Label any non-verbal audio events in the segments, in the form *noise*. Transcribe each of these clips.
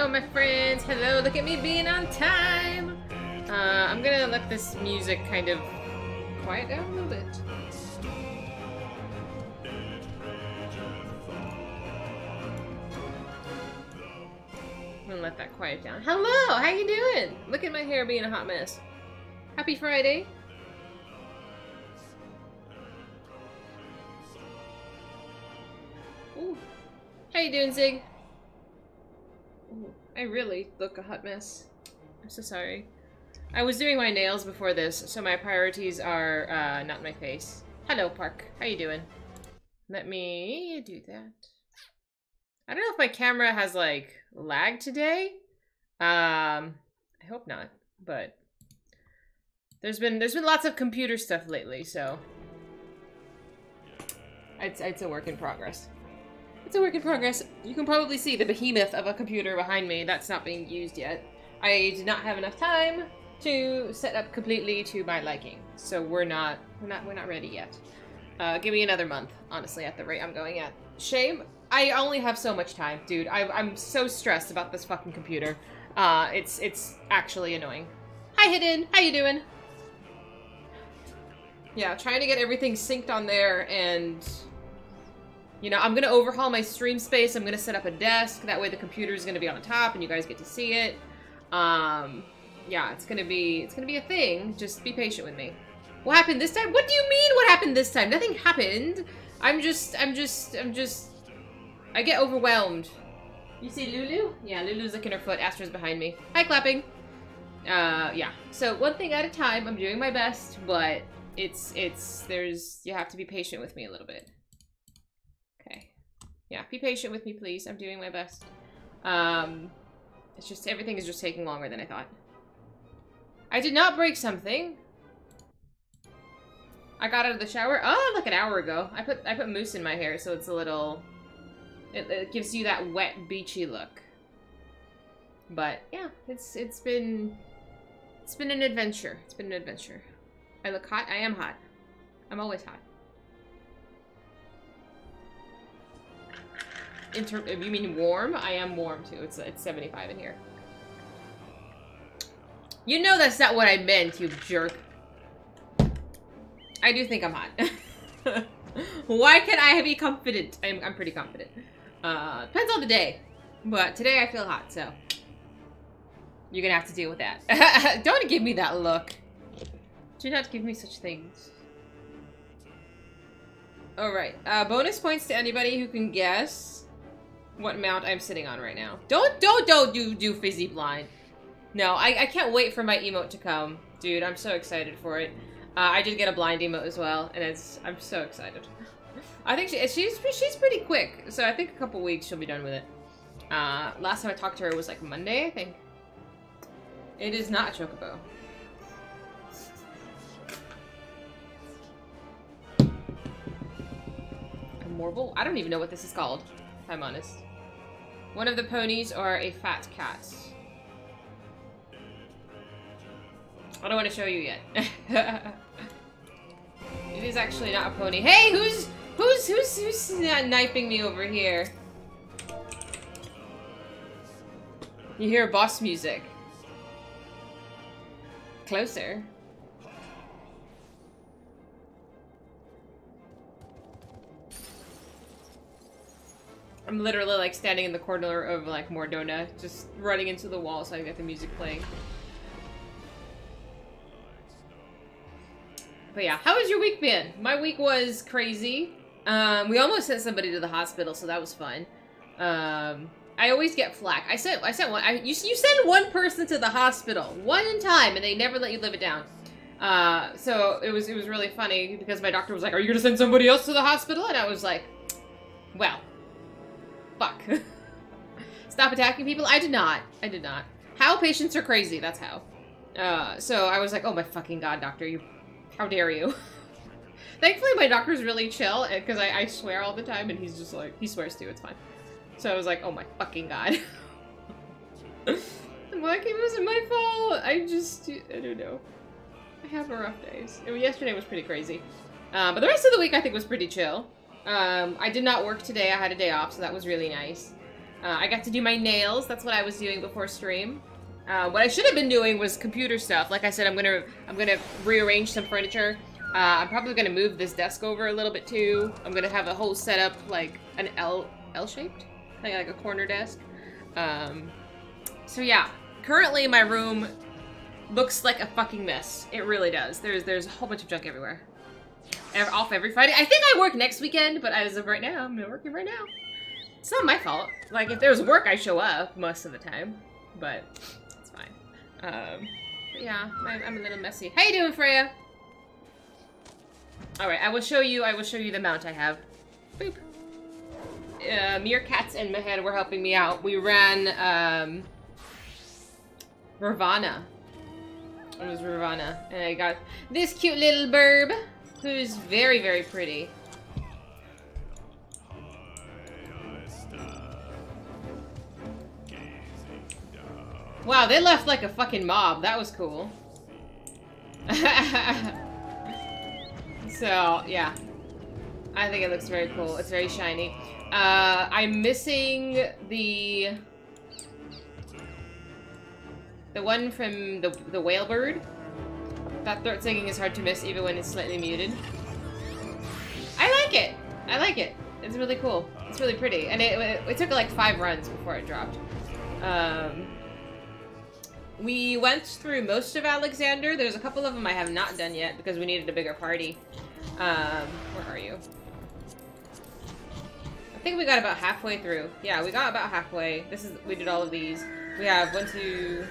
Oh, my friends. Hello. Look at me being on time. Uh, I'm gonna let this music kind of quiet down a little bit. I'm gonna let that quiet down. Hello, how you doing? Look at my hair being a hot mess. Happy Friday. Ooh. How you doing, Zig? Ooh, I really look a hot mess. I'm so sorry. I was doing my nails before this, so my priorities are uh, not my face. Hello, Park. How you doing? Let me do that. I don't know if my camera has, like, lag today. Um, I hope not, but there's been there's been lots of computer stuff lately, so it's it's a work in progress. It's a work in progress. You can probably see the behemoth of a computer behind me. That's not being used yet. I did not have enough time to set up completely to my liking, so we're not we're not we're not ready yet. Uh, give me another month, honestly, at the rate I'm going at. Shame. I only have so much time, dude. I, I'm so stressed about this fucking computer. Uh, it's it's actually annoying. Hi, Hidden. How you doing? Yeah, trying to get everything synced on there and... You know, I'm gonna overhaul my stream space. I'm gonna set up a desk. That way the computer is gonna be on top and you guys get to see it. Um, yeah, it's gonna be, it's gonna be a thing. Just be patient with me. What happened this time? What do you mean what happened this time? Nothing happened. I'm just, I'm just, I'm just... I get overwhelmed. You see Lulu? Yeah, Lulu's licking her foot. Astra's behind me. Hi, clapping. Uh, yeah. So one thing at a time. I'm doing my best, but it's, it's, there's, you have to be patient with me a little bit. Yeah, be patient with me, please. I'm doing my best. Um, it's just, everything is just taking longer than I thought. I did not break something. I got out of the shower, oh, like an hour ago. I put, I put mousse in my hair, so it's a little, it, it gives you that wet, beachy look. But yeah, it's it's been it's been an adventure. It's been an adventure. I look hot. I am hot. I'm always hot. Inter you mean warm? I am warm too. It's it's 75 in here. You know that's not what I meant, you jerk. I do think I'm hot. *laughs* Why can't I be confident? I'm, I'm pretty confident. Uh, depends on the day. But today I feel hot, so. You're gonna have to deal with that. *laughs* Don't give me that look. Do not give me such things. Alright, uh, bonus points to anybody who can guess what mount I'm sitting on right now. Don't, don't, don't do, do fizy blind. No, I, I can't wait for my emote to come. Dude, I'm so excited for it. Uh, I did get a blind emote as well, and it's I'm so excited. *laughs* I think she, she's she's pretty quick, so I think a couple weeks she'll be done with it. Uh, last time I talked to her was like Monday, I think. It is not chocobo. A morbol? I don't even know what this is called, if I'm honest. One of the ponies or a fat cat. I don't want to show you yet. *laughs* it is actually not a pony. Hey, who's who's who's who's knifing me over here? You hear boss music. Closer. I'm literally like standing in the corner of like Mor Dhona, just running into the wall so I get the music playing. But yeah, how has your week been? My week was crazy. Um, we almost sent somebody to the hospital, so that was fun. Um, I always get flack. I sent, I sent one. I, you, you send one person to the hospital one time, and they never let you live it down. Uh, so it was, it was really funny because my doctor was like, "Are you gonna send somebody else to the hospital?" And I was like, "Well, fuck." *laughs* Stop attacking people. I did not. I did not. How patients are crazy. That's how. Uh, so I was like, "Oh my fucking god, doctor, you how dare you? *laughs* Thankfully, my doctor's really chill, because I, I swear all the time, and he's just like, he swears too, it's fine. So I was like, oh my fucking god. *laughs* like, it wasn't my fault. I just, I don't know. I have rough days. I mean, yesterday was pretty crazy. Um, but the rest of the week, I think, was pretty chill. Um, I did not work today. I had a day off, so that was really nice. Uh, I got to do my nails. That's what I was doing before stream. Uh, what I should have been doing was computer stuff. Like I said, I'm gonna I'm gonna rearrange some furniture. Uh, I'm probably gonna move this desk over a little bit too. I'm gonna have a whole setup like an L L shaped, like, like a corner desk. Um, so yeah, currently my room looks like a fucking mess. It really does. There's there's a whole bunch of junk everywhere. Off every Friday. I think I work next weekend, but as of right now, I'm not working right now. It's not my fault. Like if there's work, I show up most of the time, but it's fine. Um, but yeah, I'm, I'm a little messy. How you doing, Freya? All right, I will show you. I will show you the mount I have. Boop. Uh, Meerkats and Mehan were helping me out. We ran um, Ravana. It was Ravana, and I got this cute little burb who's very, very pretty. Wow, they left like a fucking mob. That was cool. *laughs* so, yeah. I think it looks very cool. It's very shiny. Uh, I'm missing the... The one from the, the whale bird. That throat singing is hard to miss even when it's slightly muted. I like it. I like it. It's really cool. It's really pretty. And it, it, it took like five runs before it dropped. Um, we went through most of Alexander. There's a couple of them I have not done yet because we needed a bigger party. Um, where are you? I think we got about halfway through. Yeah, we got about halfway. This is we did all of these. We have one, two,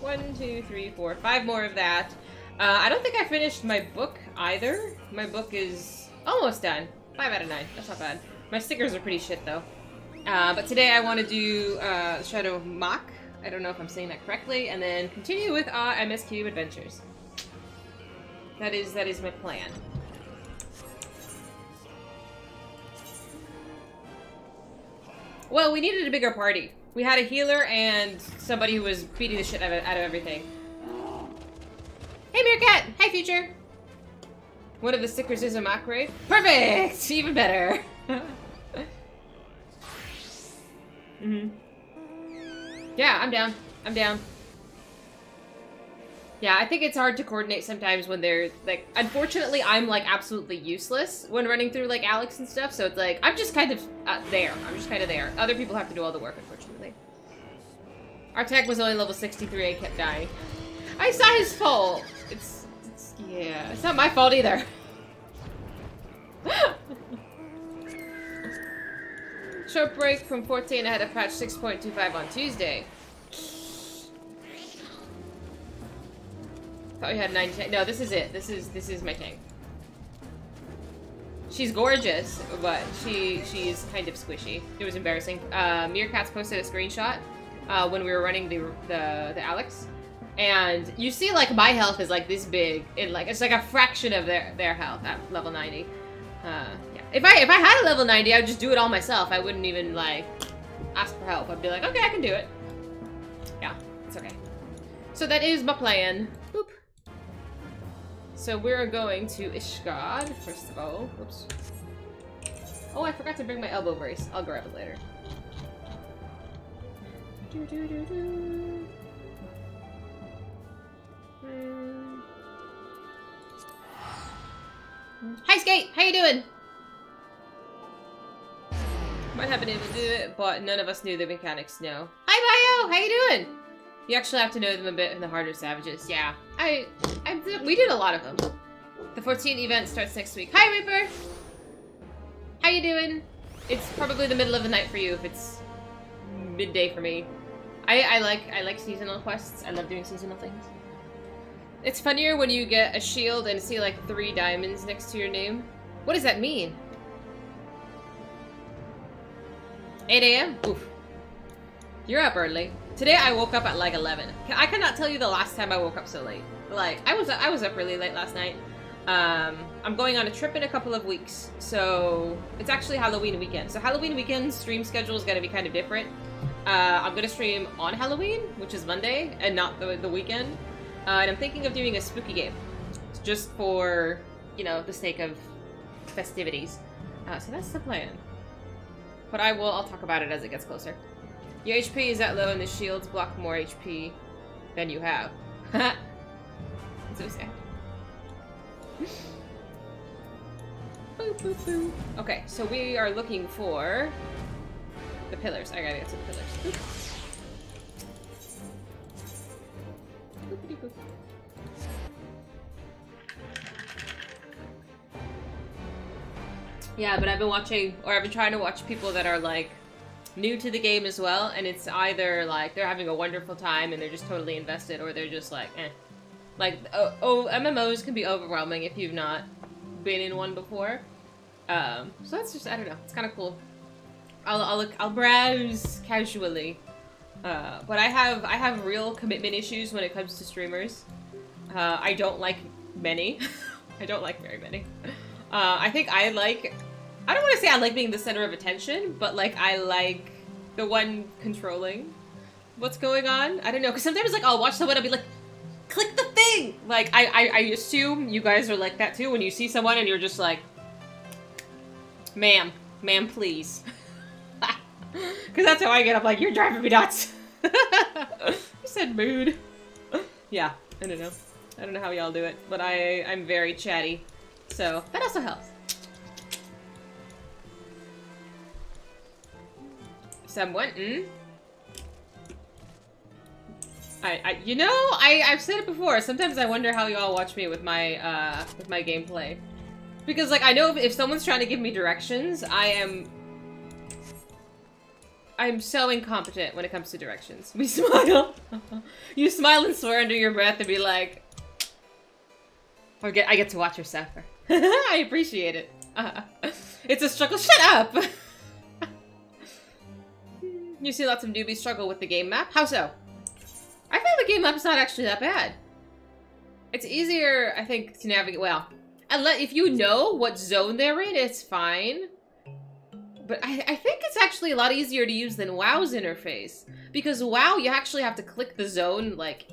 one, two, three, four, five more of that. Uh, I don't think I finished my book either. My book is almost done. Five out of nine. That's not bad. My stickers are pretty shit though. Uh, but today I want to do uh, Shadow of Mhach. I don't know if I'm saying that correctly, and then continue with uh, MSQ Adventures. That is that is my plan. Well, we needed a bigger party. We had a healer and somebody who was beating the shit out of, out of everything. Hey, Meerkat! Hi, Future! One of the stickers is a Mhach raid. Perfect! Even better. *laughs* mm-hmm. Yeah, I'm down. I'm down. Yeah, I think it's hard to coordinate sometimes when they're, like, unfortunately, I'm, like, absolutely useless when running through, like, Alex and stuff, so it's like, I'm just kind of uh, there. I'm just kind of there. Other people have to do all the work, unfortunately. Our tech was only level 63 and kept dying. I saw his fault. Yeah, it's not my fault either. Short break from 14 ahead of patch 6.25 on Tuesday. Thought we had 90 No, this is it. This is this is my tank. She's gorgeous, but she she's kind of squishy. It was embarrassing. Uh, Meerkats posted a screenshot uh, when we were running the, the the Alex, and you see like my health is like this big. It like it's like a fraction of their their health at level 90. Uh, yeah. If I if I had a level 90, I would just do it all myself. I wouldn't even like ask for help. I'd be like, okay, I can do it. Yeah, it's okay. So that is my plan. Boop. So we're going to Ishgard, first of all. Oops. Oh, I forgot to bring my elbow brace. I'll grab it later. Do, do, do. *sighs* Hi, Skate! How you doing? Might have been able to do it, but none of us knew the mechanics, no. Hi, Bio! How you doing? You actually have to know them a bit in the harder savages. Yeah, I, I, we did a lot of them. The 14th event starts next week. Hi, Reaper. How you doing? It's probably the middle of the night for you if it's midday for me. I, I like I like seasonal quests. I love doing seasonal things. It's funnier when you get a shield and see like three diamonds next to your name. What does that mean? 8 a.m. Oof. You're up early. Today I woke up at like 11. I cannot tell you the last time I woke up so late. Like I was I was up really late last night. Um, I'm going on a trip in a couple of weeks, so it's actually Halloween weekend. So Halloween weekend stream schedule is going to be kind of different. Uh, I'm going to stream on Halloween, which is Monday, and not the, the weekend. Uh, and I'm thinking of doing a spooky game, just for, you know, the sake of festivities. Uh, so that's the plan. But I will, I'll talk about it as it gets closer. Your HP is that low and the shields block more HP than you have. *laughs* so sad. Boop, boop, boop. Okay, so we are looking for the pillars. I gotta get to the pillars. Yeah, but I've been watching, or I've been trying to watch people that are like new to the game as well, and it's either like they're having a wonderful time and they're just totally invested, or they're just like, eh. Like, oh, oh MMOs can be overwhelming if you've not been in one before. Um, so that's just, I don't know, it's kind of cool. I'll, I'll, look, I'll browse casually. Uh, but I have, I have real commitment issues when it comes to streamers. Uh, I don't like many. *laughs* I don't like very many. Uh, I think I like, I don't want to say I like being the center of attention, but like I like the one controlling what's going on. I don't know, because sometimes like I'll watch someone I'll be like, click the thing! Like, I, I, I assume you guys are like that too when you see someone and you're just like, ma'am, ma'am, please. *laughs* Because that's how I get. I'm like, you're driving me nuts. *laughs* you said mood. yeah, I don't know. I don't know how y'all do it, but I, I'm very chatty. So, that also helps. Someone, mm? I, I, you know, I, I've said it before. Sometimes I wonder how y'all watch me with my, uh, with my gameplay. Because, like, I know if, if someone's trying to give me directions, I am... I'm so incompetent when it comes to directions. *laughs* We smile. *laughs* you smile and swear under your breath and be like... I get, I get to watch her suffer. *laughs* I appreciate it. Uh, it's a struggle. Shut up! You see lots of newbies struggle with the game map. How so? I think the game map's not actually that bad. It's easier, I think, to navigate. Well, unless if you know what zone they're in, it's fine. But I, I think it's actually a lot easier to use than WoW's interface. Because WoW, you actually have to click the zone, like...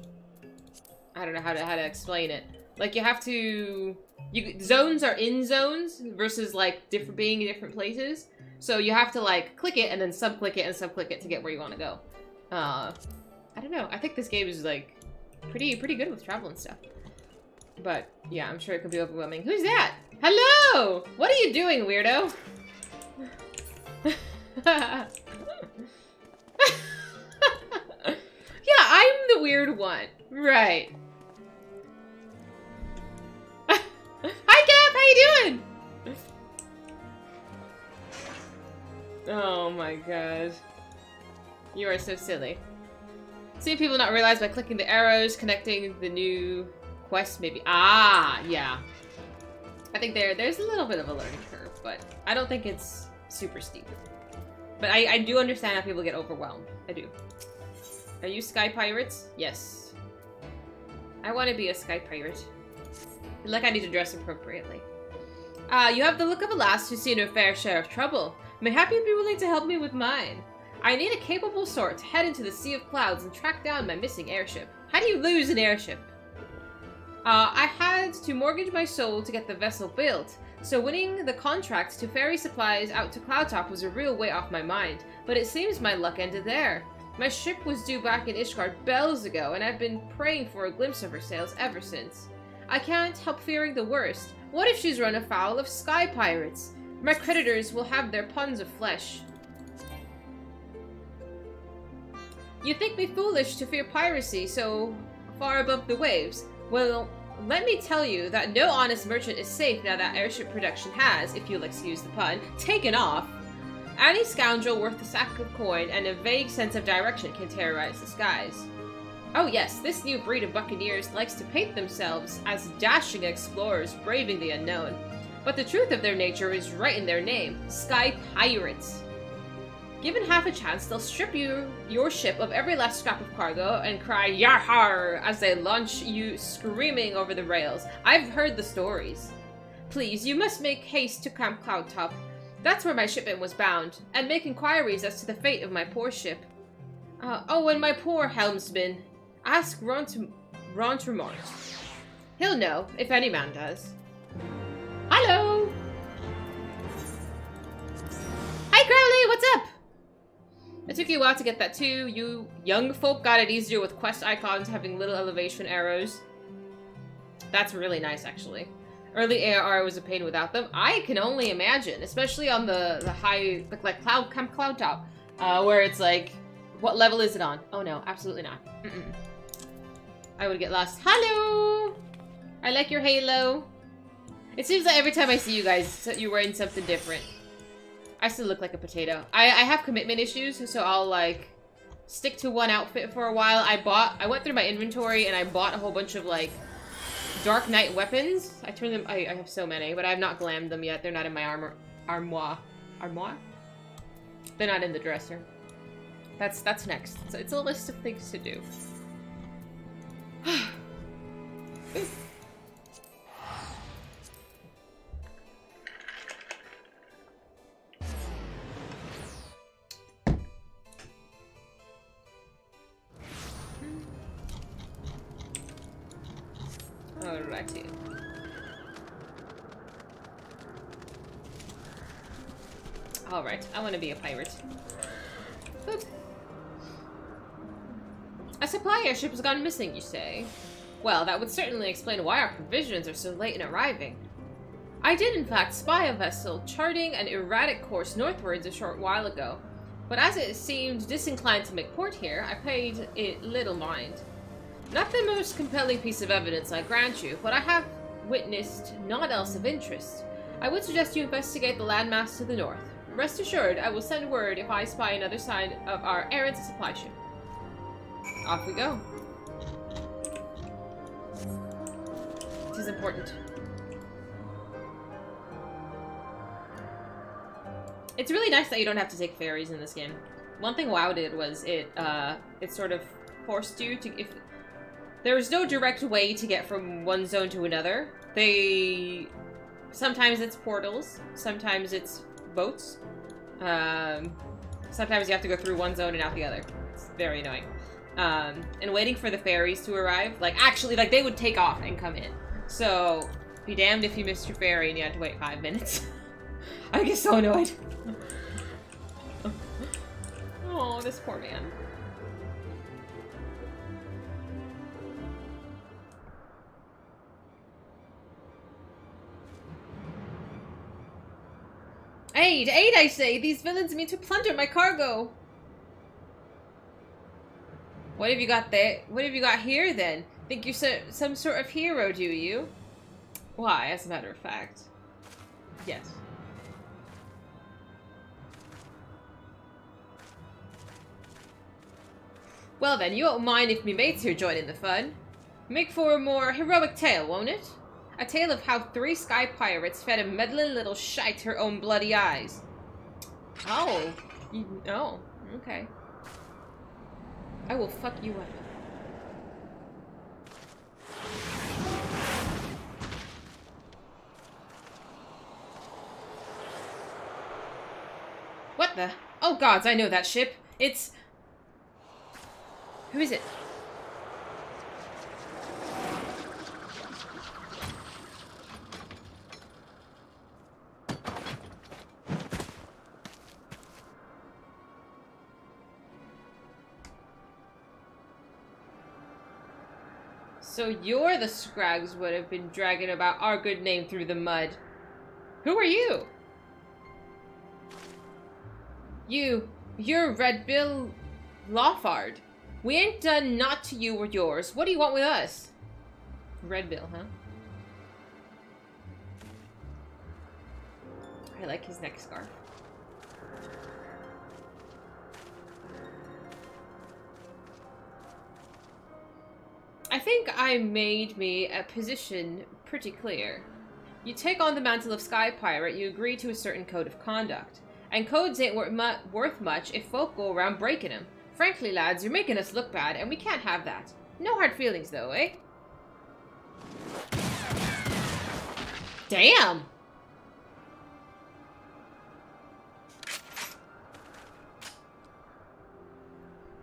I don't know how to how to explain it. Like, you have to... You Zones are in zones versus, like, different being in different places. So you have to, like, click it and then sub-click it and sub-click it to get where you want to go. Uh, I don't know. I think this game is, like, pretty pretty good with travel and stuff. But, yeah, I'm sure it could be overwhelming. Who's that? Hello! What are you doing, weirdo? *laughs* yeah, I'm the weird one. Right. Hi, Cap! How you doing? Oh my god. You are so silly. See people not realize by clicking the arrows, connecting the new quest, maybe. Ah, yeah. I think there there's a little bit of a learning curve, but I don't think it's super steep. But I, I do understand how people get overwhelmed. I do. Are you Sky Pirates? Yes. I want to be a Sky Pirate. Like I need to dress appropriately. Ah, uh, you have the look of a lass who's seen her fair share of trouble. Mayhap you'd be willing to help me with mine. I need a capable sort to head into the Sea of Clouds and track down my missing airship. How do you lose an airship? Uh, I had to mortgage my soul to get the vessel built, so winning the contract to ferry supplies out to Cloudtop was a real weight off my mind, but it seems my luck ended there. My ship was due back in Ishgard bells ago, and I've been praying for a glimpse of her sails ever since. I can't help fearing the worst. What if she's run afoul of sky pirates? My creditors will have their puns of flesh. You think me foolish to fear piracy so far above the waves? Well, let me tell you that no honest merchant is safe now that airship production has, if you'll excuse the pun, taken off. Any scoundrel worth a sack of coin and a vague sense of direction can terrorize the skies. Oh yes, this new breed of buccaneers likes to paint themselves as dashing explorers braving the unknown. But the truth of their nature is right in their name, Sky Pirates. Given half a chance, they'll strip you, your ship of every last scrap of cargo and cry Yarhar as they launch you screaming over the rails. I've heard the stories. Please, you must make haste to Camp Cloudtop. That's where my shipment was bound, and make inquiries as to the fate of my poor ship. Uh, oh, and my poor helmsman. Ask Ront Rontremont. He'll know, if any man does. Hello! Hi, Crowley! what's up? It took you a while to get that too. You young folk got it easier with quest icons having little elevation arrows. That's really nice, actually. Early AR was a pain without them. I can only imagine, especially on the, the high, like, like cloud, cloud top, uh, where it's like, what level is it on? Oh no, absolutely not. Mm -mm. I would get lost. Hello! I like your halo. It seems like every time I see you guys, you're wearing something different. I still look like a potato. I, I have commitment issues, so I'll, like, stick to one outfit for a while. I bought, I went through my inventory and I bought a whole bunch of, like, Dark Knight weapons. I turned them, I, I have so many, but I have not glammed them yet. They're not in my armor, armoire. Armoire? They're not in the dresser. That's, that's next. So it's a list of things to do. Alright, I want to be a pirate. Boop. A supply airship has gone missing, you say? Well, that would certainly explain why our provisions are so late in arriving. I did in fact spy a vessel charting an erratic course northwards a short while ago, but as it seemed disinclined to make port here, I paid it little mind. Not the most compelling piece of evidence, I grant you, but I have witnessed naught else of interest. I would suggest you investigate the landmass to the north. Rest assured, I will send word if I spy another sign of our errant supply ship. Off we go. It is important. It's really nice that you don't have to take ferries in this game. One thing WoW did was it, uh, it sort of forced you to, if, there's no direct way to get from one zone to another. They, sometimes it's portals, sometimes it's boats. Um, sometimes you have to go through one zone and out the other. It's very annoying. Um, and waiting for the ferries to arrive, like actually, like they would take off and come in. So, be damned if you missed your ferry and you had to wait five minutes. *laughs* I get so annoyed. *laughs* oh, this poor man. Aid! Aid, I say! These villains mean to plunder my cargo! What have you got there? What have you got here, then? Think you're so, some sort of hero, do you? Why, as a matter of fact. Yes. Well then, you won't mind if me mates here join in the fun. Make for a more heroic tale, won't it? A tale of how three sky pirates fed a meddling little shite her own bloody eyes. Oh. You, oh, okay. I will fuck you up. What the? Oh gods, I know that ship. It's... Who is it? So you're the Scrags would have been dragging about our good name through the mud. Who are you? You, you're Red Bill Lawfard. We ain't done naught to you or yours. What do you want with us? Red Bill, huh? I like his neck scarf. I think I made me a position pretty clear. You take on the mantle of Sky Pirate, you agree to a certain code of conduct. And codes ain't worth much if folk go around breaking them. Frankly, lads, you're making us look bad, and we can't have that. No hard feelings, though, eh? Damn!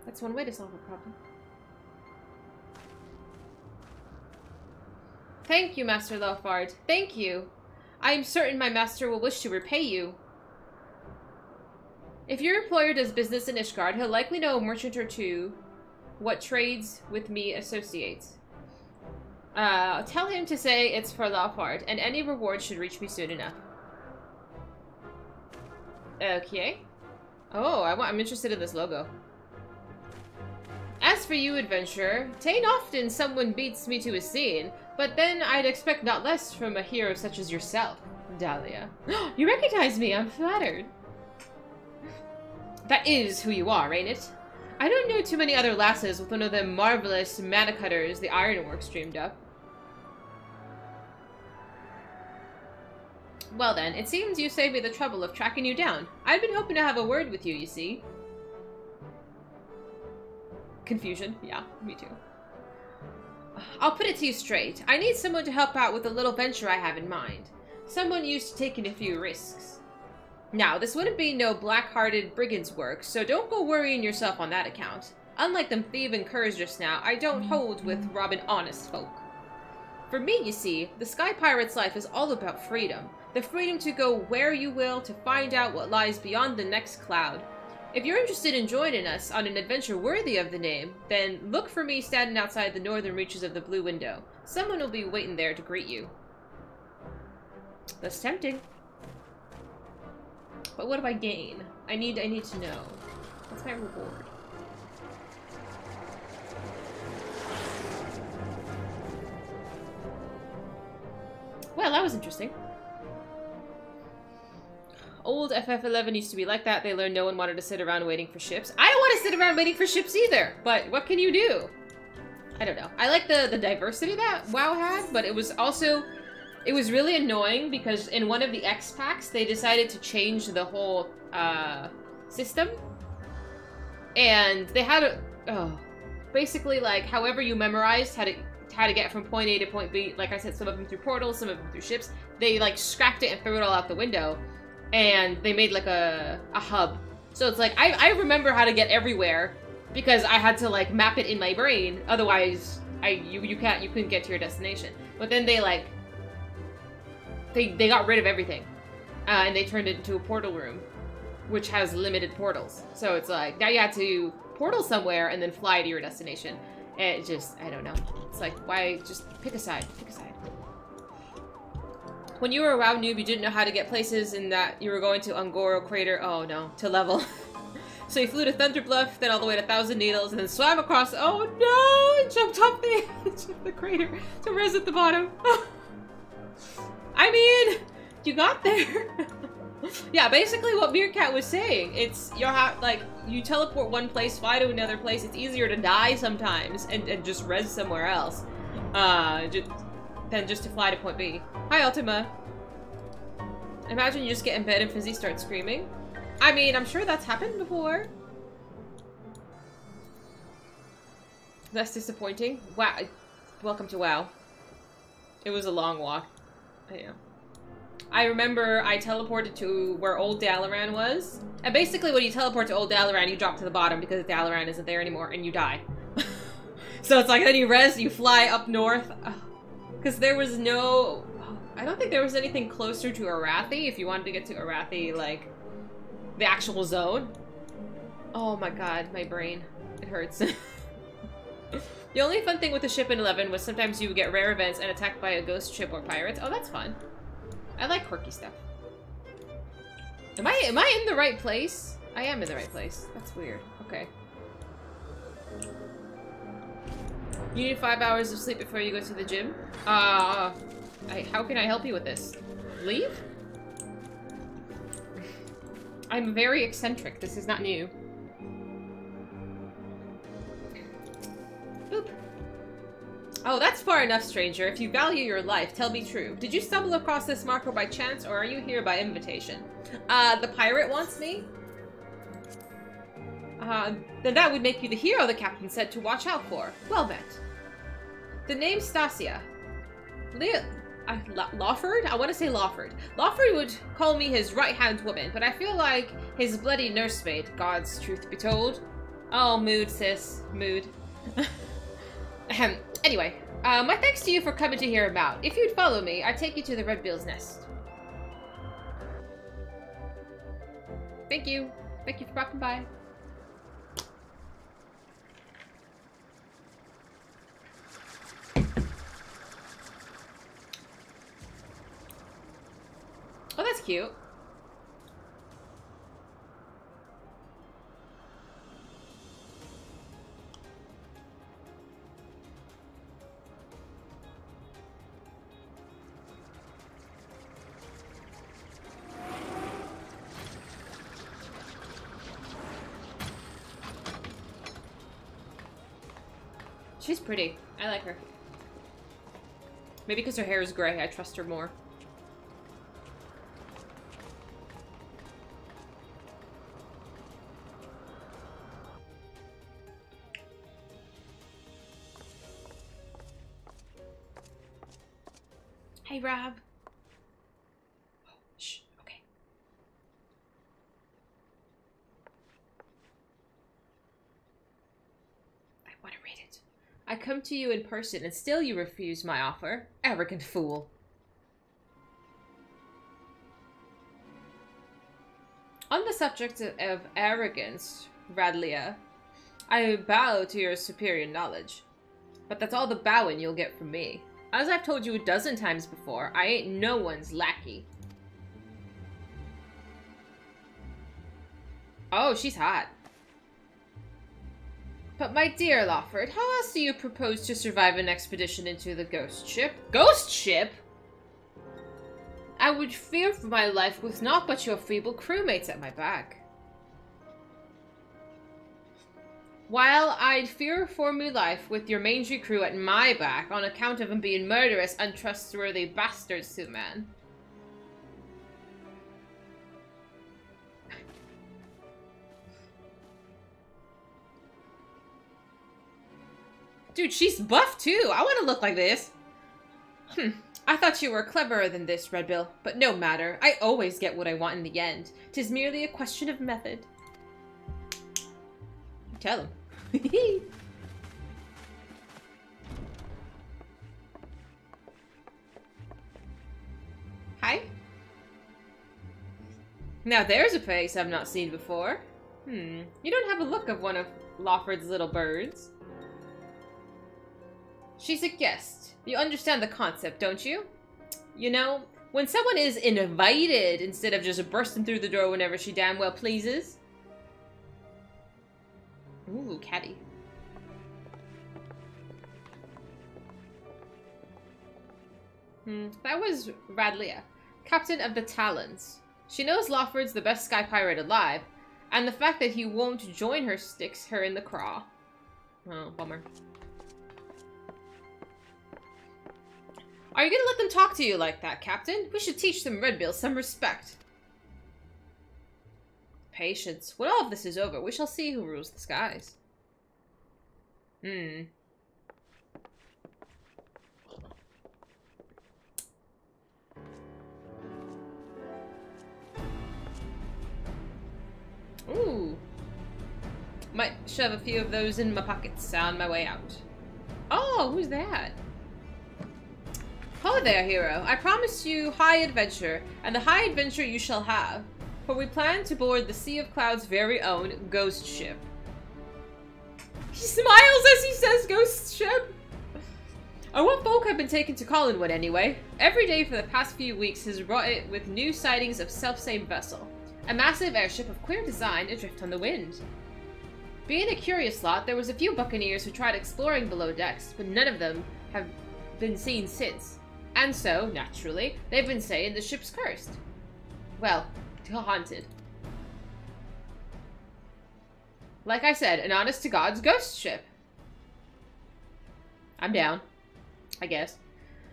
That's one way to solve a problem. Thank you, Master Lofard. Thank you. I am certain my master will wish to repay you. If your employer does business in Ishgard, he'll likely know a merchant or two what trades with me associates. Uh, tell him to say it's for Laufard, and any reward should reach me soon enough. Okay. Oh, I am interested in this logo. As for you, adventurer, tain't often someone beats me to a scene, but then I'd expect not less from a hero such as yourself, Dahlia. *gasps* you recognize me, I'm flattered. That is who you are, ain't it? I don't know too many other lasses with one of them marvelous mana cutters the ironworks dreamed up. Well then, it seems you saved me the trouble of tracking you down. I've been hoping to have a word with you, you see. Confusion. Yeah, me too. I'll put it to you straight. I need someone to help out with a little venture I have in mind. Someone used to taking a few risks. Now, this wouldn't be no black-hearted brigand's work, so don't go worrying yourself on that account. Unlike them thieving curs just now, I don't mm-hmm. hold with robbing honest folk. For me, you see, the Sky Pirate's life is all about freedom. The freedom to go where you will to find out what lies beyond the next cloud. If you're interested in joining us on an adventure worthy of the name, then look for me standing outside the northern reaches of the Blue Window. Someone will be waiting there to greet you. That's tempting. But what do I gain? I need I need to know. What's my reward? Well, that was interesting. Old FF11 used to be like that. They learned no one wanted to sit around waiting for ships. I don't want to sit around waiting for ships either, but what can you do? I don't know. I like the, the diversity that WoW had, but it was also it was really annoying because in one of the X packs, they decided to change the whole uh, system. And they had a... Oh, basically, like, however you memorized how to, how to get from point A to point B, like I said, some of them through portals, some of them through ships, they, like, scrapped it and threw it all out the window. And they made, like, a, a hub. So it's like, I, I remember how to get everywhere because I had to, like, map it in my brain. Otherwise, I you, you can't, you couldn't get to your destination. But then they, like, they, they got rid of everything. Uh, and they turned it into a portal room, which has limited portals. So it's like, now you have to portal somewhere and then fly to your destination. It just, I don't know. It's like, why, just pick a side, pick a side. When you were a WoW noob, you didn't know how to get places and that you were going to Un'Goro Crater, oh no, to level. *laughs* so you flew to Thunderbluff, then all the way to Thousand Needles, and then swam across, oh no, and jumped off the *laughs* edge of the crater to res at the bottom. *laughs* I mean, you got there. yeah, basically what Meerkat was saying. It's you have like you teleport one place, fly to another place. It's easier to die sometimes and, and just res somewhere else, uh, just, than just to fly to point B. Hi, Ultima. Imagine you just get in bed and Fizy starts screaming. I mean, I'm sure that's happened before. That's disappointing. Wow. Welcome to WoW. It was a long walk. Yeah. I remember I teleported to where old Dalaran was. And basically when you teleport to old Dalaran, you drop to the bottom because Dalaran isn't there anymore and you die. *laughs* so it's like then you res, you fly up north. Because there was no... I don't think there was anything closer to Arathi if you wanted to get to Arathi, like, the actual zone. Oh my god, my brain. It hurts. *laughs* The only fun thing with the ship in 11 was sometimes you would get rare events and attacked by a ghost ship or pirates. Oh, that's fun. I like quirky stuff. Am I am I in the right place? I am in the right place. That's weird. Okay. You need five hours of sleep before you go to the gym? Uh, I, how can I help you with this? Leave? I'm very eccentric. This is not new. Boop. Oh, that's far enough, stranger. If you value your life, tell me true. Did you stumble across this marker by chance, or are you here by invitation? Uh, the pirate wants me? Uh, then that would make you the hero the captain said to watch out for. Well met. The name Stasia. Lea... Uh, Lawford? I want to say Lawford. Lawford would call me his right-hand woman, but I feel like his bloody nursemaid, God's truth be told. Oh, mood, sis. Mood. Ahem. Anyway, uh, my thanks to you for coming to hear about. If you'd follow me, I'd take you to the Red Bill's nest. Thank you. Thank you for dropping by. Oh, that's cute. She's pretty. I like her. Maybe because her hair is gray, I trust her more. Hey, Rob. Oh, shh. Okay. I want to read it. I come to you in person, and still you refuse my offer. Arrogant fool. On the subject of, of arrogance, Radlia, I bow to your superior knowledge. But that's all the bowing you'll get from me. As I've told you a dozen times before, I ain't no one's lackey. Oh, she's hot. But my dear Lawford, how else do you propose to survive an expedition into the ghost ship? Ghost ship? I would fear for my life with naught but your feeble crewmates at my back. While I'd fear for me life with your mangy crew at my back on account of them being murderous, untrustworthy bastards to man. Dude, she's buff too. I want to look like this. Hmm. I thought you were cleverer than this, Redbill. But no matter. I always get what I want in the end. Tis merely a question of method. Tell him. *laughs* Hi. Now there's a face I've not seen before. Hmm. You don't have a look of one of Lawford's little birds. She's a guest. You understand the concept, don't you? You know, when someone is invited instead of just bursting through the door whenever she damn well pleases. Ooh, caddy. Hmm, that was Radlia, captain of the Talons. She knows Lawford's the best sky pirate alive, and the fact that he won't join her sticks her in the craw. Oh, bummer. Are you gonna let them talk to you like that, Captain? We should teach them Redbill some respect. Patience. When all of this is over, we shall see who rules the skies. Hmm. Ooh. Might shove a few of those in my pockets on my way out. Oh, who's that? Hello there, hero. I promise you high adventure, and the high adventure you shall have. For we plan to board the Sea of Cloud's very own ghost ship. He smiles as he says ghost ship. Or what folk have been taken to Collinwood anyway. Every day for the past few weeks has brought it with new sightings of self-same vessel. A massive airship of queer design adrift on the wind. Being a curious lot, there was a few buccaneers who tried exploring below decks, but none of them have been seen since. And so, naturally, they've been saying the ship's cursed. Well, haunted. Like I said, an honest to God's ghost ship. I'm down. I guess.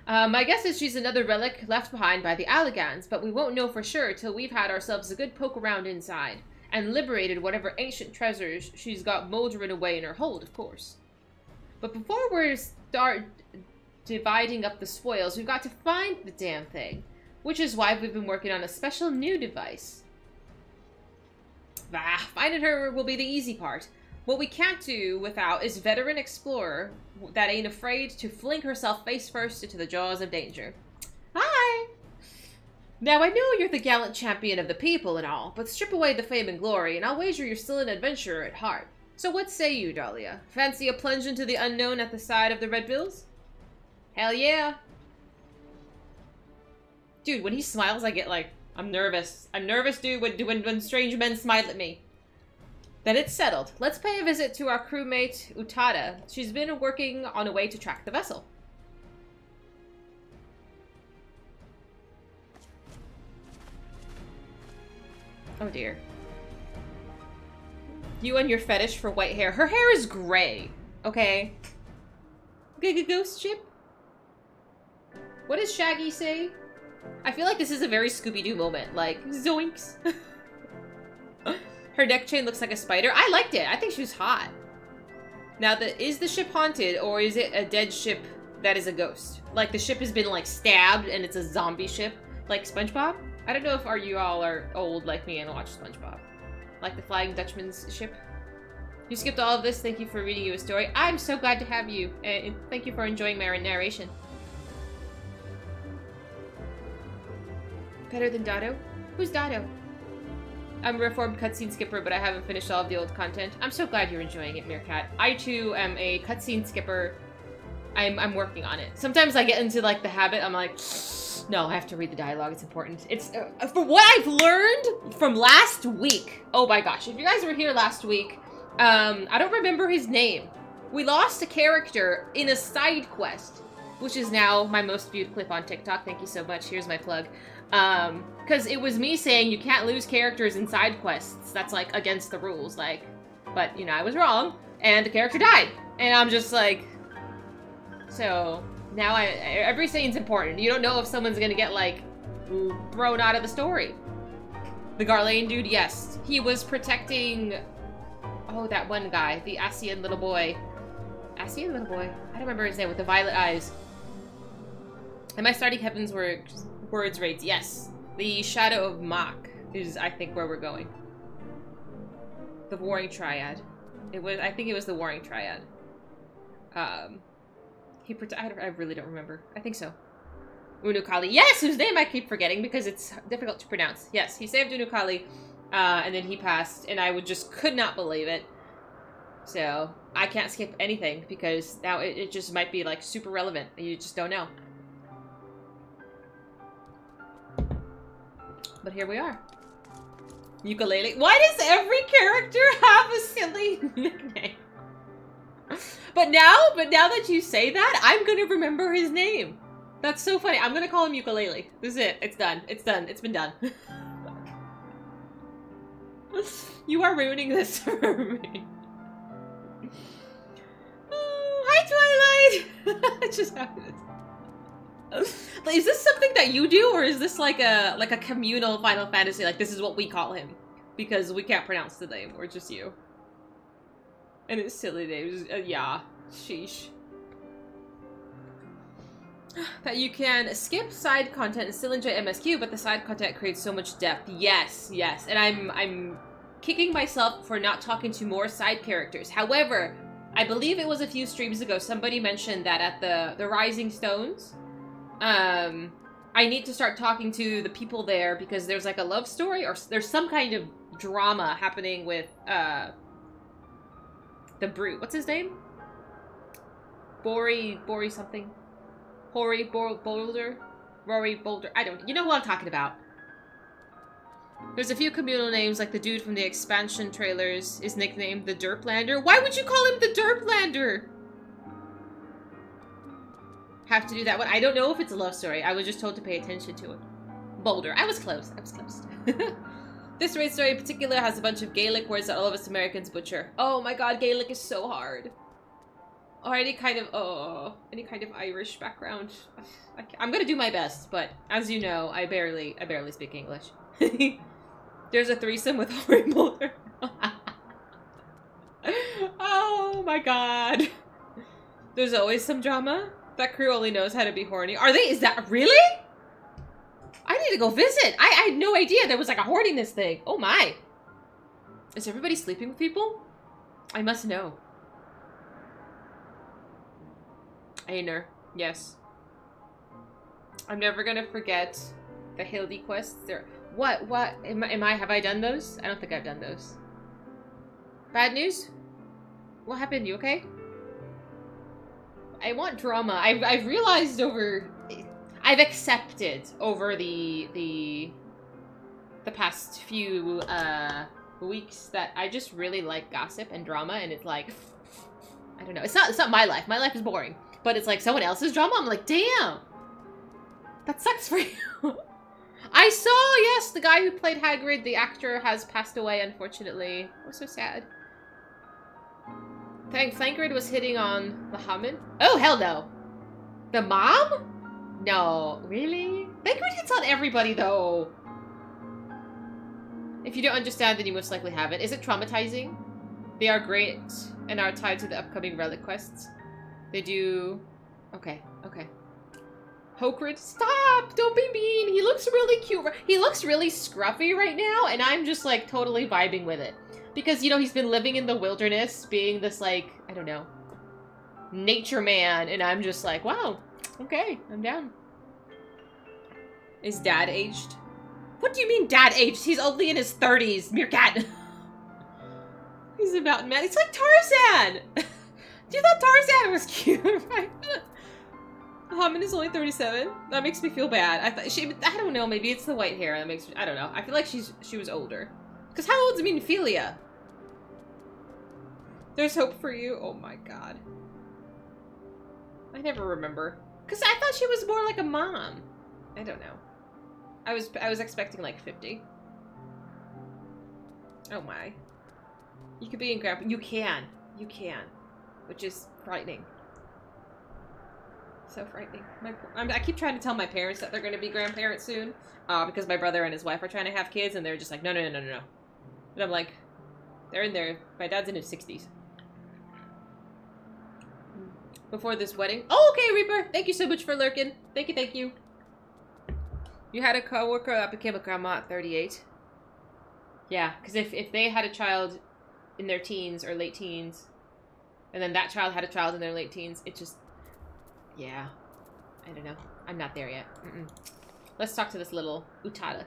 Uh, my guess is she's another relic left behind by the Allagans, but we won't know for sure till we've had ourselves a good poke around inside, and liberated whatever ancient treasures she's got moldering away in her hold, of course. But before we start dividing up the spoils, we've got to find the damn thing, which is why we've been working on a special new device. Ah, finding her will be the easy part. What we can't do without is veteran explorer that ain't afraid to fling herself face first into the jaws of danger. Hi! Now, I know you're the gallant champion of the people and all, but strip away the fame and glory, and I'll wager you're still an adventurer at heart. So what say you, Dahlia? Fancy a plunge into the unknown at the side of the Red Bills? Hell yeah! Dude, when he smiles, I get like, I'm nervous. I'm nervous, dude, when, when, when strange men smile at me. Then it's settled. Let's pay a visit to our crewmate, Utata. She's been working on a way to track the vessel. Oh dear. You and your fetish for white hair. Her hair is gray. Okay. Giga Ghost Ship? What does Shaggy say? I feel like this is a very Scooby-Doo moment. Like, zoinks. *laughs* Her neck chain looks like a spider. I liked it. I think she was hot. Now, the, is the ship haunted, or is it a dead ship that is a ghost? Like, the ship has been, like, stabbed, and it's a zombie ship? Like SpongeBob? I don't know if are you all are old like me and watch SpongeBob. Like the Flying Dutchman's ship. You skipped all of this. Thank you for reading you a story. I'm so glad to have you. And thank you for enjoying my narration. Better than Dado? Who's Dado? I'm a reformed cutscene skipper, but I haven't finished all of the old content. I'm so glad you're enjoying it, Meerkat. I, too, am a cutscene skipper. I'm, I'm working on it. Sometimes I get into, like, the habit. I'm like, *sniffs* no, I have to read the dialogue. It's important. It's, uh, for what I've learned from last week. Oh my gosh. If you guys were here last week, um, I don't remember his name. We lost a character in a side quest, which is now my most viewed clip on TikTok. Thank you so much. Here's my plug. Um, because it was me saying you can't lose characters in side quests. That's like against the rules. Like, but you know, I was wrong, and the character died, and I'm just like, so now I every scene's important. You don't know if someone's gonna get like thrown out of the story. The Garlean dude, yes, he was protecting. Oh, that one guy, the Asian little boy. Asian little boy. I don't remember his name with the violet eyes. Am I starting Heavensward, words raids? Yes. The Shadow of Mhach is, I think, where we're going. The Warring Triad. It was, I think it was the Warring Triad. Um, he, I, I really don't remember. I think so. Unukalli. Yes, whose name I keep forgetting because it's difficult to pronounce. Yes, he saved Unukalli, uh, and then he passed, and I would just could not believe it. So, I can't skip anything because now it, it just might be, like, super relevant. You just don't know. But here we are. Ukulele. Why does every character *laughs* have a silly *laughs* nickname? but now, but now that you say that, I'm gonna remember his name. That's so funny. I'm gonna call him Ukulele. This is it. It's done. It's done. It's been done. *laughs* you are ruining this for me. Oh, hi, Twilight! Just happened. *laughs* is this something that you do, or is this like a like a communal Final Fantasy? Like this is what we call him because we can't pronounce the name, or just you. And it's silly names. Uh, yeah, sheesh. *gasps* That you can skip side content and still enjoy MSQ, but the side content creates so much depth. Yes, yes, and I'm I'm kicking myself for not talking to more side characters. However, I believe it was a few streams ago somebody mentioned that at the the Rising Stones, um, I need to start talking to the people there because there's like a love story or there's some kind of drama happening with uh the brute. What's his name? Bori Bori something. Hoary Boulder? Rory Boulder. I don't you know what I'm talking about. There's a few communal names, like the dude from the expansion trailers is nicknamed the Derplander. Why would you call him the Derplander? Have to do that one. I don't know if it's a love story. I was just told to pay attention to it. Boulder. I was close. I was close. *laughs* this race story in particular has a bunch of Gaelic words that all of us Americans butcher. Oh my god, Gaelic is so hard. Or any kind of, oh, any kind of Irish background. *sighs* I'm gonna do my best, but as you know, I barely, I barely speak English. *laughs* There's a threesome with Hoary Boulder. *laughs* oh my god. There's always some drama. That crew only knows how to be horny. Are they? Is that really? I need to go visit. I, I had no idea there was like a horniness thing. Oh my. Is everybody sleeping with people? I must know. Aner. Yes. I'm never gonna forget the Hildy quests. There. What? What? Am, am I? Have I done those? I don't think I've done those. Bad news? What happened? You okay? I want drama. I've, I've realized over... I've accepted over the... the the past few uh, weeks that I just really like gossip and drama and it's like I don't know. It's not it's not my life. My life is boring. But it's like someone else's drama. I'm like, damn. That sucks for *laughs* you. I saw, yes, the guy who played Hagrid, the actor, has passed away, unfortunately. Oh, so sad. Thank Thancred was hitting on Muhammad. Oh, hell no. The mom? No. Really? Thancred hits on everybody, though. If you don't understand, then you most likely haven't. Is it traumatizing? They are great and are tied to the upcoming relic quests. They do... Okay, okay. Hokrid, stop! Don't be mean! He looks really cute. He looks really scruffy right now, and I'm just, like, totally vibing with it. Because, you know, he's been living in the wilderness, being this, like, I don't know, nature man, and I'm just like, wow, okay, I'm down. Is dad aged? What do you mean dad aged? He's only in his 30s, Meerkat. *laughs* He's a mountain man. He's like Tarzan! *laughs* Do you thought Tarzan was *laughs* cute, right? Hammond is only 37. That makes me feel bad. I thought she I don't know, maybe it's the white hair that makes I don't know. I feel like she's she was older. Cause how old's Minfilia? There's hope for you? Oh my god. I never remember. Cause I thought she was more like a mom. I don't know. I was I was expecting like 50. Oh my. You could be in grandpa. You can. You can. Which is frightening. So frightening. My, i keep trying to tell my parents that they're going to be grandparents soon, uh, because my brother and his wife are trying to have kids, and they're just like, no, no, no, no, no. And I'm like, they're in there. My dad's in his 60s. Before this wedding. Oh, okay, Reaper. Thank you so much for lurking. Thank you, thank you. You had a coworker that became a grandma at 38. Yeah, because if, if they had a child in their teens or late teens, and then that child had a child in their late teens, it just yeah. I don't know. I'm not there yet. Mm -mm. Let's talk to this little Utata.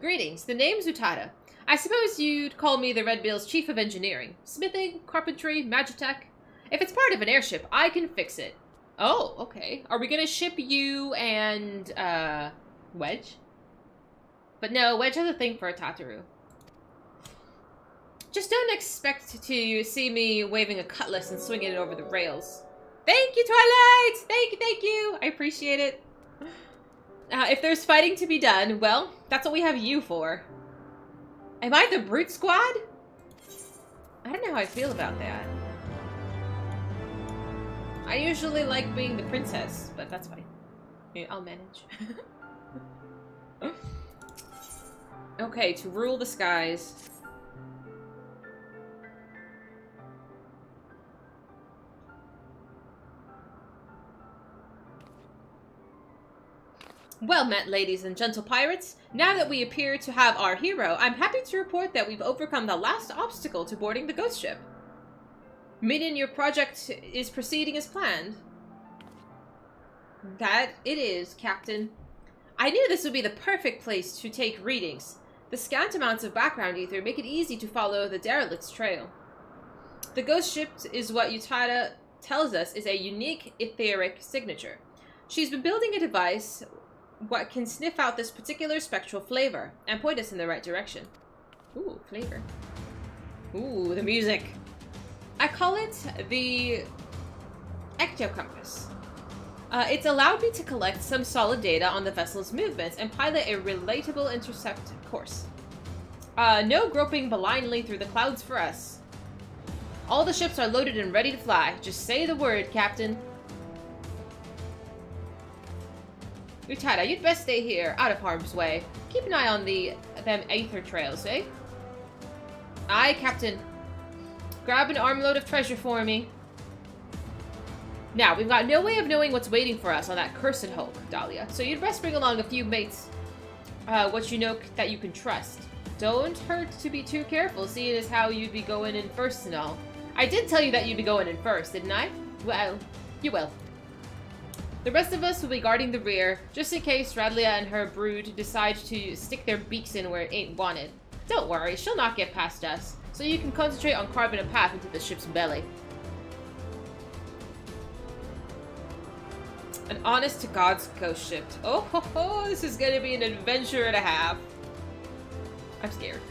Greetings. The name's Utata. I suppose you'd call me the Red Bill's chief of engineering. Smithing, carpentry, magitech. If it's part of an airship, I can fix it. Oh, okay. Are we gonna ship you and, uh, Wedge? But no, Wedge has a thing for a Tataru. Just don't expect to see me waving a cutlass and swinging it over the rails. Thank you, Twilight! Thank you, thank you! I appreciate it. Uh, if there's fighting to be done, well, that's what we have you for. Am I the Brute Squad? I don't know how I feel about that. I usually like being the princess, but that's fine. I'll manage. *laughs* okay, to rule the skies. Well met, ladies and gentle pirates. Now that we appear to have our hero, I'm happy to report that we've overcome the last obstacle to boarding the ghost ship. Meaning your project is proceeding as planned. That it is, Captain. I knew this would be the perfect place to take readings. The scant amounts of background ether make it easy to follow the derelict's trail. The ghost ship is what Utata tells us is a unique etheric signature. She's been building a device what can sniff out this particular spectral flavor and point us in the right direction. Ooh, flavor. Ooh, the music. I call it the Ectocompass. Uh, it's allowed me to collect some solid data on the vessel's movements and pilot a relatable intercept course. Uh, no groping blindly through the clouds for us. All the ships are loaded and ready to fly. Just say the word, Captain. Utata, you'd best stay here, out of harm's way. Keep an eye on the them aether trails, eh? Aye, Captain. Grab an armload of treasure for me. Now, we've got no way of knowing what's waiting for us on that cursed hulk, Dahlia, so you'd best bring along a few mates, uh, what you know that you can trust. Don't hurt to be too careful, seeing as how you'd be going in first and all. I did tell you that you'd be going in first, didn't I? Well, you will. The rest of us will be guarding the rear, just in case Radlia and her brood decide to stick their beaks in where it ain't wanted. Don't worry, she'll not get past us, so you can concentrate on carving a path into the ship's belly. An honest to God's ghost ship. Oh ho ho, this is gonna be an adventure and a half. I'm scared.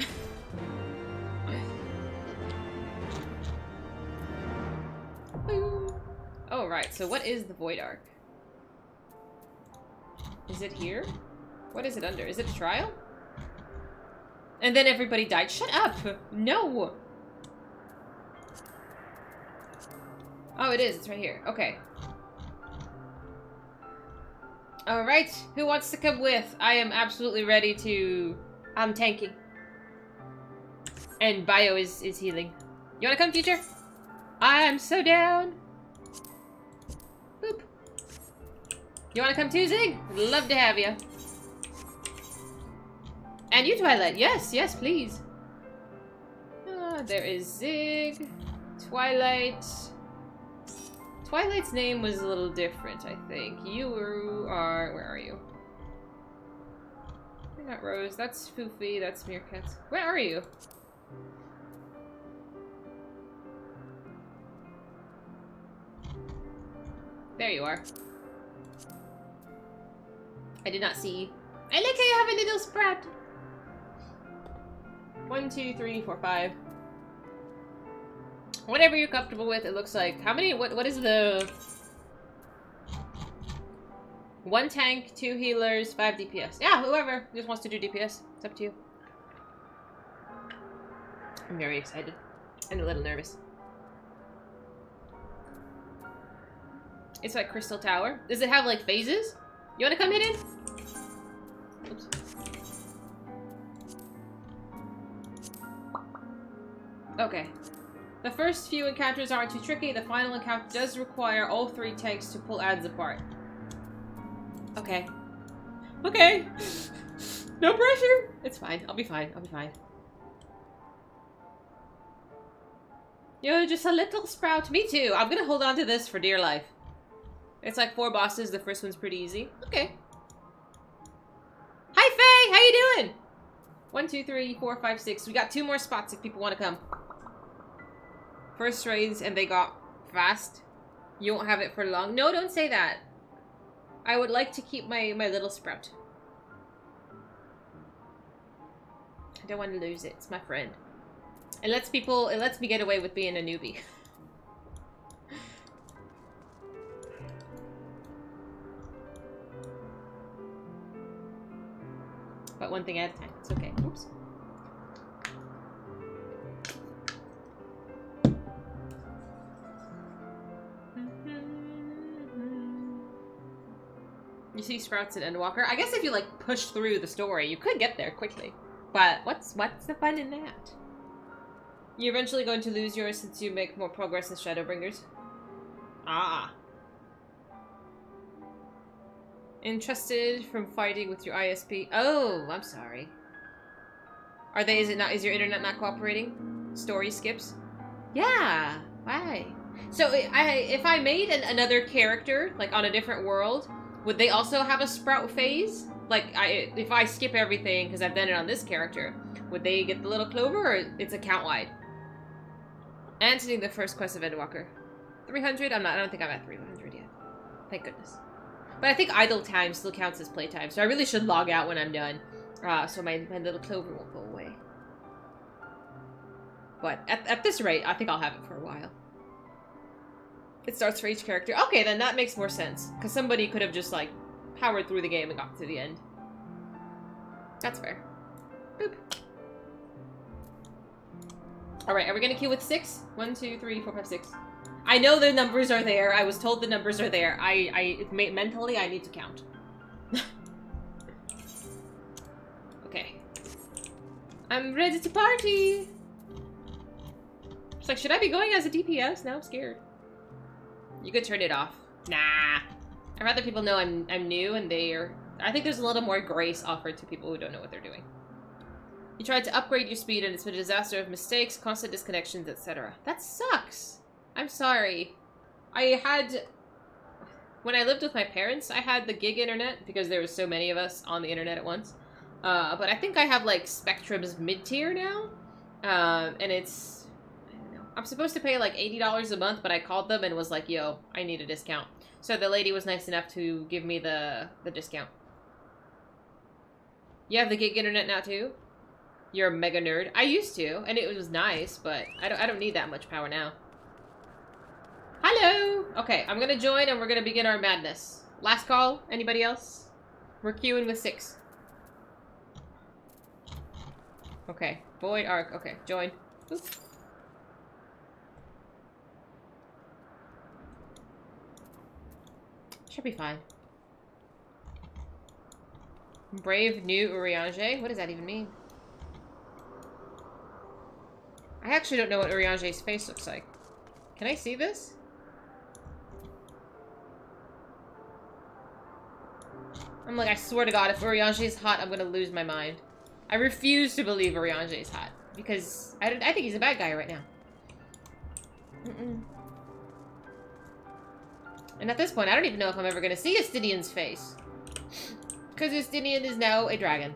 *laughs* oh, right. So what is the Void Ark? Is it here? What is it under? Is it a trial? And then everybody died. Shut up! No! Oh, it is. It's right here. Okay. Alright. Who wants to come with? I am absolutely ready to... Um, I'm tanking. And Bio is, is healing. You wanna come, future? I'm so down. Boop. You wanna come too, Zig? Love to have you. And you, Twilight. Yes, yes, please. Uh, there is Zig. Twilight. Twilight's name was a little different, I think. You are... Where are you? You're not Rose. That's Foofy. That's Meerkat. Where are you? There you are. I did not see. I like how you have a little sprout. One, two, three, four, five. Whatever you're comfortable with, it looks like. How many, what, what is the... One tank, two healers, five DPS. Yeah, whoever just wants to do DPS. It's up to you. I'm very excited. And a little nervous. It's like Crystal Tower. Does it have, like, phases? You wanna come hit it? Oops. Okay. The first few encounters aren't too tricky. The final encounter does require all three tanks to pull ads apart. Okay. Okay. *laughs* no pressure. It's fine. I'll be fine. I'll be fine. You're just a little sprout. Me too. I'm gonna hold on to this for dear life. It's like four bosses. The first one's pretty easy. Okay. Hi, Faye! How you doing? One, two, three, four, five, six. We got two more spots if people want to come. First raids and they got fast. You won't have it for long. No, don't say that. I would like to keep my, my little sprout. I don't want to lose it. It's my friend. It lets people, it lets me get away with being a newbie. *laughs* but one thing at a time. It's okay. Oops. You see Sprouts and Endwalker. I guess if you like push through the story, you could get there quickly. But what's what's the fun in that? You're eventually going to lose yours since you make more progress as Shadowbringers. Ah. Interested from fighting with your ISP. Oh, I'm sorry. Are they, is it not, is your internet not cooperating? Story skips? Yeah, why? So, I, if I made an, another character, like on a different world, would they also have a sprout phase? Like, I if I skip everything because I've done it on this character, would they get the little clover or it's account wide? Answering the first quest of Endwalker. 300? I'm not, I don't think I'm at 300 yet. Thank goodness. But I think idle time still counts as playtime, so I really should log out when I'm done. Uh, so my, my little clover won't go away. But at, at this rate, I think I'll have it for a while. It starts for each character. Okay, then that makes more sense. Because somebody could have just, like, powered through the game and got to the end. That's fair. Boop. Alright, are we gonna queue with six? One, two, three, four, five, six. I know the numbers are there. I was told the numbers are there. I, I mentally, I need to count. *laughs* okay. I'm ready to party! It's like, should I be going as a DPS? Now I'm scared. You could turn it off. Nah. I'd rather people know I'm I'm new and they are... I think there's a little more grace offered to people who don't know what they're doing. You tried to upgrade your speed and it's been a disaster of mistakes, constant disconnections, etc. That sucks. I'm sorry. I had... when I lived with my parents, I had the gig internet because there was so many of us on the internet at once. Uh, but I think I have like Spectrum's mid tier now, uh, and it's. I'm supposed to pay like eighty dollars a month, but I called them and was like, "Yo, I need a discount." So the lady was nice enough to give me the the discount. You have the gig internet now too. You're a mega nerd. I used to, and it was nice, but I don't I don't need that much power now. Hello! Okay, I'm gonna join and we're gonna begin our madness. Last call, anybody else? We're queuing with six. Okay, void ark, okay, join. Oop. Should be fine. Brave new Urianger? What does that even mean? I actually don't know what Urianger's face looks like. Can I see this? I'm like, I swear to God, if Urianger is hot, I'm gonna lose my mind. I refuse to believe Urianger is hot. Because I, I think he's a bad guy right now. Mm -mm. And at this point, I don't even know if I'm ever gonna see Estinian's face. Because Estinian is now a dragon.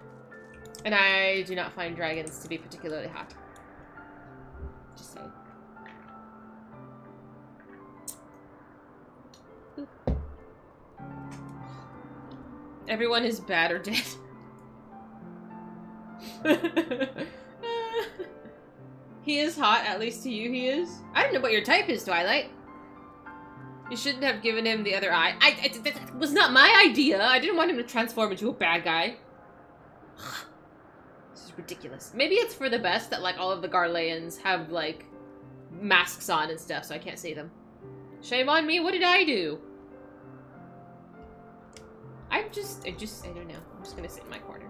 And I do not find dragons to be particularly hot. Just saying. Everyone is bad or dead. *laughs* he is hot, at least to you he is. I don't know what your type is, Twilight. You shouldn't have given him the other eye. I, I that was not my idea. I didn't want him to transform into a bad guy. *sighs* this is ridiculous. Maybe it's for the best that like all of the Garleans have like masks on and stuff, so I can't see them. Shame on me. What did I do? I'm just, I just, I don't know. I'm just gonna sit in my corner.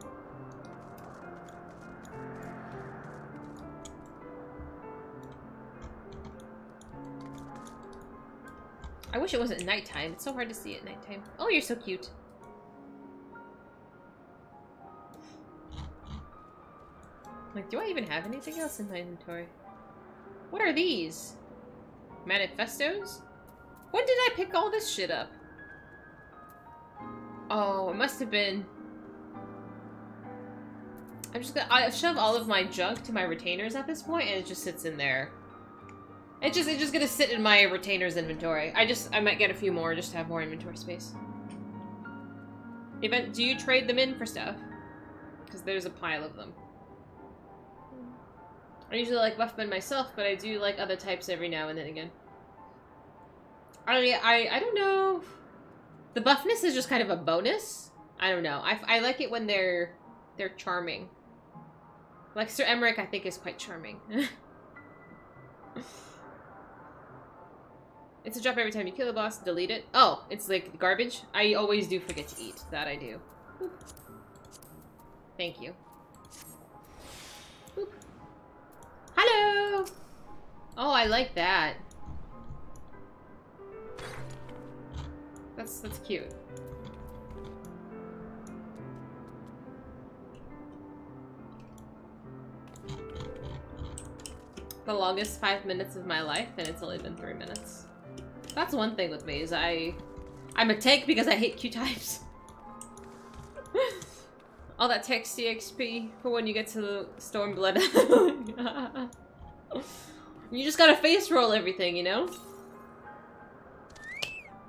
I wish it wasn't nighttime. It's so hard to see at nighttime. Oh, you're so cute. Like, do I even have anything else in my inventory? What are these? Manifestos? When did I pick all this shit up? Oh, it must have been... I'm just gonna- I shove all of my junk to my retainers at this point, and it just sits in there. It just- it's just gonna sit in my retainers inventory. I just- I might get a few more just to have more inventory space. Event- do you trade them in for stuff? Because there's a pile of them. I usually like Buffman myself, but I do like other types every now and then again. I- I- I don't know... The buffness is just kind of a bonus. I don't know. I, I like it when they're they're charming. Like Ser Aymeric, I think is quite charming. *laughs* it's a drop every time you kill a boss. Delete it. Oh, it's like garbage. I always do forget to eat. That I do. Boop. Thank you. Boop. Hello. Oh, I like that. That's that's cute. The longest five minutes of my life, and it's only been three minutes. That's one thing with me, is I... I'm a tank because I hate Q-types. *laughs* All that text EXP for when you get to the Stormblood. *laughs* you just gotta face roll everything, you know?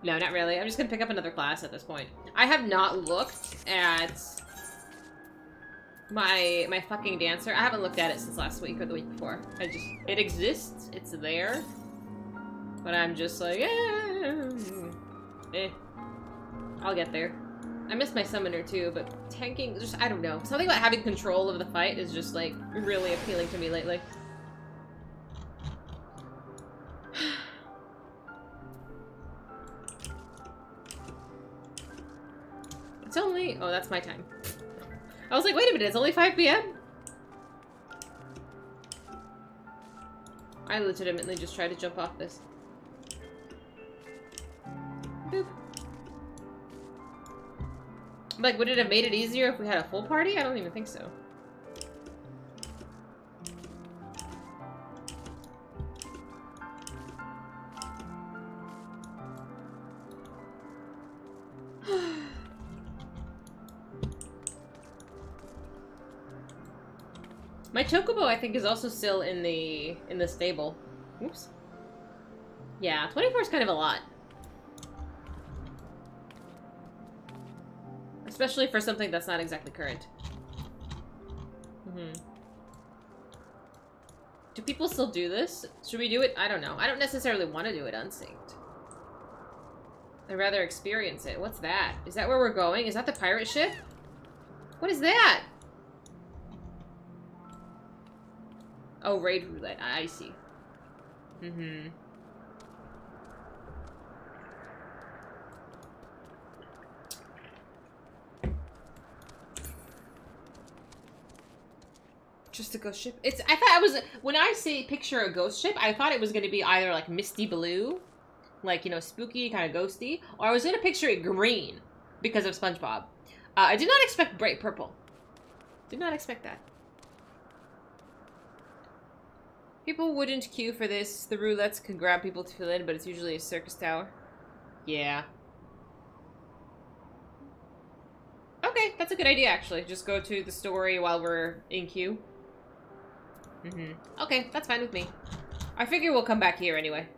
No, not really. I'm just gonna pick up another class at this point. I have not looked at my my fucking dancer. I haven't looked at it since last week or the week before. I just it exists. It's there. But I'm just like, eh, eh. I'll get there. I miss my summoner too, but tanking just I don't know. Something about having control of the fight is just like really appealing to me lately. *sighs* It's only... Oh, that's my time. I was like, wait a minute, it's only 5 p.m.? I legitimately just tried to jump off this. Like, would it have made it easier if we had a full party? I don't even think so. *sighs* My chocobo, I think, is also still in the in the stable. Oops. Yeah, 24 is kind of a lot. Especially for something that's not exactly current. Mm hmm Do people still do this? Should we do it? I don't know. I don't necessarily want to do it unsynced. I'd rather experience it. What's that? Is that where we're going? Is that the pirate ship? What is that? Oh, raid roulette. I see. Mm-hmm. Just a ghost ship? It's. I thought I was. When I say picture a ghost ship, I thought it was going to be either like misty blue, like you know, spooky, kind of ghosty, or I was going to picture it green because of SpongeBob. Uh, I did not expect bright purple. Did not expect that. People wouldn't queue for this. The roulettes can grab people to fill in, but it's usually a circus tower. Yeah. Okay, that's a good idea, actually. Just go to the story while we're in queue. Mm-hmm. Okay, that's fine with me. I figure we'll come back here anyway.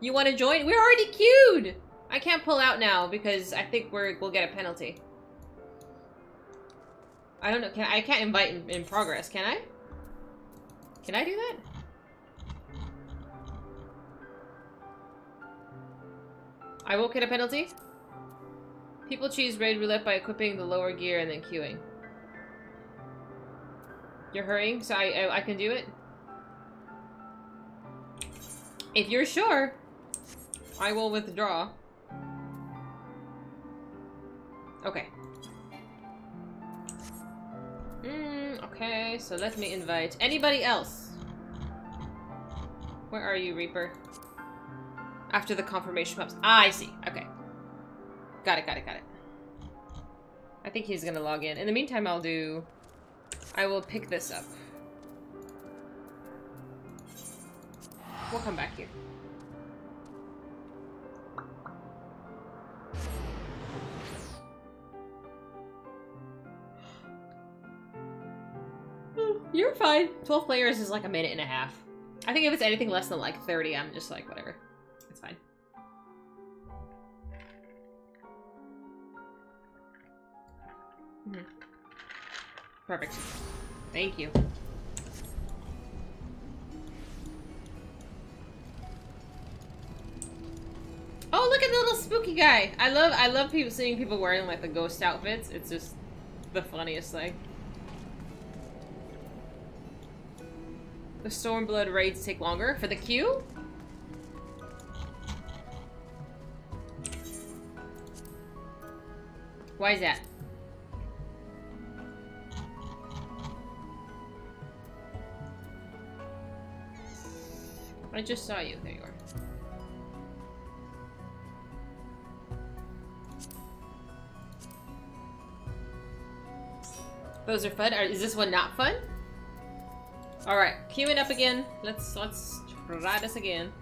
You want to join? We're already queued! I can't pull out now because I think we're we'll get a penalty. I don't know. Can I can't invite in, in progress? Can I? Can I do that? I won't get a penalty. People choose raid roulette by equipping the lower gear and then queuing. You're hurrying, so I, I, I can do it? If you're sure, I will withdraw. Okay. Mm, okay, so let me invite anybody else. Where are you, Reaper? After the confirmation pops. Ah, I see. Okay. Got it, got it, got it. I think he's gonna log in. In the meantime, I'll do... I will pick this up. We'll come back here. You're fine. 12 players is like a minute and a half. I think if it's anything less than like 30, I'm just like, whatever. It's fine. Mm -hmm. Perfect. Thank you. Oh, look at the little spooky guy. I love I love people seeing people wearing like the ghost outfits. It's just the funniest thing. The Stormblood raids take longer for the queue? Why is that? I just saw you. There you are. Those are fun. Is this one not fun? All right, queuing up again. Let's let's try this again.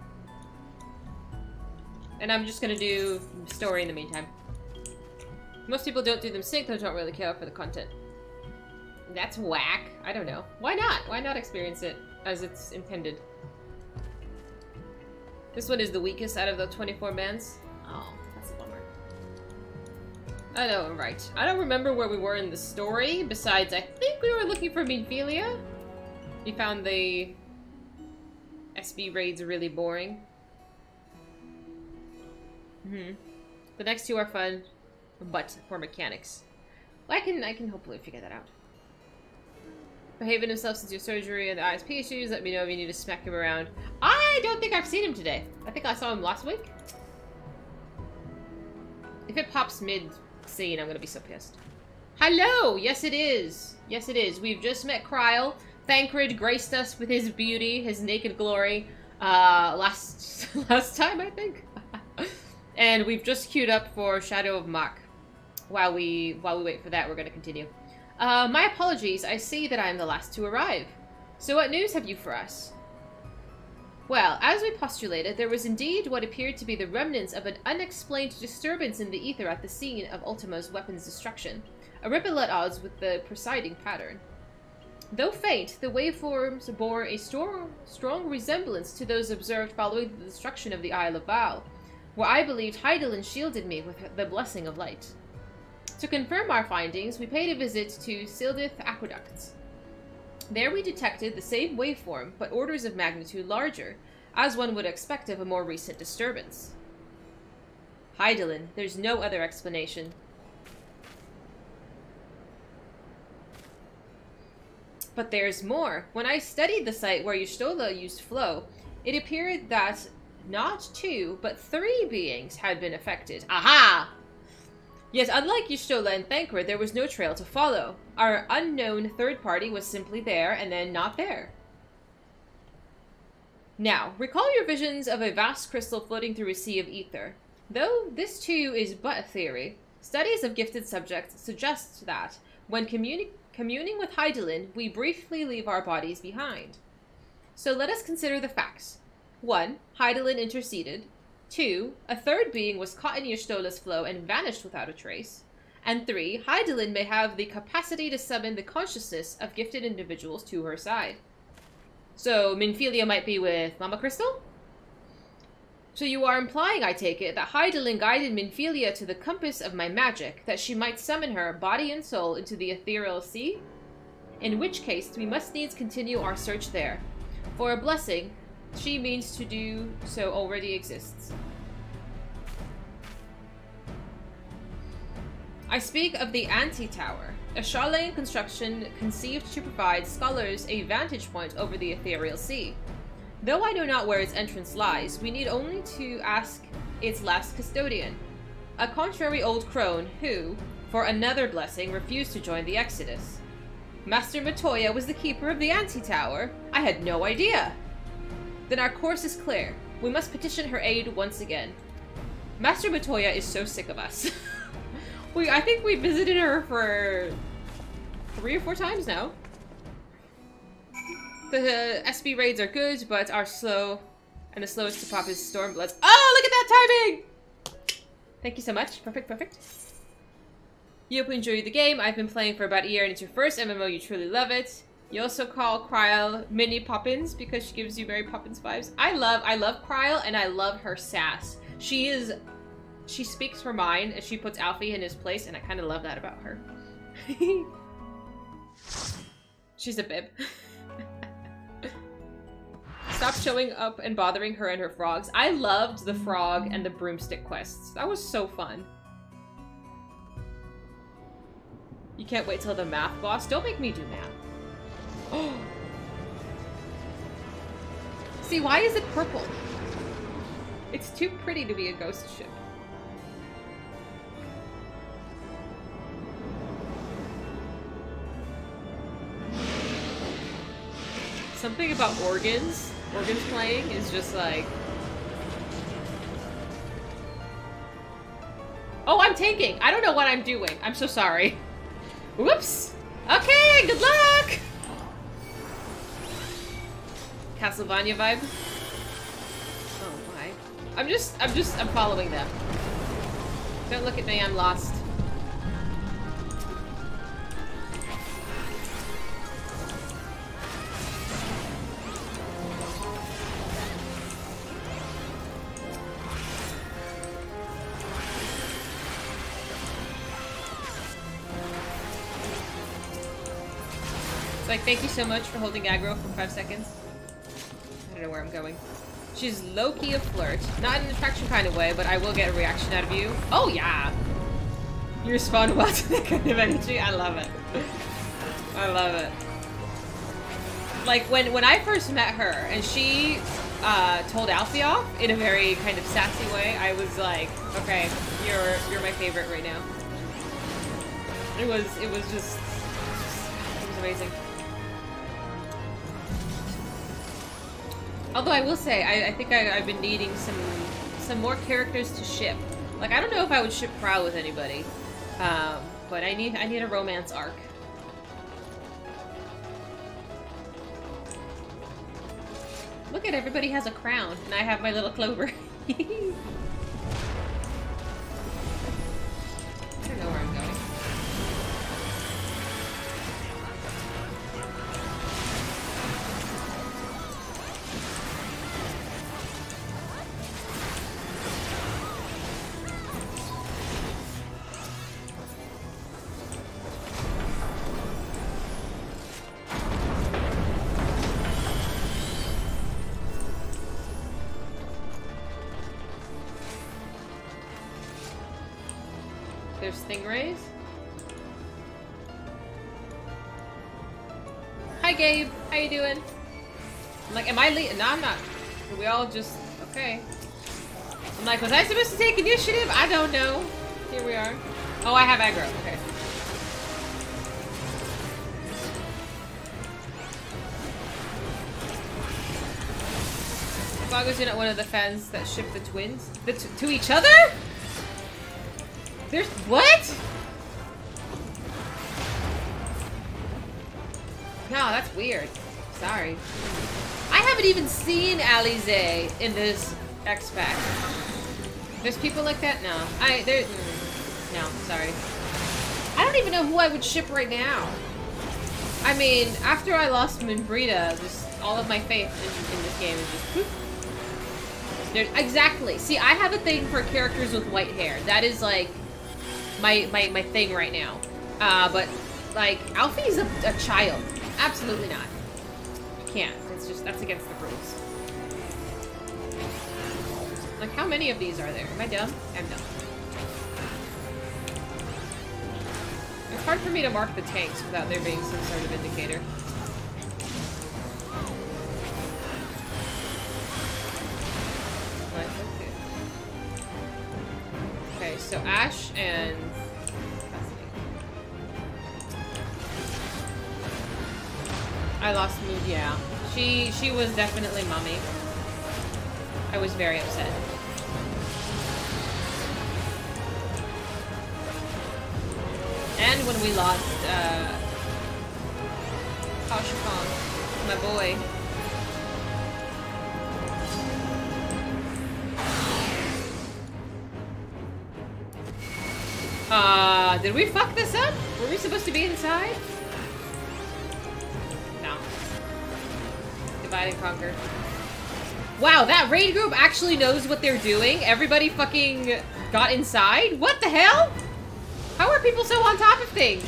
And I'm just gonna do story in the meantime. Most people don't do them sync, they don't really care for the content. That's whack. I don't know. Why not? Why not experience it as it's intended? This one is the weakest out of the 24 bands. Oh, that's a bummer. I know, right. I don't remember where we were in the story, besides I think we were looking for Minfilia. We found the SB raids really boring. hmm The next two are fun, but for mechanics. Well, I can I can hopefully figure that out. Behaving himself since your surgery and the ISP issues. Let me know if you need to smack him around. I don't think I've seen him today. I think I saw him last week. If it pops mid-scene, I'm gonna be so pissed. Hello! Yes, it is. Yes, it is. We've just met Krile. Thancred graced us with his beauty, his naked glory, uh, last *laughs* last time, I think. *laughs* and we've just queued up for Shadow of Mhach. While we while we wait for that, we're to continue. Uh, my apologies, I see that I am the last to arrive. So what news have you for us? Well, as we postulated, there was indeed what appeared to be the remnants of an unexplained disturbance in the ether at the scene of Ultima's weapons destruction. A ripple at odds with the presiding pattern. Though faint, the waveforms bore a strong, resemblance to those observed following the destruction of the Isle of Vaal, where I believed Hydaelyn shielded me with the blessing of light. To confirm our findings, we paid a visit to Sildith Aqueducts. There we detected the same waveform, but orders of magnitude larger, as one would expect of a more recent disturbance. Hydaelyn, there's no other explanation. But there's more. When I studied the site where Y'shtola used flow, it appeared that not two, but three beings had been affected. Aha! Yet, unlike Y'shtola and Thancred, there was no trail to follow. Our unknown third party was simply there and then not there. Now, recall your visions of a vast crystal floating through a sea of ether. Though this too is but a theory, studies of gifted subjects suggest that, when communi communing with Hydaelyn, we briefly leave our bodies behind. So let us consider the facts. 1. Hydaelyn interceded. 2. A third being was caught in Y'shtola's flow and vanished without a trace. And 3. Hydaelyn may have the capacity to summon the consciousness of gifted individuals to her side. So Minfilia might be with Mama Crystal? So you are implying, I take it, that Hydaelyn guided Minfilia to the compass of my magic, that she might summon her, body and soul, into the ethereal sea? In which case, we must needs continue our search there. For a blessing, she means to do so already exists. I speak of the Anti-Tower, a Sharlayan construction conceived to provide scholars a vantage point over the ethereal sea. Though I know not where its entrance lies, we need only to ask its last custodian, a contrary old crone who, for another blessing, refused to join the Exodus. Master Matoya was the keeper of the Anti-Tower? I had no idea! Then our course is clear. We must petition her aid once again. Master Matoya is so sick of us. *laughs* we I think we visited her for three or four times now. The uh, SB raids are good, but are slow. And the slowest to pop is Stormbloods. Oh, look at that timing! Thank you so much. Perfect, perfect. You hope you enjoyed the game. I've been playing for about a year and it's your first MMO. You truly love it. You also call Krile Mini Poppins because she gives you Mary Poppins vibes. I love, I love Krile and I love her sass. She is, she speaks her mind and she puts Alfie in his place and I kind of love that about her. *laughs* She's a bib. *laughs* Stop showing up and bothering her and her frogs. I loved the frog and the broomstick quests. That was so fun. You can't wait till the math boss? Don't make me do math. *gasps* See, why is it purple? It's too pretty to be a ghost ship. Something about organs organs playing is just like... Oh, I'm tanking! I don't know what I'm doing. I'm so sorry. *laughs* Whoops! Okay, good luck! Castlevania vibe. Oh my. I'm just, I'm just, I'm following them. Don't look at me, I'm lost. like, thank you so much for holding aggro for five seconds. Going. She's low-key a flirt. Not in an attraction kind of way, but I will get a reaction out of you. Oh, yeah! You respond *laughs* well to that kind of energy. I love it. I love it. Like, when, when I first met her, and she uh, told Alfie off in a very kind of sassy way, I was like, okay, you're you're my favorite right now. It was, it was just, it was amazing. Although I will say, I, I think I, have been needing some some more characters to ship. Like, I don't know if I would ship Prowl with anybody, um, but I need I need a romance arc. Look at everybody has a crown, and I have my little clover. *laughs* I'm not. We all just... Okay. I'm like, was I supposed to take initiative? I don't know. Here we are. Oh, I have aggro. Okay. As long as you're not one of the fans that ship the twins. The to each other? There's- what? No, that's weird. Sorry. I haven't even seen Alisaie in this X Pack. There's people like that? No. I, there, mm, no, sorry. I don't even know who I would ship right now. I mean, after I lost Moenbryda, just all of my faith in, in this game is just exactly. See, I have a thing for characters with white hair. That is like my my, my thing right now. Uh, but like Alfie's a, a child. Absolutely not. You can't. Just that's against the rules. Like how many of these are there? Am I dumb? I'm dumb. It's hard for me to mark the tanks without there being some sort of indicator. Okay, so Ash and I lost mood, yeah. She she was definitely mommy. I was very upset. And when we lost uh my boy. Uh, did we fuck this up? Were we supposed to be inside? Divide and conquer. Wow, that raid group actually knows what they're doing. Everybody fucking got inside? What the hell? How are people so on top of things?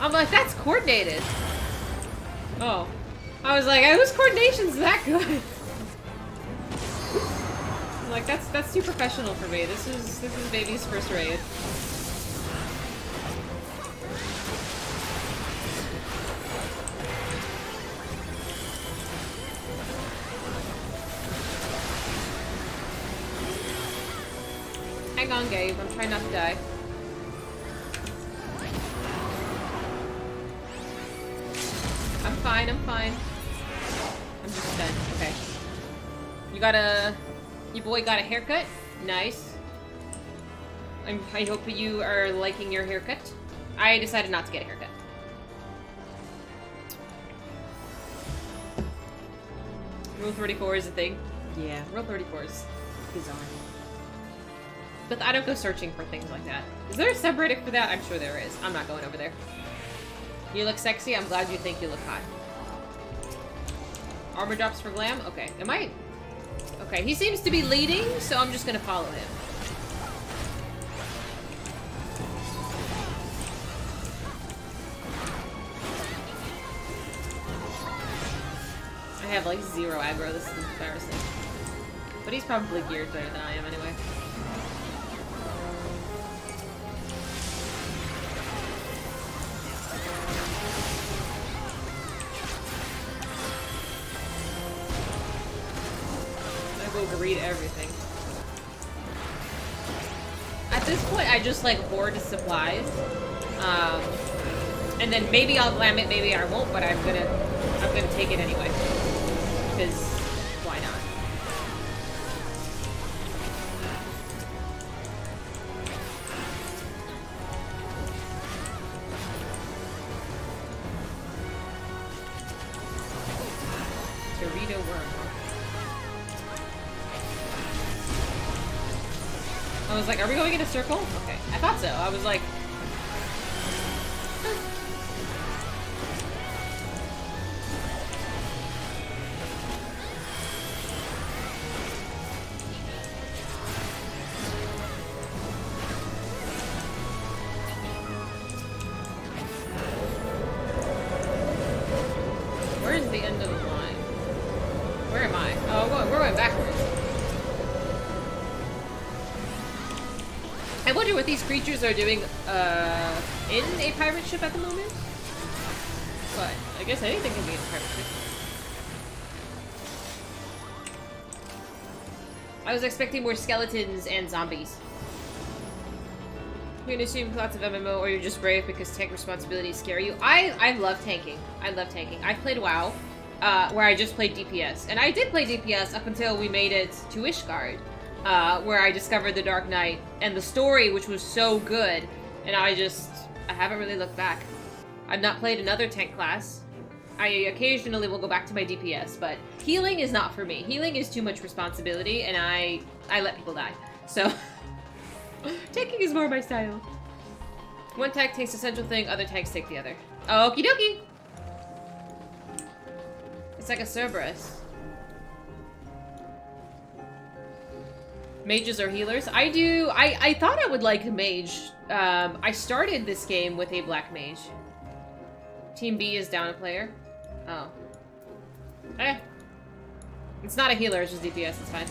I'm like, that's coordinated. Oh. I was like, whose coordination's that good? *laughs* I'm like, that's that's too professional for me. This is this is baby's first raid. Hang on, Gabe. I'm trying not to die. I'm fine, I'm fine. I'm just done. Okay. You got a... Your boy got a haircut? Nice. I'm, I hope you are liking your haircut. I decided not to get a haircut. Rule 34 is a thing. Yeah, Rule 34 is bizarre. But I don't go searching for things like that. Is there a subreddit for that? I'm sure there is. I'm not going over there. You look sexy. I'm glad you think you look hot. Armor drops for glam? Okay. Am I... Okay, he seems to be leading, so I'm just gonna follow him. I have like zero aggro. This is embarrassing. But he's probably geared better than I am anyway. I read everything. At this point, I just like hoard the supplies. Um, and then maybe I'll glam it, maybe I won't, but I'm gonna, I'm gonna take it anyway. Because, circle? Are doing uh, in a pirate ship at the moment. But I guess anything can be in a pirate ship. I was expecting more skeletons and zombies. You're gonna assume lots of MMO, or you're just brave because tank responsibilities scare you. I I love tanking. I love tanking. I played WoW, uh, where I just played DPS, and I did play DPS up until we made it to Ishgard, uh, where I discovered the Dark Knight and the story, which was so good, and I just I haven't really looked back. I've not played another tank class. I occasionally will go back to my DPS, but healing is not for me. Healing is too much responsibility, and I I let people die. So. *laughs* Tanking is more my style. One tank takes essential thing, other tanks take the other. Okie dokie! It's like a Cerberus. Mages or healers? I do- I, I thought I would like a mage. Um, I started this game with a black mage. Team B is down a player. Oh. Eh. It's not a healer, it's just DPS, it's fine.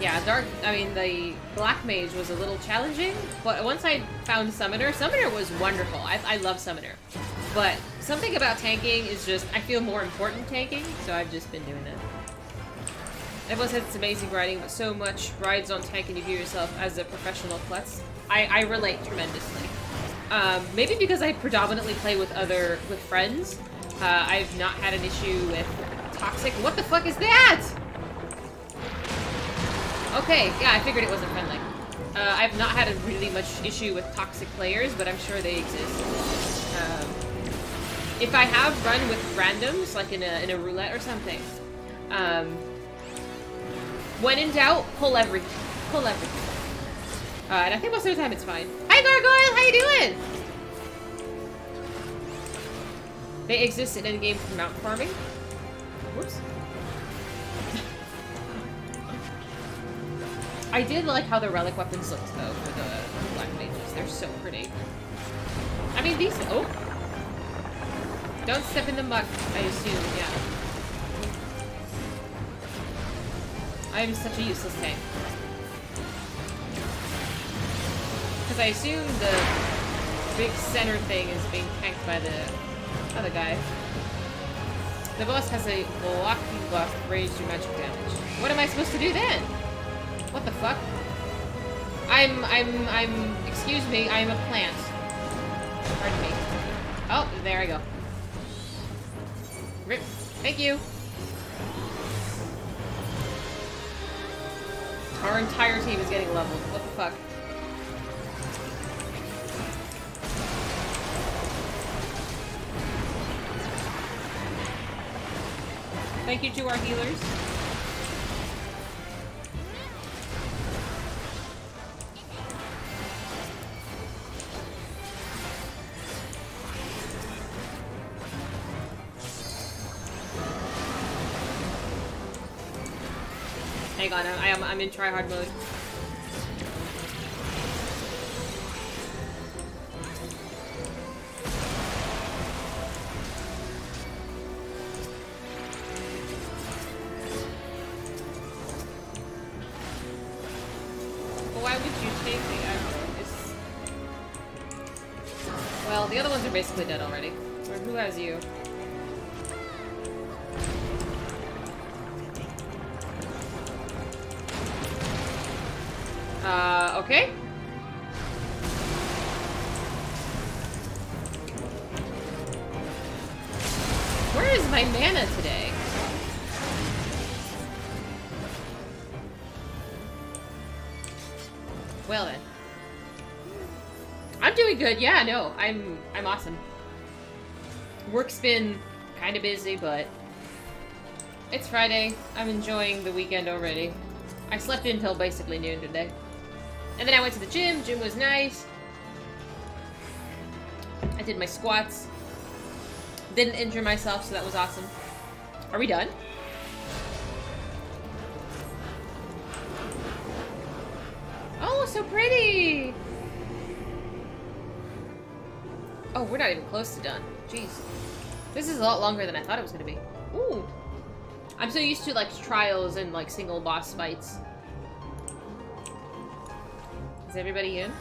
Yeah, Dark, I mean, the Black Mage was a little challenging, but once I found Summoner, Summoner was wonderful. I, I love Summoner. But something about tanking is just, I feel more important tanking, so I've just been doing that. Everyone says it's amazing riding, but so much rides on tank and you view yourself as a professional klutz. I, I relate tremendously. Um, maybe because I predominantly play with other, with friends, uh, I've not had an issue with toxic. What the fuck is that? Okay, yeah, I figured it wasn't friendly. Uh, I've not had a really much issue with toxic players, but I'm sure they exist. Um, if I have run with randoms, like in a, in a roulette or something, um, when in doubt, pull everything. Pull everything. Uh, and I think most of the time it's fine. Hi, Gargoyle! How you doing? They exist in in-game for mount farming. Whoops. *laughs* I did like how the relic weapons looked, though, for the black mages. They're so pretty. I mean, these- oh! Don't step in the muck, I assume, yeah. I am such a useless tank. Because I assume the big center thing is being tanked by the other guy. The boss has a blocking buff, raise your magic damage. What am I supposed to do then? What the fuck? I'm, I'm, I'm, excuse me, I'm a plant. Pardon me. Oh, there I go. Thank you. Our entire team is getting leveled. What the fuck? Thank you to our healers. On, I am I'm in tryhard mode. Been kind of busy, but it's Friday. I'm enjoying the weekend already. I slept until basically noon today. And then I went to the gym. Gym was nice. I did my squats. Didn't injure myself, so that was awesome. Are we done? Oh, so pretty! Oh, we're not even close to done. Jeez. This is a lot longer than I thought it was going to be. Ooh. I'm so used to like trials and like single boss fights. Is everybody in?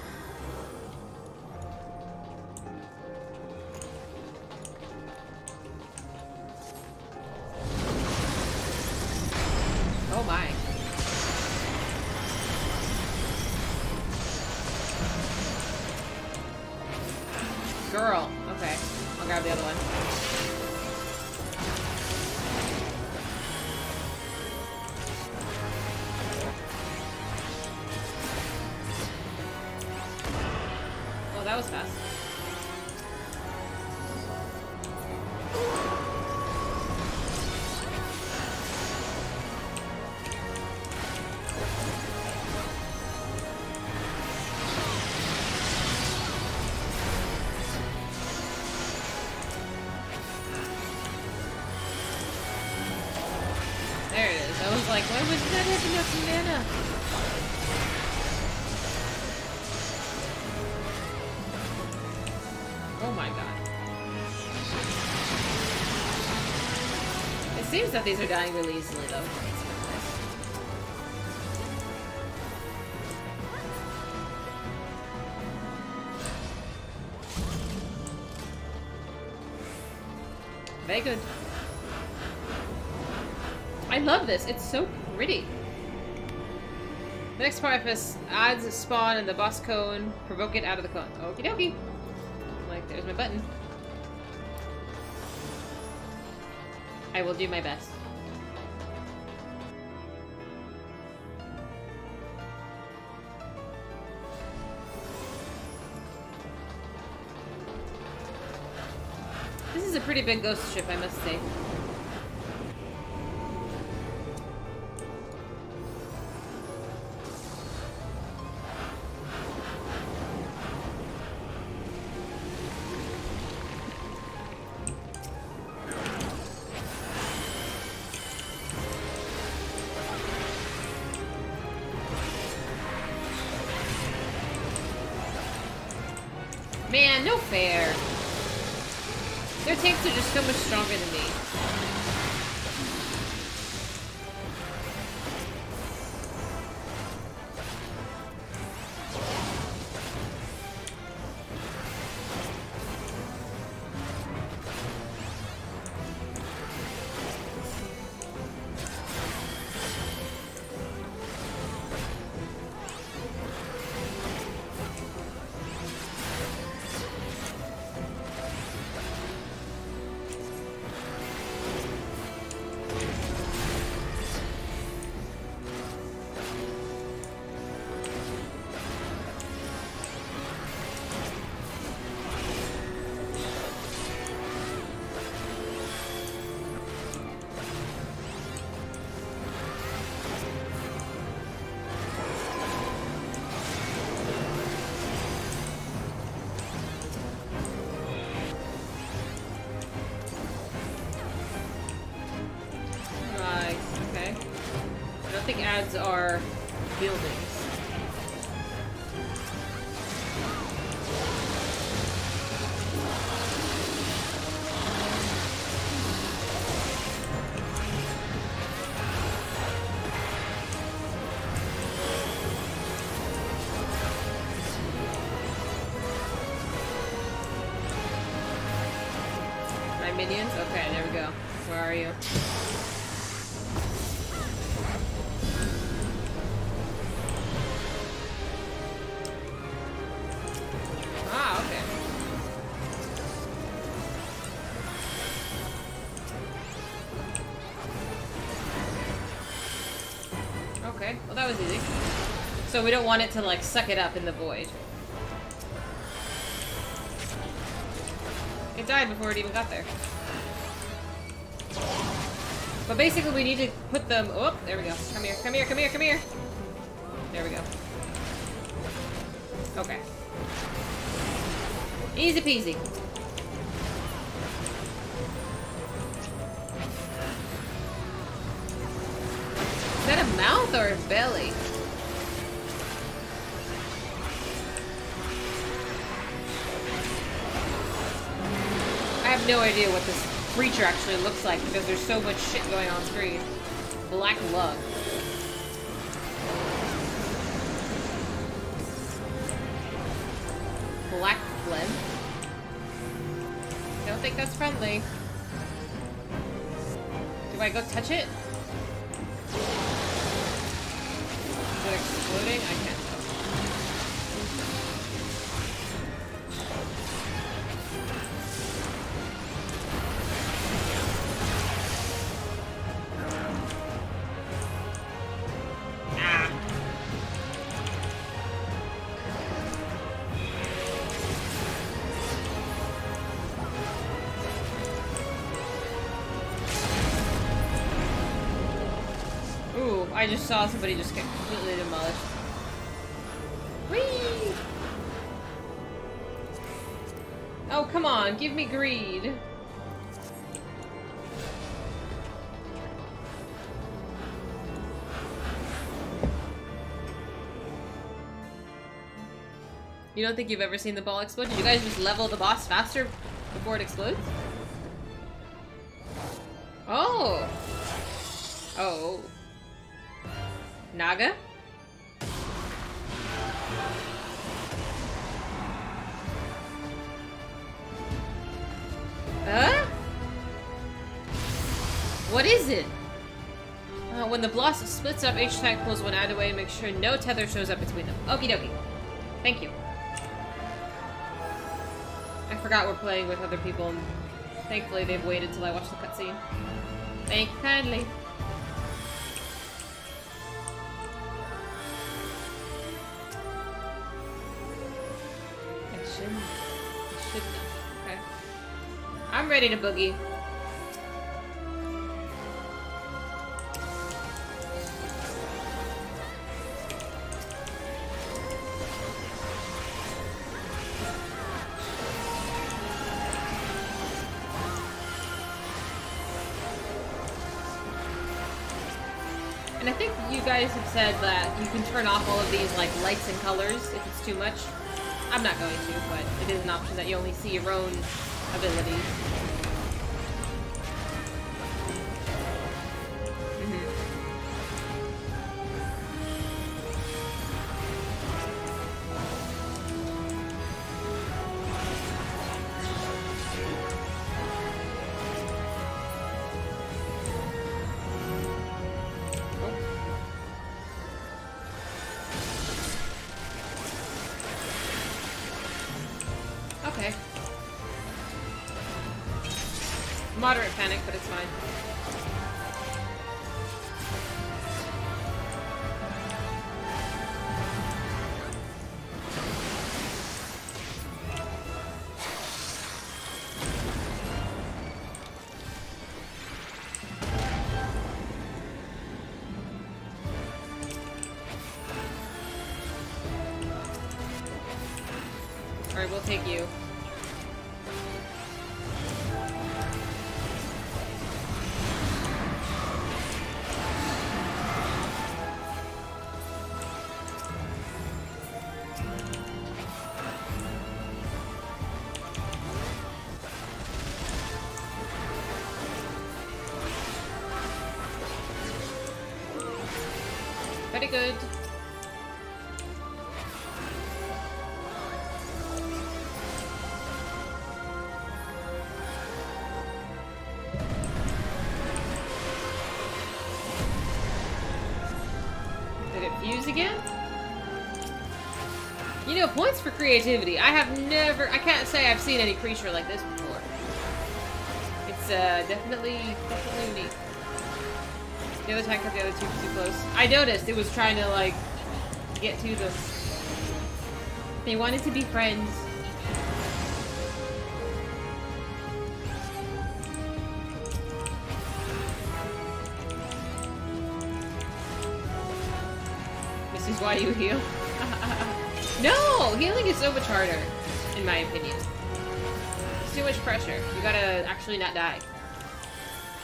That these are dying really easily though. Very good. I love this. It's so pretty. The next part is adds a spawn in the boss cone. Provoke it out of the cone. Okie dokie. Like, there's my button. Do my best. This is a pretty big ghost ship, I must say. Ads are So we don't want it to like suck it up in the void. It died before it even got there. But basically we need to put them- oh, there we go. Come here, come here, come here, come here! There we go. Okay. Easy peasy. Idea what this creature actually looks like because there's so much shit going on screen. Black lug. Black phlegm. Don't think that's friendly. Do I go touch it? Saw somebody just get completely demolished. Whee! Oh, come on, give me greed. You don't think you've ever seen the ball explode? Did you guys just level the boss faster before it explodes? Splits up, each pulls one out of way and make sure no tether shows up between them. Okie dokie. Thank you. I forgot we're playing with other people, thankfully they've waited till I watch the cutscene. Thank you kindly. I shouldn't. I shouldn't. Okay. I'm ready to boogie. Said that you can turn off all of these like lights and colors if it's too much. I'm not going to, but it is an option that you only see your own abilities. Points for creativity. I have never, I can't say I've seen any creature like this before. It's uh, definitely, definitely unique. The other tank got the other two too close. I noticed it was trying to like get to them. They wanted to be friends. This is why you heal so much harder, in my opinion. It's too much pressure. You gotta actually not die.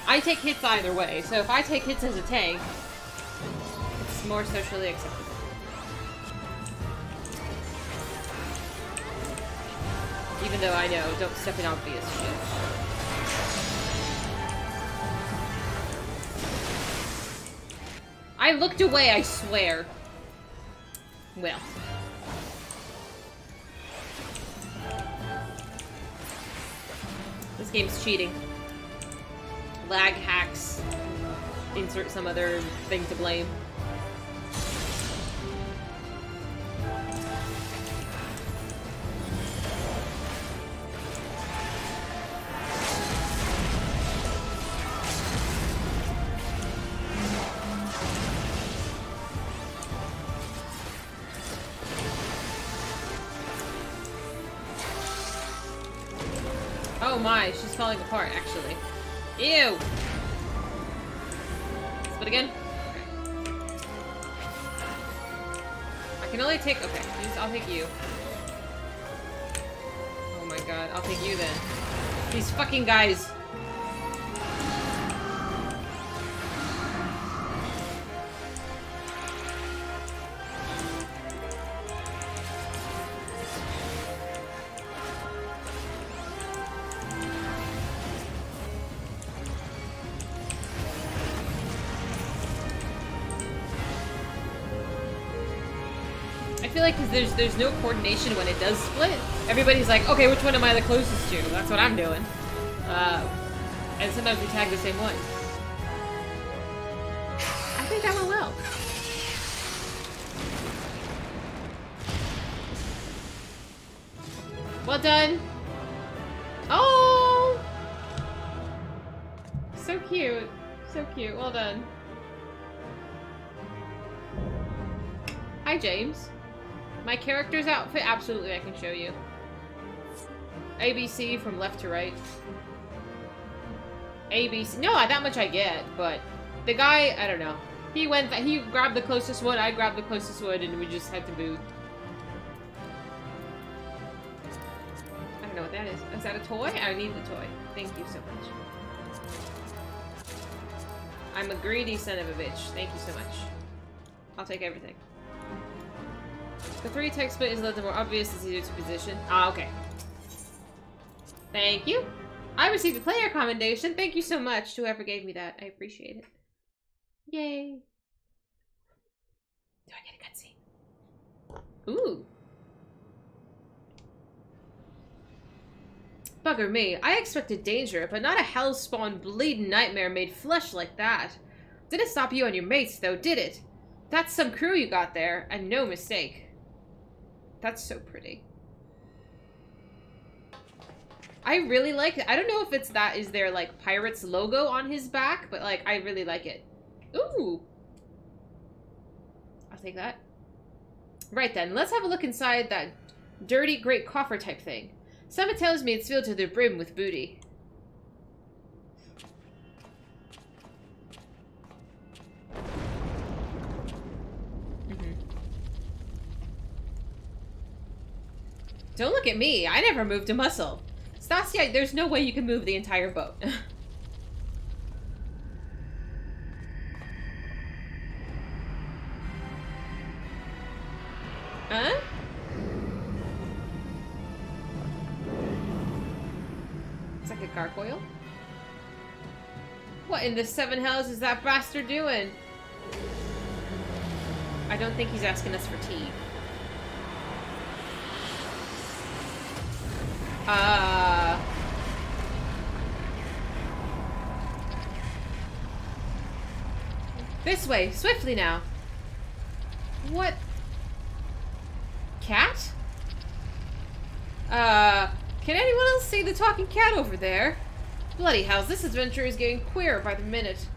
I take hits either way, so if I take hits as a tank, it's more socially acceptable. Even though I know, don't step in obvious shit. I looked away, I swear. Well. Game's cheating. Lag hacks. Insert some other thing to blame. There's there's no coordination when it does split. Everybody's like, okay, which one am I the closest to? That's what I'm doing. Uh, and sometimes we tag the same one. I think that went well. Well done. Oh! So cute. So cute. Well done. Hi, James. My character's outfit? Absolutely, I can show you. ABC from left to right. ABC. No, that much I get, but the guy, I don't know. He went, he grabbed the closest wood, I grabbed the closest wood, and we just had to move. I don't know what that is. Is that a toy? I need the toy. Thank you so much. I'm a greedy son of a bitch. Thank you so much. I'll take everything. The three tech split is a little more obvious, it's easier to position. Ah, okay. Thank you. I received a player commendation. Thank you so much to whoever gave me that. I appreciate it. Yay. Do I get a cutscene? Ooh. Bugger me. I expected danger, but not a hellspawn bleeding nightmare made flesh like that. Didn't stop you and your mates, though, did it? That's some crew you got there, and no mistake. That's so pretty. I really like it. I don't know if it's that is their like pirates logo on his back, but like I really like it. Ooh. I'll take that. Right then, let's have a look inside that dirty great coffer type thing. Someone tells me it's filled to the brim with booty. Don't look at me. I never moved a muscle. Stasia, there's no way you can move the entire boat. *laughs* huh? It's like a gargoyle. What in the seven hells is that bastard doing? I don't think he's asking us for tea. Uh... This way, swiftly now. What? Cat? Uh, can anyone else see the talking cat over there? Bloody hells, this adventure is getting queerer by the minute.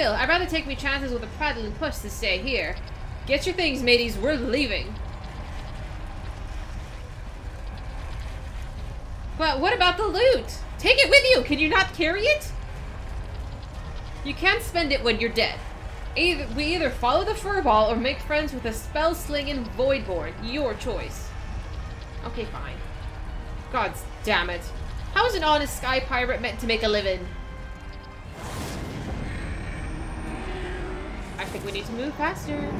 Still, I'd rather take me chances with a prattling puss to stay here. Get your things, mateys, we're leaving. But what about the loot? Take it with you! Can you not carry it? You can't spend it when you're dead. Either, we either follow the furball or make friends with a spell-slinging Voidborn. Your choice. Okay, fine. God damn it. How is an honest sky pirate meant to make a living? I think we need to move faster.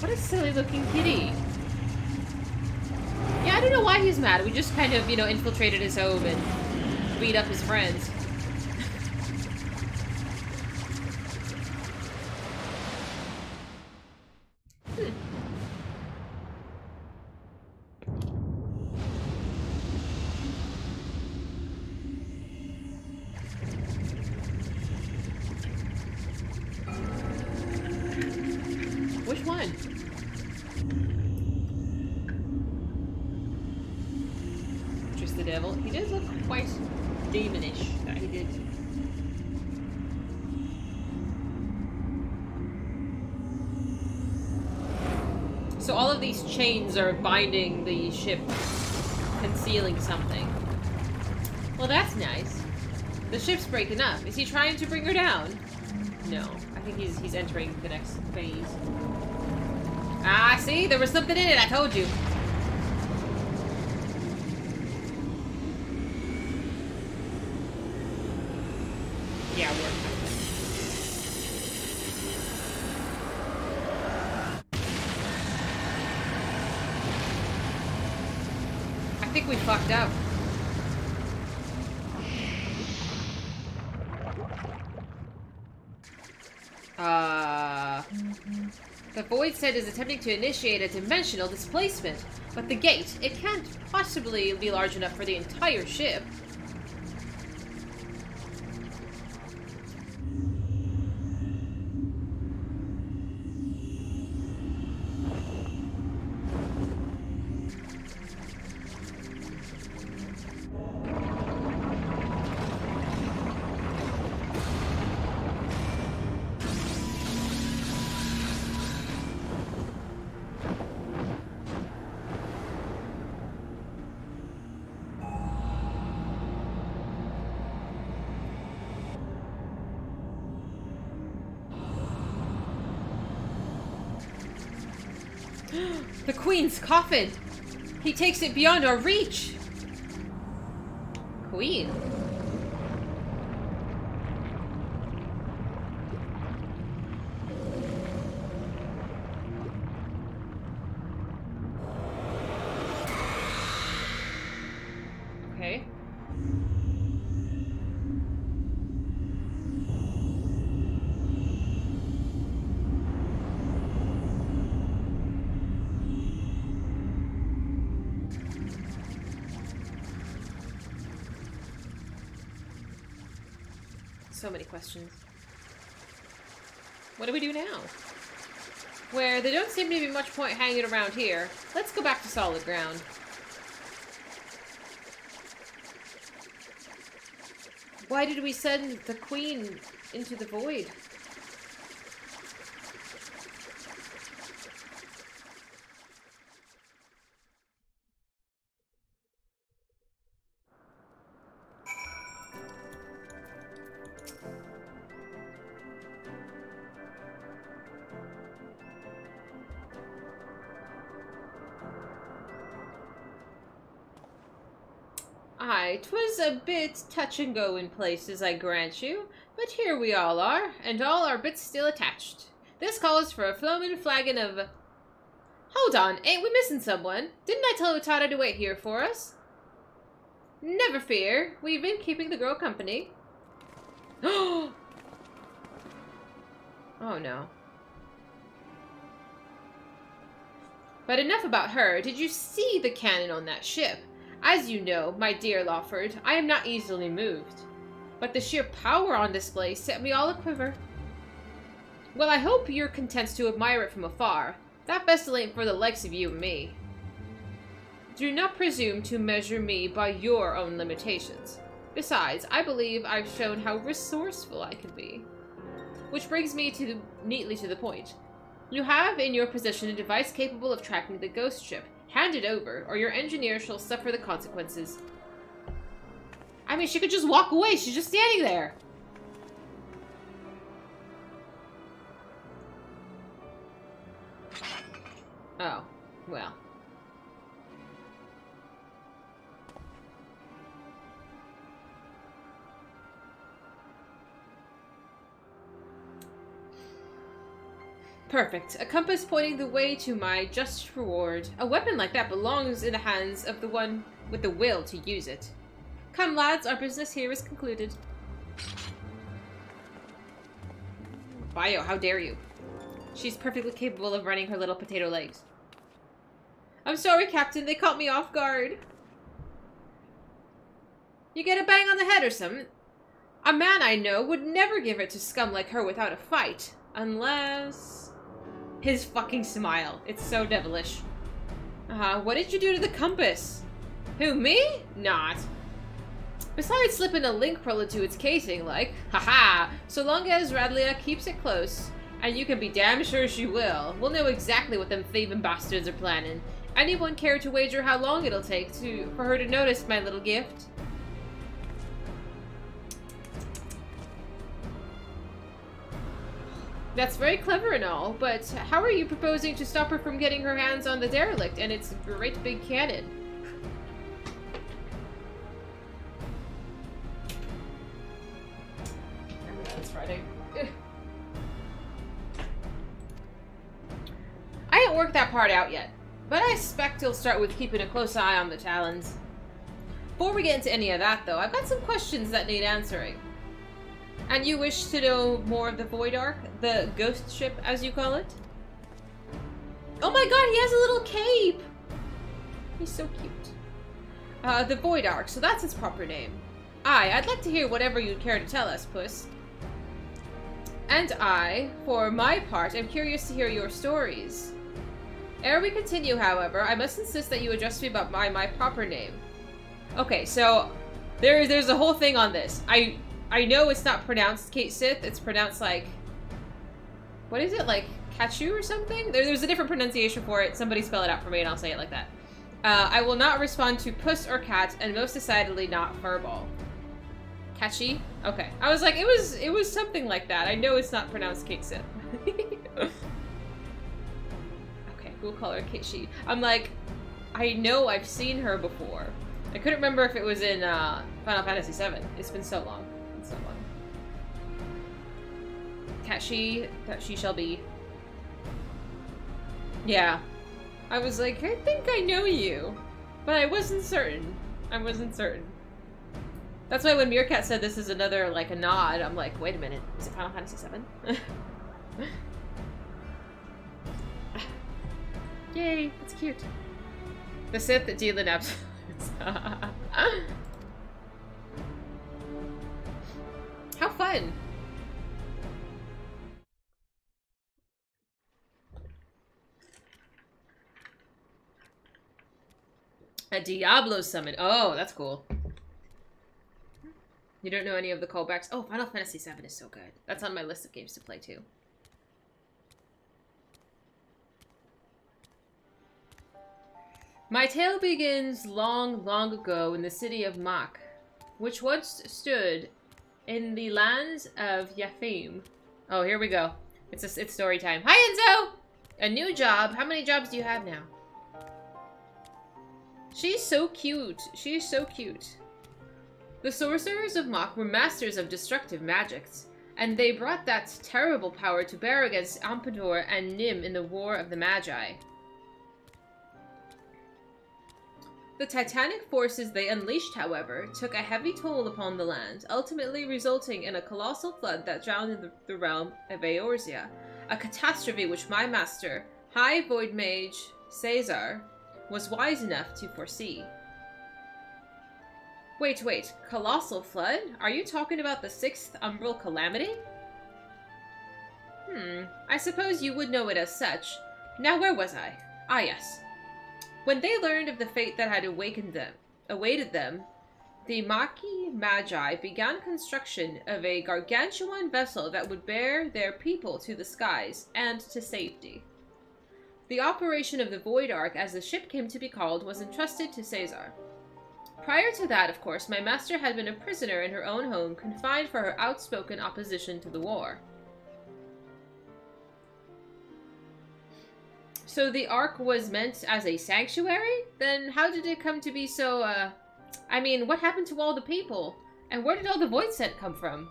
What a silly looking kitty. Yeah, I don't know why he's mad. We just kind of, you know, infiltrated his home and beat up his friends. Binding the ship, concealing something. Well, that's nice. The ship's breaking up. Is he trying to bring her down? No. I think he's he's entering the next phase. Ah, see? There was something in it, I told you. Yeah, we're I think we fucked up. Uh... The Voidsent is attempting to initiate a dimensional displacement, but the gate, it can't possibly be large enough for the entire ship. The Queen's coffin! He takes it beyond our reach! Queen? Questions. What do we do now? Where there don't seem to be much point hanging around here, let's go back to solid ground. Why did we send the queen into the void? A bit touch and go in places, I grant you, but here we all are, and all our bits still attached. This calls for a floamin' flagon of... Hold on, ain't we missing someone? Didn't I tell Utata to wait here for us? Never fear, we've been keeping the girl company. *gasps* oh no. But enough about her. Did you see the cannon on that ship? As you know, my dear Leofard, I am not easily moved. But the sheer power on display set me all a-quiver. Well, I hope you're content to admire it from afar. That vessel ain't for the likes of you and me. Do not presume to measure me by your own limitations. Besides, I believe I've shown how resourceful I can be. Which brings me to the, neatly to the point. You have in your possession a device capable of tracking the ghost ship. Hand it over, or your engineer shall suffer the consequences. I mean, she could just walk away. She's just standing there. Oh, well. Perfect. A compass pointing the way to my just reward. A weapon like that belongs in the hands of the one with the will to use it. Come, lads, our business here is concluded. Bio, how dare you? She's perfectly capable of running her little potato legs. I'm sorry, Captain. They caught me off guard. You get a bang on the head or something? A man I know would never give it to scum like her without a fight. Unless... His fucking smile. It's so devilish. Uh, what did you do to the compass? Who, me? Not. Besides slipping a link pearl into its casing, like, haha, so long as Radlia keeps it close, and you can be damn sure she will, we'll know exactly what them thieving bastards are planning. Anyone care to wager how long it'll take to for her to notice my little gift? That's very clever and all, but how are you proposing to stop her from getting her hands on the derelict and its great big cannon? That's Friday. I haven't worked that part out yet, but I expect he'll start with keeping a close eye on the Talons. Before we get into any of that, though, I've got some questions that need answering. And you wish to know more of the Void Ark? The ghost ship, as you call it? Oh my god, he has a little cape! He's so cute. Uh, the Void Ark, so that's its proper name. Aye, I'd like to hear whatever you'd care to tell us, Puss. And I, for my part, am curious to hear your stories. Ere we continue, however, I must insist that you address me by my proper name. Okay, so there, there's a whole thing on this. I I know it's not pronounced Kate Sith. It's pronounced like... What is it? Like Kachu or something? There, there's a different pronunciation for it. Somebody spell it out for me and I'll say it like that. Uh, I will not respond to puss or cat, and most decidedly not furball. Catchy? Okay. I was like, it was it was something like that. I know it's not pronounced Kate Sith. *laughs* okay, we'll call her Kate I'm like, I know I've seen her before. I couldn't remember if it was in uh, Final Fantasy VII. It's been so long Cait Sith that she shall be. Yeah. I was like, I think I know you. But I wasn't certain. I wasn't certain. That's why when Meerkat said this is another, like, a nod, I'm like, wait a minute. Is it Final Fantasy VII? *laughs* Yay, it's cute. The Sith that Dealin *laughs* How fun! A Diablo summon. Oh, that's cool. You don't know any of the callbacks? Oh, Final Fantasy VII is so good. That's on my list of games to play too. My tale begins long, long ago in the city of Mhach, which once stood in the lands of Yafim. Oh, here we go. It's a, it's story time. Hi, Enzo! A new job. How many jobs do you have now? She's so cute. She's so cute. The sorcerers of Mhach were masters of destructive magics, and they brought that terrible power to bear against Amdapor and Nym in the War of the Magi. The titanic forces they unleashed, however, took a heavy toll upon the land, ultimately resulting in a colossal flood that drowned the, the realm of Eorzea, a catastrophe which my master, High Void Mage Caesar, was wise enough to foresee. Wait, wait, colossal flood? Are you talking about the sixth umbral calamity? Hmm, I suppose you would know it as such. Now where was I? Ah yes, when they learned of the fate that had awakened them, awaited them, the Mhachi Magi began construction of a gargantuan vessel that would bear their people to the skies and to safety. The operation of the Void Ark, as the ship came to be called, was entrusted to Caesar. Prior to that, of course, my master had been a prisoner in her own home, confined for her outspoken opposition to the war. So the Ark was meant as a sanctuary? Then how did it come to be so, uh... I mean, what happened to all the people? And where did all the Voidsent come from?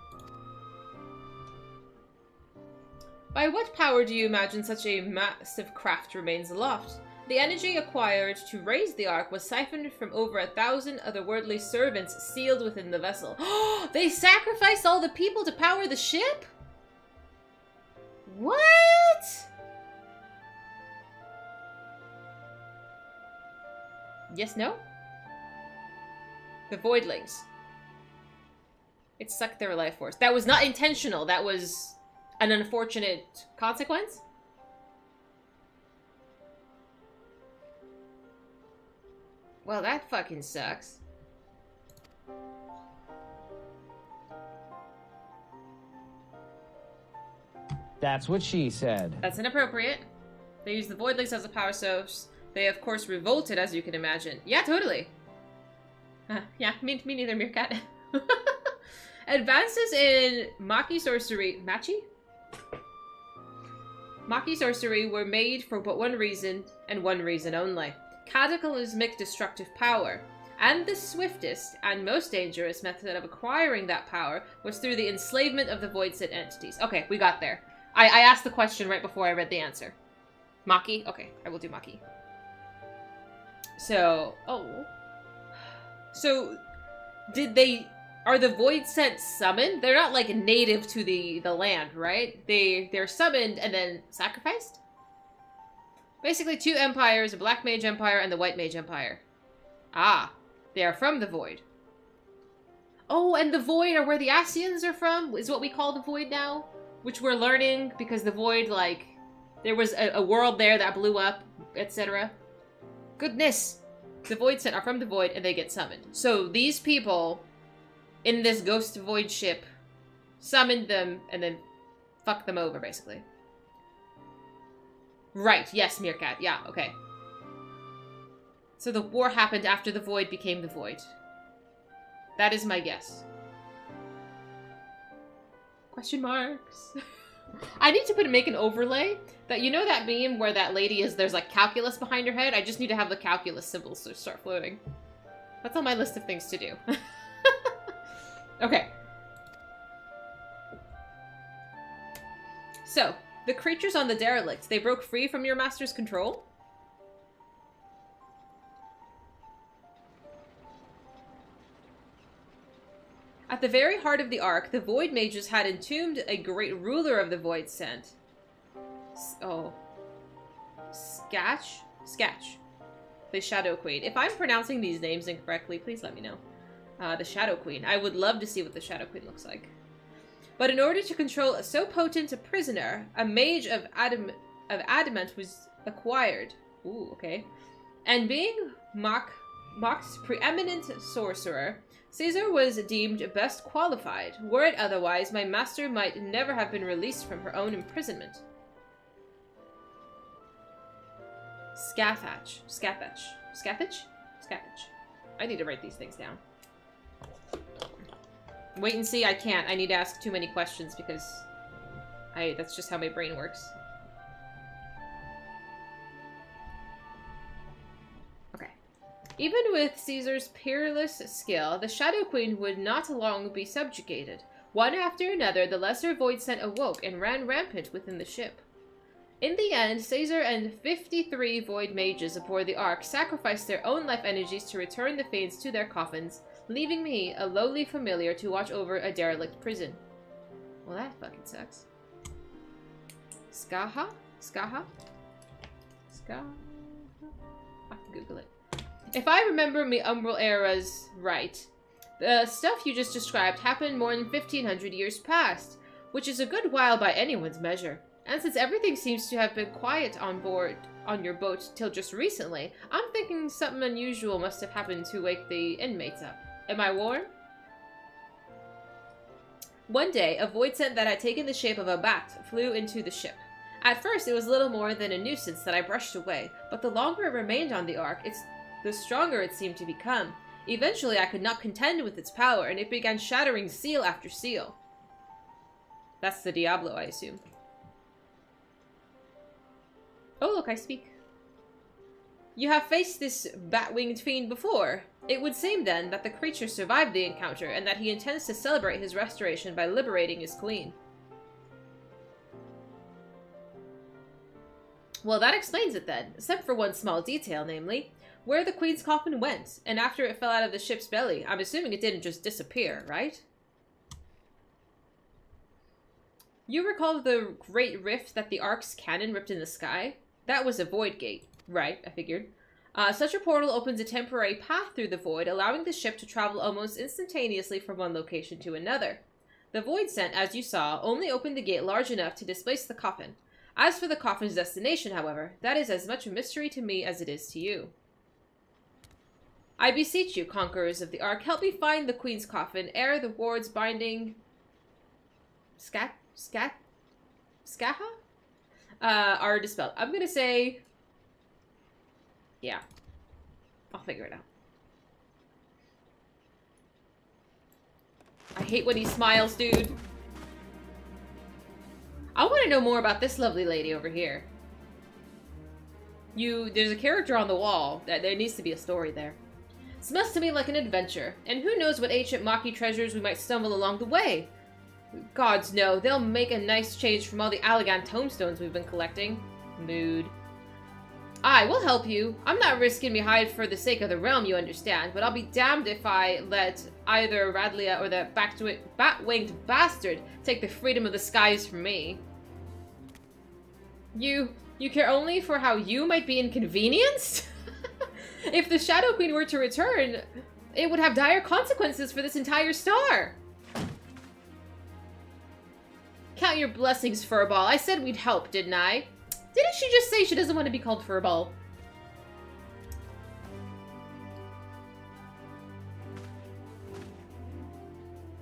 By what power do you imagine such a massive craft remains aloft? The energy acquired to raise the Ark was siphoned from over a thousand otherworldly servants sealed within the vessel. *gasps* they sacrificed all the people to power the ship? What? Yes, no? The Voidlings. It sucked their life force. That was not intentional. That was an unfortunate consequence? Well, that fucking sucks. That's what she said. That's inappropriate. They used the Voidlings as a power source. They, of course, revolted, as you can imagine. Yeah, totally. Uh, *laughs* yeah, me, me neither, Meerkat. *laughs* Advances in Mhachi sorcery... Machi? Mhachi sorcery were made for but one reason, and one reason only. Cataclysmic destructive power. And the swiftest and most dangerous method of acquiring that power was through the enslavement of the Voidsent entities. Okay, we got there. I, I asked the question right before I read the answer. Maki? Okay, I will do Maki. So, oh. So, did they, are the Voidsent summoned? They're not like native to the, the land, right? They, they're summoned and then sacrificed? Basically two empires, a Black Mage Empire and the White Mage Empire. Ah, they are from the Void. Oh, and the Void are where the Asians are from, is what we call the Void now? Which we're learning because the Void, like, there was a, a world there that blew up, etc. Goodness! The Voidsent are from the Void and they get summoned. So these people in this Ghost Void ship summoned them and then fucked them over, basically. Right, yes, Meerkat. Yeah, okay. So the war happened after the Void became the Void. That is my guess. Question marks. *laughs* I need to put make an overlay that you know that meme where that lady is there's like calculus behind her head. I just need to have the calculus symbols to start floating. That's on my list of things to do. *laughs* okay. So, the creatures on the derelict, they broke free from your master's control? At the very heart of the Ark, the Void Mages had entombed a great ruler of the Voidsent. Oh. Skatch? Skatch. The Shadow Queen. If I'm pronouncing these names incorrectly, please let me know. Uh, the Shadow Queen. I would love to see what the Shadow Queen looks like. But in order to control so potent a prisoner, a mage of, adam of adamant was acquired. Ooh, okay. And being Mhach Mhach's preeminent sorcerer, Caesar was deemed best qualified. Were it otherwise, my master might never have been released from her own imprisonment. Scathach. Scathach. Scathach? Scathach. I need to write these things down. Wait and see, I can't. I need to ask too many questions because I that's just how my brain works. Okay. Even with Caesar's peerless skill, the Shadow Queen would not long be subjugated. One after another, the lesser Voidsent awoke and ran rampant within the ship. In the end, Caesar and 53 Void Mages aboard the Ark sacrificed their own life energies to return the Fiends to their coffins leaving me, a lowly familiar, to watch over a derelict prison. Well, that fucking sucks. Skaha? Skaha? Skaha? I can Google it. If I remember me Umbral eras right, the stuff you just described happened more than 1500 years past, which is a good while by anyone's measure. And since everything seems to have been quiet on board on your boat till just recently, I'm thinking something unusual must have happened to wake the inmates up. Am I warm? One day, a voidsent that had taken the shape of a bat flew into the ship. At first, it was little more than a nuisance that I brushed away, but the longer it remained on the Ark, it's the stronger it seemed to become. Eventually, I could not contend with its power, and it began shattering seal after seal. That's the Diablo, I assume. Oh, look, I speak. You have faced this bat-winged fiend before. It would seem then that the creature survived the encounter and that he intends to celebrate his restoration by liberating his queen. Well, that explains it then, except for one small detail, namely, where the Queen's coffin went, and after it fell out of the ship's belly. I'm assuming it didn't just disappear, right? You recall the great rift that the Ark's cannon ripped in the sky? That was a void gate. Right, I figured. Uh, such a portal opens a temporary path through the void, allowing the ship to travel almost instantaneously from one location to another. The Voidsent, as you saw, only opened the gate large enough to displace the coffin. As for the coffin's destination, however, that is as much a mystery to me as it is to you. I beseech you, conquerors of the Ark, help me find the Queen's coffin ere the wards binding... Scat? Scat? Skaha? Uh, are dispelled. I'm gonna say... Yeah. I'll figure it out. I hate when he smiles, dude. I want to know more about this lovely lady over here. You, there's a character on the wall. That There needs to be a story there. Smells to me like an adventure, and who knows what ancient Mhachi treasures we might stumble along the way. Gods no, they'll make a nice change from all the Allagan tombstones we've been collecting. Mood. I will help you. I'm not risking me hide for the sake of the realm, you understand, but I'll be damned if I let either Radlia or the bat-winged bastard take the freedom of the skies from me. You... you care only for how you might be inconvenienced? *laughs* if the Shadow Queen were to return, it would have dire consequences for this entire star. Count your blessings, Furball. I said we'd help, didn't I? Didn't she just say she doesn't want to be called Furball?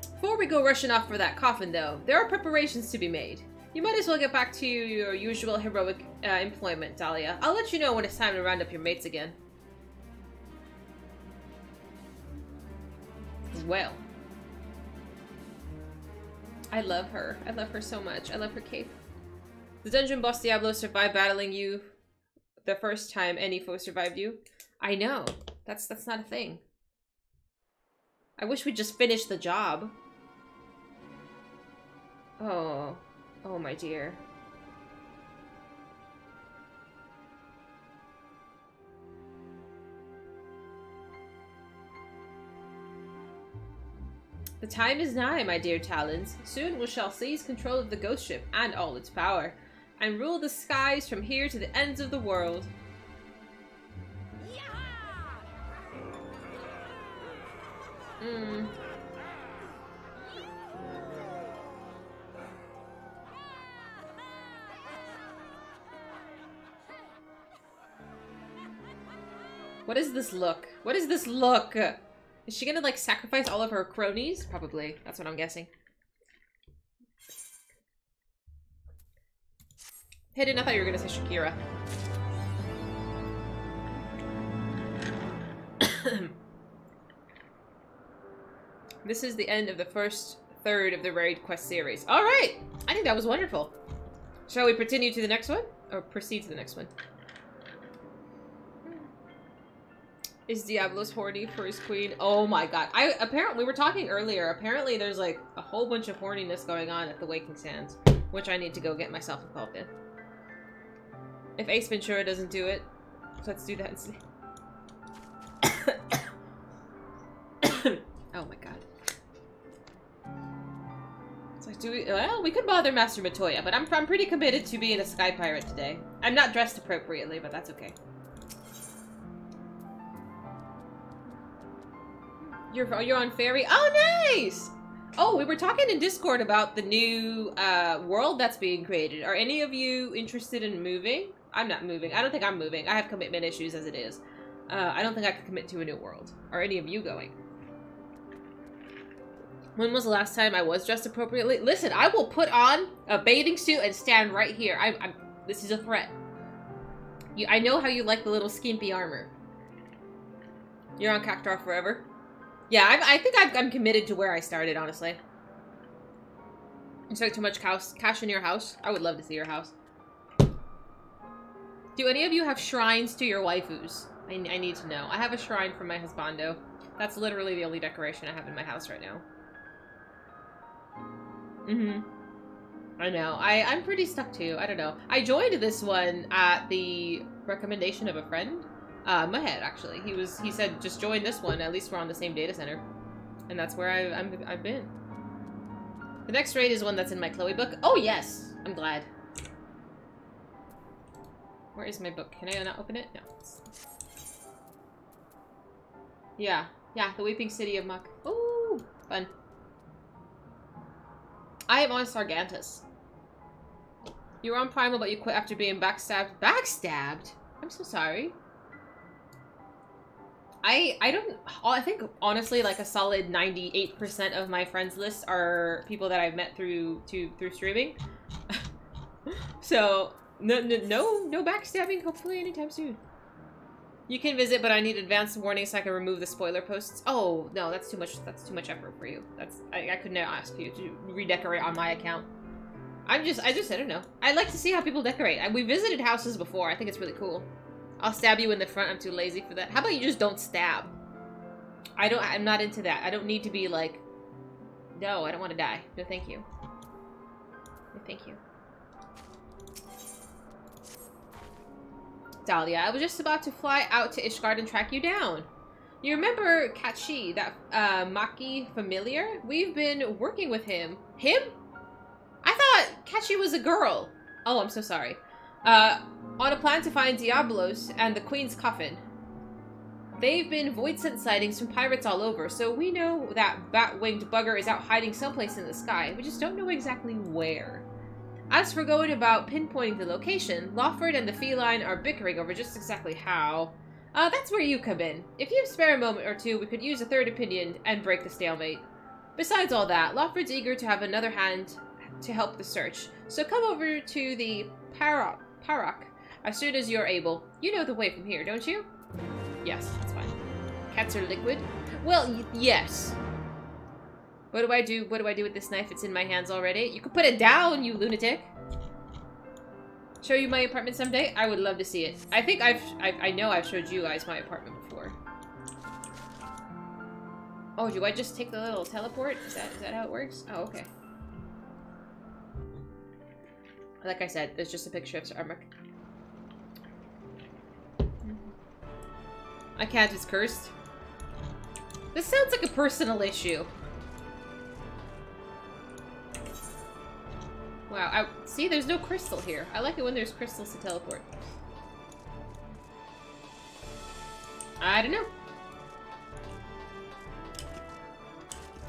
Before we go rushing off for that coffin, though, there are preparations to be made. You might as well get back to your usual heroic uh, employment, Dahlia. I'll let you know when it's time to round up your mates again. Well. I love her. I love her so much. I love her cape. The dungeon boss Diablo survived battling you the first time any foe survived you. I know. That's that's not a thing. I wish we'd just finished the job. Oh. Oh, my dear. The time is nigh, my dear Talons. Soon we shall seize control of the ghost ship and all its power and rule the skies from here to the ends of the world. Hmm. What is this look? What is this look? Is she gonna, like, sacrifice all of her cronies? Probably. That's what I'm guessing. Hidden, I thought you were gonna say Shakira. *coughs* this is the end of the first third of the Raid Quest series. Alright! I think that was wonderful. Shall we continue to the next one? Or proceed to the next one? Is Diablos horny for his queen? Oh my god. I apparently we were talking earlier. Apparently there's like a whole bunch of horniness going on at the Waking Sands, which I need to go get myself involved in. If Ace Ventura doesn't do it, let's do that instead. *coughs* oh my god. Like, do we- well, we could bother Master Matoya, but I'm, I'm pretty committed to being a Sky Pirate today. I'm not dressed appropriately, but that's okay. You're, you're on ferry? Oh, nice! Oh, we were talking in Discord about the new uh, world that's being created. Are any of you interested in moving? I'm not moving. I don't think I'm moving. I have commitment issues as it is. Uh, I don't think I could commit to a new world. Are any of you going? When was the last time I was dressed appropriately? Listen, I will put on a bathing suit and stand right here. I, I'm, this is a threat. You, I know how you like the little skimpy armor. You're on Cactuar forever? Yeah, I, I think i am committed to where I started, honestly. You spent too much cash in your house? I would love to see your house. Do any of you have shrines to your waifus? I, I need to know. I have a shrine for my husbando. That's literally the only decoration I have in my house right now. Mm-hmm. I know. I, I'm pretty stuck too. I don't know. I joined this one at the recommendation of a friend. Uh, Mahed, actually. He was he said just join this one. At least we're on the same data center, and that's where I, I'm I've been. The next raid is one that's in my Khloe book. Oh yes, I'm glad. Where is my book? Can I not open it? No. Yeah, yeah, the Weeping City of Mhach. Ooh, fun. I am on Sargatanas. You were on Primal, but you quit after being backstabbed. Backstabbed? I'm so sorry. I I don't oh, I think honestly like a solid 98% of my friends list are people that I've met through to through streaming. *laughs* so no no no no backstabbing hopefully anytime soon. You can visit, but I need advance warning so I can remove the spoiler posts. Oh no, that's too much. That's too much effort for you. That's I, I could not ask you to redecorate on my account. I'm just I just I don't know. I like to see how people decorate. We visited houses before. I think it's really cool. I'll stab you in the front. I'm too lazy for that. How about you just don't stab? I don't, I'm not into that. I don't need to be like, no, I don't want to die. No, thank you. No, thank you. Dahlia, I was just about to fly out to Ishgard and track you down. You remember Kachi, that uh, Mhachi familiar? We've been working with him. Him? I thought Kachi was a girl. Oh, I'm so sorry. Uh, on a plan to find Diablos and the Queen's coffin. They've been Voidsent sightings from pirates all over, so we know that bat-winged bugger is out hiding someplace in the sky. We just don't know exactly where. As for going about pinpointing the location, Leofard and the feline are bickering over just exactly how. Uh, that's where you come in. If you spare a moment or two, we could use a third opinion and break the stalemate. Besides all that, Leofard's eager to have another hand to help the search, so come over to the Parok, Parok as soon as you're able. You know the way from here, don't you? Yes, that's fine. Cats are liquid? Well, yes. What do I do? What do I do with this knife? It's in my hands already. You could put it down, you lunatic. Show you my apartment someday? I would love to see it. I think I've, I, I know I've showed you guys my apartment before. Oh, do I just take the little teleport? Is that, is that how it works? Oh, okay. Like I said, there's just a picture of Armuk. My cat is cursed. This sounds like a personal issue. Wow, I, see, there's no crystal here. I like it when there's crystals to teleport. I don't know.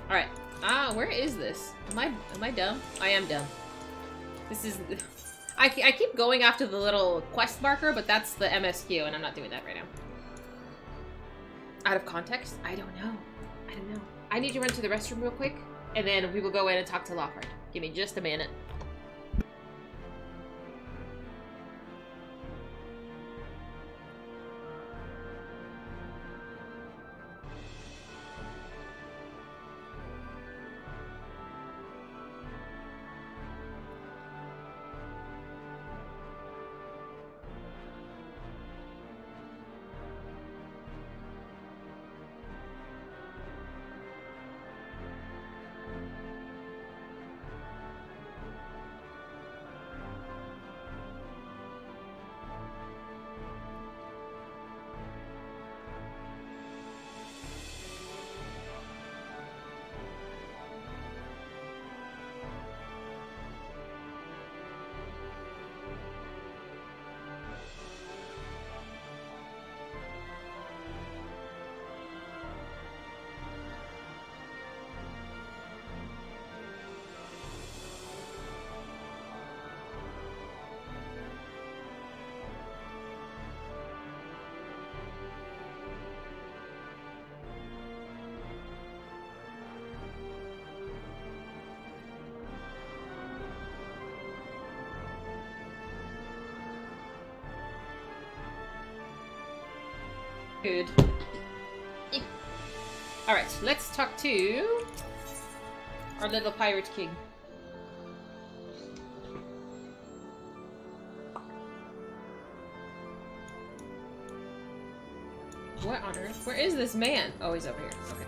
Alright. Ah, where is this? Am I, am I dumb? I am dumb. This is... *laughs* I, I keep going after the little quest marker, but that's the MSQ, and I'm not doing that right now. Out of context? I don't know. I don't know. I need to run to the restroom real quick, and then we will go in and talk to Lockhart. Give me just a minute. Let's talk to our little pirate king. What on earth? Where is this man? Oh, he's over here. Okay.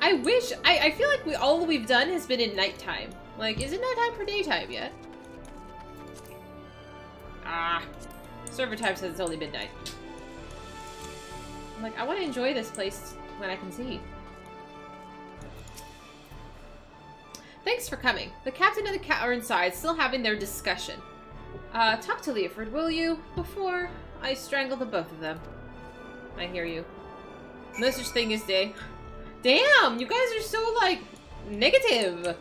I wish- I, I feel like we all we've done has been in nighttime. Like, is it no time for daytime yet? Ah. Server time says it's only midnight. I'm like, I want to enjoy this place when I can see. Thanks for coming. The captain and the cat are inside, still having their discussion. Uh, talk to Leofard, will you? Before I strangle the both of them. I hear you. No such thing as day. Damn, you guys are so, like, negative.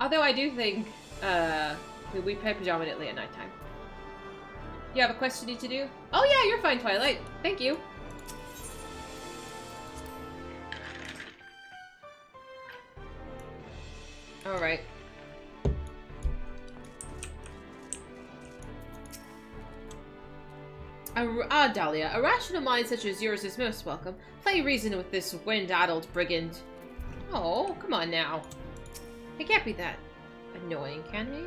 Although I do think, uh, we play predominantly at nighttime. You have a quest you need to do? Oh yeah, you're fine, Twilight. Thank you. Alright. Ah, Dahlia, a rational mind such as yours is most welcome. Play reason with this wind-addled brigand. Oh, come on now. It can't be that annoying, can he?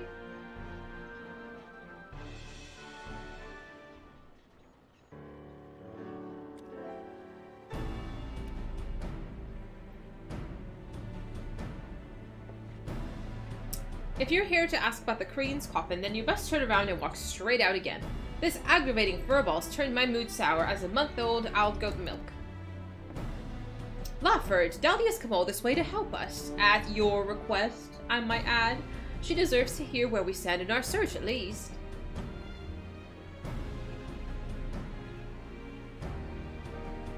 If you're here to ask about the Queen's coffin, then you best turn around and walk straight out again. This aggravating furballs turned my mood sour as a month-old I'll goat milk. Leofard, Dahlia's come all this way to help us. At your request, I might add. She deserves to hear where we stand in our search, at least.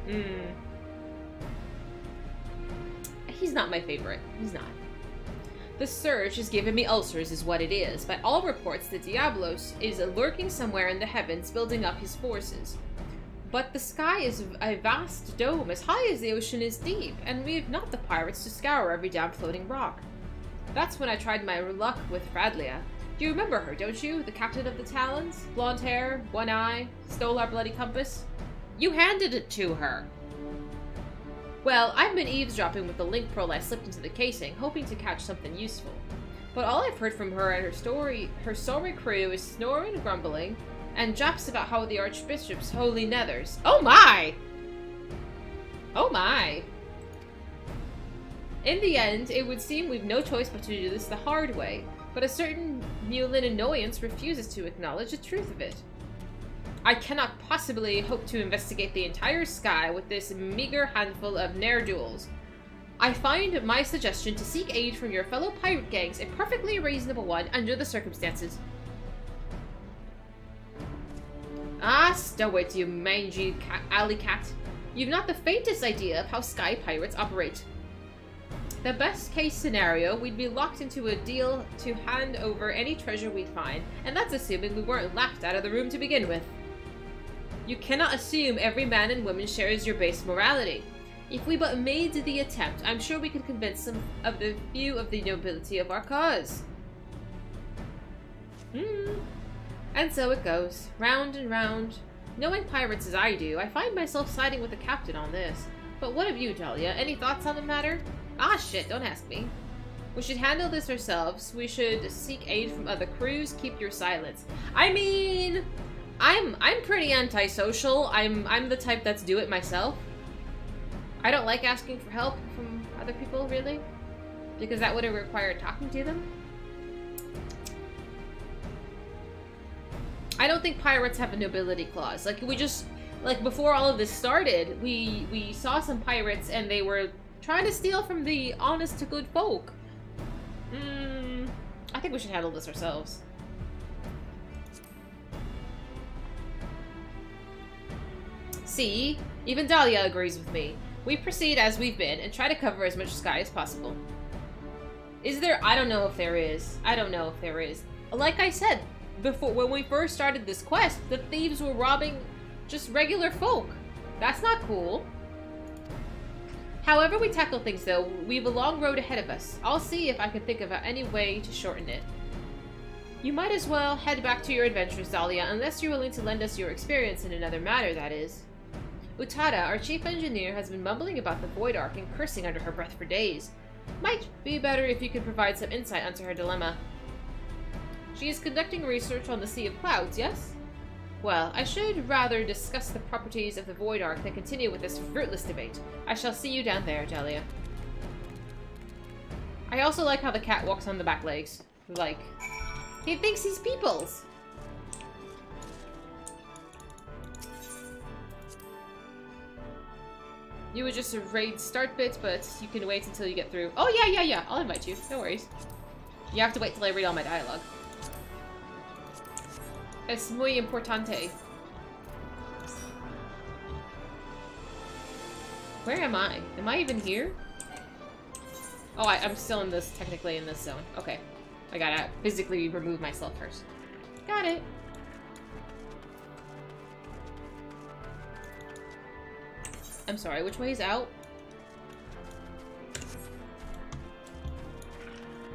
Hmm. He's not my favorite. He's not. The surge is giving me ulcers is what it is. By all reports, the Diablos is lurking somewhere in the heavens, building up his forces. But the sky is a vast dome, as high as the ocean is deep, and we have not the pirates to scour every damn floating rock. That's when I tried my luck with Fradlia. Do you remember her, don't you? The captain of the Talons? Blonde hair, one eye, stole our bloody compass? You handed it to her. Well, I've been eavesdropping with the link pearl I slipped into the casing, hoping to catch something useful. But all I've heard from her and her story, her sorry crew is snoring and grumbling, and japs about how the Archbishop's holy nethers. Oh my! Oh my! In the end, it would seem we've no choice but to do this the hard way, but a certain Mulin annoyance refuses to acknowledge the truth of it. I cannot possibly hope to investigate the entire sky with this meager handful of ne'er-duels. I find my suggestion to seek aid from your fellow pirate gangs a perfectly reasonable one under the circumstances. Ah, stow it, you mangy cat, alley cat. You've not the faintest idea of how sky pirates operate. The best case scenario, we'd be locked into a deal to hand over any treasure we'd find, and that's assuming we weren't laughed out of the room to begin with. You cannot assume every man and woman shares your base morality. If we but made the attempt, I'm sure we could convince some of the few of the nobility of our cause. Hmm. And so it goes, round and round. Knowing pirates as I do, I find myself siding with the captain on this. But what of you, Dahlia? Any thoughts on the matter? Ah, shit, don't ask me. We should handle this ourselves. We should seek aid from other crews. Keep your silence. I mean, I'm I'm pretty antisocial. I'm I'm the type that's do it myself. I don't like asking for help from other people really, because that would have required talking to them. I don't think pirates have a nobility clause. Like we just like before all of this started, we we saw some pirates and they were trying to steal from the honest to good folk. Hmm. I think we should handle this ourselves. See? Even Dahlia agrees with me. We proceed as we've been and try to cover as much sky as possible. Is there? I don't know if there is. I don't know if there is. Like I said, before when we first started this quest, the thieves were robbing just regular folk. That's not cool. However we tackle things though, we've a long road ahead of us. I'll see if I can think of any way to shorten it. You might as well head back to your adventures, Dahlia, unless you're willing to lend us your experience in another matter, that is. Utata, our chief engineer, has been mumbling about the Void Ark and cursing under her breath for days. Might be better if you could provide some insight onto her dilemma. She is conducting research on the Sea of Clouds, yes? Well, I should rather discuss the properties of the Void Ark than continue with this fruitless debate. I shall see you down there, Dahlia. I also like how the cat walks on the back legs. Like, he thinks he's people's. You would just raid start bit, but you can wait until you get through. Oh, yeah, yeah, yeah. I'll invite you. No worries. You have to wait till I read all my dialogue. Es muy importante. Where am I? Am I even here? Oh, I, am still in this, technically in this zone. Okay. I gotta physically remove myself first. Got it. I'm sorry, which way is out?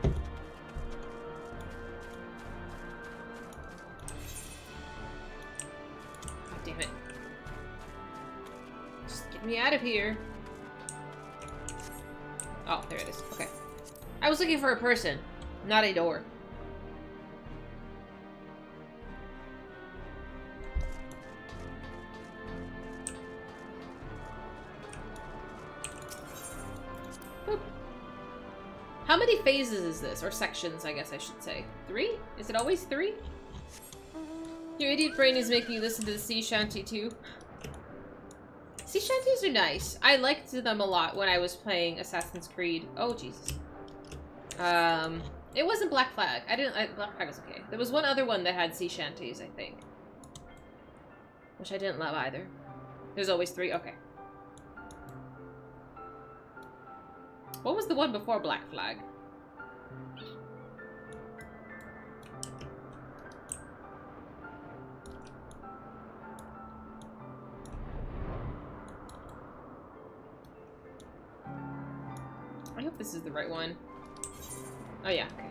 God damn it. Just get me out of here. Oh, there it is. Okay. I was looking for a person, not a door. How many phases is this? Or sections, I guess I should say. Three? Is it always three? Your idiot brain is making you listen to the sea shanty too. Sea shanties are nice. I liked them a lot when I was playing Assassin's Creed. Oh, Jesus. Um, it wasn't Black Flag. I didn't. I, Black Flag was okay. There was one other one that had sea shanties, I think, which I didn't love either. There's always three. Okay. What was the one before Black Flag? I hope this is the right one. Oh yeah, okay.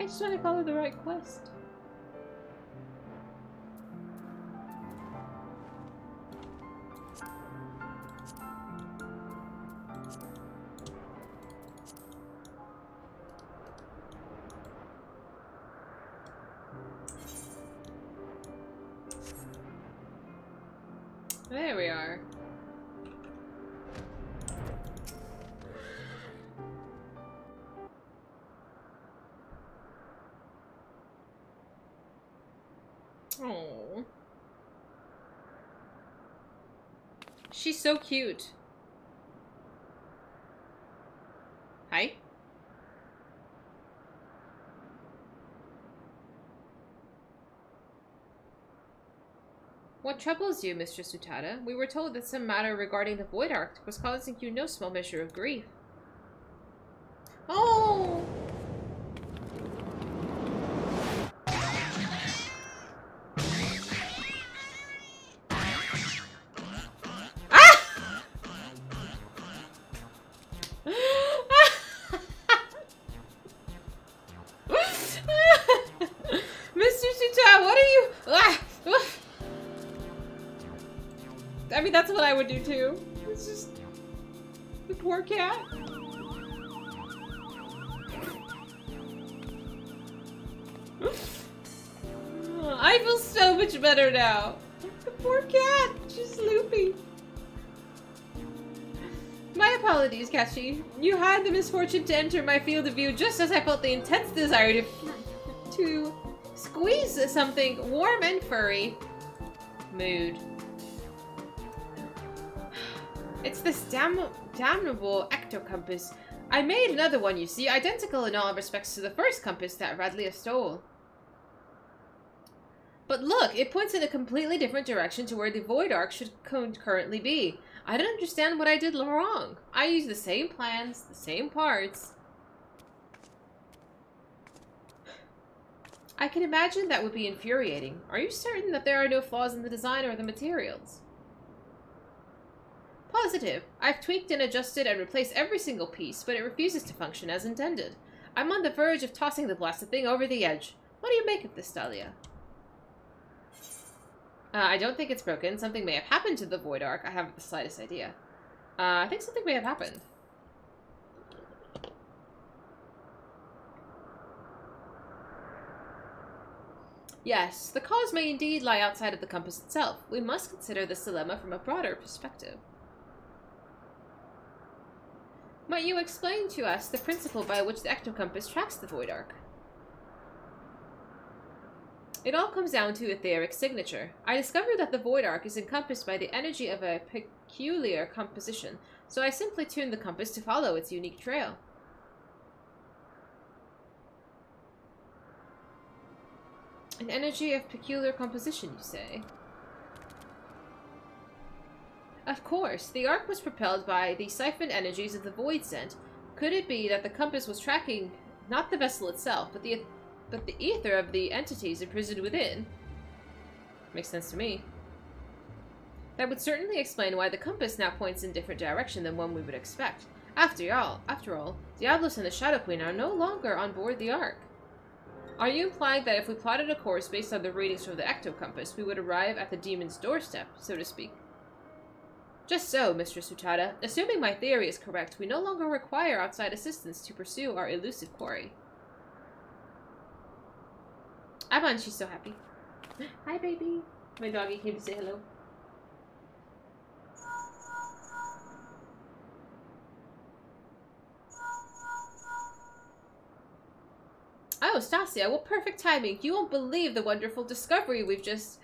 I just want to follow the right quest. So cute. Hi. What troubles you, Mistress Utata? We were told that some matter regarding the Void Ark was causing you no small measure of grief. Would do too. It's just the poor cat. *gasps* I feel so much better now. The poor cat, she's loopy. My apologies, Cait Sith. You had the misfortune to enter my field of view just as I felt the intense desire to to squeeze something warm and furry. Mood. This damn damnable ectocompass. I made another one, you see, identical in all respects to the first compass that Radlia stole. But look, it points in a completely different direction to where the Void Ark should currently be. I don't understand what I did wrong. I used the same plans, the same parts. I can imagine that would be infuriating. Are you certain that there are no flaws in the design or the materials? Positive. I've tweaked and adjusted and replaced every single piece, but it refuses to function as intended. I'm on the verge of tossing the blasted thing over the edge. What do you make of this, Dahlia? Uh, I don't think it's broken. Something may have happened to the Void Ark. I haven't the slightest idea. Uh, I think something may have happened. Yes, the cause may indeed lie outside of the compass itself. We must consider this dilemma from a broader perspective. Might you explain to us the principle by which the ectocompass tracks the void ark? It all comes down to a etheric signature. I discovered that the void ark is encompassed by the energy of a peculiar composition, so I simply tuned the compass to follow its unique trail. An energy of peculiar composition, you say? Of course, the Ark was propelled by the siphoned energies of the voidsent. Could it be that the compass was tracking not the vessel itself, but the but the ether of the entities imprisoned within? Makes sense to me. That would certainly explain why the compass now points in different direction than one we would expect. After all, after all, Diablos and the Shadow Queen are no longer on board the Ark. Are you implying that if we plotted a course based on the readings from the ecto compass, we would arrive at the demon's doorstep, so to speak? Just so, Mistress Utata. Assuming my theory is correct, we no longer require outside assistance to pursue our elusive quarry. Aban, she's so happy. *gasps* Hi, baby. My doggy came to say hello. Oh, Stasia, what perfect timing. You won't believe the wonderful discovery we've just...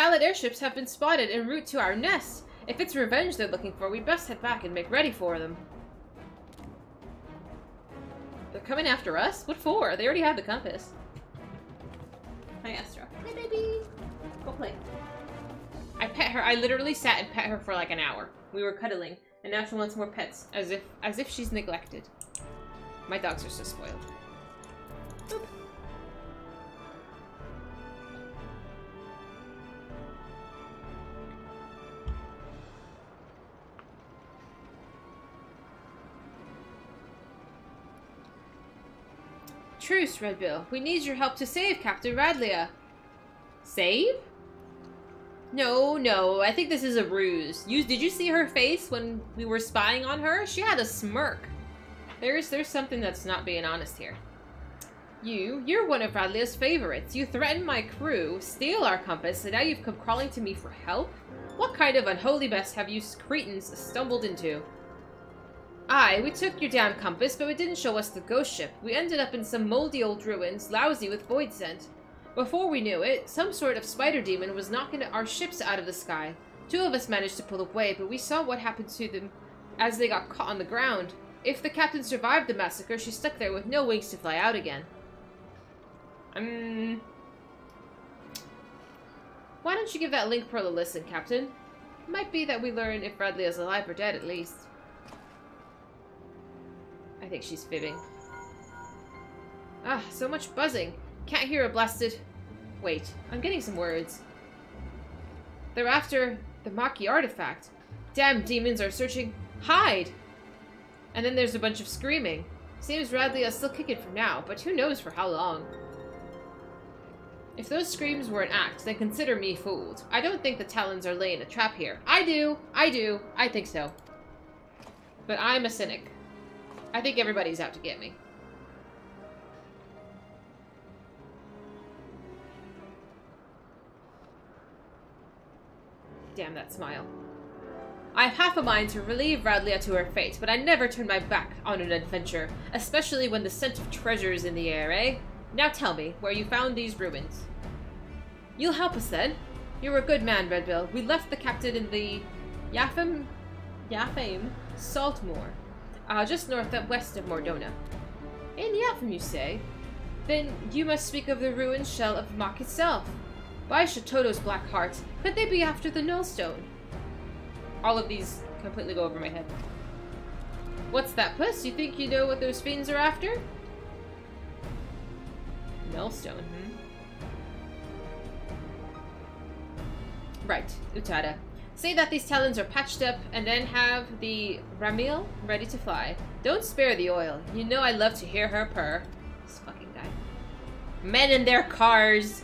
Talon airships have been spotted en route to our nest. If it's revenge they're looking for, we best head back and make ready for them. They're coming after us? What for? They already have the compass. Hi, Astra. Hi, baby. Go play. I pet her. I literally sat and pet her for like an hour. We were cuddling, and now she wants more pets, as if as if she's neglected. My dogs are so spoiled. Boop. Truce, Redbill. We need your help to save Captain Radlia. Save? No, no. I think this is a ruse. You did you see her face when we were spying on her? She had a smirk. There's there's something that's not being honest here. You, you're one of Radlia's favorites. You threatened my crew, steal our compass, and now you've come crawling to me for help? What kind of unholy mess have you cretins stumbled into? Aye, we took your damn compass, but it didn't show us the ghost ship. We ended up in some moldy old ruins, lousy with Voidsent. Before we knew it, some sort of spider demon was knocking our ships out of the sky. Two of us managed to pull away, but we saw what happened to them as they got caught on the ground. If the captain survived the massacre, she's stuck there with no wings to fly out again. Um... Why don't you give that link pearl a listen, Captain? Might be that we learn if Radlia is alive or dead, at least. I think she's fibbing. Ah, so much buzzing. Can't hear a blasted... Wait, I'm getting some words. They're after the Mhachi artifact. Damn demons are searching... Hide! And then there's a bunch of screaming. Seems Radlia is still kicking for now, but who knows for how long. If those screams were an act, then consider me fooled. I don't think the Talons are laying a trap here. I do! I do! I think so. But I'm a cynic. I think everybody's out to get me. Damn that smile. I have half a mind to relieve Radlia to her fate, but I never turn my back on an adventure, especially when the scent of treasure is in the air, eh? Now tell me, where you found these ruins. You'll help us then? You're a good man, Redbill. We left the captain in the Yafim? Yapham Saltmoor, uh, just north of west of Mor Dhona. In Yapham, you say? Then you must speak of the ruined shell of Mhach itself. By Shatotto's black heart, could they be after the Nullstone? All of these completely go over my head. What's that, Puss? You think you know what those fiends are after? Nullstone, hmm? Right, Utata. Say that these talons are patched up, and then have the Ramil ready to fly. Don't spare the oil. You know I love to hear her purr. This fucking guy. Men in their cars!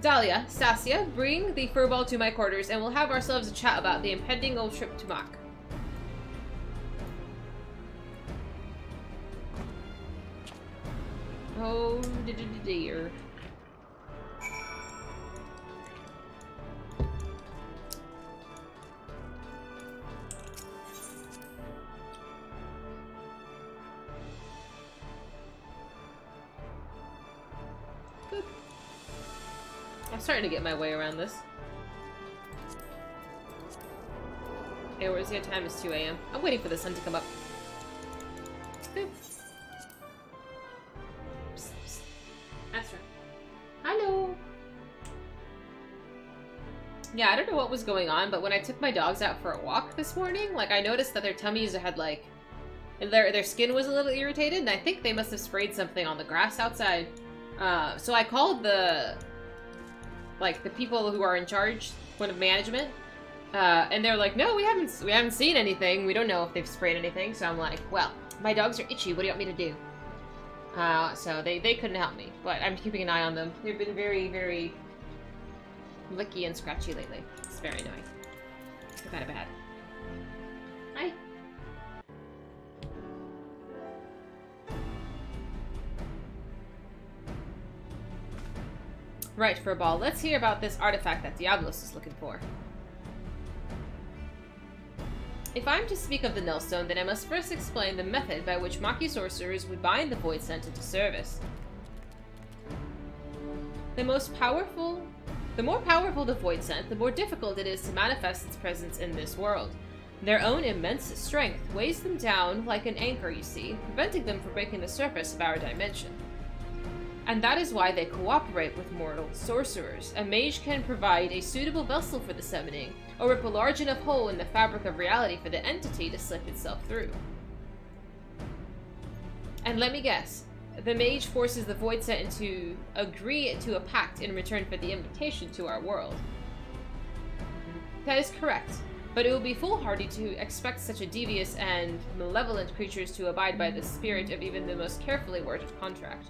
Dahlia, Stasia, bring the furball to my quarters and we'll have ourselves a chat about the impending old trip to Mhach. Oh dear. *laughs* I'm starting to get my way around this. Hey, where's your time? It's 2 a.m. I'm waiting for the sun to come up. Astra. Hello! Yeah, I don't know what was going on, but when I took my dogs out for a walk this morning, like, I noticed that their tummies had, like, their, their skin was a little irritated, and I think they must have sprayed something on the grass outside. Uh, so I called the, like, the people who are in charge, one of management, uh, and they're like, no, we haven't we haven't seen anything. We don't know if they've sprayed anything. So I'm like, well, my dogs are itchy. What do you want me to do? Uh, so they, they couldn't help me, but I'm keeping an eye on them. They've been very, very licky and scratchy lately. It's very annoying. Kind of bad. Right, for a ball, let's hear about this artifact that Diablos is looking for. If I'm to speak of the Nullstone, then I must first explain the method by which Mhachi sorcerers would bind the Voidsent into service. The most powerful... The more powerful the Voidsent, the more difficult it is to manifest its presence in this world. Their own immense strength weighs them down like an anchor, you see, preventing them from breaking the surface of our dimension. And that is why they cooperate with mortal sorcerers. A mage can provide a suitable vessel for the summoning, or rip a large enough hole in the fabric of reality for the entity to slip itself through. And let me guess, the mage forces the Void Voidsent to agree to a pact in return for the invitation to our world. That is correct, but it would be foolhardy to expect such a devious and malevolent creatures to abide by the spirit of even the most carefully worded contract.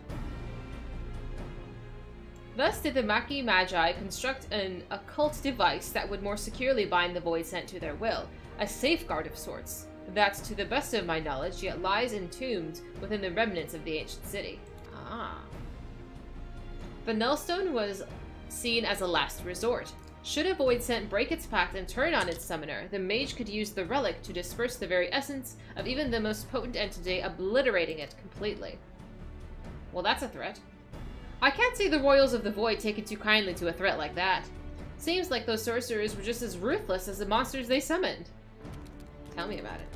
Thus did the Mhachi Magi construct an occult device that would more securely bind the Voidsent to their will, a safeguard of sorts, that, to the best of my knowledge, yet lies entombed within the remnants of the ancient city. Ah. The Nullstone was seen as a last resort. Should a Voidsent break its pact and turn on its summoner, the mage could use the relic to disperse the very essence of even the most potent entity, obliterating it completely. Well, that's a threat. I can't see the Royals of the Void taking too kindly to a threat like that. Seems like those sorcerers were just as ruthless as the monsters they summoned. Tell me about it.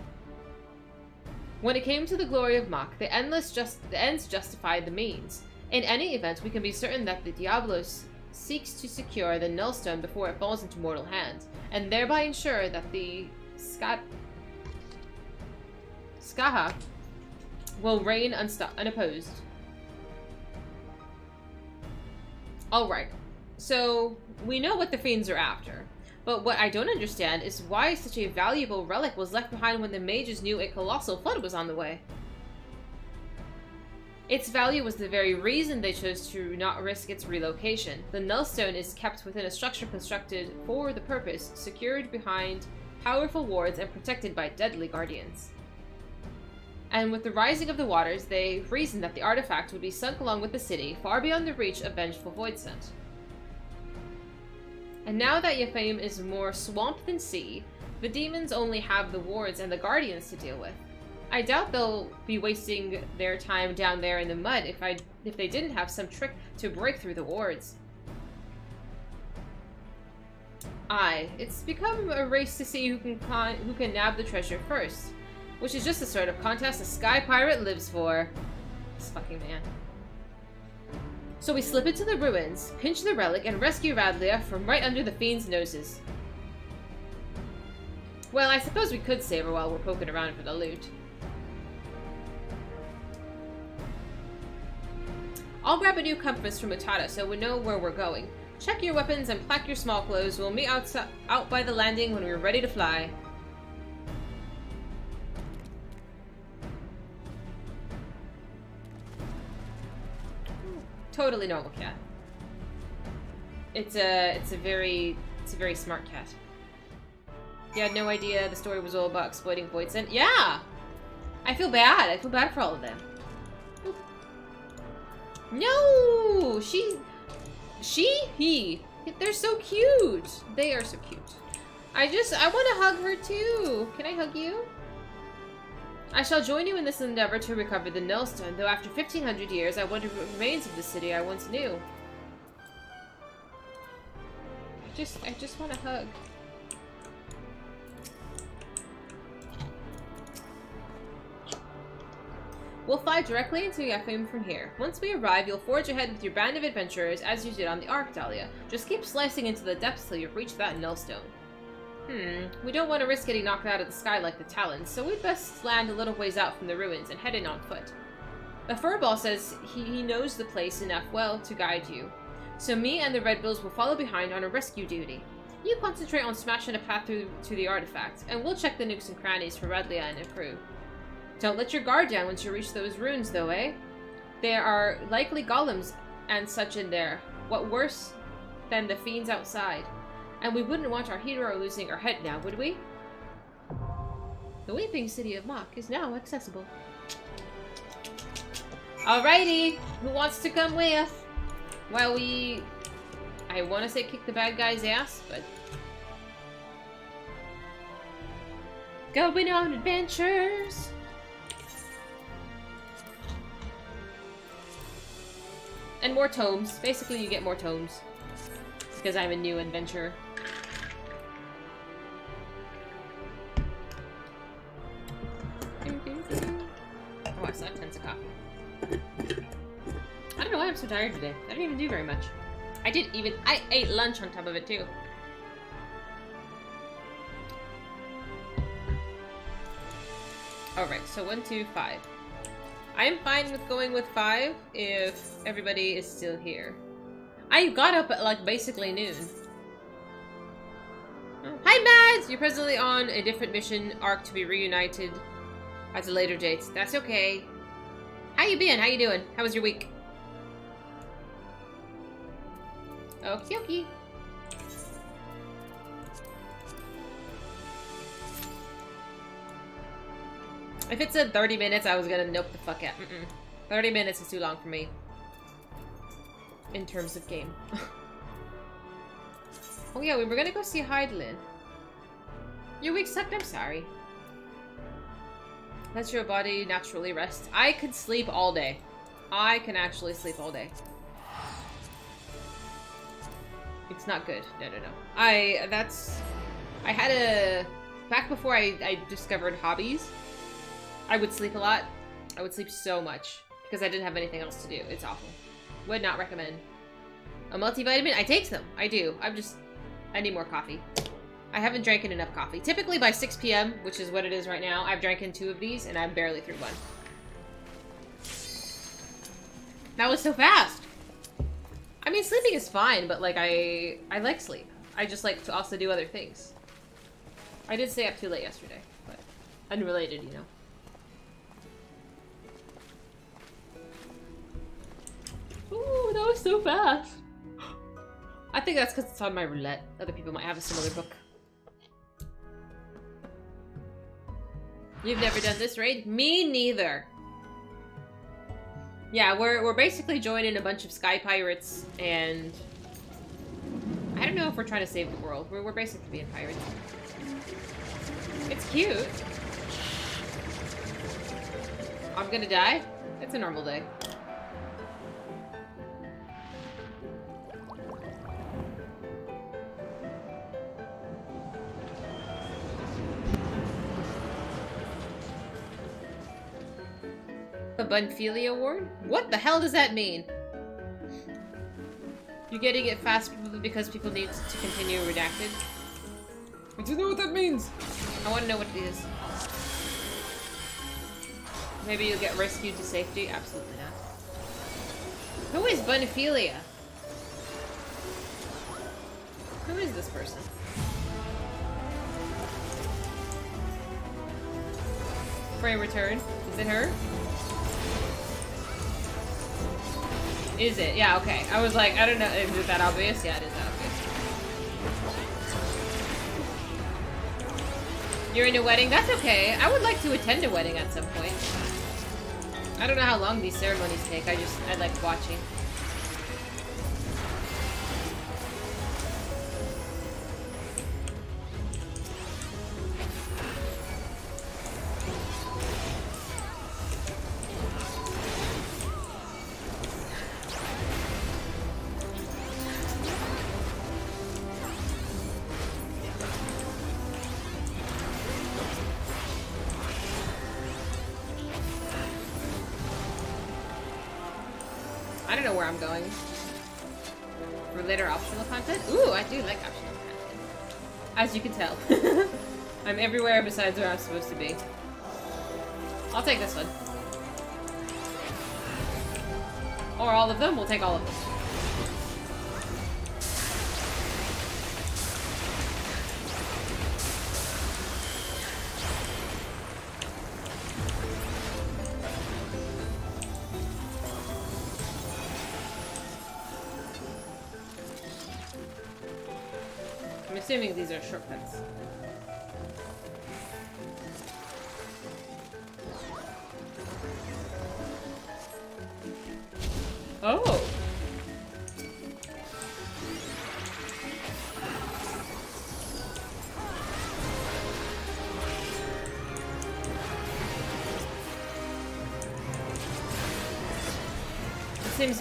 When it came to the glory of Mhach, the endless just the ends justified the means. In any event, we can be certain that the Diablos seeks to secure the Nullstone before it falls into mortal hands, and thereby ensure that the Skat Scathach will reign unopposed. Alright, so we know what the Fiends are after. But what I don't understand is why such a valuable relic was left behind when the mages knew a colossal flood was on the way. Its value was the very reason they chose to not risk its relocation. The Nullstone is kept within a structure constructed for the purpose, secured behind powerful wards and protected by deadly guardians and with the rising of the waters, they reasoned that the artifact would be sunk along with the city, far beyond the reach of vengeful Voidsent. And now that Yafame is more swamp than sea, the demons only have the wards and the guardians to deal with. I doubt they'll be wasting their time down there in the mud if I if they didn't have some trick to break through the wards. Aye, it's become a race to see who can who can nab the treasure first. Which is just the sort of contest a sky pirate lives for. This fucking man. So we slip into the ruins, pinch the relic, and rescue Radlia from right under the fiend's noses. Well, I suppose we could save her while we're poking around for the loot. I'll grab a new compass from Utata so we know where we're going. Check your weapons and pack your small clothes. We'll meet out, out by the landing when we're ready to fly. Totally normal cat. It's a it's a very it's a very smart cat. You had no idea the story was all about exploiting Voidsent? Yeah! I feel bad. I feel bad for all of them. No! She... She? He. They're so cute. They are so cute. I just... I want to hug her too. Can I hug you? I shall join you in this endeavor to recover the Nullstone, though after 1500 years I wonder what remains of the city I once knew. I just... I just want a hug. We'll fly directly into Yefim from here. Once we arrive, you'll forge ahead with your band of adventurers as you did on the Ark, Dahlia. Just keep slicing into the depths till you've reached that Nullstone. Hmm, we don't want to risk getting knocked out of the sky like the Talons, so we'd best land a little ways out from the ruins and head in on foot. The Furball says he, he knows the place enough well to guide you, so me and the Redbills will follow behind on a rescue duty. You concentrate on smashing a path through to the artifact, and we'll check the nooks and crannies for Radlia and her crew. Don't let your guard down once you reach those ruins, though, eh? There are likely golems and such in there. What worse than the fiends outside? And we wouldn't want our hero losing our head now, would we? The Weeping City of Mhach is now accessible. Alrighty, who wants to come with? While we... I want to say kick the bad guy's ass, but... Going on adventures! And more tomes. Basically, you get more tomes. Because I'm a new adventurer. Oh, I still tons of coffee. I don't know why I'm so tired today. I didn't even do very much. I did even- I ate lunch on top of it, too. Alright, so one, two, five. I'm fine with going with five if everybody is still here. I got up at like basically noon. Oh. Hi Mads! You're presently on a different mission arc to be reunited at a later date. That's okay. How you been? How you doing? How was your week? Okie dokie. If it said 30 minutes, I was gonna nope the fuck out. Mm -mm. 30 minutes is too long for me. In terms of game. *laughs* oh yeah, we were gonna go see Hydaelyn. Your week sucked, I'm sorry. Let your body naturally rest. I could sleep all day. I can actually sleep all day. It's not good. No, no, no. I, that's... I had a... Back before I, I discovered hobbies, I would sleep a lot. I would sleep so much because I didn't have anything else to do. It's awful. Would not recommend. A multivitamin? I take them. I do. I'm just... I need more coffee. I haven't drank enough coffee. Typically by 6 p.m., which is what it is right now, I've drank in two of these and I'm barely through one. That was so fast! I mean, sleeping is fine, but like, I... I like sleep. I just like to also do other things. I did stay up too late yesterday, but unrelated, you know. Ooh, that was so fast. *gasps* I think that's because it's on my roulette. Other people might have a similar book. You've never done this raid? Me neither. Yeah, we're, we're basically joining a bunch of sky pirates and... I don't know if we're trying to save the world. We're, we're basically being pirates. It's cute. I'm gonna die? It's a normal day. A Bunfilia award? What the hell does that mean? You're getting it fast because people need to continue redacted? I don't know what that means. I want to know what it is. Maybe you'll get rescued to safety? Absolutely not. Who is Bunfilia? Who is this person? Frey return. Is it her? Is it? Yeah, okay. I was like, I don't know. Is it that obvious? Yeah, it is that obvious. You're in a wedding? That's okay. I would like to attend a wedding at some point. I don't know how long these ceremonies take. I just I like watching. I'm besides where I'm supposed to be. I'll take this one. Or all of them, we'll take all of them. I'm assuming these are shortcuts.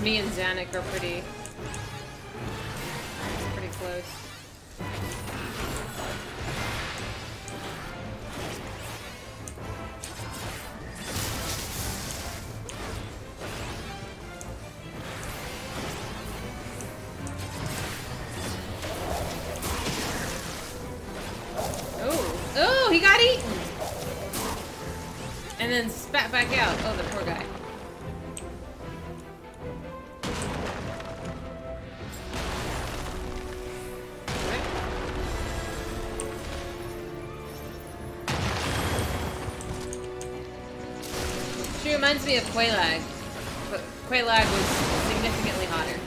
Me and Zanuck are pretty... pretty close. Oh, oh, he got eaten! And then spat back out. Oh, the poor guy. Me Quelaag, but Quelaag was significantly hotter.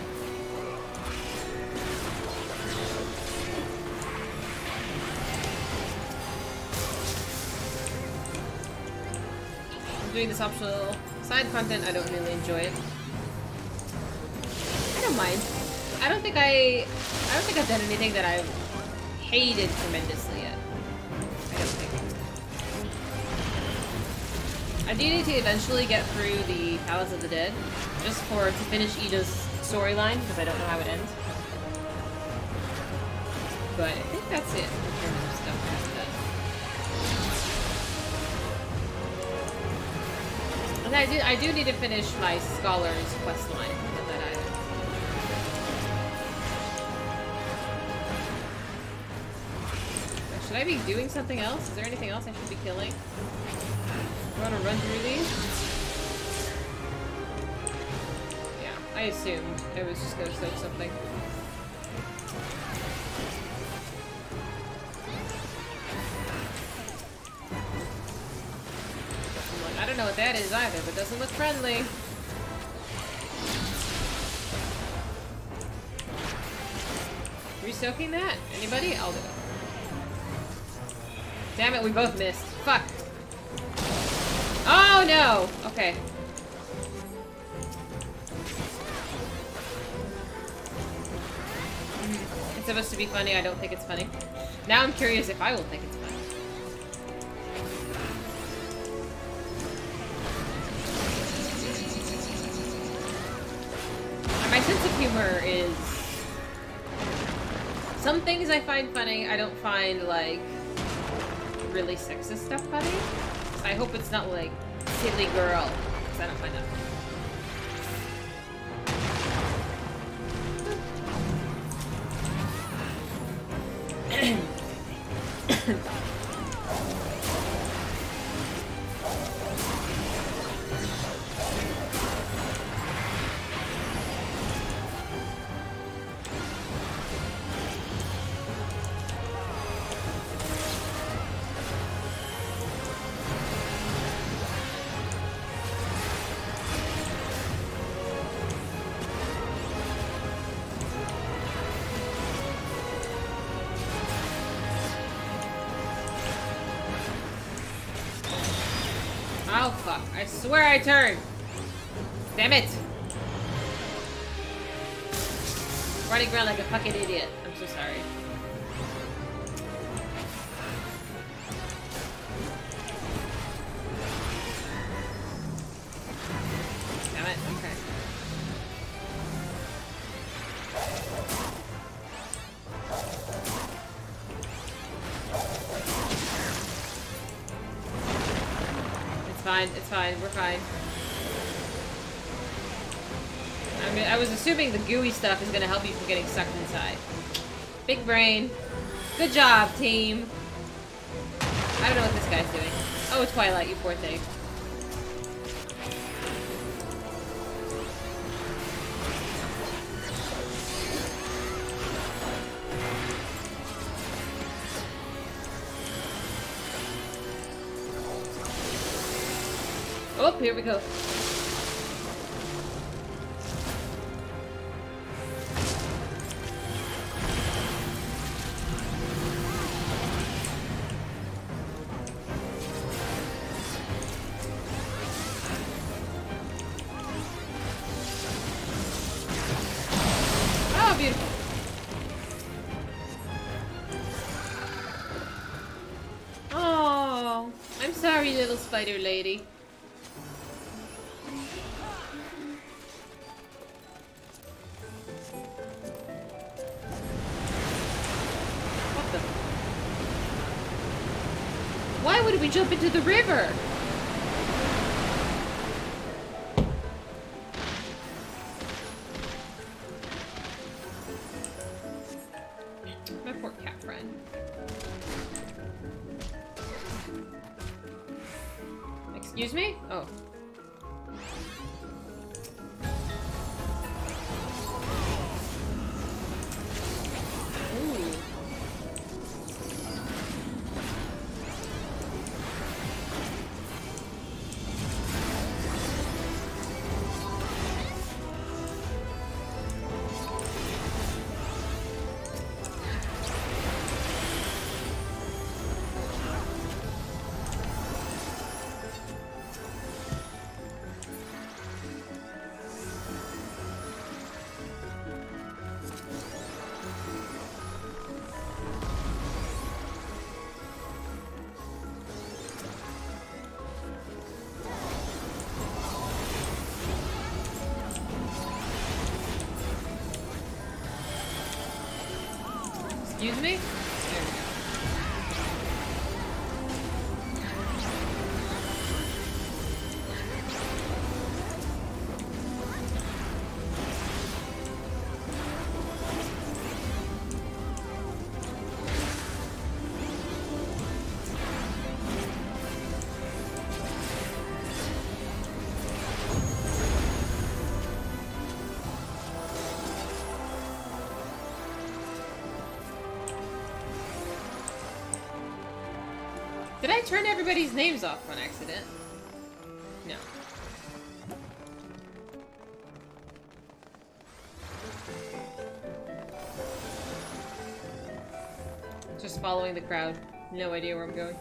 I'm doing this optional side content. I don't really enjoy it. I don't mind. I don't think I. I don't think I've done anything that I've hated tremendously I do need to eventually get through the Palace of the Dead, just for to finish Ida's storyline because I don't know how it ends. But I think that's it. And I do, I do need to finish my Scholar's quest line. Should I be doing something else? Is there anything else I should be killing? You want to run through these? Yeah, I assumed it was just gonna soak something. I don't know what that is either, but doesn't look friendly. Resoaking that? Anybody? I'll do it. Damn it, we both missed. Fuck. No! Okay. Mm, It's supposed to be funny, I don't think it's funny. Now I'm curious if I will think it's funny. My sense of humor is... Some things I find funny, I don't find, like, really sexist stuff funny. I hope it's not, like, silly girl, because I don't find that funny. my turn. Damn it. Running around like a fucking assuming the gooey stuff is gonna help you from getting sucked inside. Big brain. Good job, team. I don't know what this guy's doing. Oh, Twilight, you poor thing. I turn everybody's names off on accident? No. Just following the crowd. No idea where I'm going.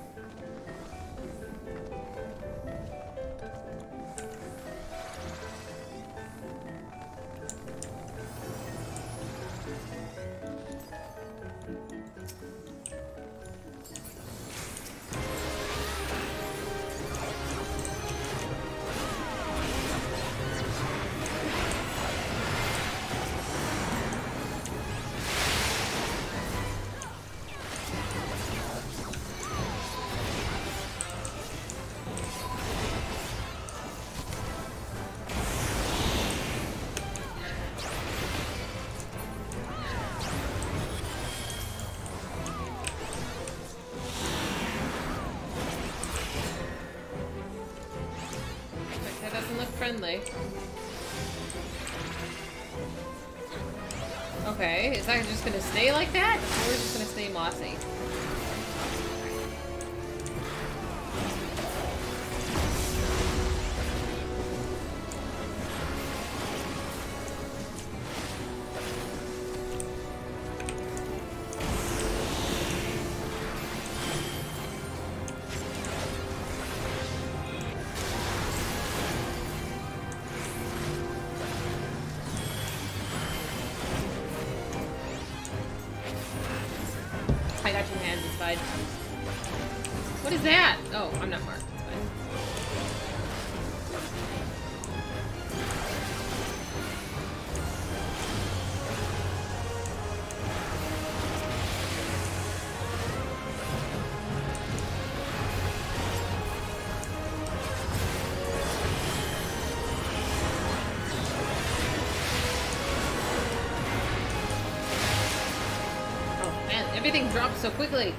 Stay like that? Everything drops so quickly.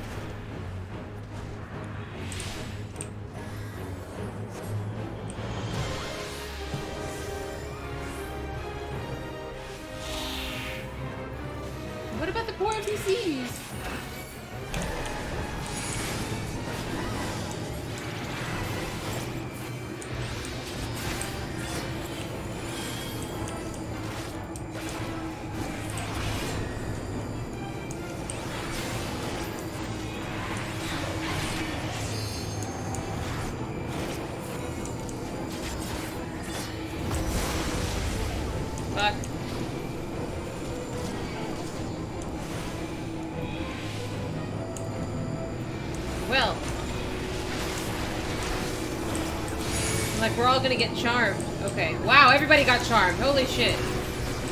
Like, we're all gonna get charmed. Okay. Wow, everybody got charmed. Holy shit.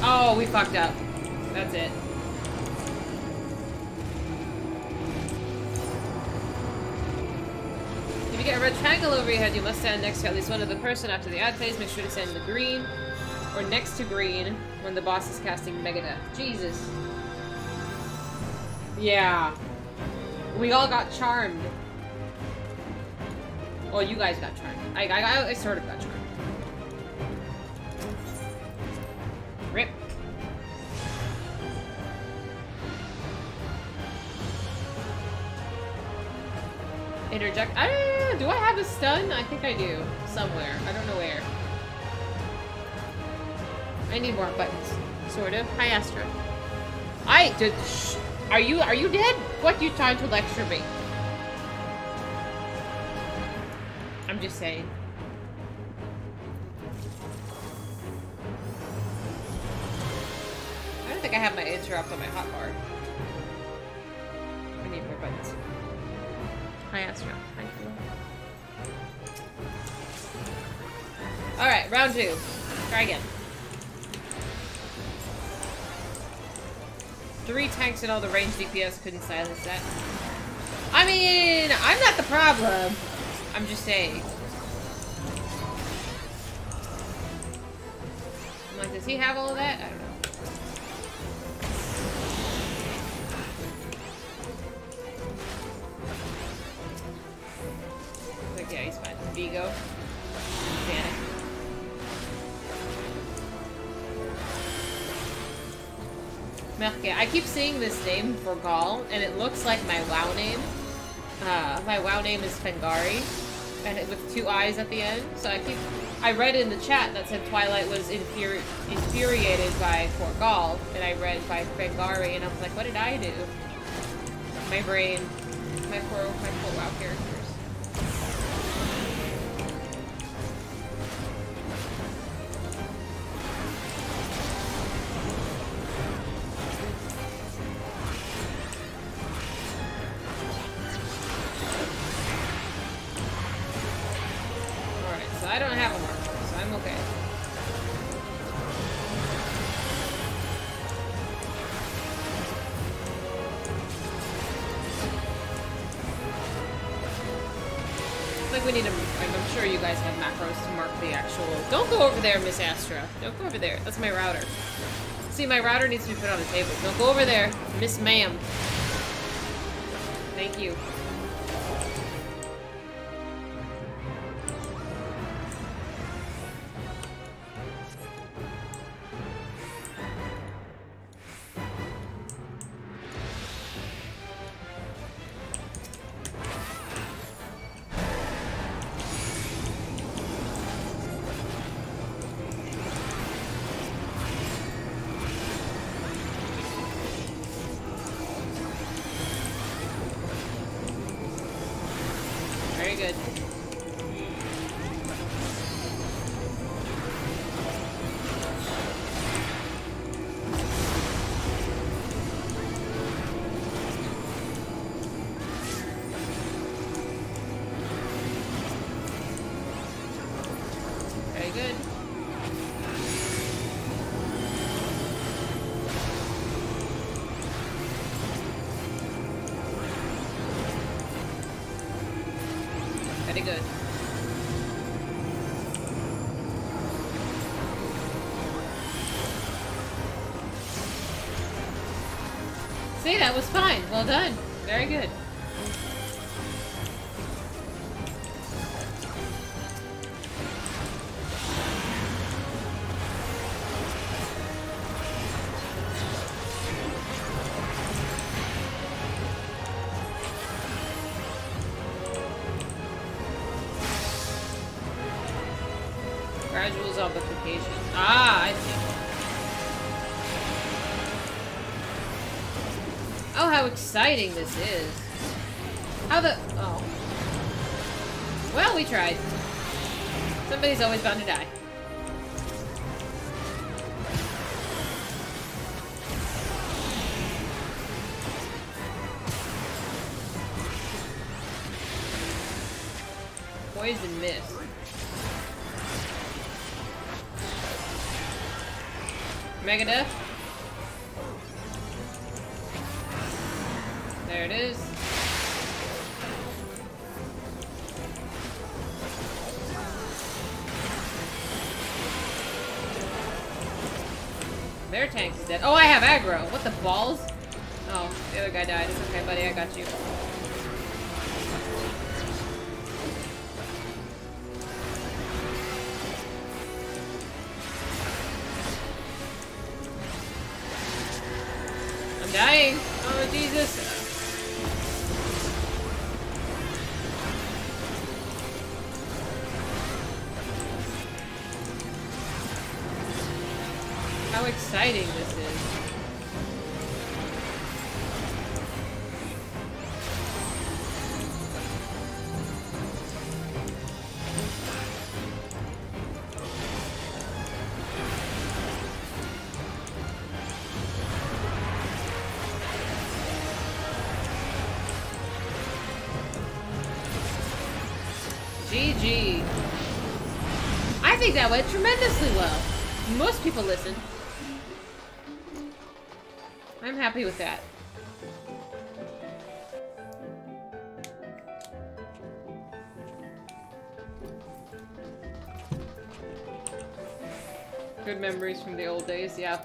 Oh, we fucked up. That's it. If you get a red triangle over your head, you must stand next to at least one other person after the ad phase. Make sure to stand in the green or next to green when the boss is casting Megadeth. Jesus. Yeah. We all got charmed. Well, you guys got charmed. I, I, I sort of got charmed. Rip. Interject. Do I have a stun? I think I do. Somewhere. I don't know where. I need more buttons. Sort of. Hi, Astra. I did. Are you are you dead? What you trying to lecture me? Just saying. I don't think I have my interrupt on my hotbar. I need more buttons. Hi, Astra. Hi. Alright, round two. Try again. Three tanks and all the range DPS couldn't silence that. I mean, I'm not the problem. I'm just saying. I'm like, does he have all of that? I don't know. Like, yeah, he's fine. Vigo. I keep seeing this name for Gaul, and it looks like my WoW name. Uh, my WoW name is Fengari, and it, with two eyes at the end. So I keep. I read in the chat that said Twilight was infuri infuriated by Forgal, and I read by Fengari, and I was like, what did I do? My brain, my poor, my poor WoW characters. There, that's my router. See, my router needs to be put on the table. Don't go over there, Miss Ma'am. Thank you. This is. How the... Oh. Well, we tried. Somebody's always bound to die.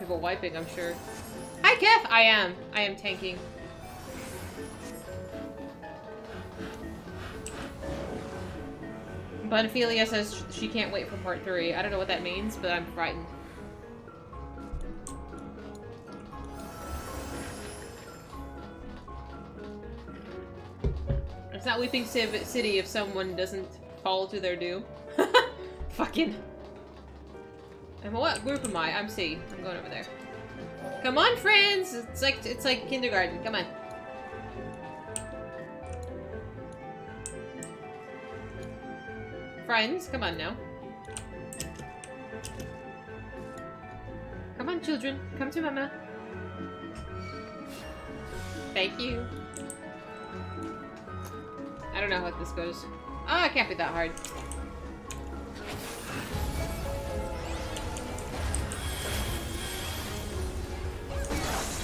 People wiping, I'm sure. Hi, Kef! I am. I am tanking. Bunophilia says she can't wait for part three. I don't know what that means, but I'm frightened. It's not Weeping City if someone doesn't fall to their doom. *laughs* Fucking. And what group am I? I'm C. I'm going over there. Come on, friends! It's like it's like kindergarten. Come on. Friends, come on now. Come on, children. Come to mama. Thank you. I don't know how this goes. Oh, it can't be that hard. Ah, you'll be fine.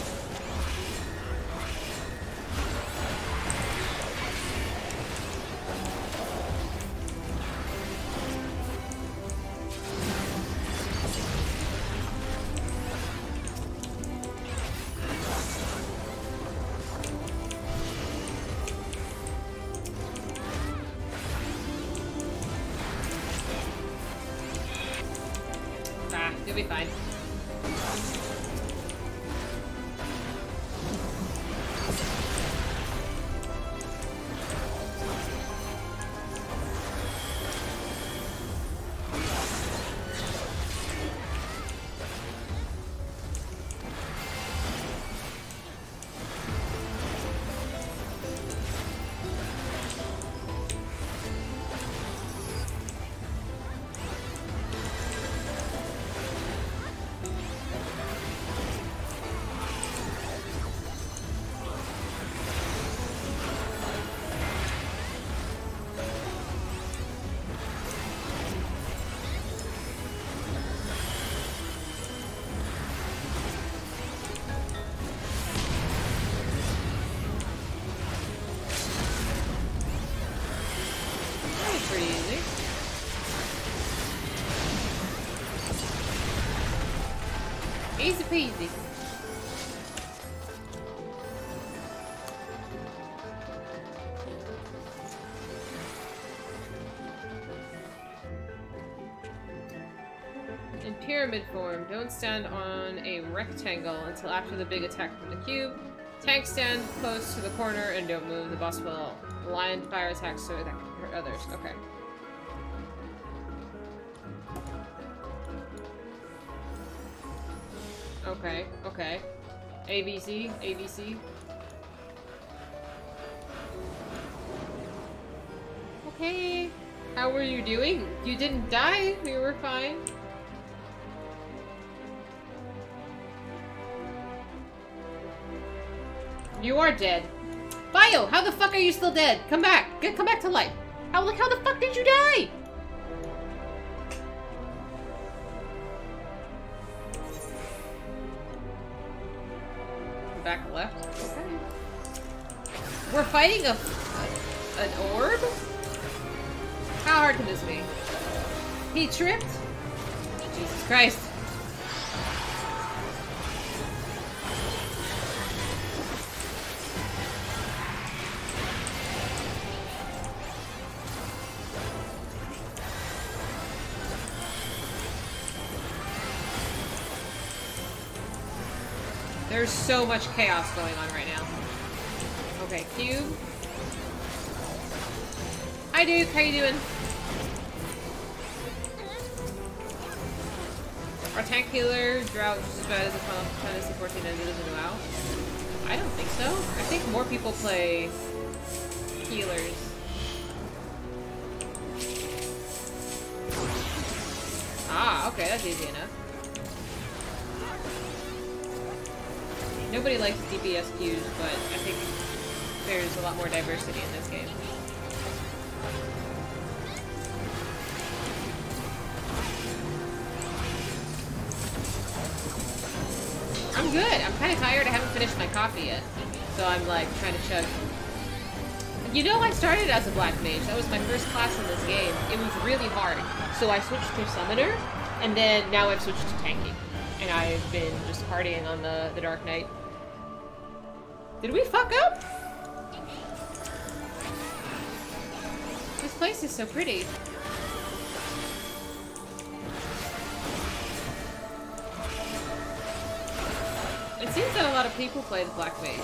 Easy. In pyramid form, don't stand on a rectangle until after the big attack from the cube. Tank stand close to the corner and don't move. The boss will line fire attacks so that can hurt others. Okay. Okay, okay. ABC, ABC. Okay. How were you doing? You didn't die? We were fine? You are dead. Bio, how the fuck are you still dead? Come back. Get, come back to life. How, like, how the fuck did you die? Back left. Okay. We're fighting a, a an orb? How hard can this be? He tripped? Jesus Christ. There's so much chaos going on right now. Okay, cube. Hi Duke, how you doing? Healer drought just as bad as the Final Fantasy 14 as it is in WoW? I don't think so. I think more people play healers. Ah, okay, that's easy enough. Nobody likes DPS queues, but I think there's a lot more diversity in this game. I'm good. I'm kind of tired. I haven't finished my coffee yet. So I'm like trying to chug. You know I started as a black mage. That was my first class in this game. It was really hard. So I switched to summoner, and then now I've switched to tanking. And I've been just partying on the, the Dark Knight. Did we fuck up? This place is so pretty. It seems that a lot of people play the Black Mage.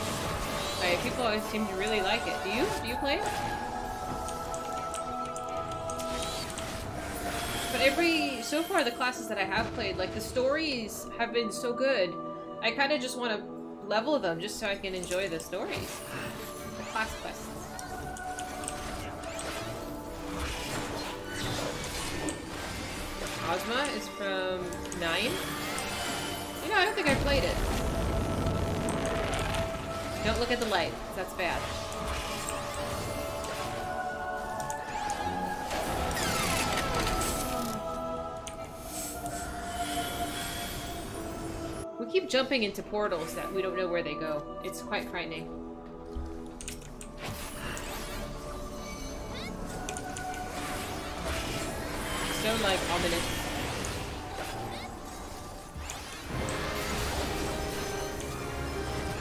Like, people always seem to really like it. Do you? Do you play it? But every... So far, the classes that I have played, like, the stories have been so good. I kind of just want to level them just so I can enjoy the stories. The class quests. Ozma is from 9? You know, I don't think I played it. Don't look at the light, that's bad. Keep jumping into portals that we don't know where they go. It's quite frightening. So, like, ominous.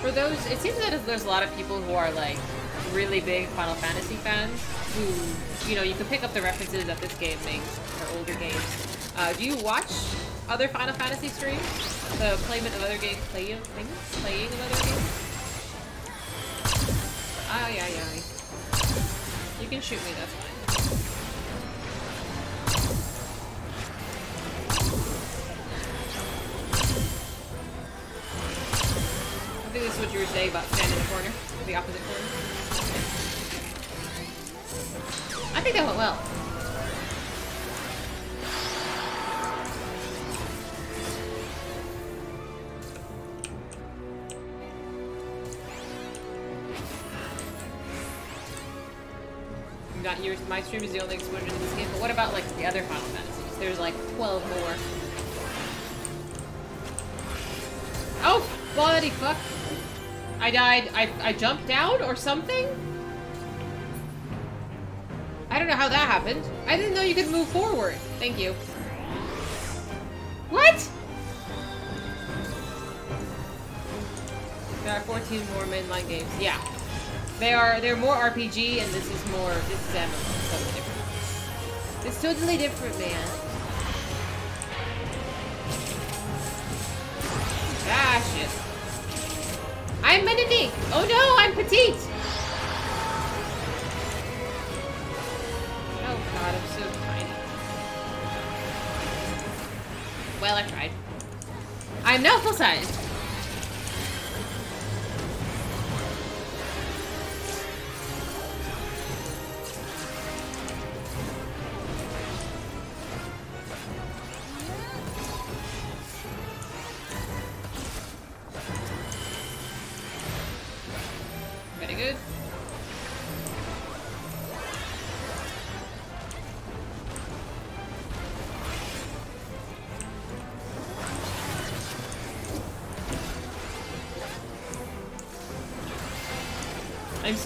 For those, it seems that there's a lot of people who are, like, really big Final Fantasy fans who, you know, you can pick up the references that this game makes for older games. Uh, do you watch other Final Fantasy streams? The playment of other games, play of things? Playing of other games? Oh, yeah, yeah. You can shoot me, that's fine. I think this is what you were saying about standing in the corner, the opposite corner. I think that went well. My stream is the only exposure to this game, but what about like the other Final Fantasies? There's like 12 more. Oh, bloody fuck. I died. I, I jumped down or something? I don't know how that happened. I didn't know you could move forward. Thank you. What? There are 14 more mainline games. Yeah. They are, they're more RPG, and this is more, this is MMO. Totally different. It's totally different, man. Ah, shit. I'm Meninique! Oh no, I'm petite! Oh god, I'm so tiny. Well, I tried. I'm now full size.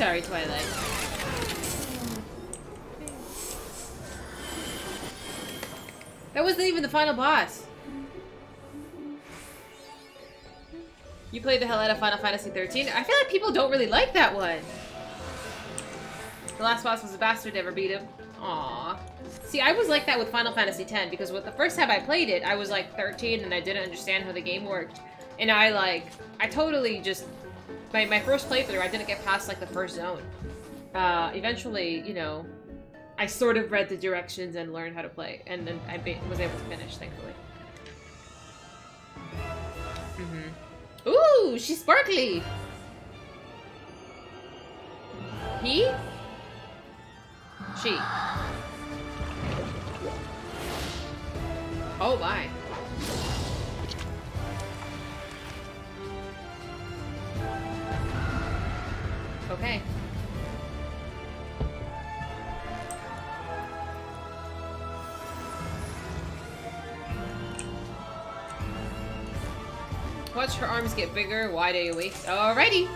Sorry, Twilight. That wasn't even the final boss. You played the hell out of Final Fantasy 13. I feel like people don't really like that one. The last boss was a bastard, never beat him. Aww. See, I was like that with Final Fantasy X because with the first time I played it, I was like 13 and I didn't understand how the game worked. And I like, I totally just, my, my first playthrough, I didn't get past like the first zone. Uh, eventually, you know, I sort of read the directions and learned how to play. And then I was able to finish, thankfully. Mm-hmm. Ooh, she's sparkly! He? She. Oh my. Okay. Watch her arms get bigger, wide a waist. Alrighty!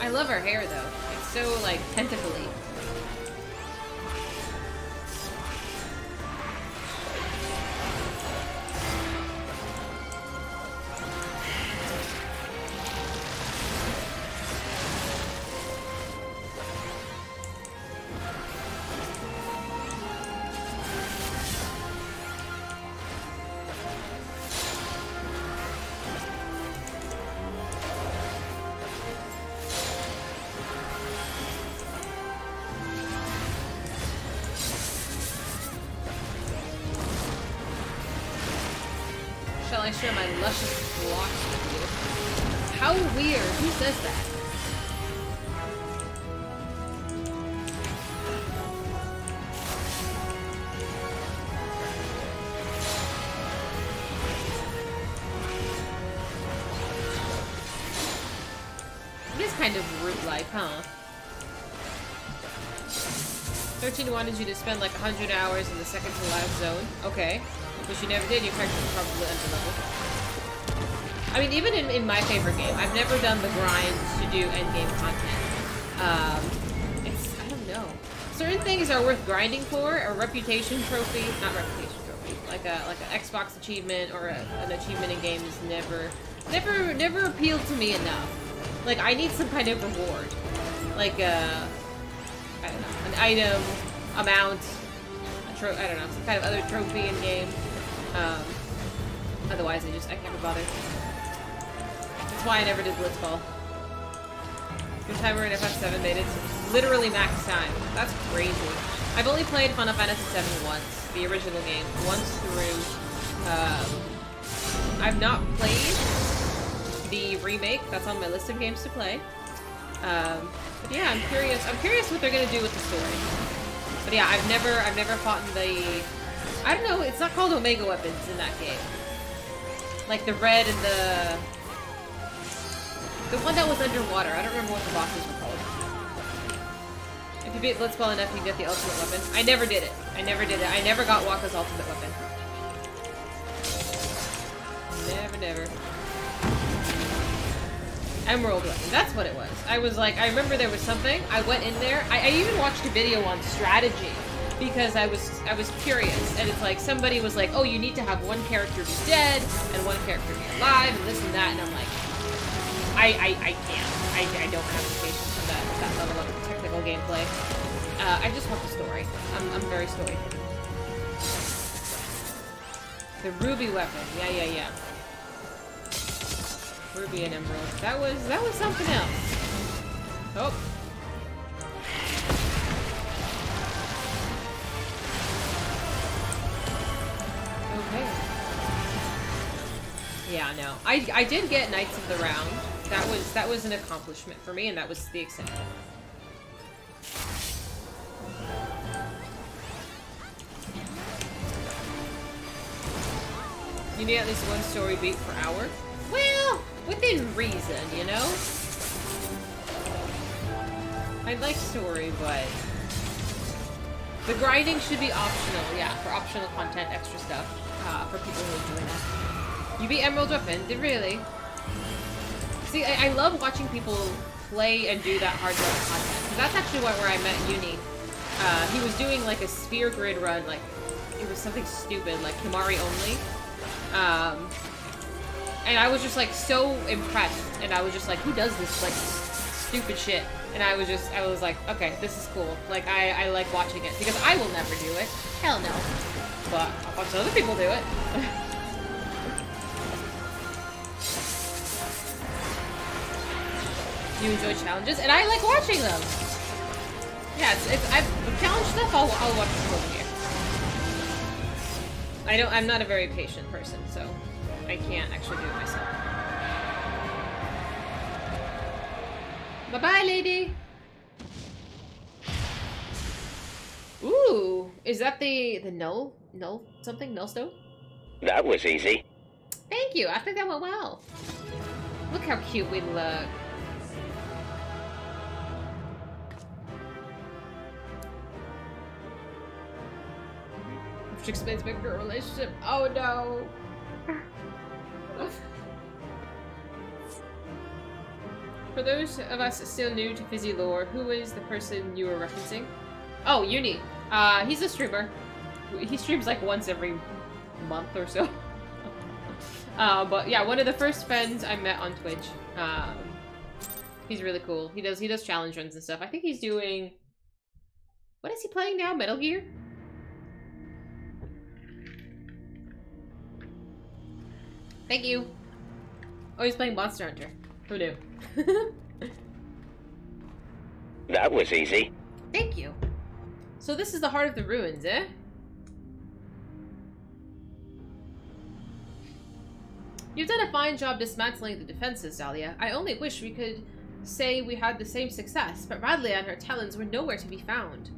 I love her hair though. It's so like tentacly. Wanted you to spend like 100 hours in the second to last zone. Okay. Which you never did, you was probably under level. I mean, even in, in my favorite game, I've never done the grind to do endgame content. Um, it's, I don't know. Certain things are worth grinding for. A reputation trophy, not reputation trophy, like a like an Xbox achievement or a, an achievement in games never, never, never appealed to me enough. Like, I need some kind of reward. Like, uh, I don't know, an item, amount, a tro I don't know, some kind of other trophy in game. Um, otherwise, I just, I can't be. That's why I never did Blitzball. Your timer in FF7 made it literally max time. That's crazy. I've only played Final Fantasy VII once, the original game, once through. Um, I've not played the remake. That's on my list of games to play. Um, but yeah, I'm curious. I'm curious what they're gonna do with the story. But yeah, I've never, I've never fought in the. I don't know. It's not called Omega weapons in that game. Like the red and the the one that was underwater. I don't remember what the bosses were called. If you beat Blitzball enough, you get the ultimate weapon. I never did it. I never did it. I never got Wakka's ultimate weapon. Never, never. Emerald weapon. That's what it was. I was like, I remember there was something. I went in there. I, I even watched a video on strategy because I was I was curious. And it's like somebody was like, oh, you need to have one character be dead and one character be alive and this and that. And I'm like, I, I, I can't. I, I don't have the patience for that, that level of technical gameplay. Uh, I just want the story. I'm, I'm very story. The ruby weapon. Yeah, yeah, yeah. Ruby and emerald. That was that was something else. Oh. Okay. Yeah, no. I I did get Knights of the Round. That was that was an accomplishment for me, and that was the extent. You need at least one story beat per hour? Within reason, you know? I like story, but... The grinding should be optional, yeah, for optional content, extra stuff, uh, for people who are doing that. You beat Emerald Weapon, did really? See, I, I love watching people play and do that hard level content, that's actually what, where I met Uni. Uh, he was doing like a sphere grid run, like, it was something stupid, like Kimahri only. Um, and I was just like so impressed, and I was just like, who does this like stupid shit? And I was just, I was like, okay, this is cool. Like I, I like watching it because I will never do it. Hell no. But bunch of other people do it. *laughs* you enjoy challenges, and I like watching them. Yeah, it's I've challenge stuff. I'll, I'll watch them over here. I don't. I'm not a very patient person, so I can't actually do it myself. Bye bye, lady. Ooh, is that the the null null something nullstone? That was easy. Thank you. I think that went well. Look how cute we look. Which explains my current relationship. Oh no. For those of us still new to Fizy lore, who is the person you were referencing? Oh, Uni. Uh, he's a streamer. He streams like once every month or so. *laughs* uh, but yeah, one of the first friends I met on Twitch. Um, he's really cool. He does he does challenge runs and stuff. I think he's doing. What is he playing now? Metal Gear. Thank you. Oh, he's playing Monster Hunter. Who knew? *laughs* That was easy. Thank you. So this is the heart of the ruins, eh? You've done a fine job dismantling the defenses, Dahlia. I only wish we could say we had the same success, but Radlia and her talons were nowhere to be found.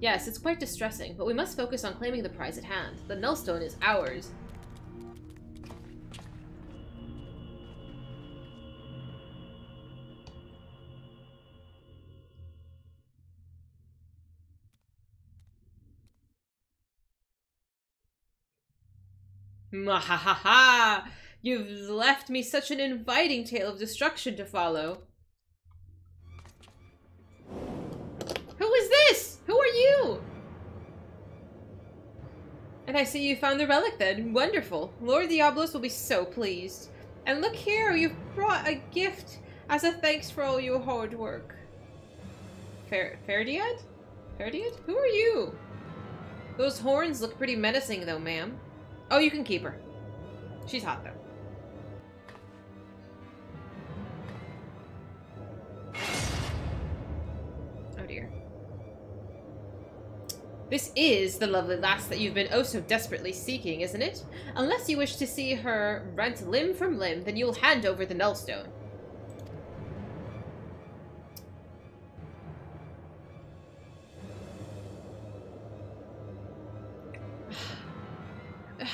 Yes, it's quite distressing, but we must focus on claiming the prize at hand. The Nullstone is ours. Mwahaha! You've left me such an inviting tale of destruction to follow. Who is this? Who are you? And I see you found the relic then. Wonderful. Lord Diabolos will be so pleased. And look here, you've brought a gift as a thanks for all your hard work. Fer Ferdiad? Ferdiad? Who are you? Those horns look pretty menacing though, ma'am. Oh, you can keep her. She's hot, though. Oh, dear. This is the lovely lass that you've been oh so desperately seeking, isn't it? Unless you wish to see her rent limb from limb, then you'll hand over the Nullstone.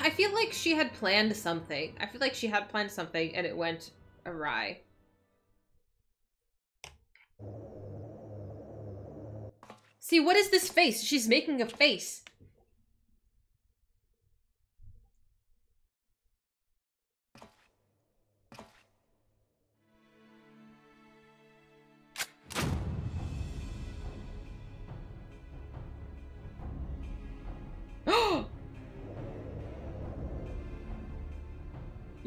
I feel like she had planned something. I feel like she had planned something and it went awry. See, what is this face? She's making a face.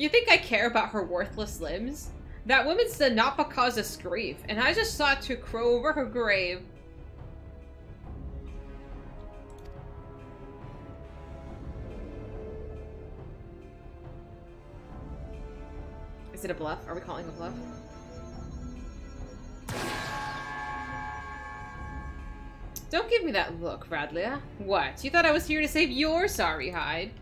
You think I care about her worthless limbs? That woman's the Nappa cause us grief, and I just sought to crow over her grave. Is it a bluff? Are we calling a bluff? Don't give me that look, Radlia. What? You thought I was here to save your sorry hide?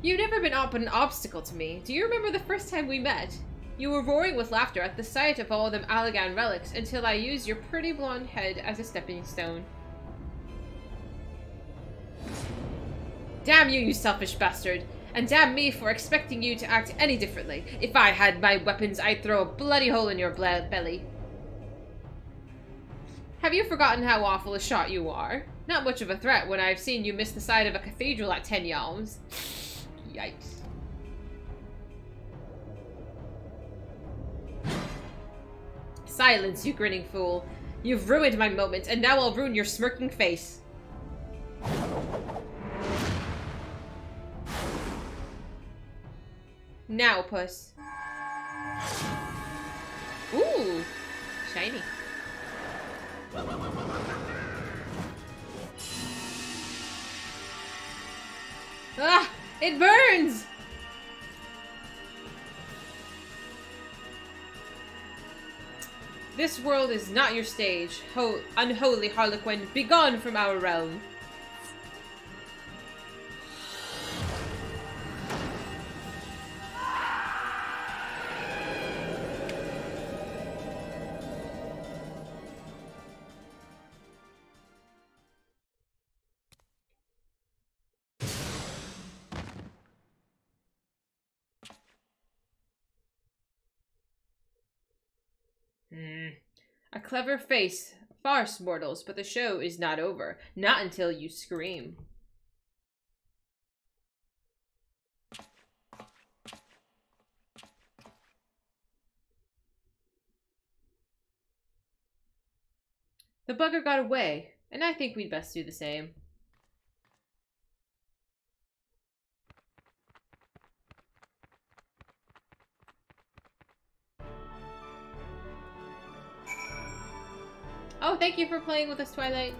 You've never been up an obstacle to me. Do you remember the first time we met? You were roaring with laughter at the sight of all them Allagan relics until I used your pretty blonde head as a stepping stone. Damn you, you selfish bastard! And damn me for expecting you to act any differently. If I had my weapons, I'd throw a bloody hole in your belly. Have you forgotten how awful a shot you are? Not much of a threat when I've seen you miss the side of a cathedral at ten yalms. Yikes. Silence, you grinning fool. You've ruined my moment, and now I'll ruin your smirking face. Now, puss. Ooh, shiny. Ah, it burns! This world is not your stage. Ho unholy Harlequin, begone from our realm. Clever face. Farce, mortals, but the show is not over. Not until you scream. The bugger got away, and I think we'd best do the same. Oh, thank you for playing with us, Twilight.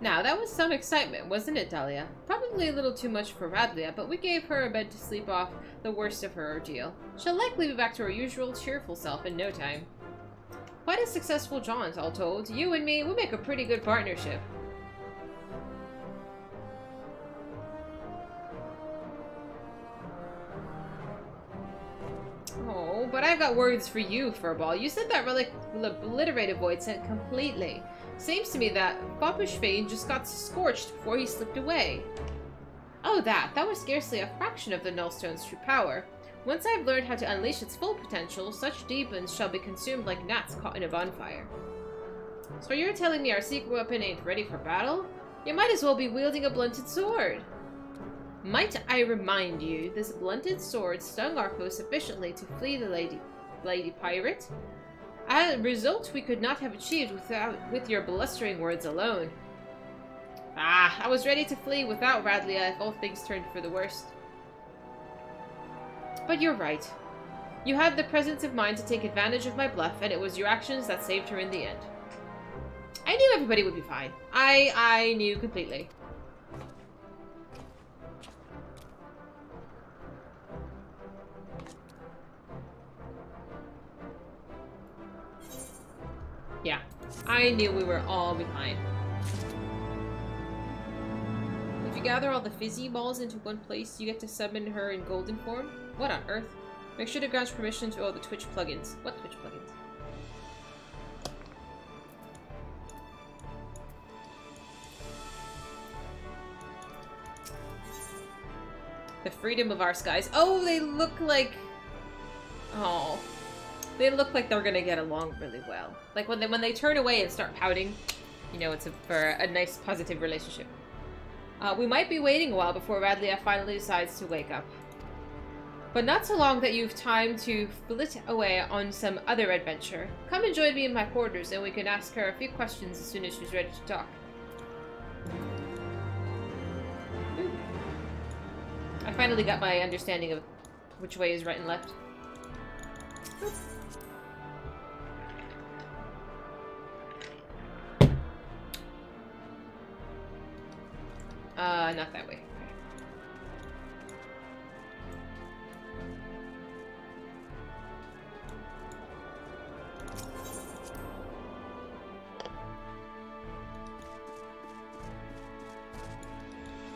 Now, that was some excitement, wasn't it, Dahlia? Probably a little too much for Radlia, but we gave her a bed to sleep off the worst of her ordeal. She'll likely be back to her usual cheerful self in no time. Quite a successful jaunt, all told. You and me, we make a pretty good partnership. But I've got words for you, Furball. You said that relic obliterated Voidsent completely. Seems to me that Foppish Fane just got scorched before he slipped away. Oh, that. That was scarcely a fraction of the Nullstone's true power. Once I've learned how to unleash its full potential, such demons shall be consumed like gnats caught in a bonfire. So you're telling me our secret weapon ain't ready for battle? You might as well be wielding a blunted sword. Might I remind you, this blunted sword stung Arco sufficiently to flee the lady, lady pirate? A result we could not have achieved without with your blustering words alone. Ah, I was ready to flee without Radlia if all things turned for the worst. But you're right. You had the presence of mind to take advantage of my bluff, and it was your actions that saved her in the end. I knew everybody would be fine. I I knew completely. Yeah, I knew we were all behind. If you gather all the Fizy balls into one place, you get to summon her in golden form? What on earth? Make sure to grant permission to all the Twitch plugins. What Twitch plugins? The freedom of our skies. Oh, they look like... Oh. They look like they're gonna get along really well. Like when they when they turn away and start pouting, you know it's a, for a nice positive relationship. Uh, we might be waiting a while before Radlia finally decides to wake up. But not so long that you've time to flit away on some other adventure. Come and join me in my quarters, and we can ask her a few questions as soon as she's ready to talk. Ooh. I finally got my understanding of which way is right and left. Uh, not that way.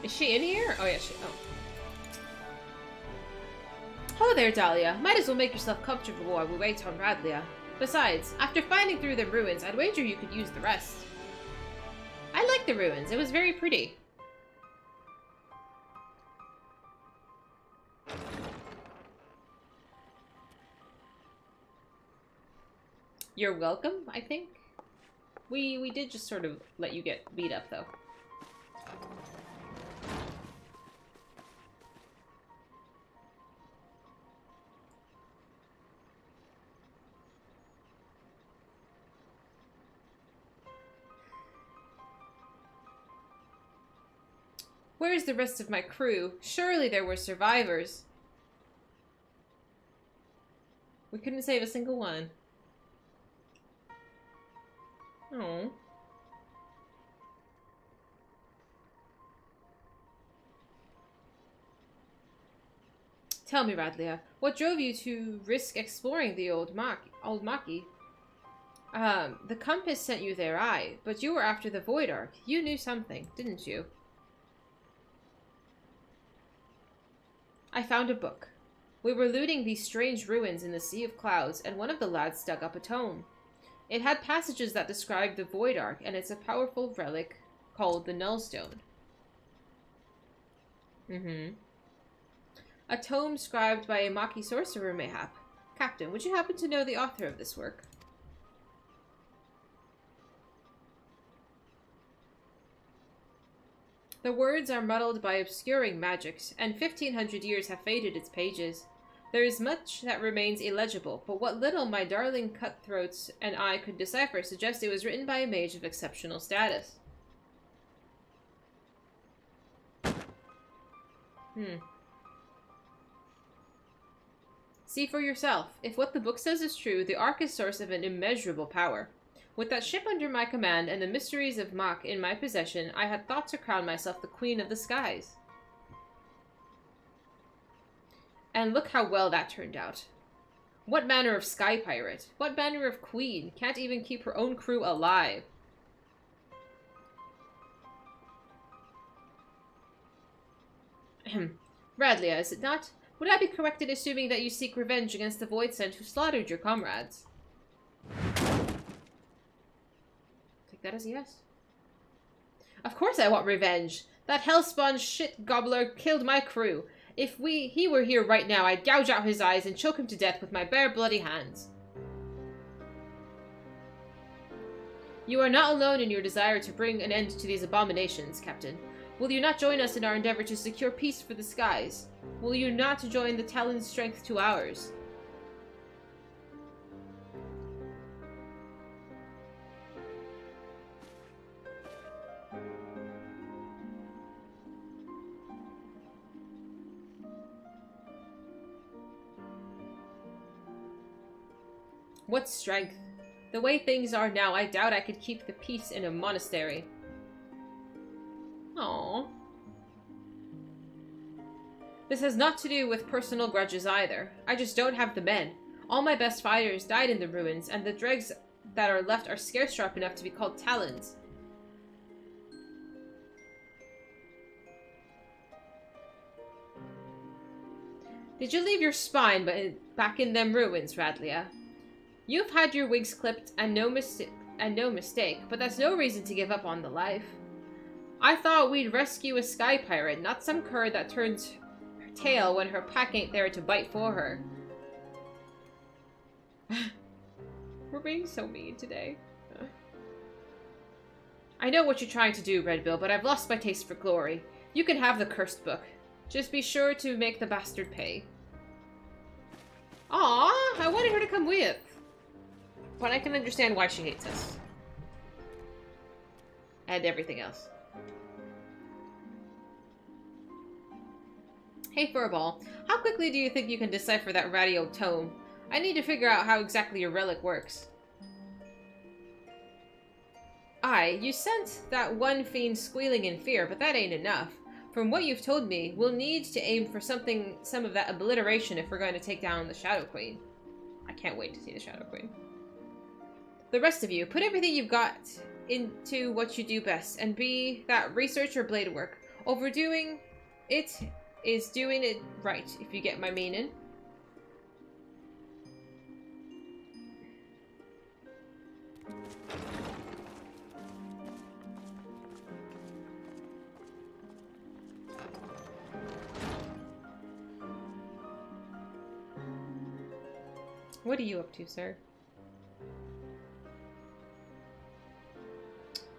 Is she in here? Oh yeah, she. Oh. Hello there, Dahlia. Might as well make yourself comfortable while we wait on Radlia. Besides, after finding through the ruins, I'd wager you could use the rest. I like the ruins. It was very pretty. You're welcome, I think. We we did just sort of let you get beat up though. Where's the rest of my crew? Surely there were survivors. We couldn't save a single one. Oh. Tell me, Radlia, what drove you to risk exploring the old Mhach old Mhachi? Um, the compass sent you there, aye, but you were after the Void Ark. You knew something, didn't you? I found a book. We were looting these strange ruins in the Sea of Clouds, and one of the lads dug up a tome. It had passages that described the Void Ark, and it's a powerful relic called the Nullstone. Mm-hmm. A tome scribed by a Mhachi sorcerer, mayhap. Captain, would you happen to know the author of this work? The words are muddled by obscuring magics, and 1500 years have faded its pages. There is much that remains illegible, but what little my darling cutthroats and I could decipher suggests it was written by a mage of exceptional status. Hmm. See for yourself. If what the book says is true, the Ark is source of an immeasurable power. With that ship under my command and the mysteries of Mhach in my possession, I had thought to crown myself the Queen of the Skies. And look how well that turned out. What manner of sky pirate? What manner of queen can't even keep her own crew alive? Radlia, is it not? Would I be correct in assuming that you seek revenge against the Voidsent who slaughtered your comrades? Take that as a yes. Of course I want revenge. That hellspawn shit gobbler killed my crew. If we he were here right now, I'd gouge out his eyes and choke him to death with my bare bloody hands. You are not alone in your desire to bring an end to these abominations, Captain. Will you not join us in our endeavor to secure peace for the skies? Will you not join the Talon's strength to ours? What strength? The way things are now, I doubt I could keep the peace in a monastery. Aww. This has not to do with personal grudges either. I just don't have the men. All my best fighters died in the ruins, and the dregs that are left are scarce sharp enough to be called talons. Did you leave your spine back in them ruins, Radlia? You've had your wigs clipped and no mistake and no mistake, but that's no reason to give up on the life. I thought we'd rescue a sky pirate, not some cur that turns her tail when her pack ain't there to bite for her. *sighs* We're being so mean today. I know what you're trying to do, Redbill, but I've lost my taste for glory. You can have the cursed book. Just be sure to make the bastard pay. Aw, I wanted her to come with. But I can understand why she hates us. And everything else. Hey, Furball. How quickly do you think you can decipher that radio tome? I need to figure out how exactly your relic works. Aye, you sent that one fiend squealing in fear, but that ain't enough. From what you've told me, we'll need to aim for something, some of that obliteration if we're going to take down the Shadow Queen. I can't wait to see the Shadow Queen. The rest of you, put everything you've got into what you do best, and be that research or blade work. Overdoing it is doing it right, if you get my meaning. What are you up to, sir?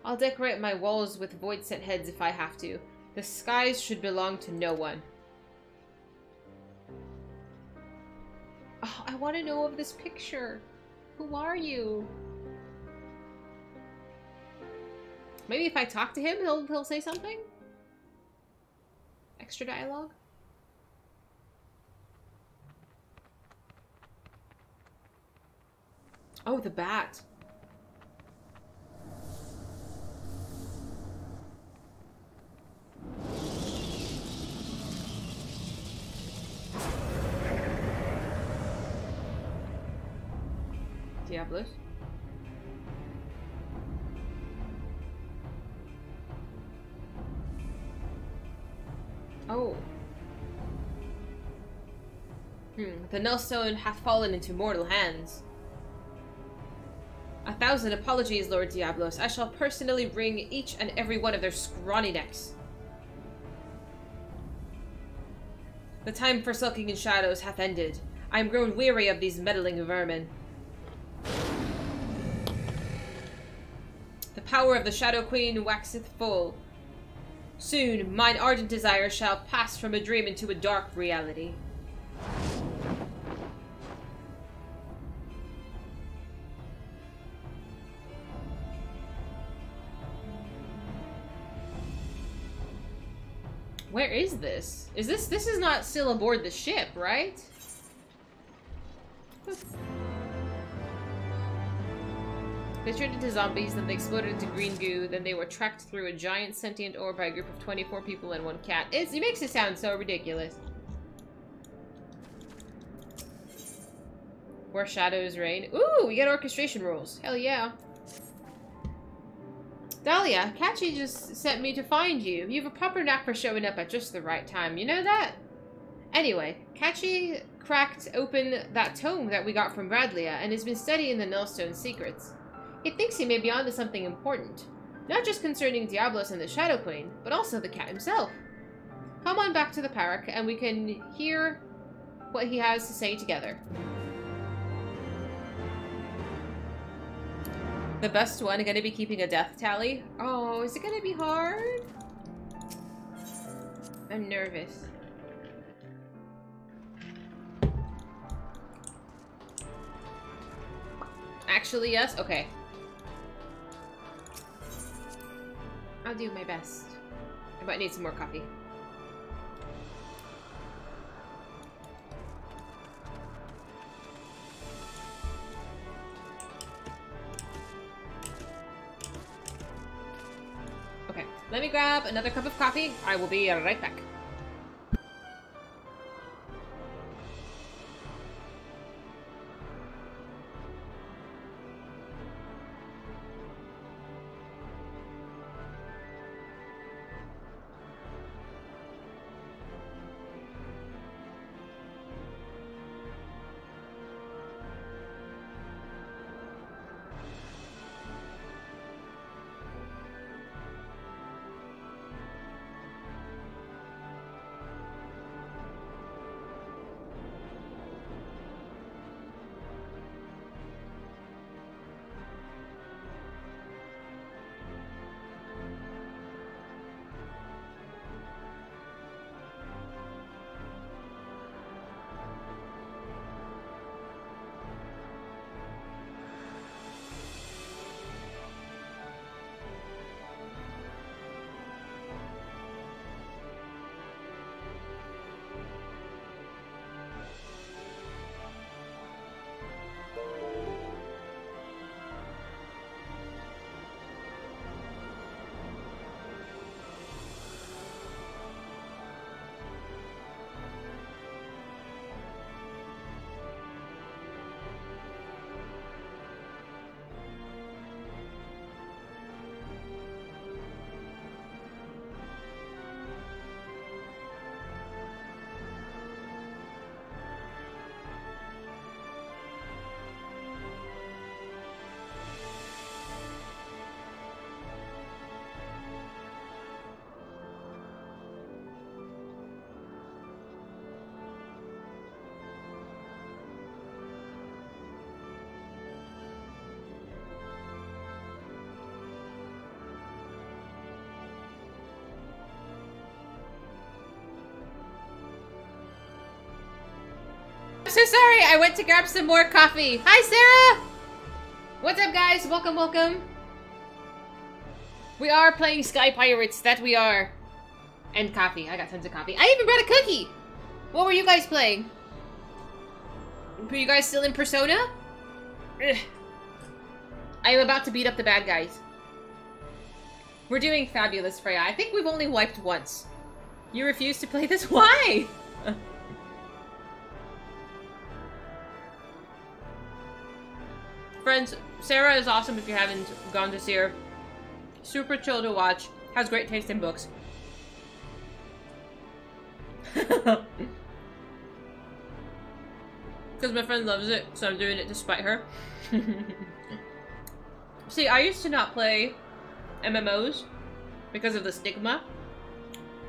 I'll decorate my walls with Voidsent heads if I have to. The skies should belong to no one. Oh, I want to know of this picture. Who are you? Maybe if I talk to him, he'll he'll say something. Extra dialogue. Oh, the bat. Diablos. Oh. Hmm. The Nullstone hath fallen into mortal hands. A thousand apologies, Lord Diablos. I shall personally wring each and every one of their scrawny necks. The time for sulking in shadows hath ended. I am grown weary of these meddling vermin. Power of the Shadow Queen waxeth full. Soon, mine ardent desire shall pass from a dream into a dark reality. Where is this? Is this- this is not still aboard the ship, right? They turned into zombies, then they exploded into green goo, then they were tracked through a giant sentient orb by a group of 24 people and one cat. It's, it makes it sound so ridiculous. Where shadows reign. Ooh, we get orchestrion rolls. Hell yeah. Dahlia, Cait Sith just sent me to find you. You have a proper knack for showing up at just the right time. You know that? Anyway, Cait Sith cracked open that tome that we got from Radlia and has been studying the Nullstone secrets. He thinks he may be onto something important. Not just concerning Diablos and the Shadow Queen, but also the cat himself. Come on back to the park and we can hear what he has to say together. The best one gonna be keeping a death tally? Oh, is it gonna be hard? I'm nervous. Actually, yes? Okay. I'll do my best. I might need some more coffee. Okay, let me grab another cup of coffee. I will be right back. So sorry. I went to grab some more coffee. Hi, Sarah. What's up, guys? Welcome, welcome. We are playing Sky Pirates. That we are. And coffee. I got tons of coffee. I even brought a cookie. What were you guys playing? Were you guys still in Persona? Ugh. I am about to beat up the bad guys. We're doing fabulous, Freya. I think we've only wiped once. You refuse to play this? *laughs* Why? Friends, Sarah is awesome if you haven't gone to see her. Super chill to watch. Has great taste in books. *laughs* Because my friend loves it, so I'm doing it despite her. *laughs* See, I used to not play MMOs because of the stigma.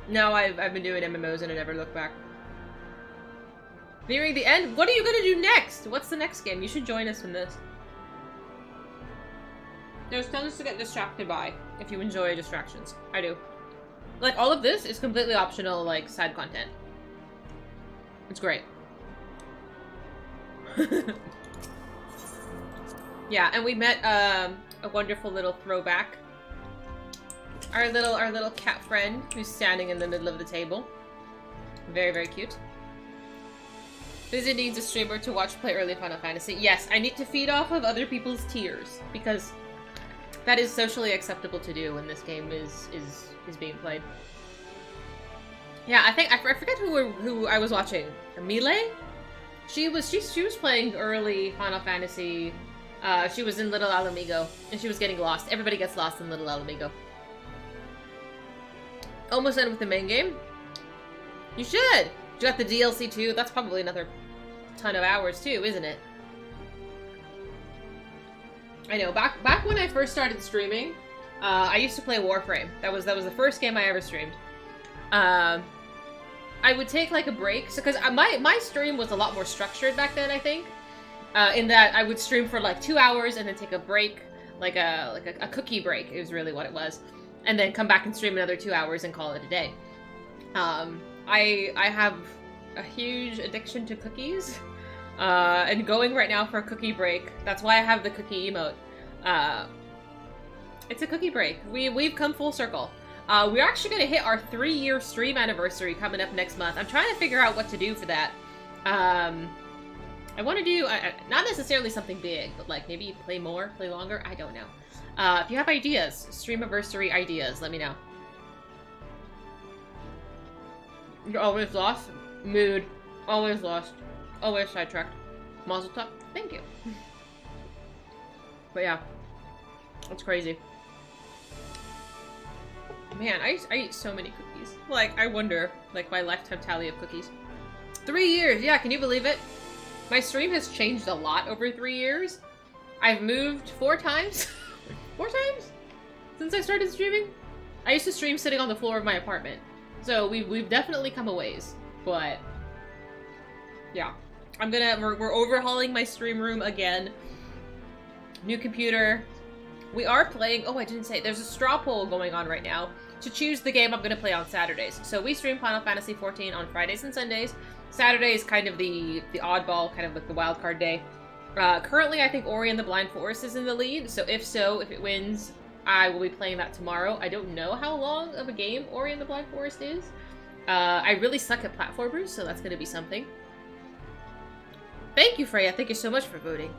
Now I've, I've been doing MMOs and I never look back. Nearing the end? What are you gonna do next? What's the next game? You should join us in this. There's tons to get distracted by if you enjoy distractions. I do. Like, all of this is completely optional, like, side content. It's great. *laughs* yeah, and we met um, a wonderful little throwback. Our little our little cat friend who's standing in the middle of the table. Very, very cute. Lizzie needs a streamer to watch play early Final Fantasy. Yes, I need to feed off of other people's tears because that is socially acceptable to do when this game is is is being played. Yeah, I think I, I forget who who I was watching. Melee. She was she she was playing early Final Fantasy. Uh, she was in Little Ala Mhigo, and she was getting lost. Everybody gets lost in Little Ala Mhigo. Almost done with the main game. You should. You got the DLC too. That's probably another ton of hours too, isn't it? I know. Back back when I first started streaming, uh, I used to play Warframe. That was that was the first game I ever streamed. Um, I would take like a break, so because my my stream was a lot more structured back then. I think, uh, in that I would stream for like two hours and then take a break, like a like a, a cookie break. Is really what it was, and then come back and stream another two hours and call it a day. Um, I I have a huge addiction to cookies. *laughs* Uh, and going right now for a cookie break. That's why I have the cookie emote. Uh, it's a cookie break. We, we've come full circle. Uh, we're actually going to hit our three-year stream anniversary coming up next month. I'm trying to figure out what to do for that. Um, I want to do, uh, not necessarily something big, but like maybe play more, play longer. I don't know. Uh, if you have ideas, stream anniversary ideas, let me know. You're always lost? Mood. Always lost. Oh, Always sidetracked. Mazel tov. Thank you. but yeah. That's crazy. Man, I, I eat so many cookies. Like, I wonder, like, my lifetime tally of cookies. Three years! Yeah, can you believe it? My stream has changed a lot over three years. I've moved four times. *laughs* four times? Since I started streaming? I used to stream sitting on the floor of my apartment. So we've, we've definitely come a ways. But, yeah. I'm gonna, we're, we're overhauling my stream room again. New computer. We are playing, oh I didn't say, there's a straw poll going on right now to choose the game I'm gonna play on Saturdays. So we stream Final Fantasy XIV on Fridays and Sundays. Saturday is kind of the, the oddball, kind of like the wild card day. Uh, currently, I think Ori and the Blind Forest is in the lead, so if so, if it wins, I will be playing that tomorrow. I don't know how long of a game Ori and the Blind Forest is. Uh, I really suck at platformers, so that's going to be something. Thank you, Freya. Thank you so much for voting.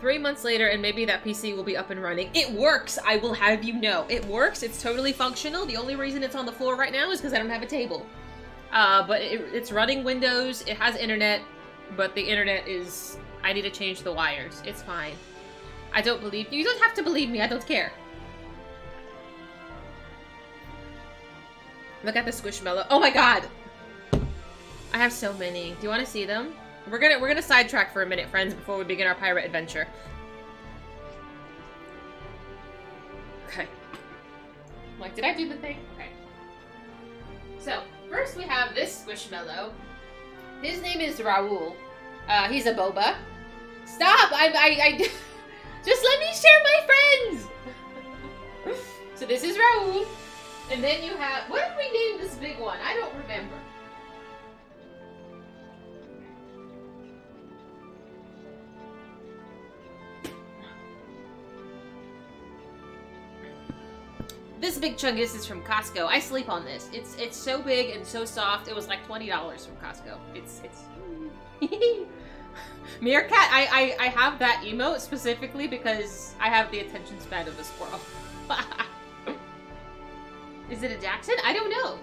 Three months later, and maybe that PC will be up and running. It works! I will have you know. It works. It's totally functional. The only reason it's on the floor right now is because I don't have a table. Uh, but it, it's running Windows. It has internet. But the internet is... I need to change the wires. It's fine. I don't believe you. You don't have to believe me. I don't care. Look at the Squishmallow. Oh my god! I have so many. Do you want to see them? We're gonna we're gonna sidetrack for a minute, friends, before we begin our pirate adventure. Okay. Like, did I do the thing? Okay. So, first we have this Squishmallow. His name is Raul. Uh, he's a boba. Stop! I, I, I, *laughs* just let me share my friends! *laughs* so this is Raul. And then you have, what did we name this big one? I don't remember. This big chungus is from Costco. I sleep on this. It's it's so big and so soft. It was like twenty dollars from Costco. It's it's. *laughs* Meerkat, I, I I have that emote specifically because I have the attention span of a *laughs* squirrel. is it a Jackson? I don't know.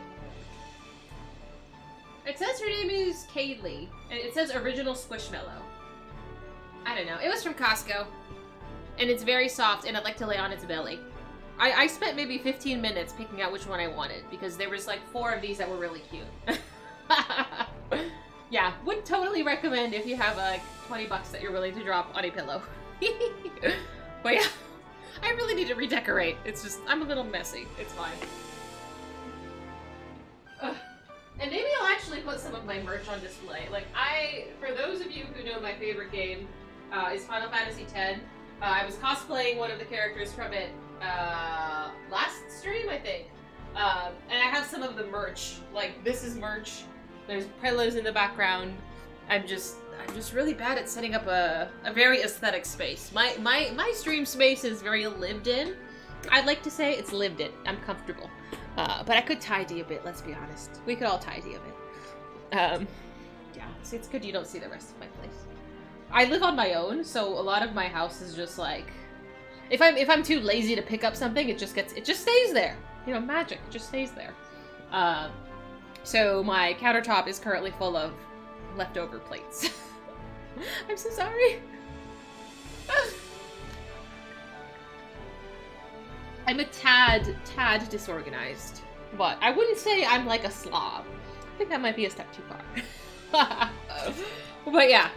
It says her name is Kaylee, and it says original Squishmallow. I don't know. It was from Costco, and it's very soft, and I'd like to lay on its belly. I, I spent maybe 15 minutes picking out which one I wanted because there was like four of these that were really cute. *laughs* yeah, would totally recommend if you have like 20 bucks that you're willing to drop on a pillow. *laughs* but yeah, I really need to redecorate. It's just, I'm a little messy. It's fine. Ugh. And maybe I'll actually put some of my merch on display. Like, I, for those of you who know my favorite game uh, is Final Fantasy X, uh, I was cosplaying one of the characters from it uh, last stream, I think. Um, and I have some of the merch. Like, this is merch. There's pillows in the background. I'm just, I'm just really bad at setting up a, a very aesthetic space. My, my, my stream space is very lived in. I'd like to say it's lived in. I'm comfortable. Uh, but I could tidy a bit, let's be honest. We could all tidy a bit. Um, yeah, it's good you don't see the rest of my place. I live on my own, so a lot of my house is just like... If I'm if I'm too lazy to pick up something, it just gets it just stays there. You know, magic. It just stays there. Um, so my countertop is currently full of leftover plates. *laughs* I'm so sorry. *laughs* I'm a tad, tad disorganized. But I wouldn't say I'm like a slob. I think that might be a step too far. *laughs* but yeah.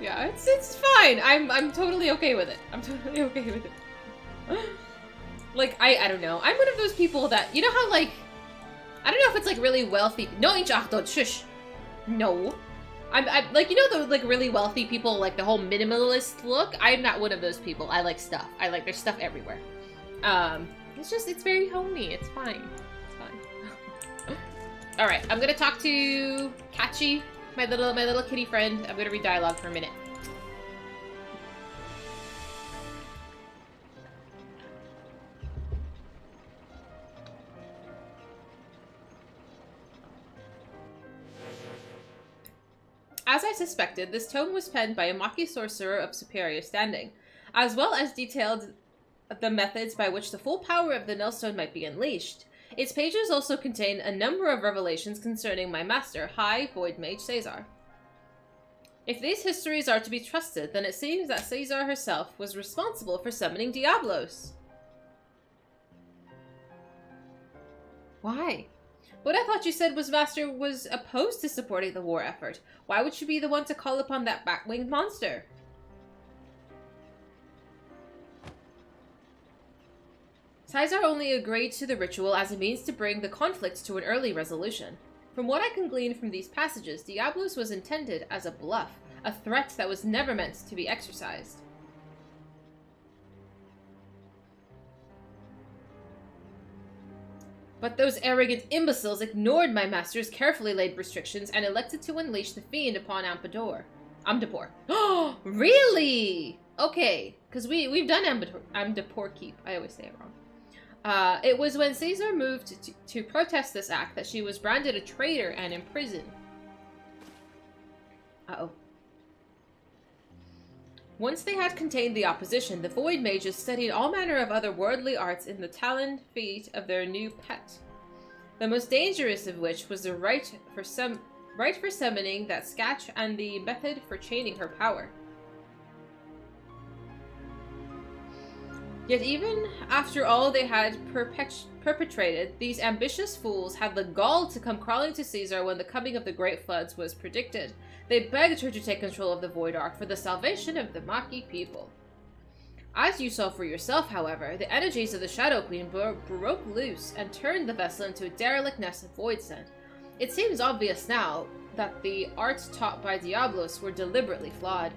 Yeah, it's it's fine. I'm I'm totally okay with it. I'm *laughs* totally okay with it. like I I don't know. I'm one of those people that you know how like I don't know if it's like really wealthy. No, don't shush. No. I'm, I'm like you know the like really wealthy people like the whole minimalist look. I'm not one of those people. I like stuff. I like there's stuff everywhere. Um, it's just, it's very homey. It's fine. It's fine. *laughs* All right, I'm gonna talk to Cait Sith, my little, my little kitty friend. I'm gonna read dialogue for a minute. As I suspected, this tome was penned by a Mhachi sorcerer of superior standing, as well as detailed the methods by which the full power of the Nullstone might be unleashed. Its pages also contain a number of revelations concerning my master, High Void Mage Caesar. If these histories are to be trusted, then it seems that Caesar herself was responsible for summoning Diablos. Why? What I thought you said was Master was opposed to supporting the war effort. Why would she be the one to call upon that bat-winged monster? Caesar only agreed to the ritual as a means to bring the conflict to an early resolution. From what I can glean from these passages, Diablos was intended as a bluff, a threat that was never meant to be exercised. But those arrogant imbeciles ignored my master's carefully laid restrictions and elected to unleash the fiend upon Ampador. Amdapor. Oh, *gasps* really? Okay, because we, we've done Amdapor, Amdapor Keep. I always say it wrong. Uh, it was when Caesar moved to, to protest this act that she was branded a traitor and imprisoned. Uh-oh. Once they had contained the opposition, the Void Mages studied all manner of other worldly arts in the taloned feet of their new pet. The most dangerous of which was the rite for some rite for summoning that scatch and the method for chaining her power. Yet even after all they had perpetrated, these ambitious fools had the gall to come crawling to Caesar when the coming of the Great Floods was predicted. They begged her to take control of the Void Ark for the salvation of the Mhachi people. As you saw for yourself, however, the energies of the Shadow Queen bro broke loose and turned the vessel into a derelict nest of Voidsent. It seems obvious now that the arts taught by Diablos were deliberately flawed.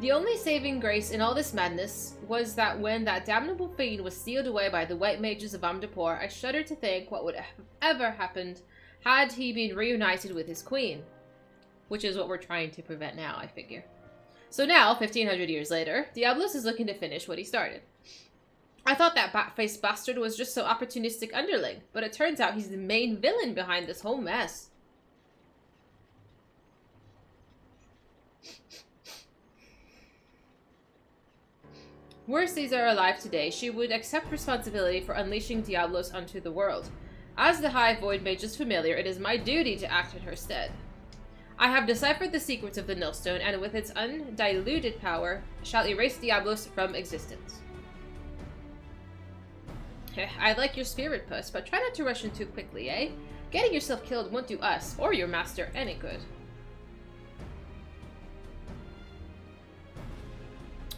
The only saving grace in all this madness was that when that damnable fiend was sealed away by the white mages of Amdapor, I shuddered to think what would have ever happened had he been reunited with his queen. Which is what we're trying to prevent now, I figure. So now, 1500 years later, Diablos is looking to finish what he started. I thought that bat-faced bastard was just so opportunistic underling, but it turns out he's the main villain behind this whole mess. Were Caesar alive today, she would accept responsibility for unleashing Diablos onto the world. As the High Void Mage is familiar, it is my duty to act in her stead. I have deciphered the secrets of the Nullstone, and with its undiluted power, shall erase Diablos from existence. I like your spirit, Puss, but try not to rush in too quickly, eh? Getting yourself killed won't do us, or your master, any good.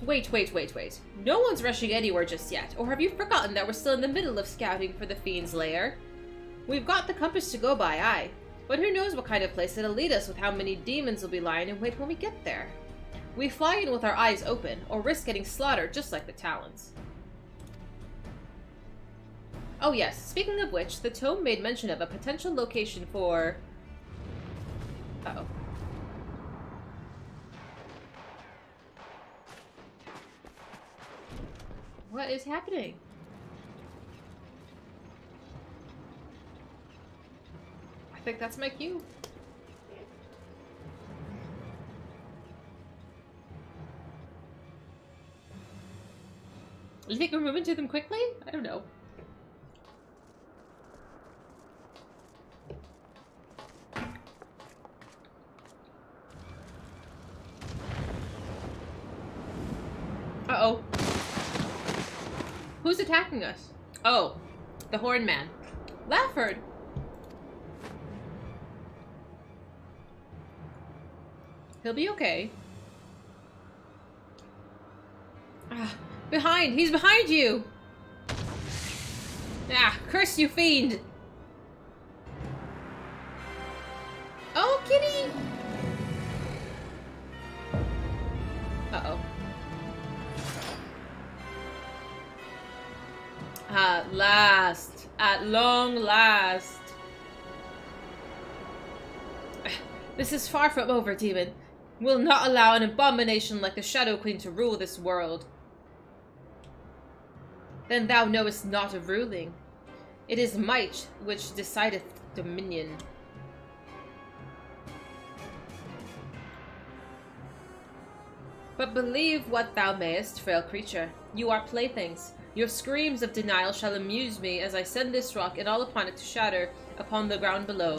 Wait, wait, wait, wait. No one's rushing anywhere just yet, or have you forgotten that we're still in the middle of scouting for the Fiend's lair? We've got the compass to go by, aye. But who knows what kind of place it'll lead us with how many demons will be lying in wait when we get there. We fly in with our eyes open, or risk getting slaughtered just like the Talons. Oh yes, speaking of which, the tome made mention of a potential location for... Uh oh What is happening? I think that's my cue. You think we're moving to them quickly? I don't know. Uh-oh. Who's attacking us? Oh, the Horn Man. Leofard! He'll be okay. Ah, behind! He's behind you! Ah, curse you, fiend! Oh, kitty! Uh-oh. At last. At long last. *sighs* This is far from over, demon. We'll not allow an abomination like the Shadow Queen to rule this world. Then thou knowest not of ruling. It is might which decideth dominion. But believe what thou mayest, frail creature. You are playthings. Your screams of denial shall amuse me as I send this rock and all upon it to shatter upon the ground below.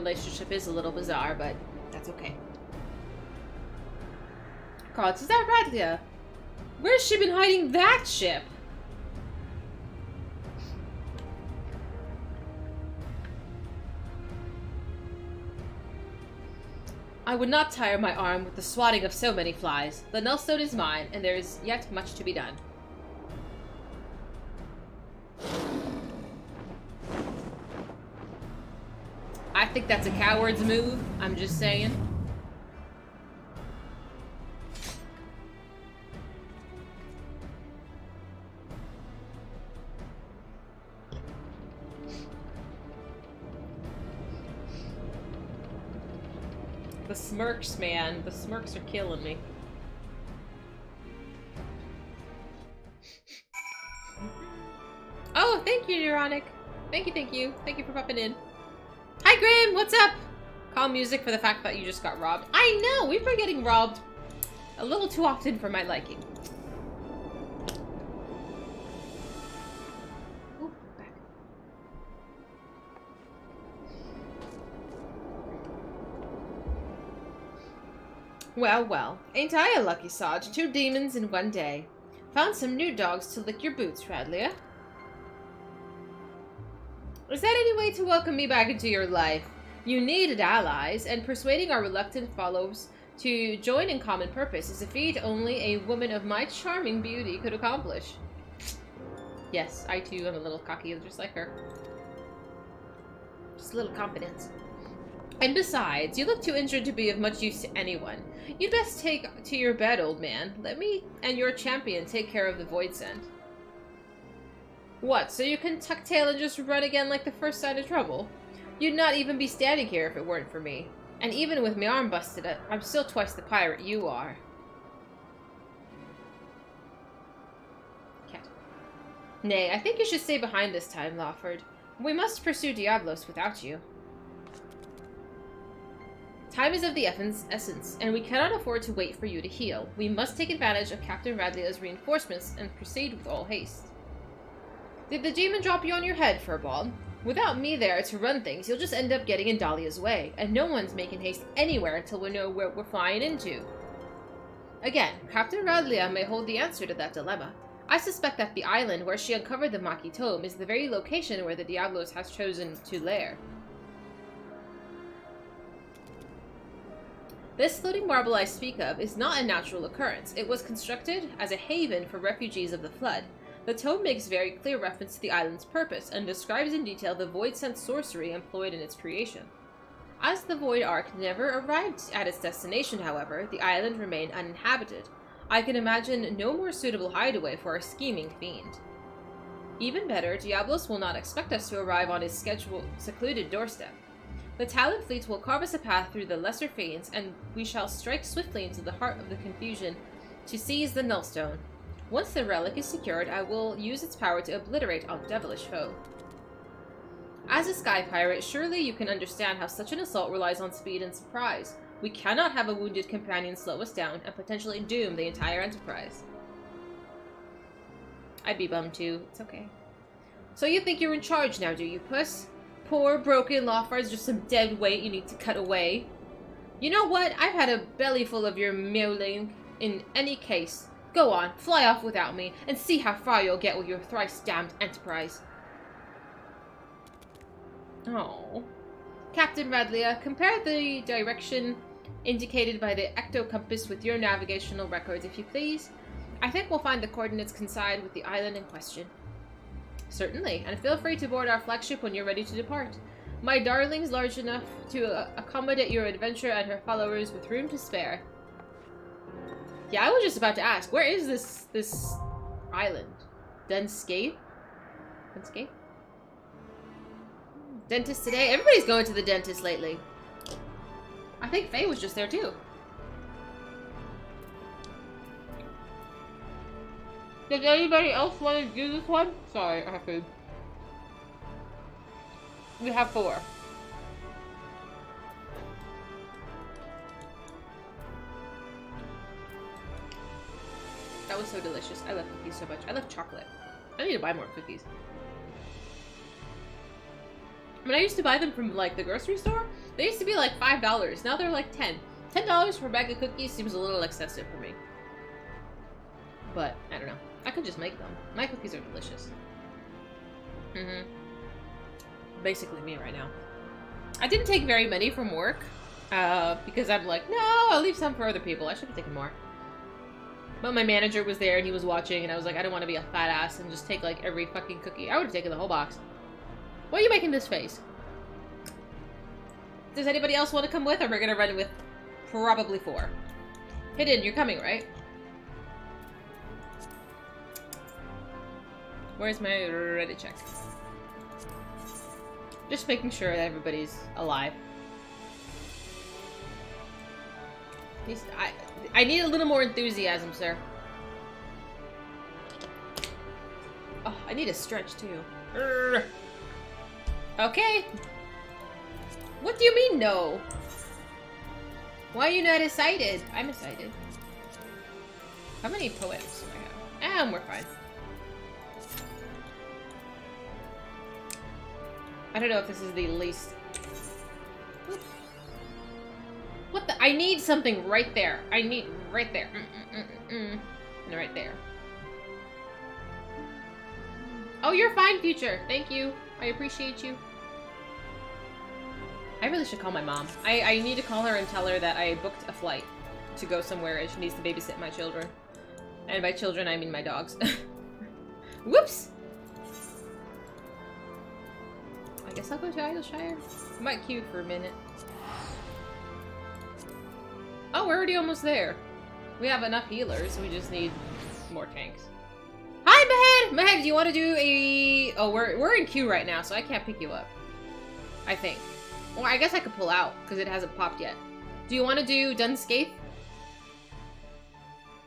Relationship is a little bizarre, but that's okay. God, is that Radlia? Where's she been hiding that ship? I would not tire my arm with the swatting of so many flies. The Nullstone is mine, and there is yet much to be done. I think that's a coward's move. I'm just saying. The smirks, man. The smirks are killing me. Oh, thank you, Neuronic. Thank you, thank you. Thank you for popping in. Hi, Grim! What's up? Calm music for the fact that you just got robbed. I know! We've been getting robbed a little too often for my liking. Well, well. Ain't I a lucky sod? Two demons in one day. Found some new dogs to lick your boots, Radlia. Is that any way to welcome me back into your life? You needed allies, and persuading our reluctant followers to join in common purpose is a feat only a woman of my charming beauty could accomplish. Yes, I too am a little cocky, just like her. Just a little confidence. And besides, you look too injured to be of much use to anyone. You'd best take to your bed, old man. Let me and your champion take care of the Voidsent. What, so you can tuck tail and just run again like the first sign of trouble? You'd not even be standing here if it weren't for me. And even with my arm busted, I'm still twice the pirate you are. Cat. Nay, I think you should stay behind this time, Leofard. We must pursue Diablos without you. Time is of the essence, and we cannot afford to wait for you to heal. We must take advantage of Captain Radlia's reinforcements and proceed with all haste. Did the demon drop you on your head, Furball? Without me there to run things, you'll just end up getting in Dahlia's way, and no one's making haste anywhere until we know where we're flying into. Again, Captain Radlia may hold the answer to that dilemma. I suspect that the island where she uncovered the Mhachi Tome is the very location where the Diablos has chosen to lair. This floating marble I speak of is not a natural occurrence. It was constructed as a haven for refugees of the flood. The tome makes very clear reference to the island's purpose and describes in detail the Voidsent sorcery employed in its creation. As the Void Ark never arrived at its destination, however, the island remained uninhabited. I can imagine no more suitable hideaway for a scheming fiend. Even better, Diablos will not expect us to arrive on his scheduled, secluded doorstep. The Talon fleet will carve us a path through the lesser fiends, and we shall strike swiftly into the heart of the confusion to seize the Nullstone. Once the relic is secured, I will use its power to obliterate our devilish foe. As a sky pirate, surely you can understand how such an assault relies on speed and surprise. We cannot have a wounded companion slow us down and potentially doom the entire enterprise. I'd be bummed too. It's okay. So you think you're in charge now, do you, puss? Poor, broken Leofard is just some dead weight you need to cut away. You know what? I've had a belly full of your meowling in any case. Go on, fly off without me, and see how far you'll get with your thrice-damned enterprise. Oh. Captain Radlia, compare the direction indicated by the ecto compass with your navigational records, if you please. I think we'll find the coordinates coincide with the island in question. Certainly, and feel free to board our flagship when you're ready to depart. My darling's large enough to accommodate your adventure and her followers with room to spare. Yeah, I was just about to ask, where is this this island? Dun Scaith? Denscape? Dentist today? Everybody's going to the dentist lately. I think Faye was just there too. Does anybody else want to do this one? Sorry, I have food. We have four. That was so delicious. I love cookies so much. I love chocolate. I need to buy more cookies. I mean, I used to buy them from, like, the grocery store. They used to be, like, $5. Now they're, like, 10 $10 for a bag of cookies seems a little excessive for me. But, I don't know. I could just make them. My cookies are delicious. Mm-hmm. Basically me right now. I didn't take very many from work. Uh, because I'm like, no, I'll leave some for other people. I should have taken more. But my manager was there and he was watching and I was like, I don't want to be a fat ass and just take like every fucking cookie. I would have taken the whole box. Why are you making this face? Does anybody else want to come with or we're gonna run with probably four? Hidden, you're coming, right? Where's my ready check? Just making sure that everybody's alive. I, I need a little more enthusiasm, sir. Oh, I need a stretch, too. Urgh. Okay. What do you mean, no? Why are you not excited? I'm excited. How many poems do I have? Ah, and we're fine. I don't know if this is the least... What the? I need something right there. I need right there. Mm -mm -mm and right there. Oh, you're fine, future. Thank you. I appreciate you. I really should call my mom. I, I need to call her and tell her that I booked a flight to go somewhere and she needs to babysit my children. And by children, I mean my dogs. *laughs* Whoops! I guess I'll go to Idyllshire. I might queue for a minute. Oh, we're already almost there. We have enough healers, we just need more tanks. Hi, Mahed! Mahed, do you want to do a... Oh, we're, we're in queue right now, so I can't pick you up. I think. Well, I guess I could pull out, because it hasn't popped yet. Do you want to do Dun Scaith?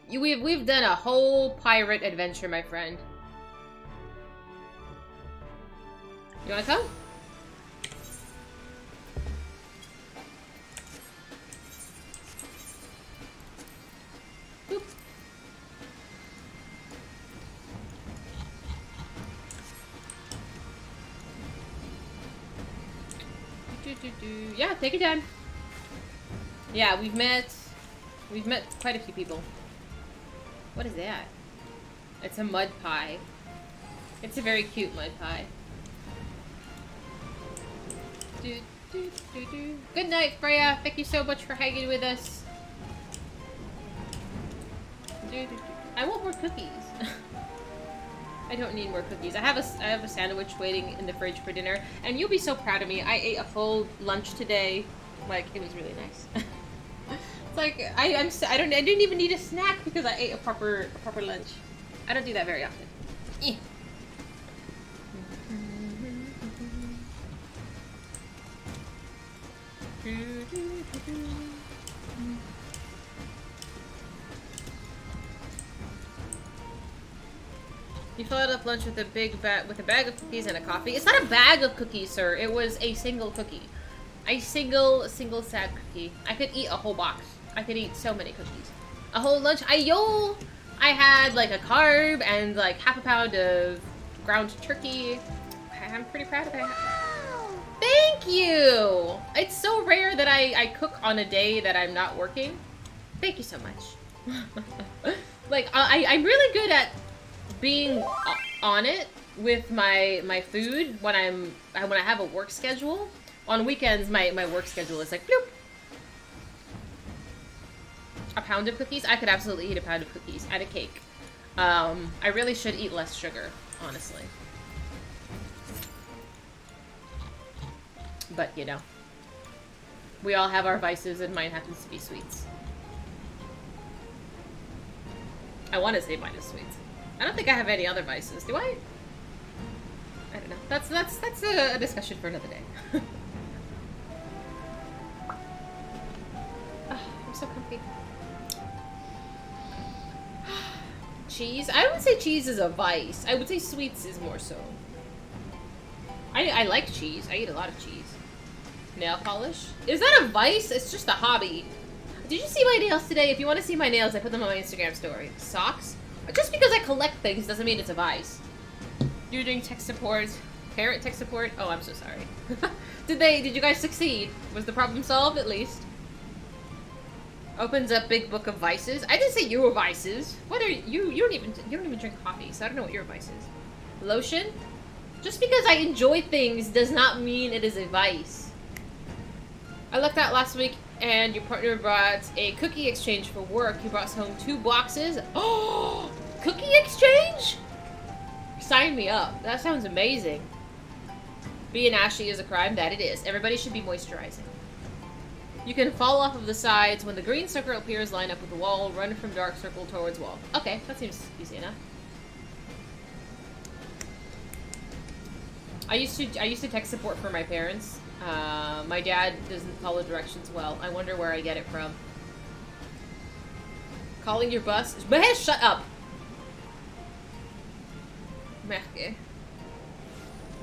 You, we've, we've done a whole pirate adventure, my friend. You want to come? Yeah, take your time. Yeah, we've met... We've met quite a few people. What is that? It's a mud pie. It's a very cute mud pie. Good night, Freya. Thank you so much for hanging with us. I want more cookies. *laughs* I don't need more cookies. I have a I have a sandwich waiting in the fridge for dinner, and you'll be so proud of me. I ate a full lunch today. Like it was really nice. *laughs* it's like I I'm I, don't I didn't even need a snack because I ate a proper a proper lunch. I don't do that very often. Eh. *laughs* You followed up lunch with a big bag with a bag of cookies and a coffee. It's not a bag of cookies, sir. It was a single cookie. A single, single sad cookie. I could eat a whole box. I could eat so many cookies. A whole lunch. I yo! I had like a carb and like half a pound of ground turkey. I'm pretty proud of it. Thank you! It's so rare that I, I cook on a day that I'm not working. Thank you so much. *laughs* like, uh, I, I'm really good at being on it with my my food when I'm when I have a work schedule. On weekends, my, my work schedule is like, bloop. A pound of cookies? I could absolutely eat a pound of cookies and a cake. Um, I really should eat less sugar, honestly. But, you know. We all have our vices, and mine happens to be sweets. I want to say mine is sweets. I don't think I have any other vices, do I? I don't know. That's that's that's a, discussion for another day. *laughs* Ah, I'm so comfy. *sighs* cheese? I wouldn't say cheese is a vice. I would say sweets is more so. I, I like cheese. I eat a lot of cheese. Nail polish? Is that a vice? It's just a hobby. Did you see my nails today? If you want to see my nails, I put them on my Instagram story. Socks? Just because I collect things doesn't mean it's a vice. You're doing tech support. Parent tech support? Oh, I'm so sorry. *laughs* did they, did you guys succeed? Was the problem solved at least? Opens up big book of vices. I didn't say you were vices. What are you? You don't even you don't even drink coffee, so I don't know what your vice is. Lotion. Just because I enjoy things does not mean it is a vice. I looked out last week, and your partner brought a cookie exchange for work. He brought home two boxes. Oh, *gasps* cookie exchange! Sign me up. That sounds amazing. Being ashy is a crime. That it is. Everybody should be moisturizing. You can fall off of the sides. When the green circle appears, line up with the wall. Run from dark circle towards wall. Okay, that seems easy enough. I used to I used to tech support for my parents. Uh, my dad doesn't follow directions well. I wonder where I get it from. Calling your bus. Mahesh, shut up. Meh.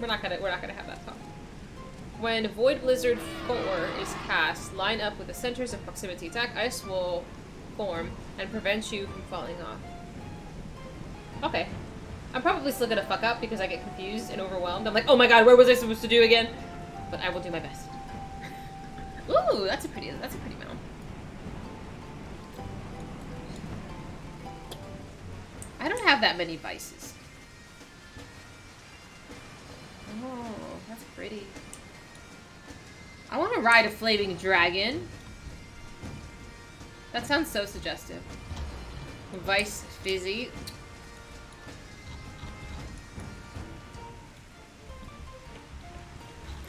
We're not gonna we're not gonna have that talk. When Void Blizzard 4 is cast, line up with the centers of proximity attack. Ice will form and prevent you from falling off. Okay. I'm probably still gonna fuck up because I get confused and overwhelmed. I'm like, oh my god, where was I supposed to do again? But I will do my best. *laughs* Ooh, that's a pretty that's a pretty mound. I don't have that many vices. Oh. That's pretty. I want to ride a flaming dragon. That sounds so suggestive. Vice Fizy.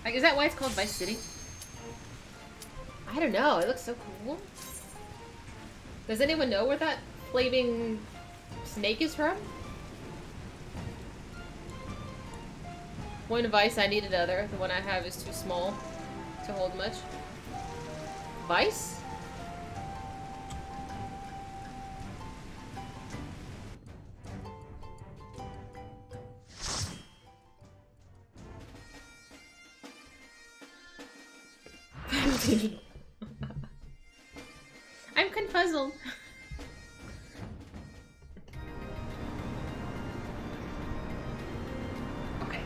Like, is that why it's called Vice City? I don't know. It looks so cool. Does anyone know where that flaming snake is from? One vice, I need another. The one I have is too small to hold much. Vice? I'm confuzzled. okay.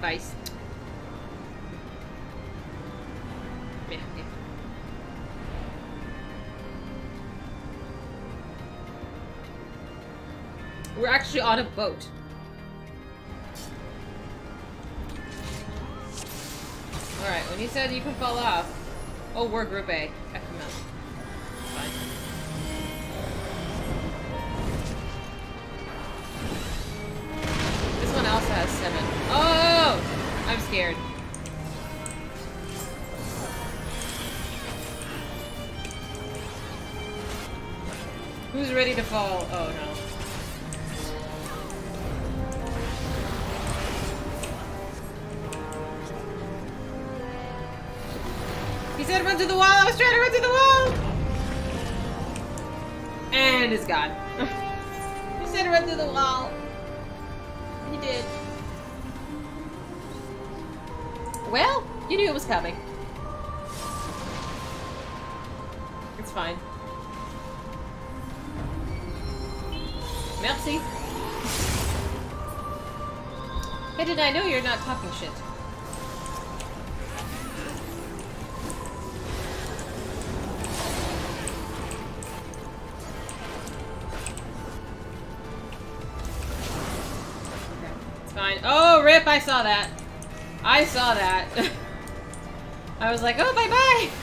Vice. We're actually on a boat. Alright, when you said you can fall off. Oh, we're group A. F them out. Fine. This one also has seven. Oh! I'm scared. Who's ready to fall? Oh no. He said run to the wall. I was trying to run to the wall. And it's gone. *laughs* he said run to the wall. He did. Well, you knew it was coming. It's fine. Merci. Hey, did I know you're not talking shit? Rip, I saw that. I saw that. *laughs* I was like, oh, bye-bye.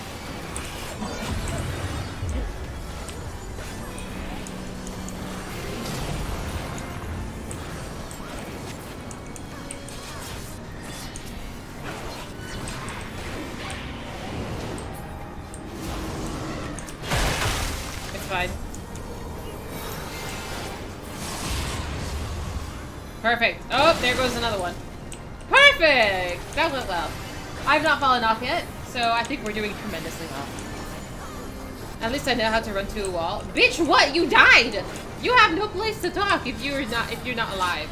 Off yet, so I think we're doing tremendously well. At least I know how to run to a wall. Bitch, what? You died! You have no place to talk if you're not if you're not alive.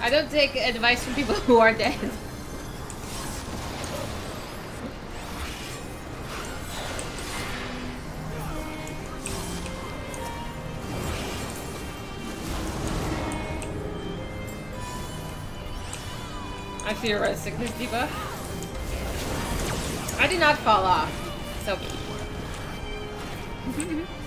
I don't take advice from people *laughs* who are dead. I fear a sickness debuff. I did not fall off. So *laughs*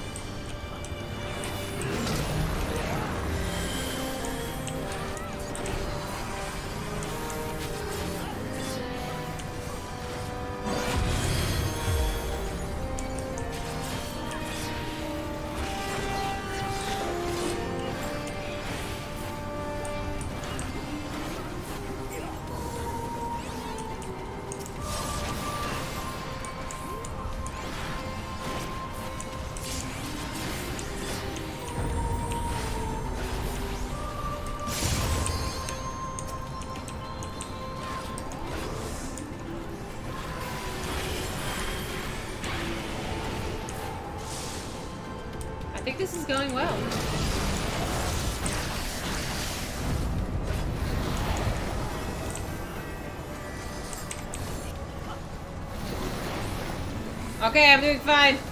Okay, I'm doing fine.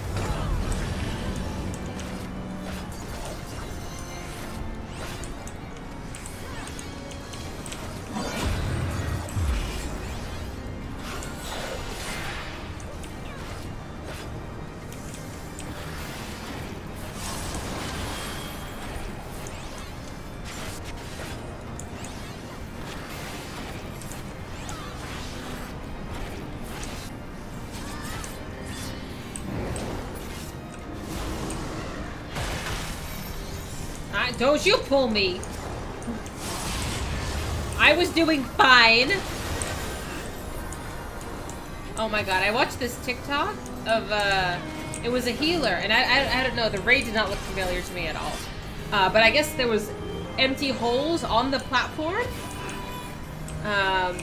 Don't you pull me. I was doing fine. Oh my god, I watched this TikTok of, uh, it was a healer, and I, I, I don't know, the raid did not look familiar to me at all. Uh, but I guess there was empty holes on the platform. Um,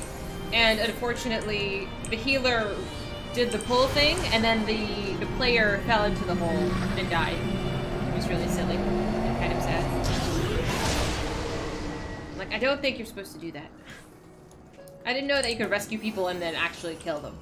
and unfortunately, the healer did the pull thing, and then the, the player fell into the hole and died. It was really silly I don't think you're supposed to do that. I didn't know that you could rescue people and then actually kill them.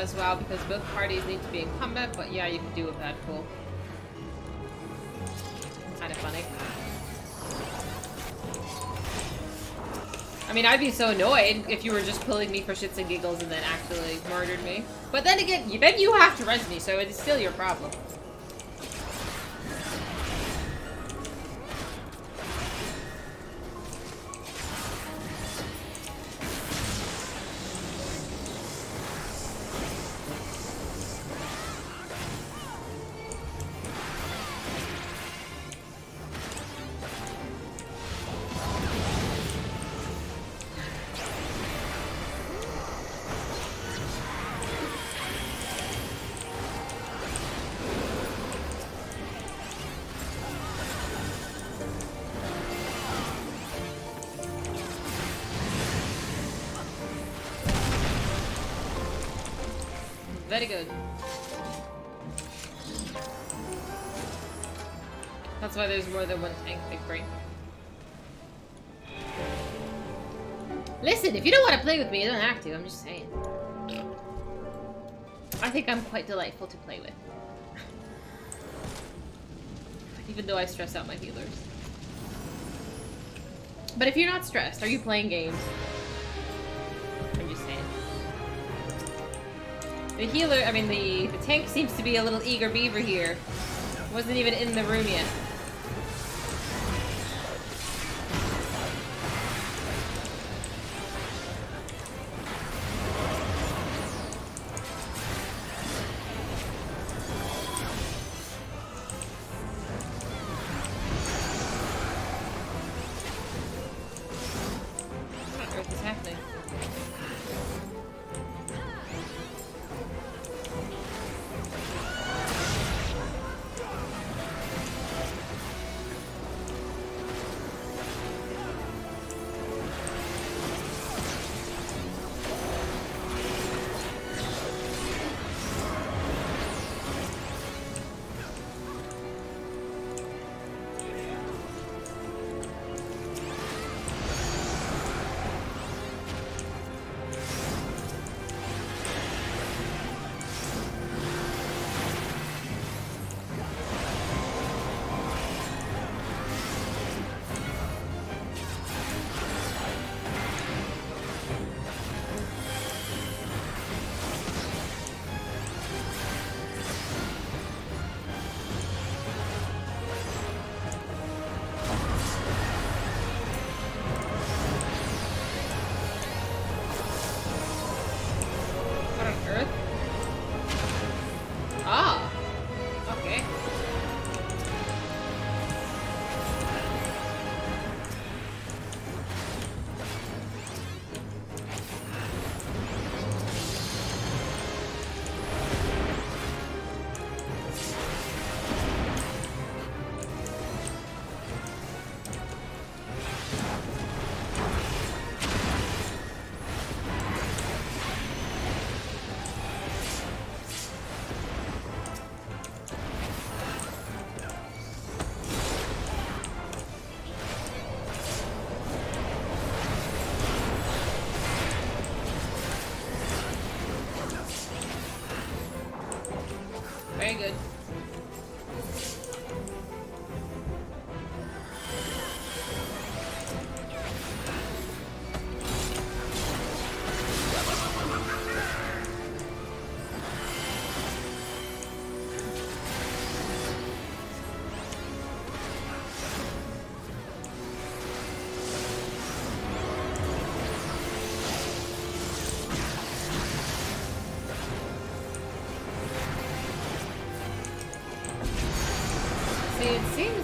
As well because both parties need to be in combat, but yeah, you can do a bad pull. Kind of funny. I mean, I'd be so annoyed if you were just pulling me for shits and giggles and then actually murdered me. But then again, then you have to res me, so it's still your problem. I'm quite delightful to play with. Even though I stress out my healers. But if you're not stressed, are you playing games? I'm just saying. The healer, I mean the, the tank seems to be a little eager beaver here. Wasn't even in the room yet.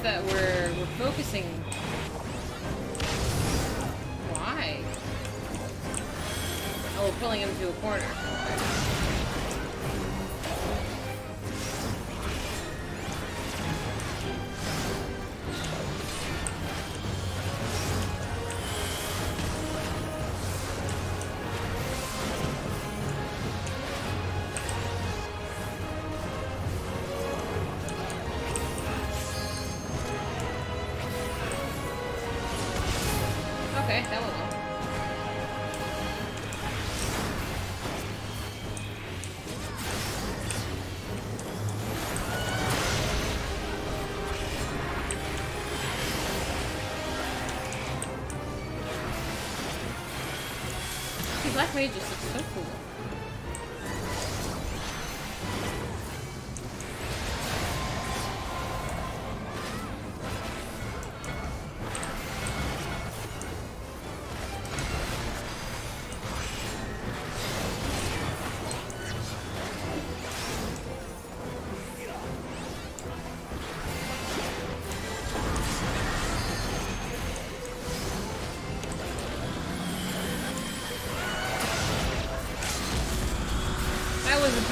That we're See,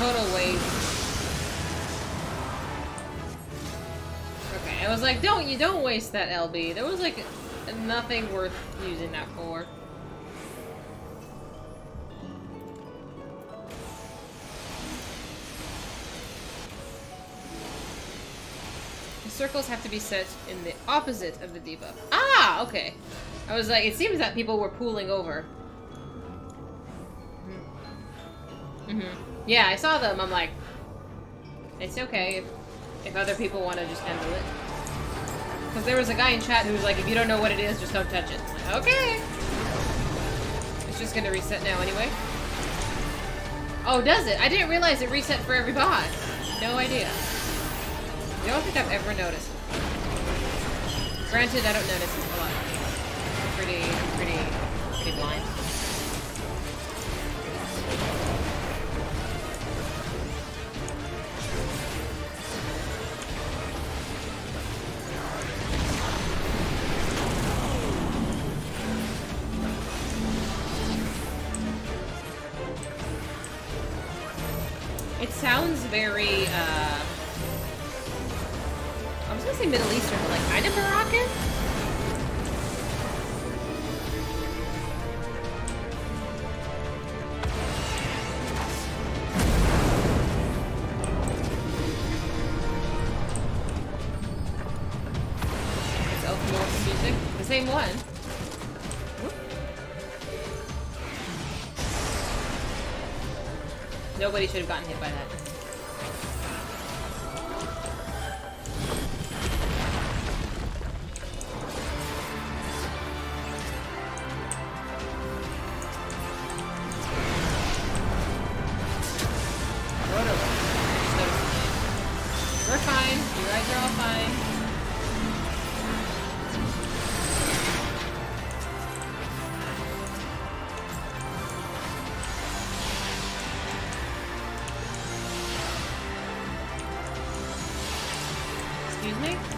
total waste. Okay, I was like, don't you don't waste that LB. There was like nothing worth using that for. The circles have to be set in the opposite of the debuff. Ah, okay. I was like, it seems that people were pooling over. Yeah, I saw them. I'm like, it's okay if, if other people want to just handle it. Because there was a guy in chat who was like, if you don't know what it is, just don't touch it. Like, okay. It's just gonna reset now anyway. Oh, does it? I didn't realize it reset for every boss. No idea. I don't think I've ever noticed. Granted, I don't notice a lot. Nobody should have gotten me?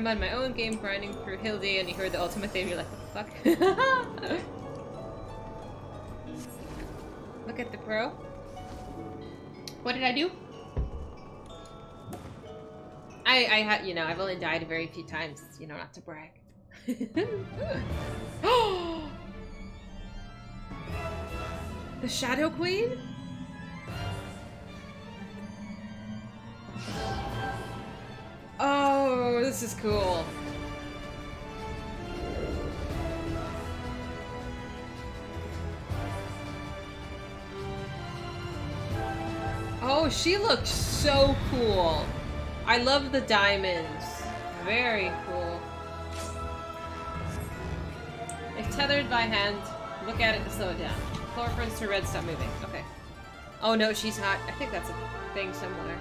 I'm on my own game grinding through Hildy and you heard the ultimate theme, you're like, what the fuck? *laughs* Look at the pro. What did I do? I, I had, you know, I've only died a very few times, you know, not to brag. *gasps* the Shadow Queen? Oh, this is cool. Oh, she looks so cool. I love the diamonds. Very cool. If tethered by hand, look at it to slow it down. Chloroforms to red, stop moving. Okay. Oh no, she's not. I think that's a thing somewhere.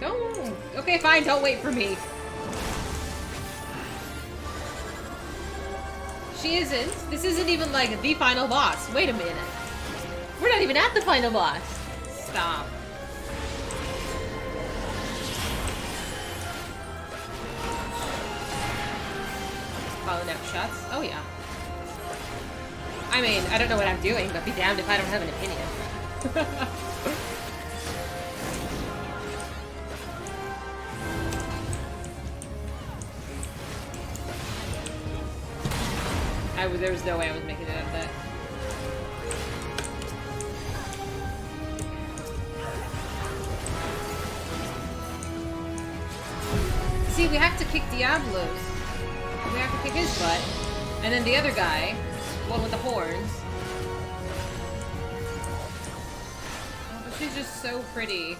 Don't. Okay, fine. Don't wait for me. She isn't. This isn't even like the final boss. Wait a minute. We're not even at the final boss. Stop. Calling out shots. Oh yeah. I mean, I don't know what I'm doing, but be damned if I don't have an opinion. *laughs* I there was no way I was making it out of that. See, we have to kick Diabolos. We have to kick his butt. And then the other guy, one with the horns. Oh, but she's just so pretty.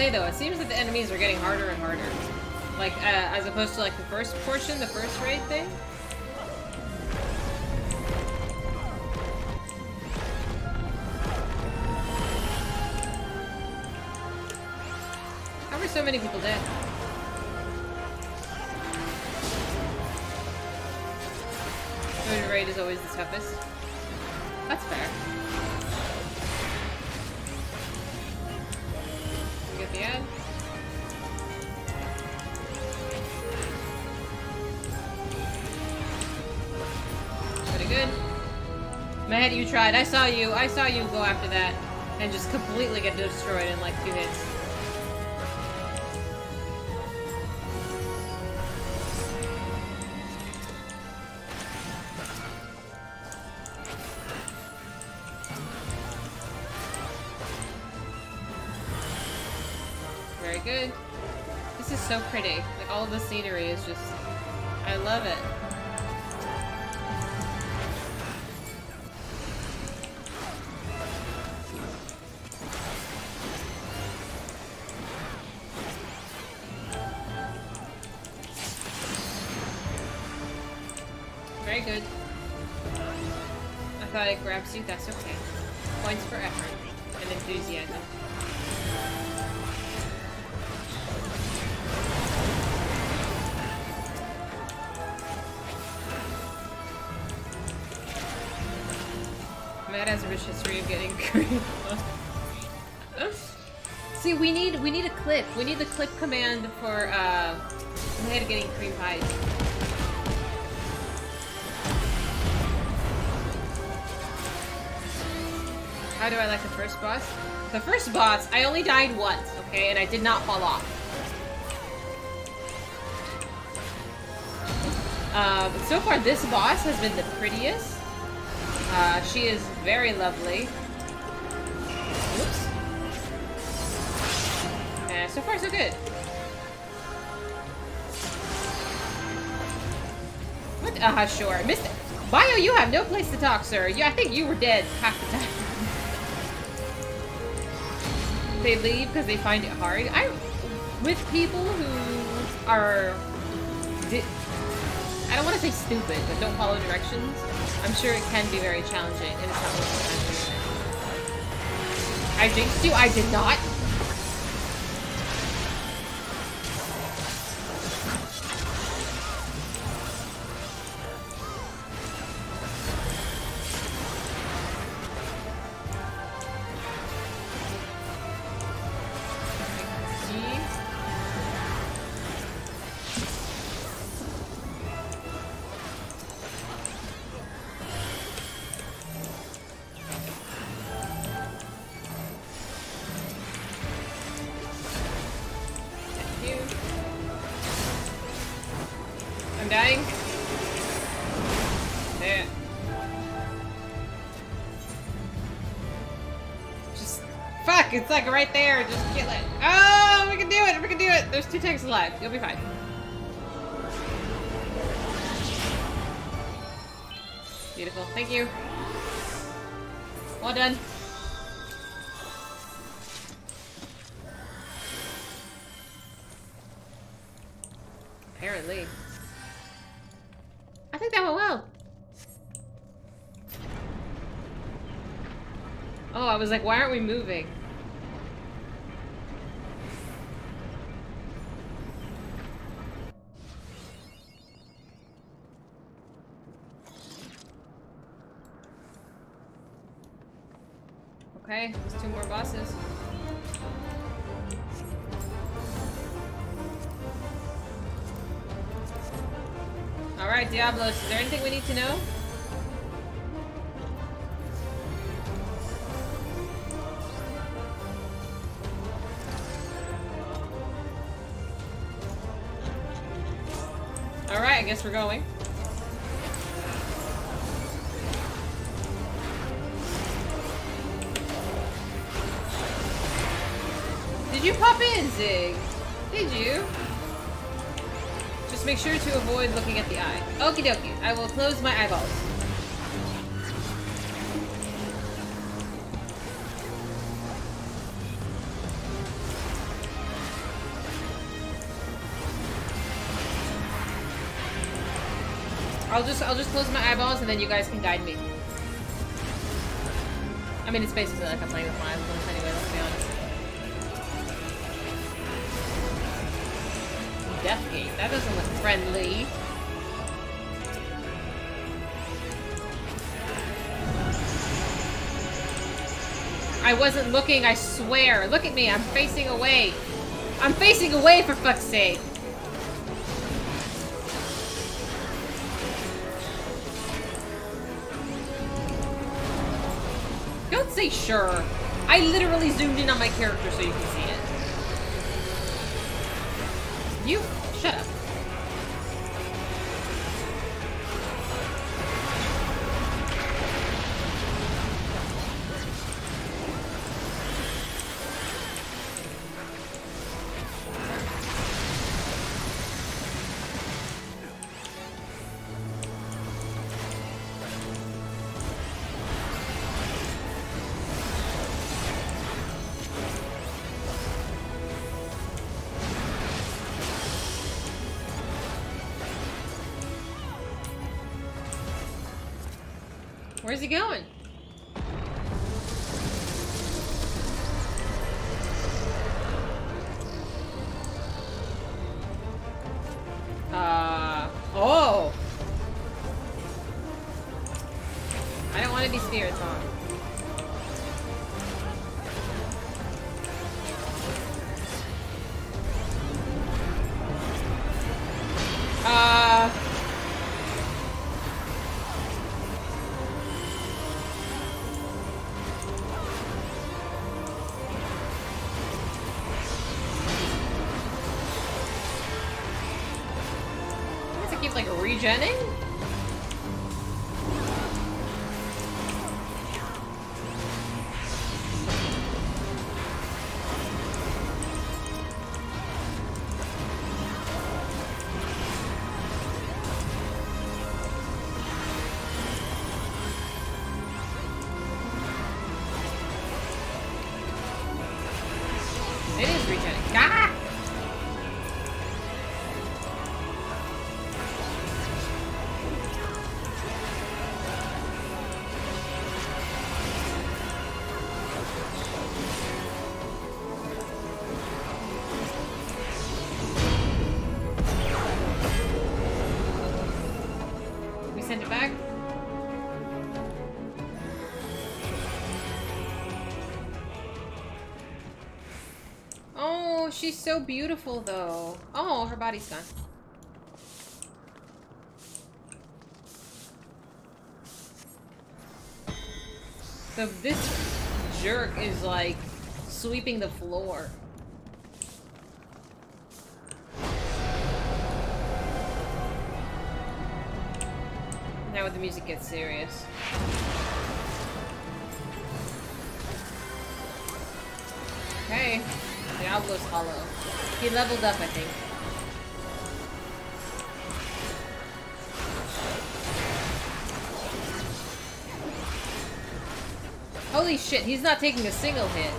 Say though, it seems that the enemies are getting harder and harder. Like, uh, as opposed to like the first portion, the first raid thing. I saw you. I saw you go after that and just completely get destroyed in like two hits. Grabs you, that's okay. Points for effort and enthusiasm. Matt has a rich history of getting *laughs* cream. See, we need we need a clip. We need the clip command for uh, Matt getting cream pies. How do I like the first boss? The first boss, I only died once, okay, and I did not fall off. But so far, this boss has been the prettiest. Uh, she is very lovely. Oops. Uh, so far, so good. What? Uh, sure. Mr. Bio, you have no place to talk, sir. Yeah, I think you were dead half the time. They leave because they find it hard. I, with people who are, I don't want to say stupid, but don't follow directions. I'm sure it can be very challenging, and it's not. I jinxed you. I did not. Right there. Just kill it. Oh, we can do it. We can do it. There's two tanks alive. You'll be fine. Beautiful. Thank you. Well done. Apparently. I think that went well. Oh, I was like, why aren't we moving? To know? Alright, I guess we're going. Did you pop in, Zig? Did you? Make sure to avoid looking at the eye. Okie dokie. I will close my eyeballs. I'll just I'll just close my eyeballs and then you guys can guide me. I mean it's basically like I'm playing with my eyeballs anyway, That doesn't look friendly. I wasn't looking, I swear. Look at me, I'm facing away. I'm facing away for fuck's sake. Don't say sure. I literally zoomed in on my character so you can see it. Where's he going? It she's so beautiful though. Oh, her body's gone. So this jerk is like sweeping the floor. Now the music gets serious. Leveled up, I think. Holy shit, he's not taking a single hit.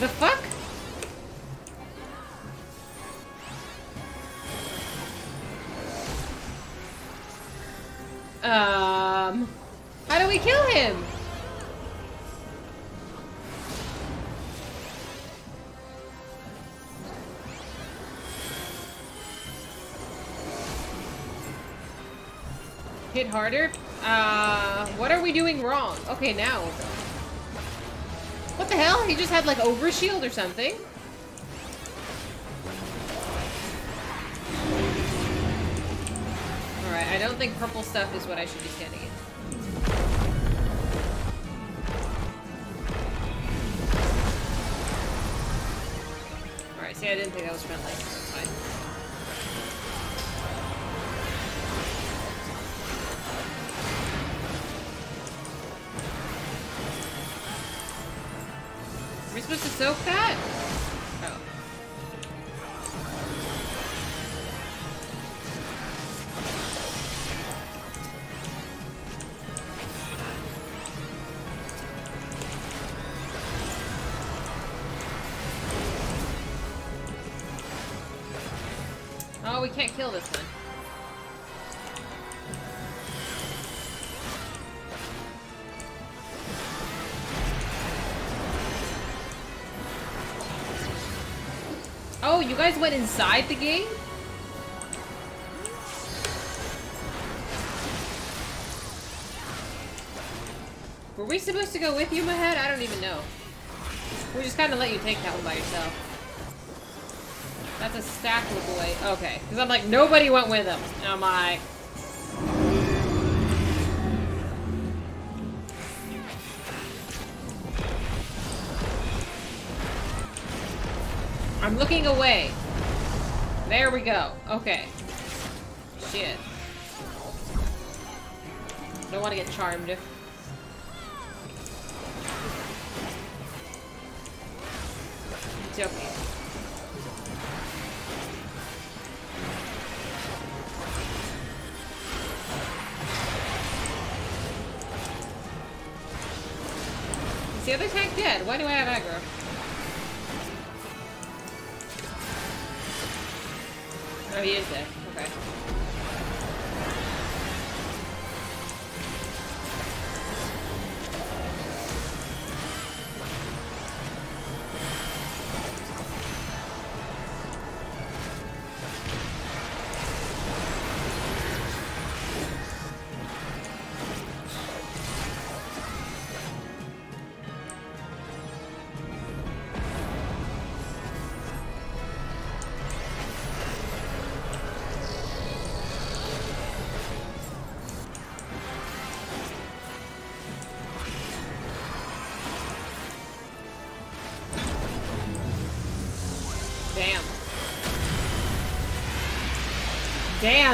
The fuck? Harder? Uh, what are we doing wrong? Okay, now. What the hell? He just had like overshield or something? Alright, I don't think purple stuff is what I should be standing in. Alright, see, I didn't think that was friendly. Guys went inside the game? Were we supposed to go with you, Mahed? I don't even know. We just kind of let you take that one by yourself. That's a stackable boy. Okay. Because I'm like, nobody went with him. And I'm like... I'm looking away. There we go. Okay. Shit. Don't want to get charmed. It's okay.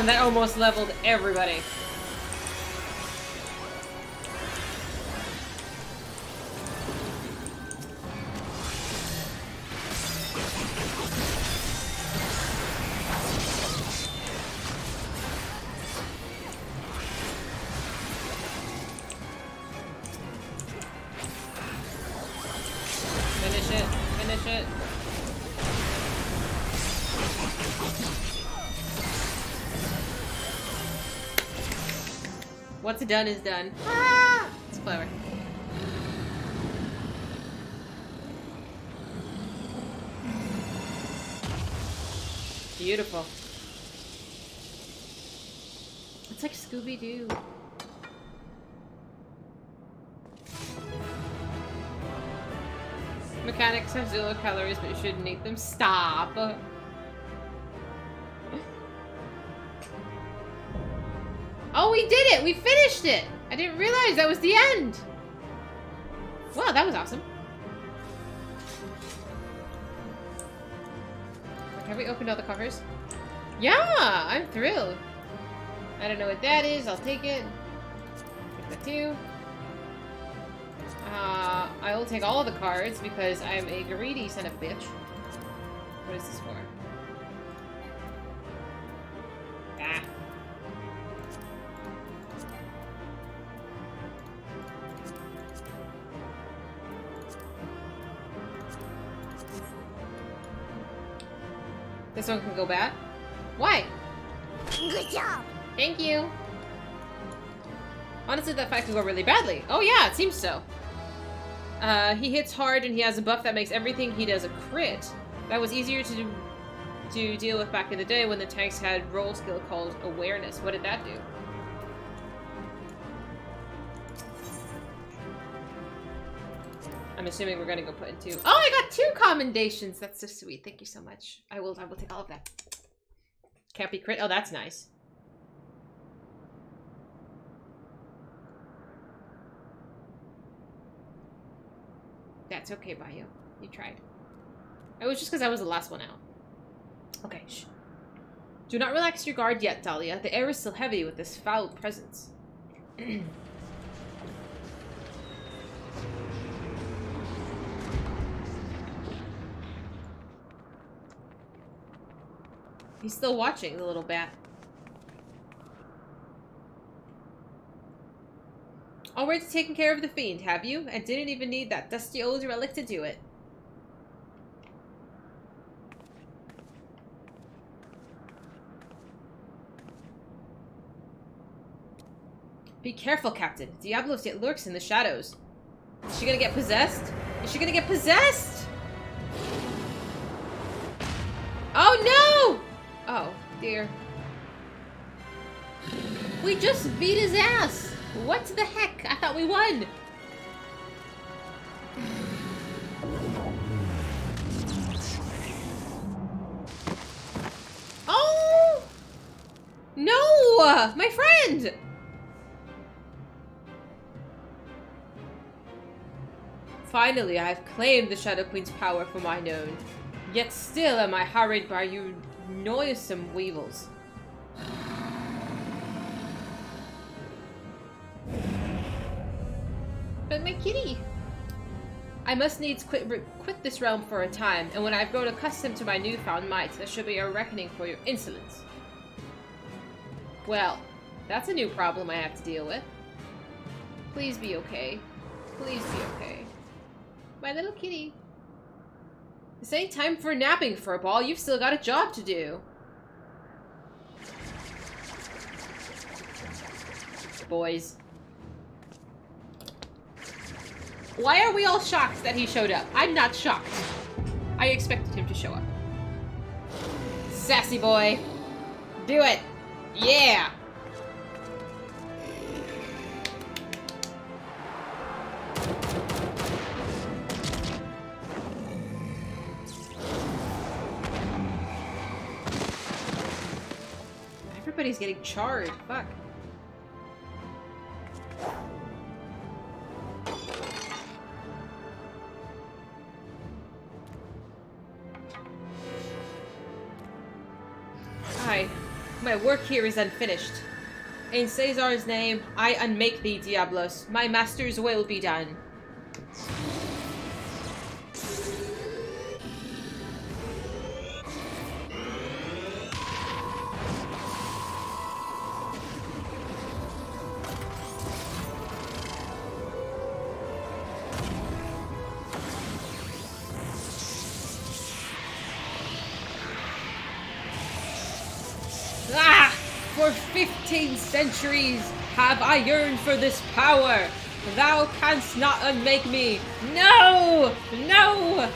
Damn, that almost leveled everybody. Done is done. It's clever. Beautiful. It's like Scooby-Doo. Mechanics have zero calories, but you shouldn't eat them. Stop! Oh, we did it! We finished it! I didn't realize that was the end! Wow, that was awesome. Have we opened all the covers? Yeah, I'm thrilled. I don't know what that is. I'll take it. Take that too. Uh, I will take all the cards because I'm a greedy son of a bitch. What is this for? Ah. One can go bad? Why? Good job. Thank you. Honestly, that fight can go really badly. Oh yeah, it seems so. Uh, he hits hard and he has a buff that makes everything he does a crit. That was easier to do, to deal with back in the day when the tanks had roll skill called awareness. What did that do? I'm assuming we're gonna go put in two. Oh, I got two commendations. That's so sweet. Thank you so much. I will. I will take all of that. Can't be crit. Oh, that's nice. That's okay, Bayo. You tried. It was just because I was the last one out. Okay, shh. Do not relax your guard yet, Dahlia. The air is still heavy with this foul presence. *clears throat* He's still watching, the little bat. Already taken care of the fiend, have you? And didn't even need that dusty old relic to do it. Be careful, Captain. Diabolos yet lurks in the shadows. Is she gonna get possessed? Is she gonna get possessed? Oh no! Oh, dear. We just beat his ass! What the heck? I thought we won! Oh! No! My friend! Finally, I have claimed the Shadow Queen's power for mine own. Yet still am I harried by you noisome weevils. But my kitty! I must needs quit, quit this realm for a time, and when I've grown accustomed to my newfound might, there should be a reckoning for your insolence. Well, that's a new problem I have to deal with. Please be okay. Please be okay. My little kitty. This ain't time for napping, Furball. You've still got a job to do. Boys. Why are we all shocked that he showed up? I'm not shocked. I expected him to show up. Sassy boy. Do it. Yeah. Everybody's getting charred. Fuck. I, my work here is unfinished. In Caesar's name, I unmake thee, Diabolos. My master's will be done. Centuries have I yearned for this power. Thou canst not unmake me. No! No!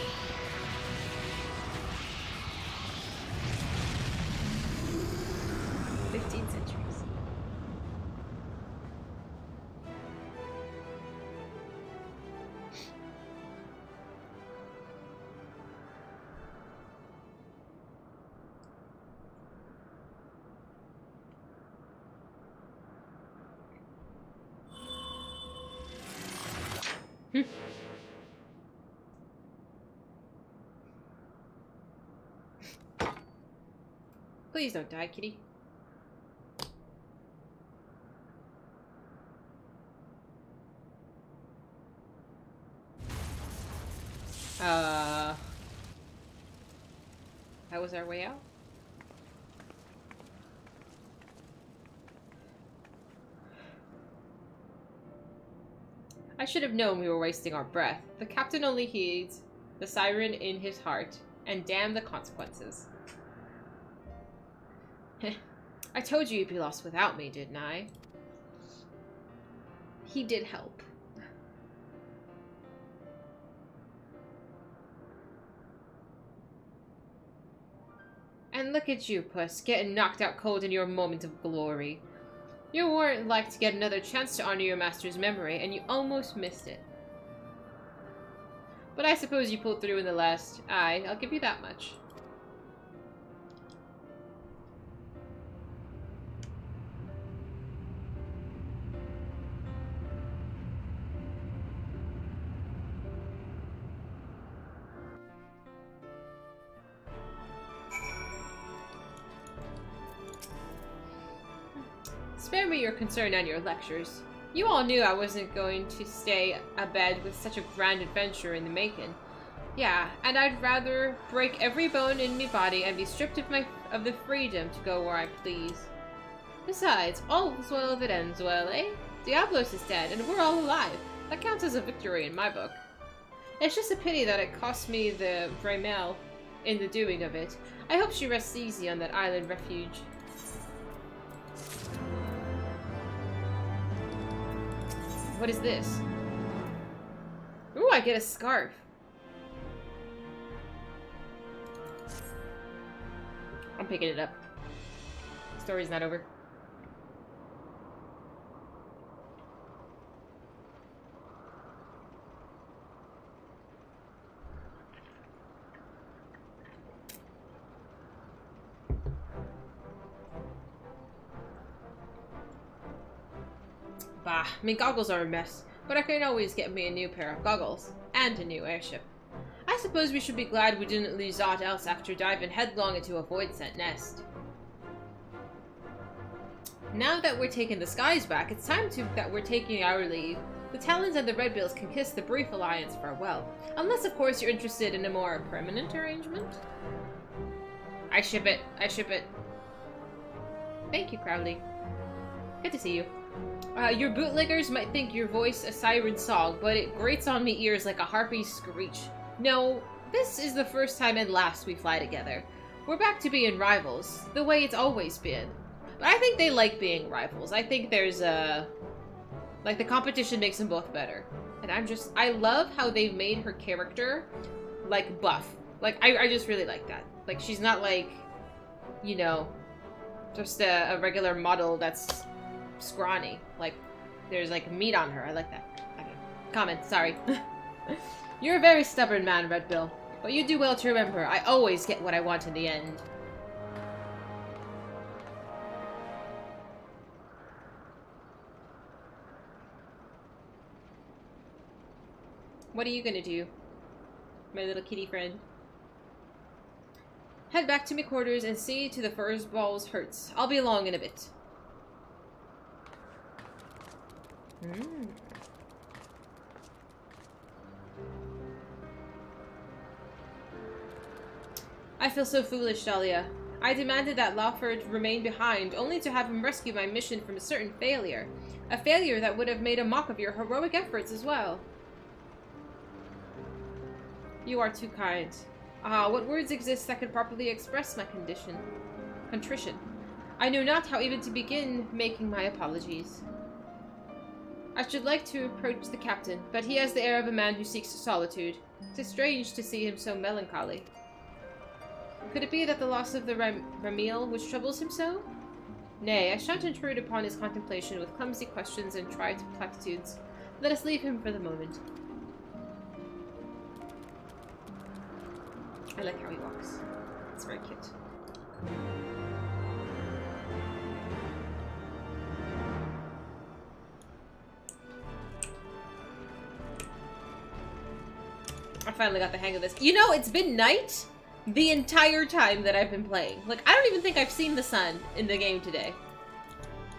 Please don't die, kitty. Uh... That was our way out? I should have known we were wasting our breath. The captain only heeds the siren in his heart, and damn the consequences. *laughs* I told you you'd be lost without me, didn't I? He did help. And look at you, Puss, getting knocked out cold in your moment of glory. You weren't like to get another chance to honor your master's memory, and you almost missed it. But I suppose you pulled through in the last. Aye, I'll give you that much. Concern and your lectures. You all knew I wasn't going to stay abed with such a grand adventure in the making. Yeah, and I'd rather break every bone in me body and be stripped of my of the freedom to go where I please. Besides, all's well if it ends well, eh? Diabolos is dead, and we're all alive. That counts as a victory in my book. It's just a pity that it cost me the Vraimel in the doing of it. I hope she rests easy on that island refuge. What is this? Ooh, I get a scarf. I'm picking it up. Story's not over. Bah, mean, goggles are a mess, but I can always get me a new pair of goggles. And a new airship. I suppose we should be glad we didn't lose aught else after diving headlong into a Voidsent nest. Now that we're taking the skies back, it's time to that we're taking our leave. The Talons and the Redbills can kiss the brief alliance farewell. Unless, of course, you're interested in a more permanent arrangement. I ship it. I ship it. Thank you, Crowley. Good to see you. Uh, your bootleggers might think your voice a siren song, but it grates on me ears like a harpy's screech. No, this is the first time and last we fly together. We're back to being rivals, the way it's always been. But I think they like being rivals. I think there's a... Like, the competition makes them both better. And I'm just... I love how they've made her character, like, buff. Like, I, I just really like that. Like, she's not like, you know, just a, a regular model that's scrawny. Like, there's like meat on her. I like that. Comment, sorry. *laughs* You're a very stubborn man, Redbill. But you do well to remember, I always get what I want in the end. What are you gonna do, my little kitty friend? Head back to my quarters and see to the first ball's hurts. I'll be along in a bit. Mm. I feel so foolish, Dahlia. I demanded that Leofard remain behind, only to have him rescue my mission from a certain failure. A failure that would have made a mock of your heroic efforts as well. You are too kind. Ah, what words exist that could properly express my condition? Contrition. I know not how even to begin making my apologies. I should like to approach the captain, but he has the air of a man who seeks solitude. It is strange to see him so melancholy. Could it be that the loss of the Ram Ramil which troubles him so? Nay, I shan't intrude upon his contemplation with clumsy questions and trite platitudes. Let us leave him for the moment. I like how he walks. It's very cute. I finally got the hang of this. You know, it's been night, the entire time that I've been playing. Like, I don't even think I've seen the sun in the game today.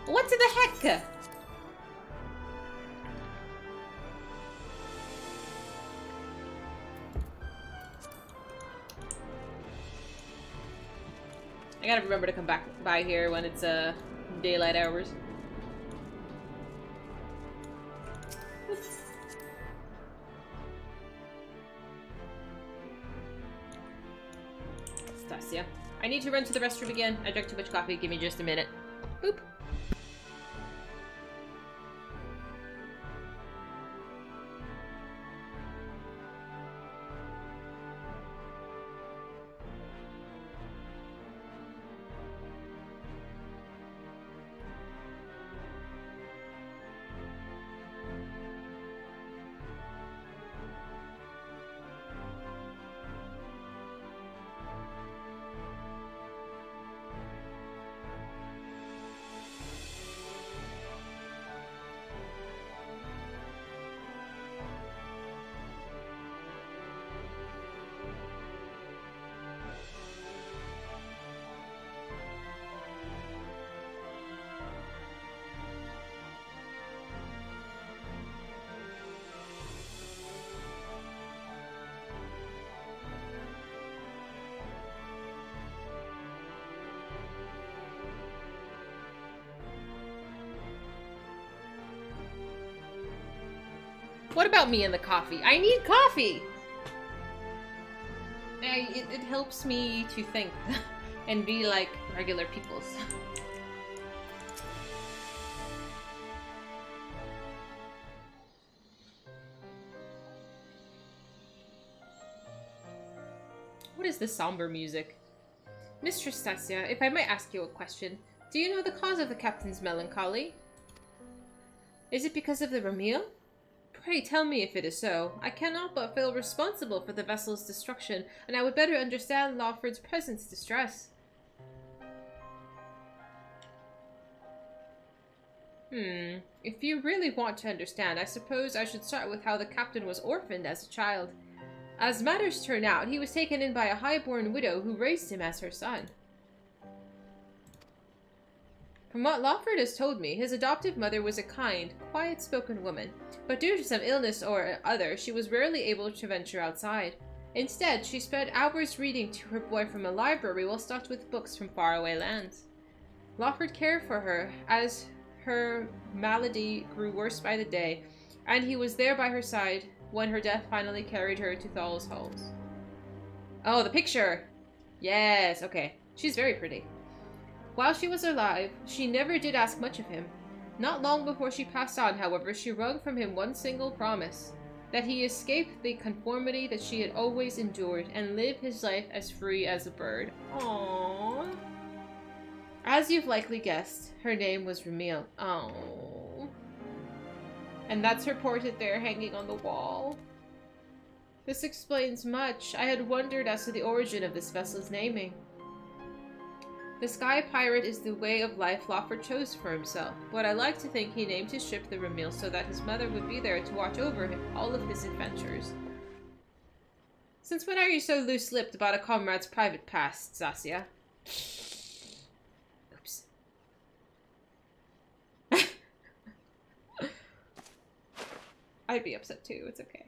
What the heck? I gotta remember to come back by here when it's uh, daylight hours. *laughs* Stasia. I need to run to the restroom again. I drank too much coffee. Give me just a minute. Boop. About me and the coffee? I need coffee! I, it, it helps me to think *laughs* and be like regular peoples. *laughs* What is this somber music? Mistress Stasia, if I might ask you a question, do you know the cause of the captain's melancholy? Is it because of the Ramil? Pray tell me if it is so. I cannot but feel responsible for the vessel's destruction, and I would better understand Leofard's present distress. Hmm. If you really want to understand, I suppose I should start with how the captain was orphaned as a child. As matters turn out, he was taken in by a high-born widow who raised him as her son. From what Leofard has told me, his adoptive mother was a kind, quiet-spoken woman, but due to some illness or other, she was rarely able to venture outside. Instead, she spent hours reading to her boy from a library while stocked with books from faraway lands. Leofard cared for her as her malady grew worse by the day, and he was there by her side when her death finally carried her to Thal's halls. Oh, the picture! Yes, okay. She's very pretty. While she was alive, she never did ask much of him. Not long before she passed on, however, she wrung from him one single promise that he escape the conformity that she had always endured and live his life as free as a bird. Aww. As you've likely guessed, her name was Ramil. Oh. And that's her portrait there hanging on the wall. This explains much. I had wondered as to the origin of this vessel's naming. The Sky Pirate is the way of life Leofard chose for himself, but I like to think he named his ship the Ramil so that his mother would be there to watch over him all of his adventures. Since when are you so loose-lipped about a comrade's private past, Stasia? Oops. *laughs* I'd be upset too, it's okay.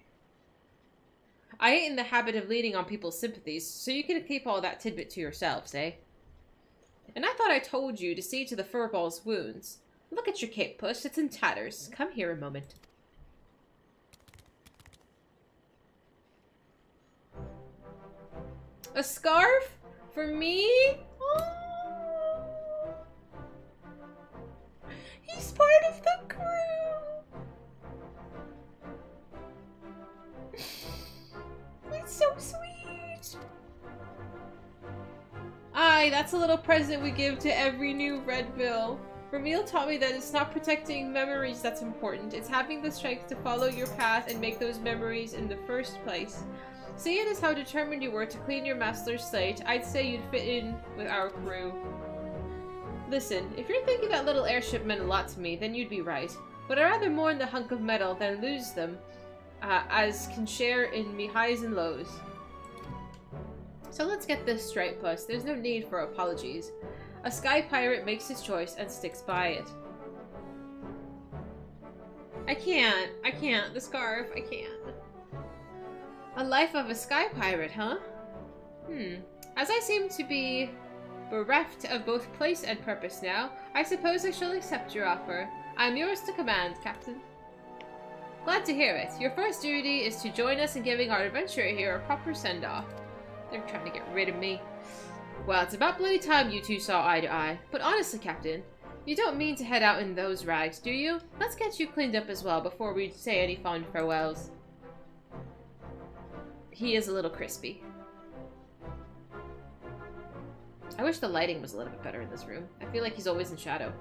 I ain't in the habit of leaning on people's sympathies, so you can keep all that tidbit to yourselves, eh? And I thought I told you to see to the furball's wounds. Look at your cape, Puss. It's in tatters. Come here a moment. A scarf? For me? Oh. He's part of the crew! *laughs* He's so sweet! That's a little present we give to every new Redbill. Ramil taught me that it's not protecting memories that's important, it's having the strength to follow your path and make those memories in the first place. Seeing as how determined you were to clean your master's slate, I'd say you'd fit in with our crew. Listen, if you're thinking that little airship meant a lot to me, then you'd be right. But I'd rather mourn the hunk of metal than lose them, uh, as can share in me highs and lows. So let's get this straight, Puss. There's no need for apologies. A sky pirate makes his choice and sticks by it. I can't. I can't. The scarf. I can't. A life of a sky pirate, huh? Hmm. As I seem to be bereft of both place and purpose now, I suppose I shall accept your offer. I'm yours to command, Captain. Glad to hear it. Your first duty is to join us in giving our adventurer here a proper send-off. They're trying to get rid of me. Well, it's about bloody time you two saw eye to eye. But honestly, Captain, you don't mean to head out in those rags, do you? Let's get you cleaned up as well before we say any fond farewells. He is a little crispy. I wish the lighting was a little bit better in this room. I feel like he's always in shadow.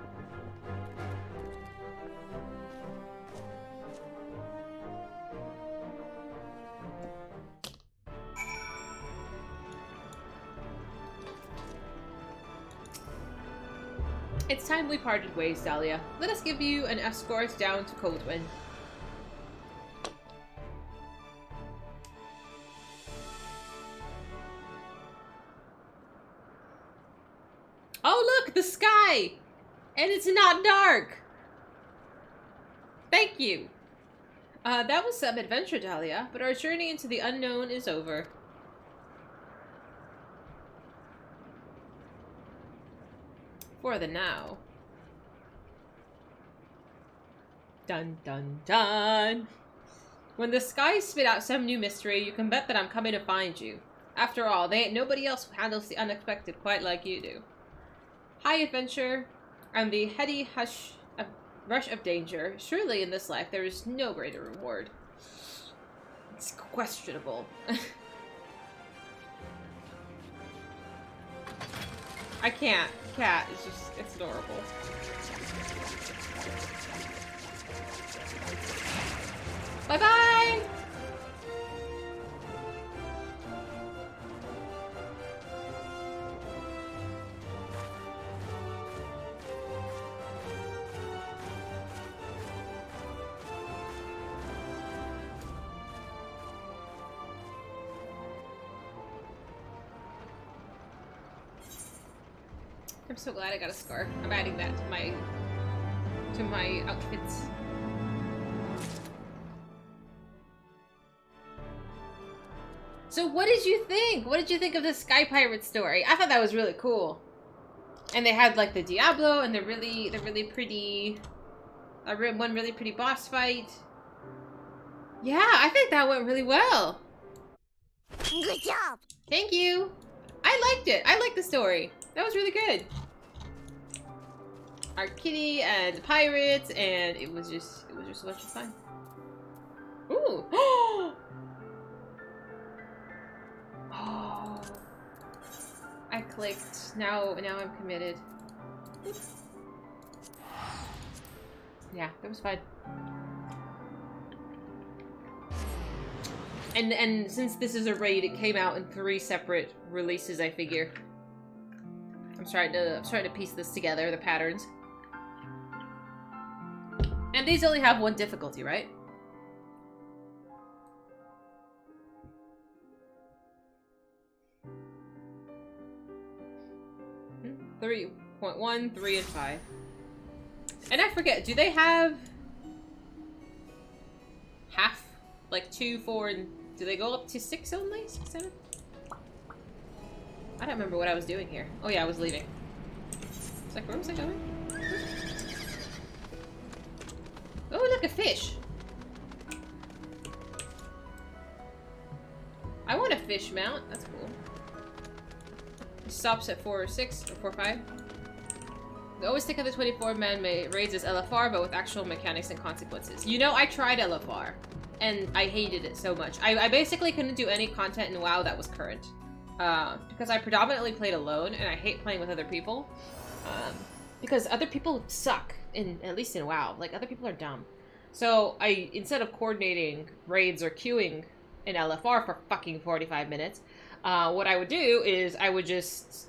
It's time we parted ways, Dahlia. Let us give you an escort down to Coldwind. Oh, look! The sky! And it's not dark! Thank you! Uh, that was some adventure, Dahlia, but our journey into the unknown is over. For the now. Dun dun dun! When the skies spit out some new mystery, you can bet that I'm coming to find you. After all, they ain't nobody else who handles the unexpected quite like you do. High adventure and the heady hush of rush of danger. Surely in this life there is no greater reward. It's questionable. *laughs* I can't. Cat is just, it's adorable. Bye-bye! I'm so glad I got a scarf. I'm adding that to my to my outfits. So what did you think? What did you think of the Sky Pirate story? I thought that was really cool. And they had like the Diablo and the really the really pretty uh, one really pretty boss fight. Yeah, I think that went really well. Good job. Thank you. I liked it. I liked the story. That was really good. Our kitty and the pirates, and it was just it was just so much fun. Ooh. oh. *gasps* *gasps* I clicked. Now now I'm committed. Yeah, that was fun. And and since this is a raid, it came out in three separate releases, I figure. I'm starting to I'm starting to piece this together, the patterns. These only have one difficulty, right? Three point one, three, and five. And I forget, do they have half? Like two, four, and do they go up to six only? Six, seven? I don't remember what I was doing here. Oh yeah, I was leaving. It's like, where was I going? Oh, look, a fish! I want a fish mount. That's cool. It stops at 4 or 6 or 4 or 5. They always think of the 24-man raids as LFR, but with actual mechanics and consequences. You know, I tried LFR, and I hated it so much. I, I basically couldn't do any content in WoW that was current. Uh, because I predominantly played alone, and I hate playing with other people. Um, because other people suck, in at least in WoW. Like, other people are dumb. So, I instead of coordinating raids or queuing in LFR for fucking 45 minutes, uh, what I would do is I would just...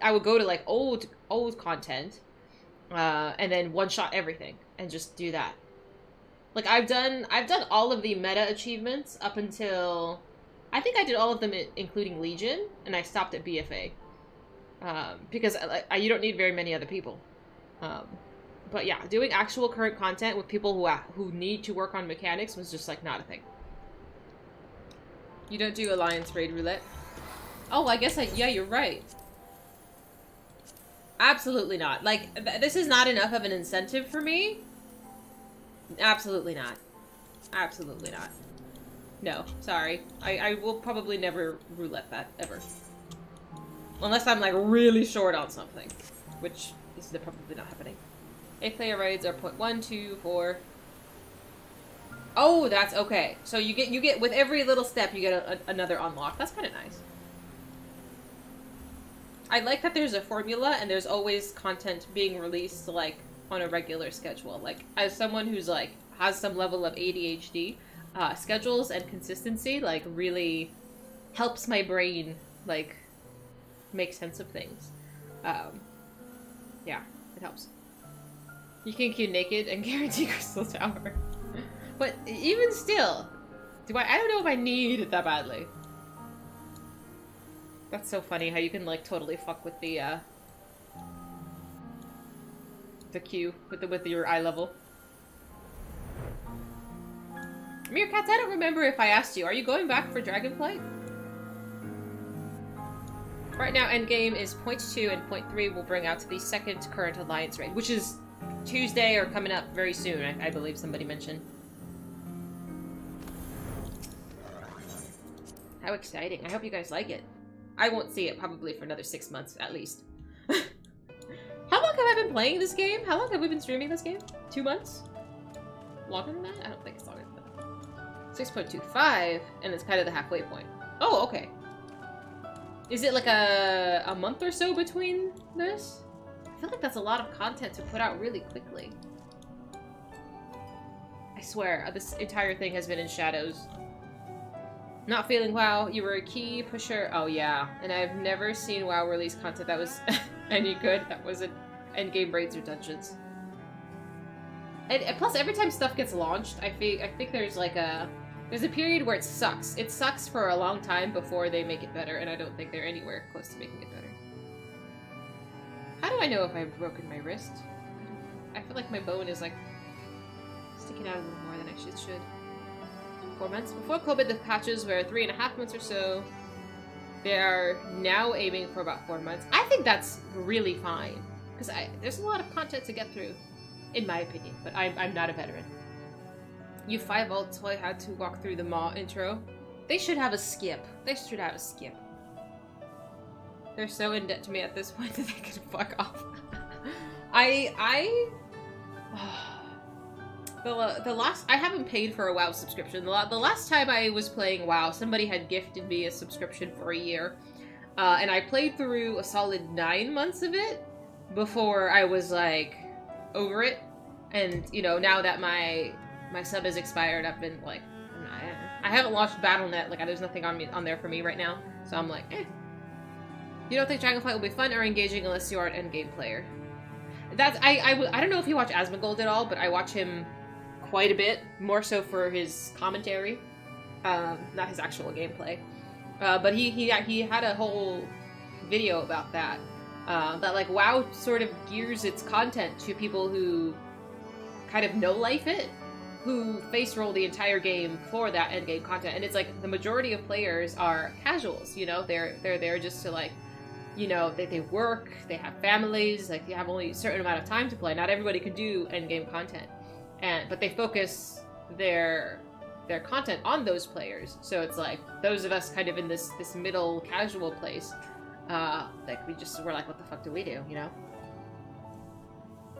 I would go to, like, old, old content, uh, and then one-shot everything, and just do that. Like, I've done, I've done all of the meta achievements up until I think I did all of them, including Legion, and I stopped at BFA um, because I, I, you don't need very many other people. Um, but yeah, doing actual current content with people who who need to work on mechanics was just like not a thing. You don't do alliance raid roulette. Oh, I guess I yeah, you're right. Absolutely not. Like th- this is not enough of an incentive for me. Absolutely not. Absolutely not. No, sorry. I, I will probably never roulette that ever. Unless I'm like really short on something, which is probably not happening. Raids are point one, two, four. Oh, that's okay. So you get you get with every little step you get a, a- another unlock. That's kind of nice. I like that there's a formula and there's always content being released like on a regular schedule. Like as someone who's like has some level of ADHD, uh, schedules and consistency like really helps my brain like make sense of things. Um, yeah, it helps. You can queue naked and *laughs* guarantee Crystal Tower. but even still, do I? I don't know if I need it that badly. That's so funny how you can like totally fuck with the uh the queue with the with your eye level. Meerkats, I don't remember if I asked you. Are you going back for Dragonflight? Right now, endgame is point two and point three will bring out the second current alliance raid, which is Tuesday or coming up very soon. I, I believe somebody mentioned. How exciting! I hope you guys like it. I won't see it probably for another six months at least. *laughs* How long have I been playing this game? How long have we been streaming this game? Two months? Longer than that? I don't think it's longer than that. 6.25, and it's kind of the halfway point. Oh, okay. Is it like a, a month or so between this? I feel like that's a lot of content to put out really quickly. I swear, uh, this entire thing has been in shadows. Not feeling WoW, you were a key pusher. Oh yeah, and I've never seen WoW release content that was *laughs* any good. That wasn't endgame raids or dungeons. And, and plus, every time stuff gets launched, I think I think there's like a there's a period where it sucks. It sucks for a long time before they make it better, and I don't think they're anywhere close to making it. How do I know if I've broken my wrist? I feel like my bone is like sticking out a little more than I should. should. Four months before COVID, the patches were three and a half months or so. They are now aiming for about four months. I think that's really fine because there's a lot of content to get through, in my opinion. But I'm I'm not a veteran. You five so I had to walk through the Maw intro. They should have a skip. They should have a skip. They're so in debt to me at this *laughs* point that they can fuck off. *laughs* I I *sighs* the the last I haven't paid for a WoW subscription. The, the last time I was playing WoW, somebody had gifted me a subscription for a year, uh, and I played through a solid nine months of it before I was like over it. And you know, now that my my sub has expired, I've been like, I, I haven't launched BattleNet. Like, there's nothing on me on there for me right now, so I'm like, eh. You don't think Dragonflight will be fun or engaging unless you are an endgame player? That's i i don't know if you watch Asmongold at all, but I watch him quite a bit, more so for his commentary, um, not his actual gameplay. Uh, but he he he had a whole video about that. Uh, that like WoW sort of gears its content to people who kind of know life it, who face roll the entire game for that end game content, and it's like the majority of players are casuals. You know, they're they're there just to like you know, they, they work, they have families, like you have only a certain amount of time to play. Not everybody can do end game content. And but they focus their their content on those players. So it's like those of us kind of in this this middle casual place, uh, like we just we're like, what the fuck do we do, you know?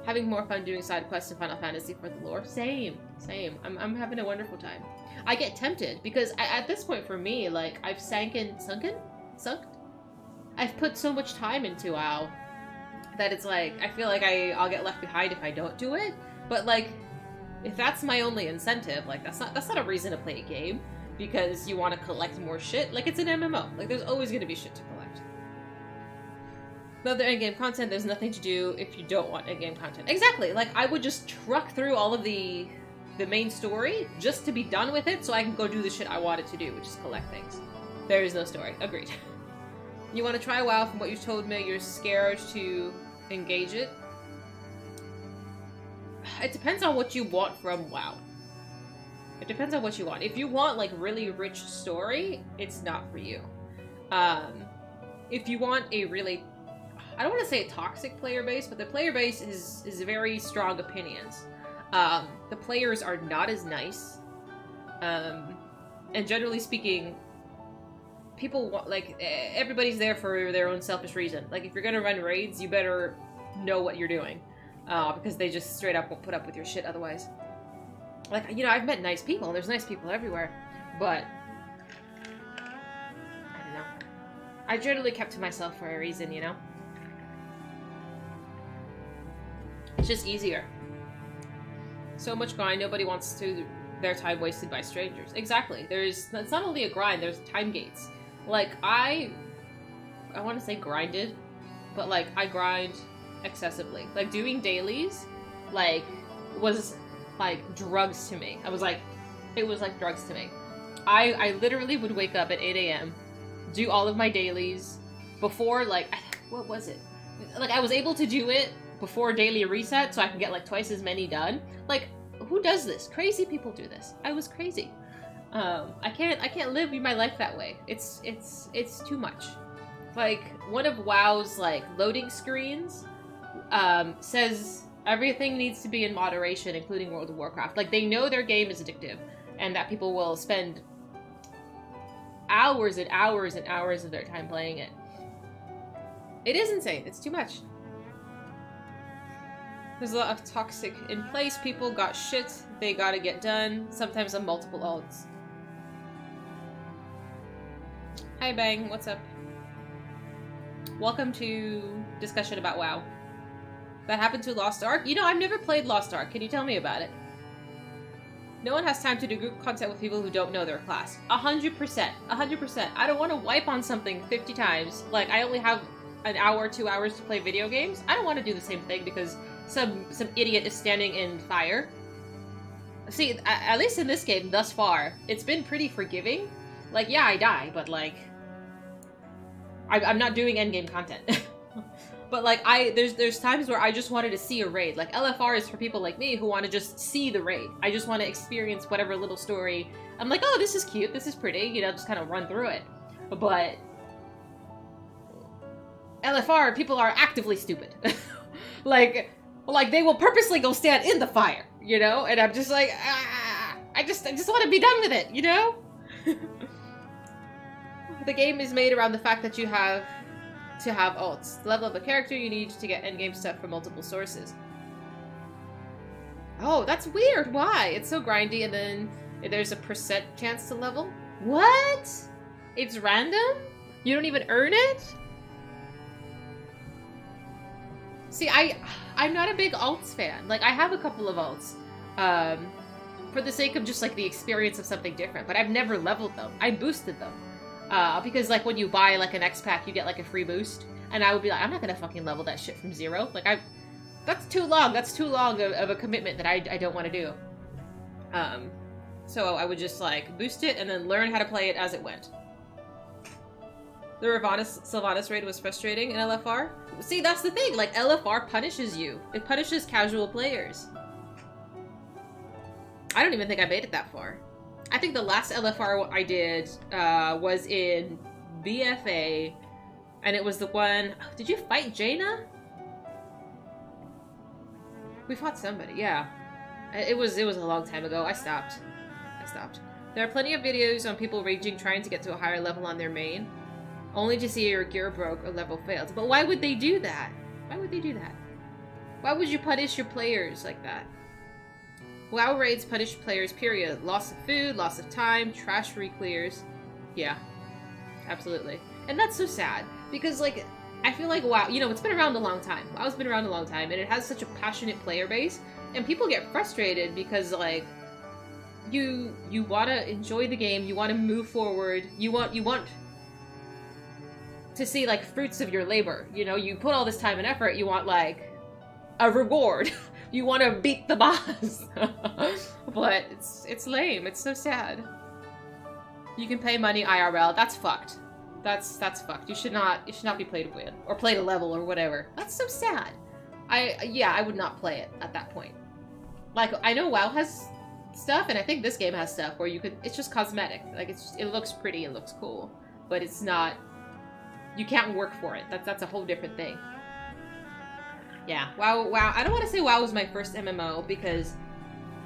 Having more fun doing side quests in Final Fantasy for the lore. Same, same. I'm, I'm having a wonderful time. I get tempted because I, at this point for me, like I've sank in, sunken, sunk. I've put so much time into WoW that it's like I feel like I I'll get left behind if I don't do it. But like, if that's my only incentive, like that's not that's not a reason to play a game because you want to collect more shit. Like it's an MMO. Like there's always gonna be shit to collect. Other endgame content, there's nothing to do if you don't want endgame content. Exactly. Like I would just truck through all of the the main story just to be done with it so I can go do the shit I wanted to do, which is collect things. There is no story. Agreed. *laughs* You want to try WoW from what you've told me, you're scared to engage it. It depends on what you want from WoW. It depends on what you want. If you want like really rich story, it's not for you. Um, if you want a really, I don't want to say a toxic player base, but the player base is is very strong opinions. Um, the players are not as nice, um, and generally speaking, people want like everybody's there for their own selfish reason. Like if you're gonna run raids, you better know what you're doing, uh, because they just straight up won't put up with your shit otherwise. Like you know, I've met nice people. There's nice people everywhere, but I don't know. I generally kept to myself for a reason, you know. It's just easier. So much grind. Nobody wants to their time wasted by strangers. Exactly. There's it's not only a grind. There's time gates. Like I, I want to say grinded, but like I grind excessively. Like doing dailies, like was like drugs to me. I was like, it was like drugs to me. I I literally would wake up at 8 a.m., do all of my dailies before like what was it? Like I was able to do it before daily reset, so I can get like twice as many done. Like who does this? Crazy people do this. I was crazy. Um, I can't I can't live my life that way. It's it's it's too much. Like one of WoW's like loading screens um, says everything needs to be in moderation, including World of Warcraft. Like they know their game is addictive, and that people will spend hours and hours and hours of their time playing it. It is insane. It's too much. There's a lot of toxic in place. People got shit they gotta get done, sometimes on multiple ults. Hi Bang, what's up? Welcome to discussion about WoW. That happened to Lost Ark? You know, I've never played Lost Ark. Can you tell me about it? No one has time to do group content with people who don't know their class. A hundred percent. A hundred percent. I don't want to wipe on something 50 times. Like, I only have an hour, two hours to play video games. I don't want to do the same thing because some some idiot is standing in fire. See, at least in this game, thus far, it's been pretty forgiving. Like, yeah, I die, but like... I, I'm not doing endgame content. *laughs* But like I there's there's times where I just wanted to see a raid. Like LFR is for people like me who want to just see the raid. I just want to experience whatever little story. I'm like, "Oh, this is cute. This is pretty." You know, just kind of run through it. But LFR people are actively stupid. *laughs* like like they will purposely go stand in the fire, you know? And I'm just like, ah, I just I just want to be done with it, you know? *laughs* the game is made around the fact that you have to have ults. The level of a character you need to get endgame stuff from multiple sources. Oh, that's weird. Why? It's so grindy and then there's a percent chance to level? What? It's random? You don't even earn it? See, I, I'm not a big alts fan. Like, I have a couple of alts. Um, for the sake of just, like, the experience of something different. But I've never leveled them. I boosted them. Uh, because like when you buy like an X pack, you get like a free boost, and I would be like, I'm not gonna fucking level that shit from zero. Like I, that's too long. That's too long of, of a commitment that I, I don't want to do. Um, so I would just like boost it and then learn how to play it as it went. The Ravana Sylvanas raid was frustrating in LFR. See, that's the thing. Like LFR punishes you. It punishes casual players. I don't even think I made it that far. I think the last LFR I did uh, was in BFA, and it was the one. Did you fight Jaina? We fought somebody, yeah. It was it was a long time ago. I stopped. I stopped. There are plenty of videos on people raging trying to get to a higher level on their main, only to see your gear broke or level failed. But why would they do that? Why would they do that? Why would you punish your players like that? WoW raids punish players, period. Loss of food, loss of time, trash re-clears. Yeah. Absolutely. And that's so sad. Because, like, I feel like WoW, you know, it's been around a long time. WoW's been around a long time, and it has such a passionate player base, and people get frustrated because, like, you you want to enjoy the game, you want to move forward, you want you want to see like fruits of your labor. You know, you put all this time and effort, you want like a reward. *laughs* you want to beat the boss. *laughs* but it's it's lame. It's so sad. You can pay money IRL. That's fucked. That's that's fucked. You should not you should not be played win or played a level or whatever. That's so sad. I yeah, I would not play it at that point. Like I know WoW has stuff and I think this game has stuff where you could it's just cosmetic. Like it's it looks pretty, it looks cool, but it's not you can't work for it. That's that's a whole different thing. Yeah. WoW WoW I don't want to say WoW was my first MMO because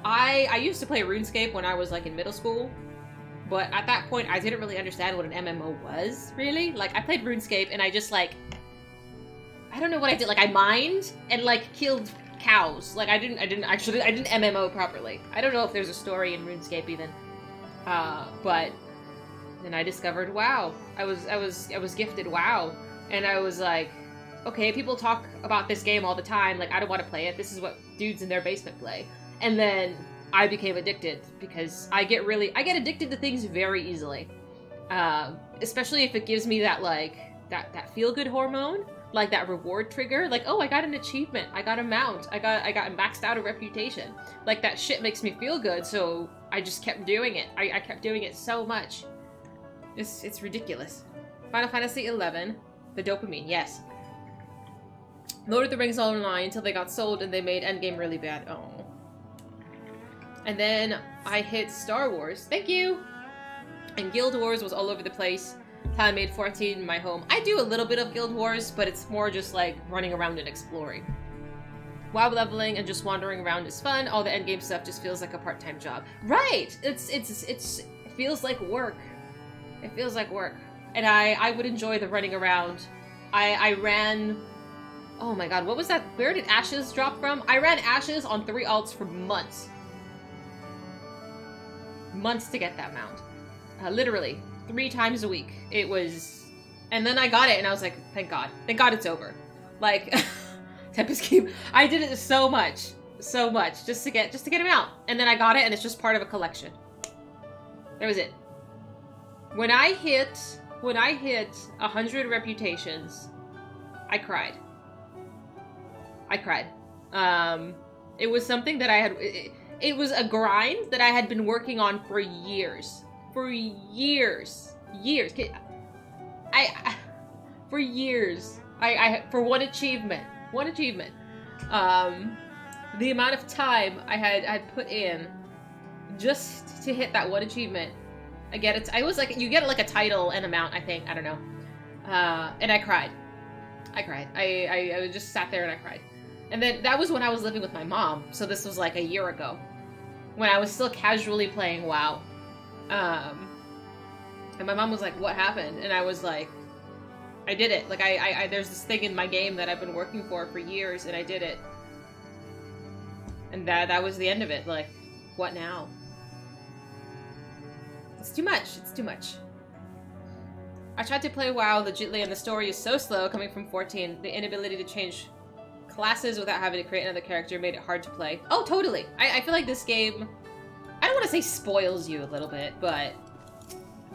I I used to play RuneScape when I was like in middle school but at that point, I didn't really understand what an MMO was, really. Like, I played RuneScape, and I just, like... I don't know what I did. Like, I mined and, like, killed cows. Like, I didn't, I didn't actually, I didn't MMO properly. I don't know if there's a story in RuneScape, even. Uh, but... Then I discovered WoW. I was, I was, I was gifted WoW. And I was like, okay, people talk about this game all the time. Like, I don't want to play it. This is what dudes in their basement play. And then I became addicted because I get really I get addicted to things very easily, um, especially if it gives me that like that that feel good hormone, like that reward trigger. Like oh I got an achievement, I got a mount, I got I got maxed out a reputation. Like that shit makes me feel good, so I just kept doing it. I, I kept doing it so much. It's it's ridiculous. Final Fantasy XI, the dopamine, yes. Lord of the Rings Online until they got sold and they made Endgame really bad. Oh. And then I hit Star Wars. Thank you! And Guild Wars was all over the place. I made 14 in my home. I do a little bit of Guild Wars, but it's more just like running around and exploring. While leveling and just wandering around is fun. All the endgame stuff just feels like a part-time job. Right! It's it's it's it feels like work. It feels like work. And I I would enjoy the running around. I I ran Oh my god, what was that? Where did Ashes drop from? I ran Ashes on three alts for months months to get that mount. Uh, literally, three times a week. It was... And then I got it, and I was like, thank God. Thank God it's over. Like, *laughs* Tempest Keep. I did it so much. So much. Just to get just to get him out. And then I got it, and it's just part of a collection. That was it. When I hit... When I hit 100 reputations, I cried. I cried. Um, it was something that I had... It, it was a grind that I had been working on for years. For years. Years. I, I for years. I, I for one achievement. One achievement. Um the amount of time I had I had put in just to hit that one achievement. I get it. I was like you get like a title and amount, I think. I don't know. Uh and I cried. I cried. I, I, I just sat there and I cried. And then that was when I was living with my mom, so this was like a year ago. When I was still casually playing WoW. Um, and my mom was like, what happened? And I was like, I did it. Like, I, I, I, there's this thing in my game that I've been working for for years, and I did it. And that, that was the end of it. Like, what now? It's too much. It's too much. I tried to play WoW legitly, and the story is so slow coming from 14. The inability to change classes without having to create another character made it hard to play. Oh, totally. I, I feel like this game, I don't want to say spoils you a little bit, but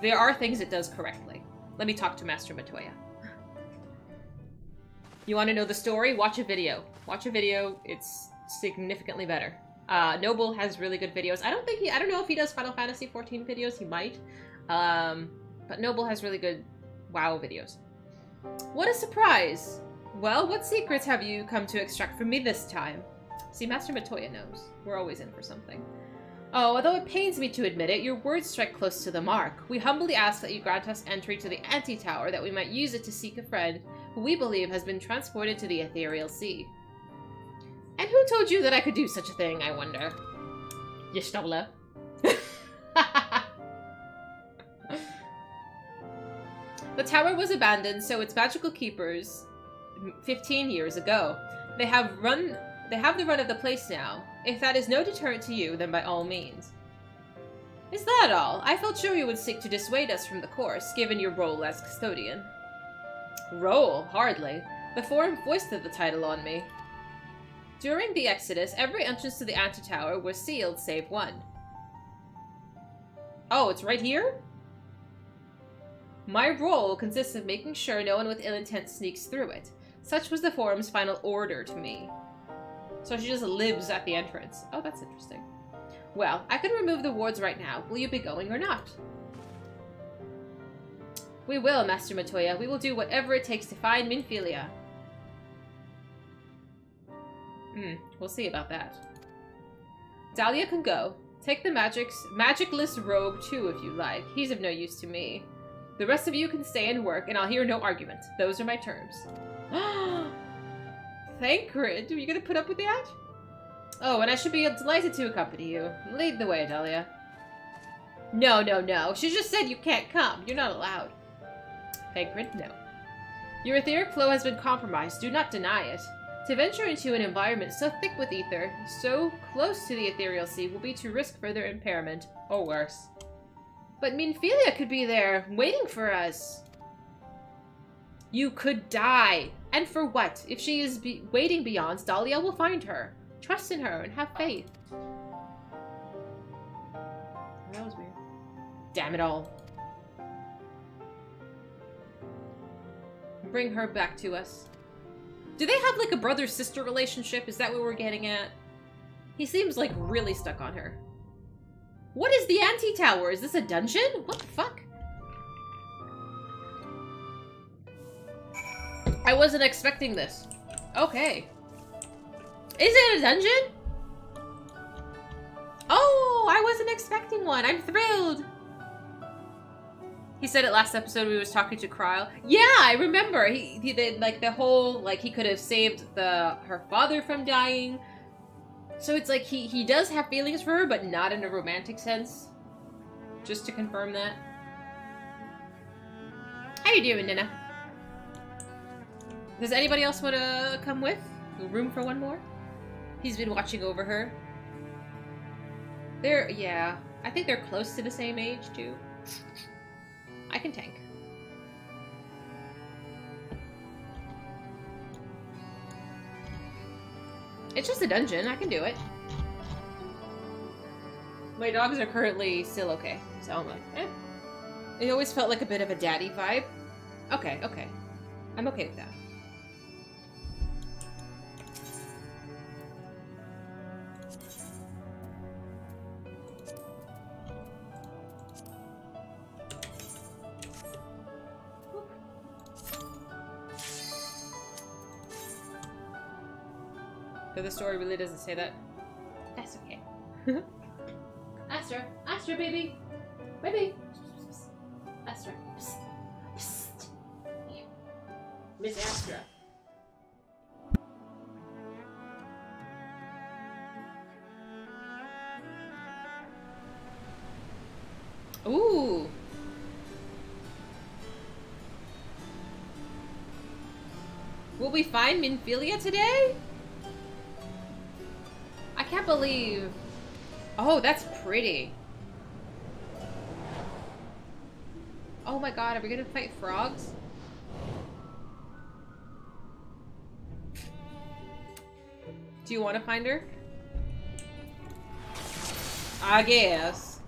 there are things it does correctly. Let me talk to Master Matoya. You want to know the story? Watch a video. Watch a video. It's significantly better. Uh, Nobbel has really good videos. I don't think he, I don't know if he does Final Fantasy 14 videos. He might. Um, but Nobbel has really good WoW videos. What a surprise! Well, what secrets have you come to extract from me this time? See, Master Matoya knows. We're always in for something. Oh, although it pains me to admit it, your words strike close to the mark. We humbly ask that you grant us entry to the Anti-Tower, that we might use it to seek a friend who we believe has been transported to the Ethereal Sea. And who told you that I could do such a thing, I wonder? Y'shtola. *laughs* the tower was abandoned, so its magical keepers 15 years ago. They have run they have the run of the place now. If that is no deterrent to you, then by all means. Is that all? I felt sure you would seek to dissuade us from the course, given your role as custodian. Role? Hardly. The forum foisted the title on me. During the Exodus, every entrance to the Anti-Tower was sealed save one. Oh, it's right here? My role consists of making sure no one with ill intent sneaks through it. Such was the forum's final order to me. So she just lives at the entrance. Oh, that's interesting. Well, I can remove the wards right now. Will you be going or not? We will, Master Matoya. We will do whatever it takes to find Minfilia. Hmm, we'll see about that. Dahlia can go. Take the magic's magicless rogue too if you like. He's of no use to me. The rest of you can stay and work, and I'll hear no argument. Those are my terms. *gasps* Thancred, are you gonna put up with that? Oh, and I should be delighted to accompany you. Lead the way, Dahlia. No, no, no. She just said you can't come. You're not allowed. Thancred, no. Your etheric flow has been compromised. Do not deny it. To venture into an environment so thick with ether, so close to the ethereal sea, will be to risk further impairment, or worse. But Minfilia could be there, waiting for us. You could die. And for what? If she is be waiting beyond, Dahlia will find her. Trust in her and have faith. That was weird. Damn it all. Bring her back to us. Do they have like a brother-sister relationship? Is that what we're getting at? He seems like really stuck on her. What is the anti-tower? Is this a dungeon? What the fuck? I wasn't expecting this. Okay. Is it a dungeon? Oh, I wasn't expecting one. I'm thrilled. He said it last episode we was talking to Krile. Yeah, I remember. He, he did like the whole like he could have saved the her father from dying. So it's like he he does have feelings for her, but not in a romantic sense. Just to confirm that. How you doing, Nina? Does anybody else want to come with? Room for one more? He's been watching over her. They're, yeah, I think they're close to the same age, too. I can tank. It's just a dungeon. I can do it. My dogs are currently still okay, so I'm like, eh. It always felt like a bit of a daddy vibe. Okay, okay. I'm okay with that. Though the story really doesn't say that. That's okay. *laughs* Astra! Astra, baby! Baby! Astra. Psst. Psst. Miss Astra. Ooh! Will we find Minfilia today? I can't believe... Oh, that's pretty. Oh my god, are we gonna fight frogs? Do you want to find her? I guess.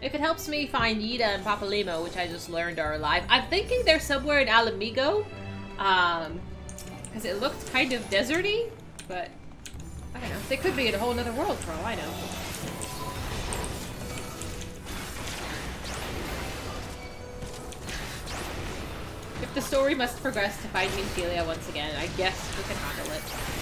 If it helps me find Yda and Papalymo, which I just learned are alive. I'm thinking they're somewhere in Ala Mhigo. Um, because it looked kind of deserty, but I don't know. They could be in a whole other world for all I know. If the story must progress to find Minfilia once again, I guess we can handle it.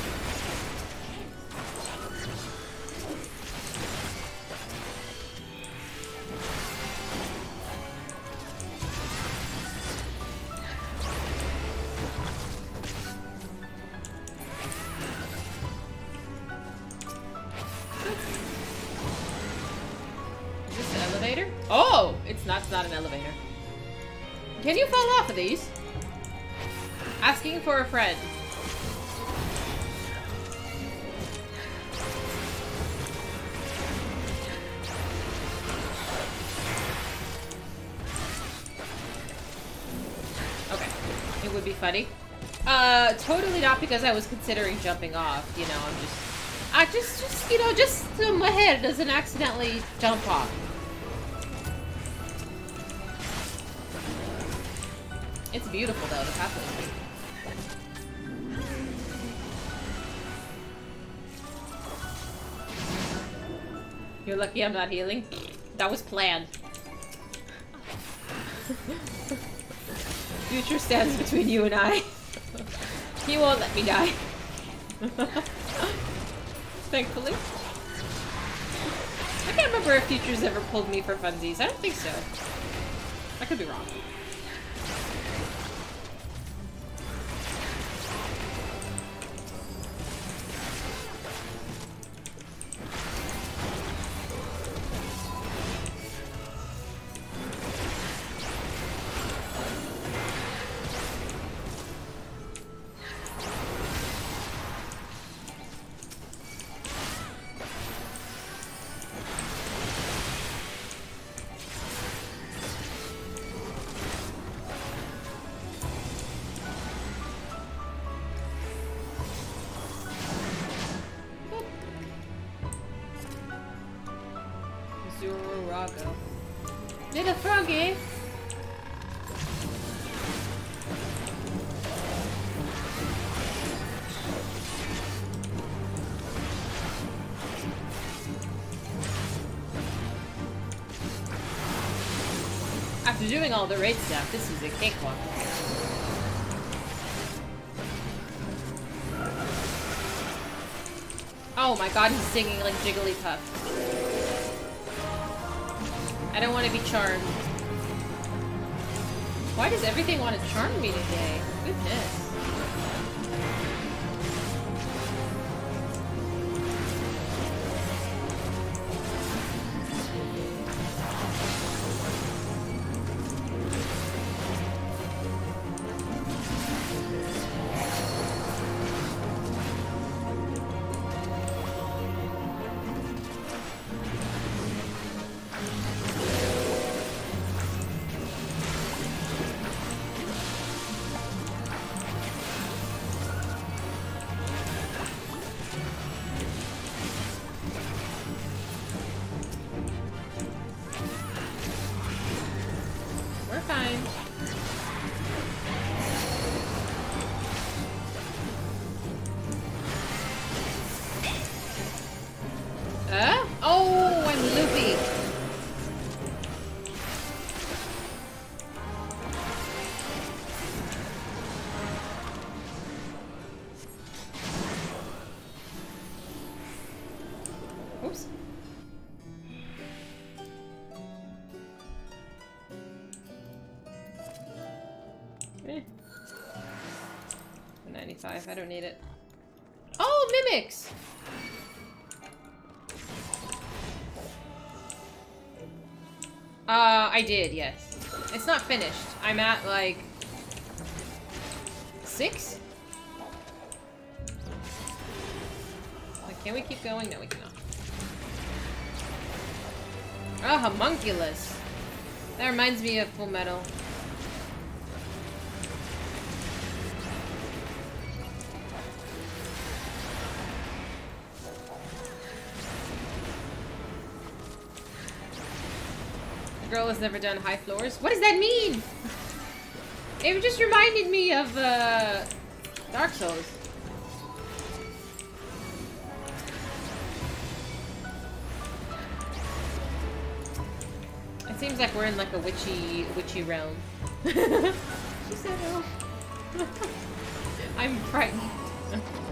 Because I was considering jumping off, you know, I'm just... I just, just, you know, just so my head doesn't accidentally jump off. It's beautiful though, the pathway. You're lucky I'm not healing. That was planned. *laughs* Future stands between you and I. *laughs* he won't let me die. *laughs* Thankfully. I can't remember if Future's ever pulled me for funsies. I don't think so. I could be wrong. After doing all the raid stuff, this is a cakewalk. Oh my god, he's singing like Jigglypuff. I don't want to be charmed. Why does everything want to charm me today? Goodness. Don't need it. Oh, mimics! Uh, I did, yes. It's not finished. I'm at, like... Six? Like, can we keep going? No, we cannot. Oh, homunculus. That reminds me of Full Metal. Girl has never done high floors. What does that mean? It just reminded me of uh, Dark Souls. It seems like we're in like a witchy, witchy realm. *laughs* she said, "Oh, I'm frightened." *laughs*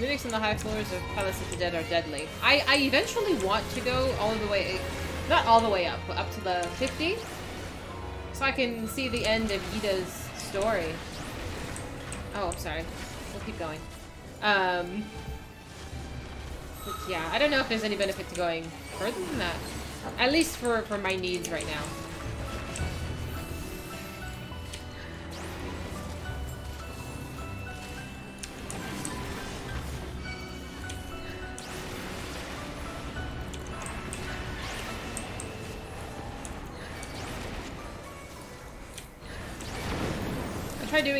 Mimics on the high floors of Palace of the Dead are deadly. I, I eventually want to go all the way, not all the way up, but up to the 50. So I can see the end of Edda's story. Oh, I'm sorry. We'll keep going. Um, but yeah, I don't know if there's any benefit to going further than that. At least for, for my needs right now.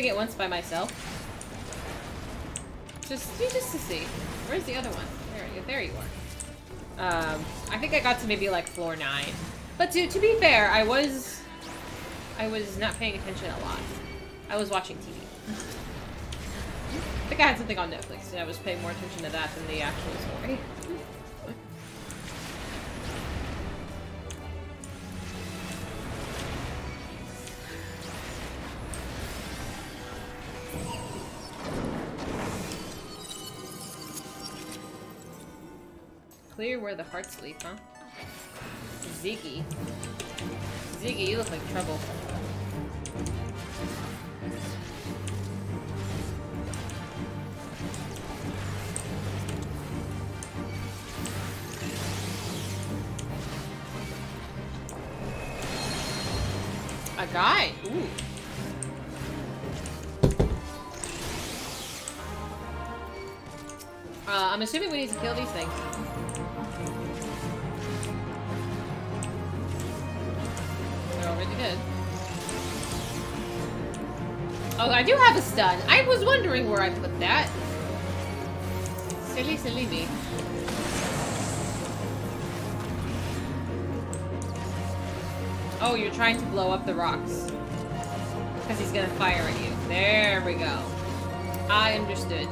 Doing it once by myself. Just, just to see. Where's the other one? There, you- there you are. Um, I think I got to maybe like floor nine. But to to be fair, I was, I was not paying attention a lot. I was watching TV. I think I had something on Netflix, and I was paying more attention to that than the actual story. Where the hearts sleep, huh? Ziggy. Ziggy, you look like trouble. A guy. Ooh. Uh, I'm assuming we need to kill these things. I do have a stun. I was wondering where I put that. Silly, silly me. Oh, you're trying to blow up the rocks. Because he's gonna fire at you. There we go. I understood.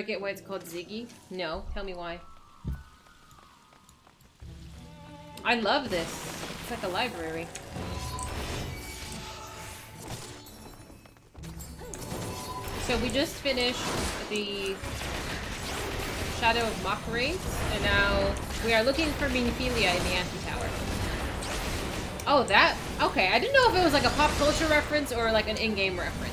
I get why it's called Ziggy? No. Tell me why. I love this. It's like a library. So we just finished the Shadow of Mockery, and now we are looking for Minfilia in the Anti-Tower. Oh, that? Okay, I didn't know if it was like a pop culture reference or like an in-game reference.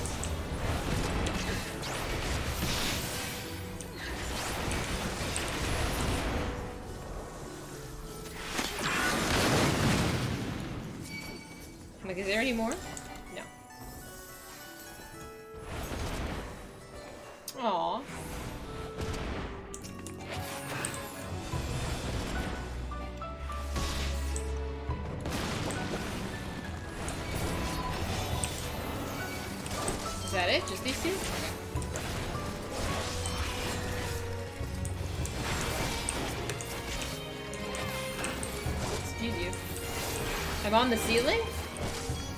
On the ceiling?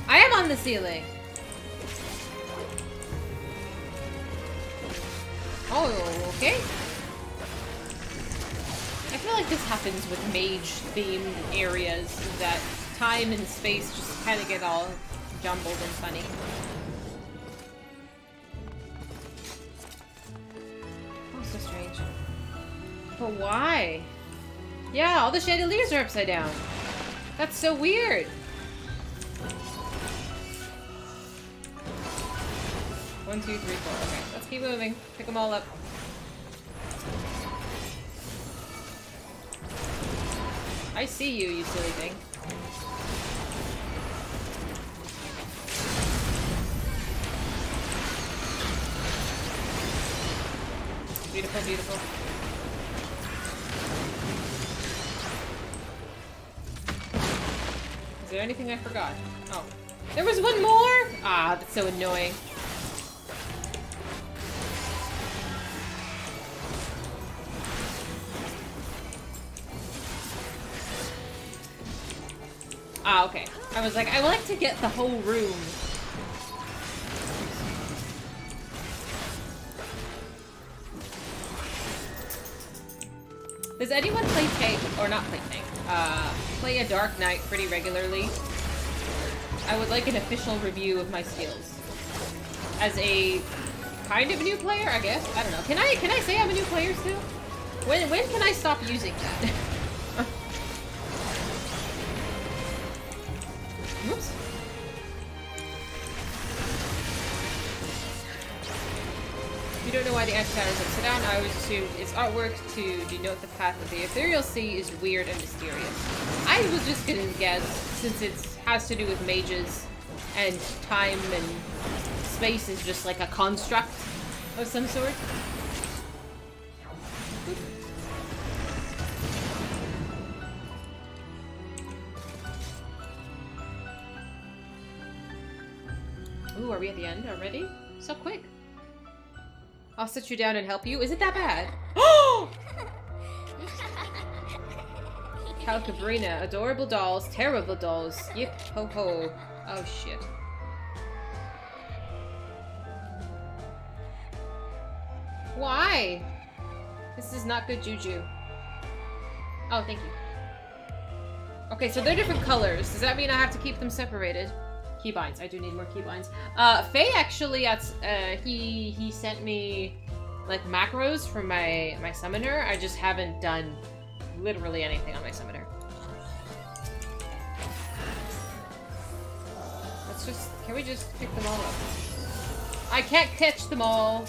I am on the ceiling. Oh, okay. I feel like this happens with mage-themed areas, that time and space just kind of get all jumbled and funny. Oh, so strange. But why? Yeah, all the chandeliers are upside down. That's so weird. Moving. Pick them all up. I see you, you silly thing. Beautiful, beautiful. Is there anything I forgot? Oh. There was one more? Ah, that's so annoying. I was like, I would like to get the whole room. Does anyone play tank, or not play tank, uh, play a Dark Knight pretty regularly? I would like an official review of my skills. as a kind of new player, I guess. I don't know. Can I can I say I'm a new player still? When when can I stop using that? *laughs* down, I always assumed it's artwork to denote the path of the ethereal sea is weird and mysterious. I was just gonna guess, since it has to do with mages, and time and space is just like a construct of some sort. Ooh, are we at the end already? I'll sit you down and help you. Is it that bad? *gasps* Oh! Calcabrina, adorable dolls, terrible dolls. Yip ho ho. Oh shit. Why? This is not good juju. Oh, thank you. Okay, so they're different colors. Does that mean I have to keep them separated? Keybinds. I do need more keybinds. Uh, Faye actually, uh, he he sent me like macros for my my summoner. I just haven't done literally anything on my summoner. Let's just, can we just pick them all up? I can't catch them all.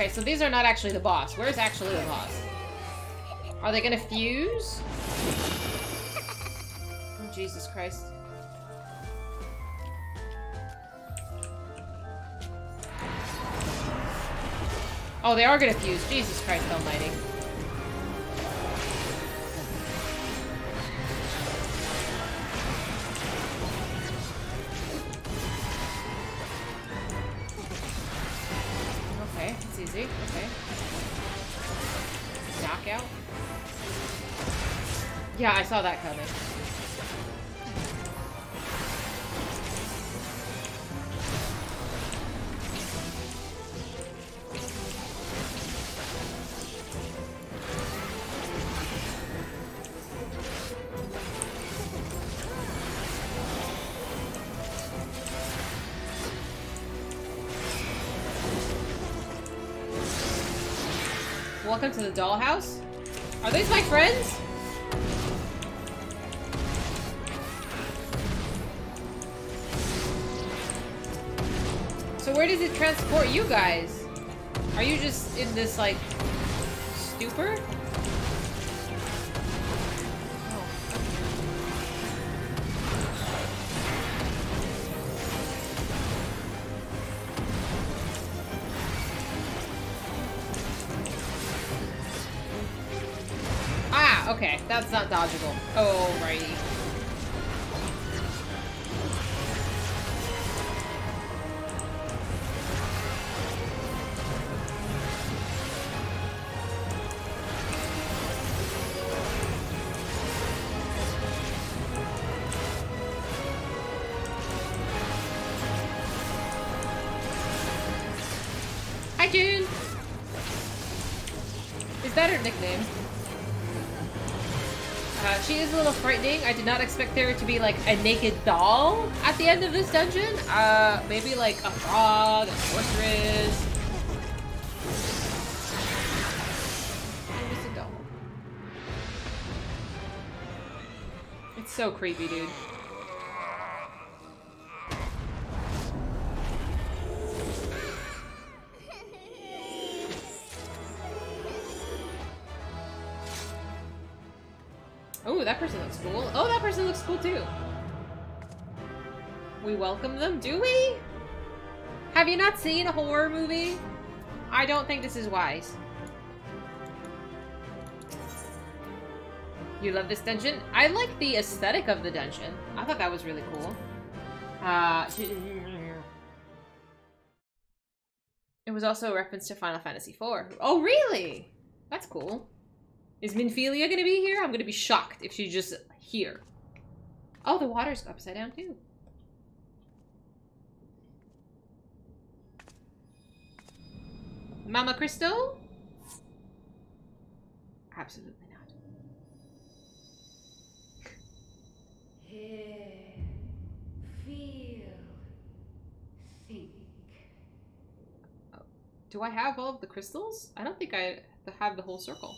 Okay, so these are not actually the boss. Where's actually the boss? Are they gonna fuse? Oh, Jesus Christ. Oh, they are gonna fuse. Jesus Christ almighty. Saw that coming. Welcome to the dollhouse. Like, stupor? Ah, okay. That's not dodgeable. Alrighty. Hi, I did not expect there to be like a naked doll at the end of this dungeon. Uh, maybe like a frog, a sorceress. A doll. It's so creepy, dude. Too. We welcome them, do we? Have you not seen a horror movie? I don't think this is wise. You love this dungeon? I like the aesthetic of the dungeon. I thought that was really cool. Uh, *laughs* it was also a reference to Final Fantasy IV. Oh, really? That's cool. Is Minfilia gonna be here? I'm gonna be shocked if she's just here. Oh, the water's upside down too. Mama Crystal? Absolutely not. Hear, feel, think. Oh, do I have all of the crystals? I don't think I have the whole circle.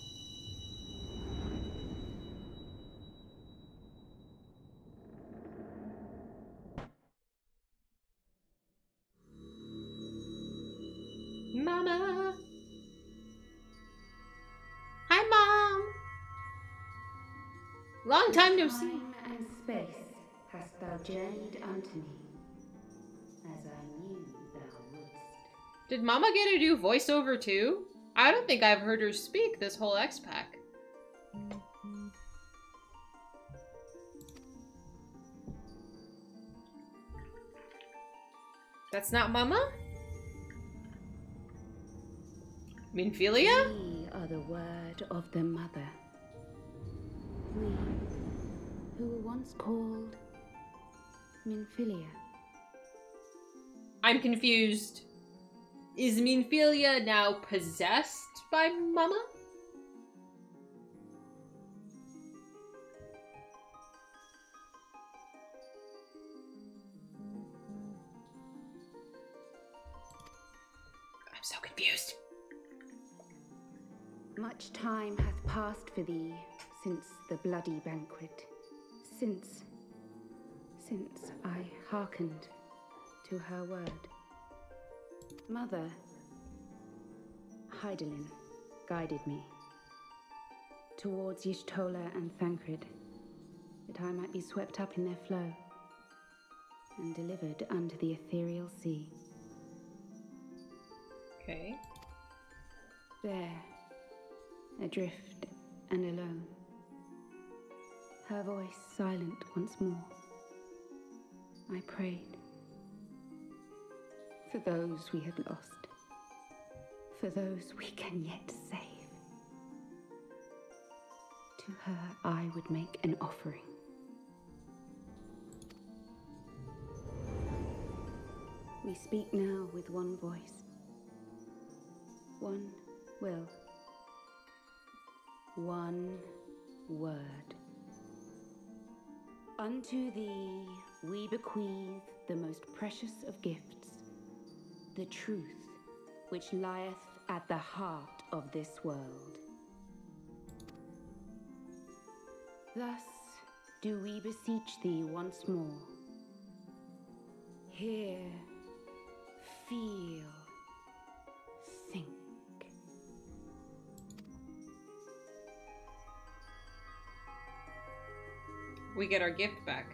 Long time no see. Time and space hast thou journeyed unto me, as I knew thou wouldst. Did Mama get to do voiceover too? I don't think I've heard her speak this whole X Pack. That's not Mama? Minfilia? We are the word of the mother. We, who were once called Minfilia. I'm confused. Is Minfilia now possessed by Mama? I'm so confused. Much time hath passed for thee since the bloody banquet, since, since I hearkened to her word. Mother, Hydaelyn guided me towards Y'shtola and Thancred, that I might be swept up in their flow and delivered unto the ethereal sea. Okay. There, adrift and alone. Her voice silent once more. I prayed. For those we had lost. For those we can yet save. To her I would make an offering. We speak now with one voice. One will. One word. Unto thee we bequeath the most precious of gifts, the truth which lieth at the heart of this world. Thus do we beseech thee once more. Hear, feel, We get our gift back.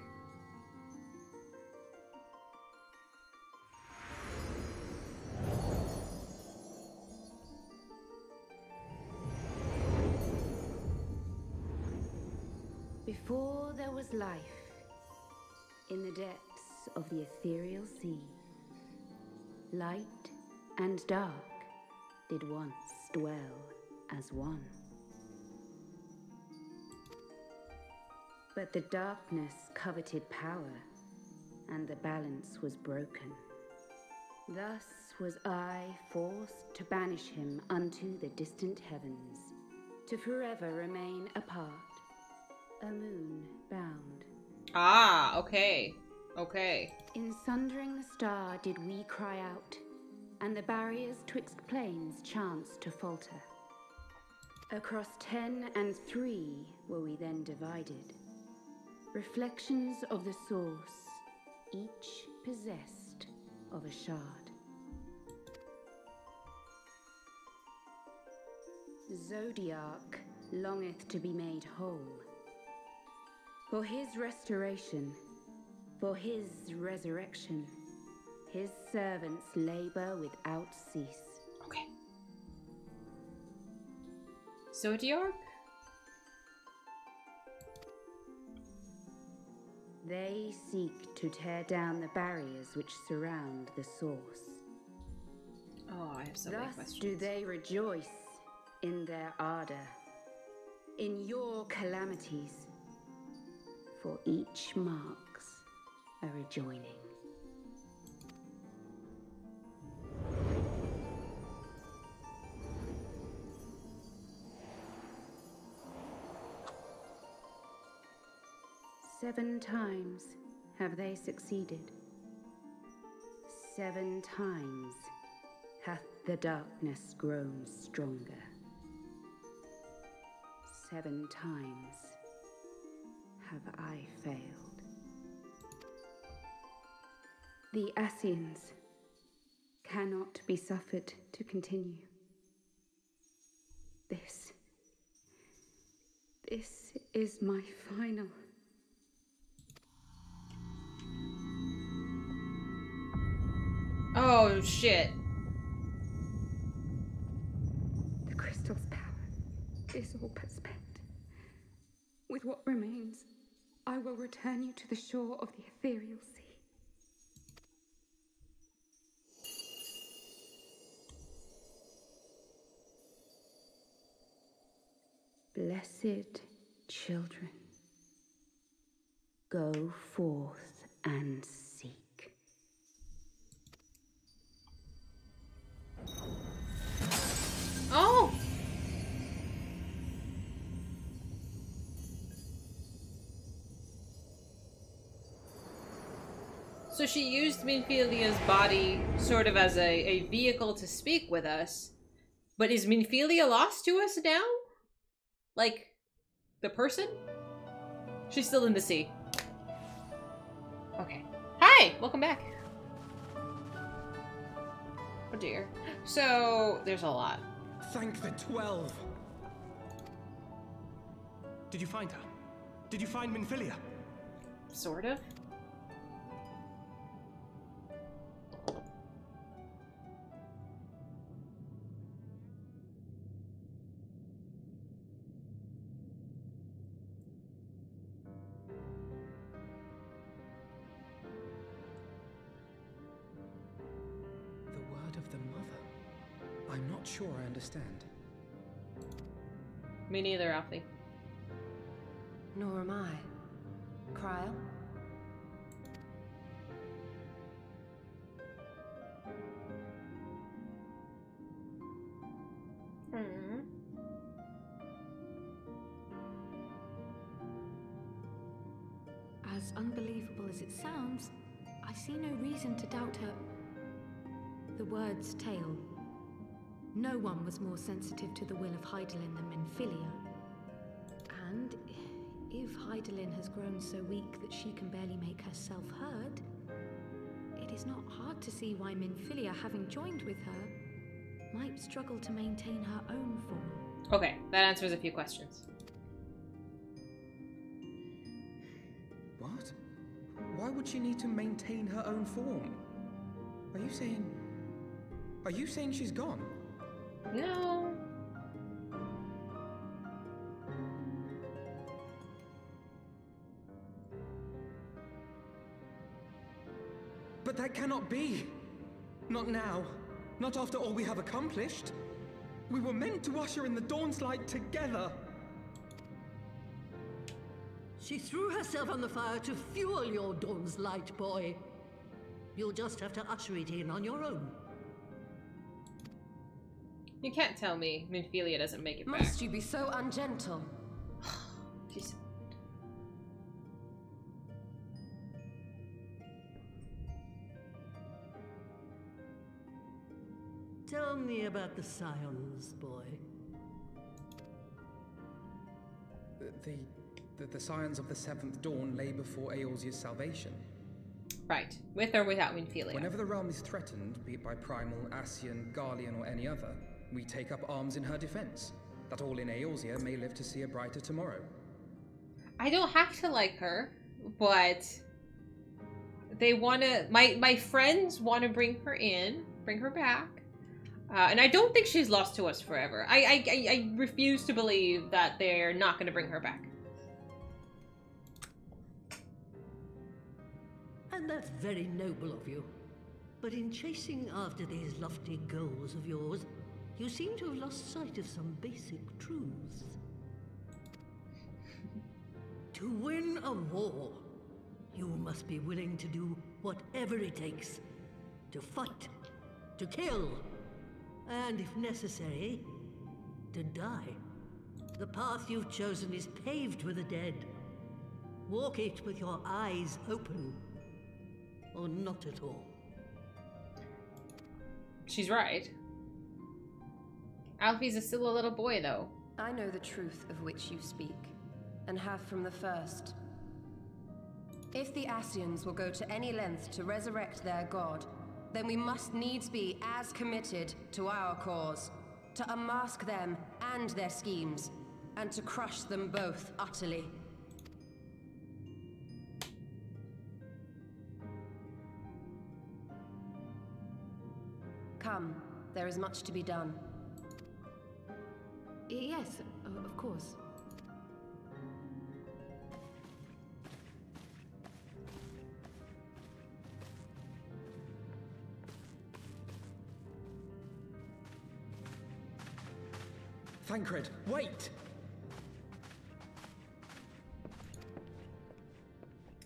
Before there was life, in the depths of the ethereal sea, light and dark did once dwell as one. But the darkness coveted power, and the balance was broken. Thus was I forced to banish him unto the distant heavens, to forever remain apart, a moon bound. Ah, okay. Okay. In sundering the star did we cry out, and the barriers twixt planes chanced to falter. Across ten and three were we then divided. Reflections of the source, each possessed of a shard. Zodiac longeth to be made whole. For his restoration, for his resurrection, his servants labor without cease. Okay. Zodiac? They seek to tear down the barriers which surround the source. Oh, I have so many Thus questions. do they rejoice in their ardor, in your calamities, for each marks a rejoining. Seven times have they succeeded. Seven times hath the darkness grown stronger. Seven times have I failed. The Ascians cannot be suffered to continue. This. This is my final. Oh shit. The crystal's power is all but spent. With what remains, I will return you to the shore of the ethereal sea. Blessed children, go forth and Oh! So she used Minfilia's body sort of as a, a vehicle to speak with us. But is Minfilia lost to us now? Like, the person? She's still in the sea. Okay. Hi! Welcome back. Oh dear. So, there's a lot. Thank the Twelve! Did you find her? Did you find Minfilia? Sort of. Sure I understand. Me neither, Alfie. Nor am I. Krile? Hmm. As unbelievable as it sounds, I see no reason to doubt her. The word's tale. No one was more sensitive to the will of Hydaelyn than Minfilia. And if Hydaelyn has grown so weak that she can barely make herself heard, it is not hard to see why Minfilia, having joined with her, might struggle to maintain her own form. Okay, that answers a few questions. What? Why would she need to maintain her own form? Are you saying. Are you saying she's gone? No. But that cannot be! Not now. Not after all we have accomplished. We were meant to usher in the dawn's light together. She threw herself on the fire to fuel your dawn's light, boy. You'll just have to usher it in on your own. You can't tell me Minfilia doesn't make it back. Must you be so ungentle? *sighs* She's... Tell me about the Scions, boy. The, the, the scions of the Seventh Dawn lay before Eorzea's salvation. Right. With or without Minfilia. Whenever the realm is threatened, be it by Primal, Ascian, Garlean, or any other, we take up arms in her defense, that all in Eorzea may live to see a brighter tomorrow. I don't have to like her, but they want to. My my friends want to bring her in, bring her back, uh, and I don't think she's lost to us forever. I I, I, I refuse to believe that they're not going to bring her back. And that's very noble of you. But in chasing after these lofty goals of yours, you seem to have lost sight of some basic truths. to win a war, you must be willing to do whatever it takes. To fight, to kill, and if necessary, to die. The path you've chosen is paved with the dead. Walk it with your eyes open. Or not at all. She's right. Alfie's a still a little boy, though. I know the truth of which you speak, and have from the first. If the Ascians will go to any length to resurrect their god, then we must needs be as committed to our cause, to unmask them and their schemes, and to crush them both utterly. Come, there is much to be done. Yes, of course. Thancred, wait!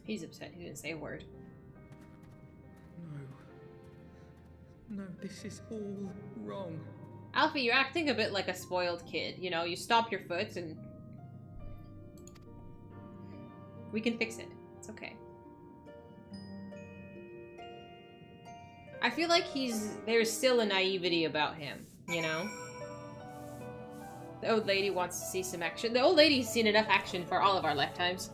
He's upset. He didn't say a word. No. No, this is all wrong. Alfie, you're acting a bit like a spoiled kid. You know, you stomp your foot and... We can fix it. It's okay. I feel like he's... There's still a naivety about him, you know? The old lady wants to see some action. The old lady's seen enough action for all of our lifetimes.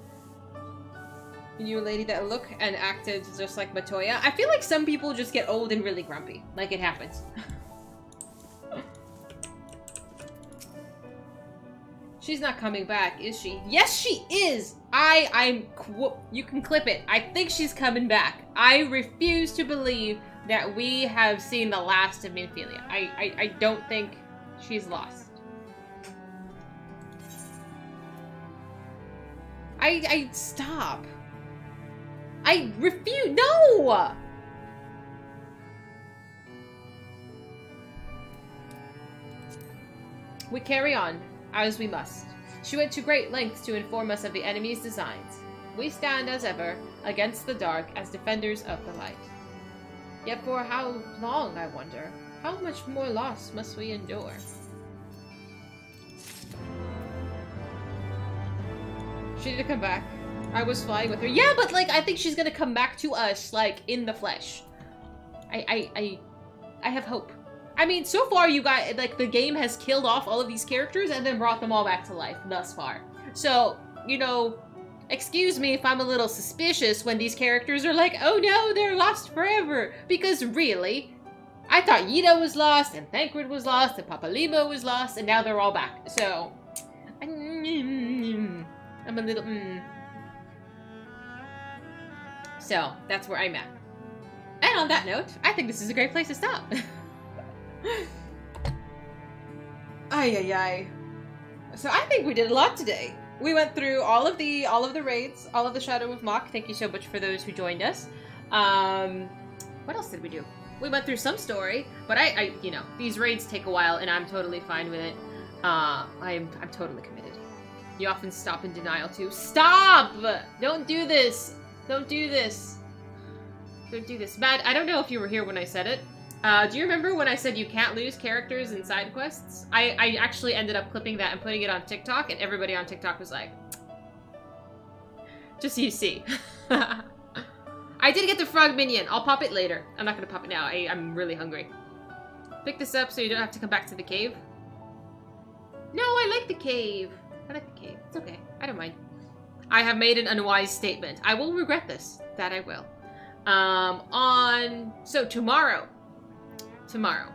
You a lady that look and acted just like Matoya. I feel like some people just get old and really grumpy. Like it happens. *laughs* She's not coming back, is she? Yes, she is! I, I'm, you can clip it. I think she's coming back. I refuse to believe that we have seen the last of Minfilia. I, I, I don't think she's lost. I, I, stop. I refuse, no! We carry on, as we must. She went to great lengths to inform us of the enemy's designs. We stand, as ever, against the dark as defenders of the light. Yet for how long, I wonder? How much more loss must we endure? She didn't come back. I was flying with her. Yeah, but like I think she's gonna come back to us, like in the flesh. I I I I have hope. I mean, so far you got like the game has killed off all of these characters and then brought them all back to life thus far. So, you know, excuse me if I'm a little suspicious when these characters are like, oh no, they're lost forever. Because really, I thought Yda was lost, and Thancred was lost, and Papalymo was lost, and now they're all back. So, I'm a little, mm. So, that's where I'm at. And on that note, I think this is a great place to stop. *laughs* ay ay ay. So I think we did a lot today. We went through all of the all of the raids, all of the Shadow of Mhach. Thank you so much for those who joined us. Um, what else did we do? We went through some story, but I, I, you know, these raids take a while, and I'm totally fine with it. Uh, I'm, I'm totally committed. You often stop in denial too. Stop! Don't do this. Don't do this. Don't do this. Matt, I don't know if you were here when I said it. Uh, do you remember when I said you can't lose characters in side quests? I, I actually ended up clipping that and putting it on TikTok, and everybody on TikTok was like, just so you see. *laughs* I did get the frog minion. I'll pop it later. I'm not gonna pop it now. I, I'm really hungry. Pick this up so you don't have to come back to the cave. No, I like the cave. I like the cave. It's okay. I don't mind. I have made an unwise statement. I will regret this. That I will. Um, on... So, tomorrow. Tomorrow.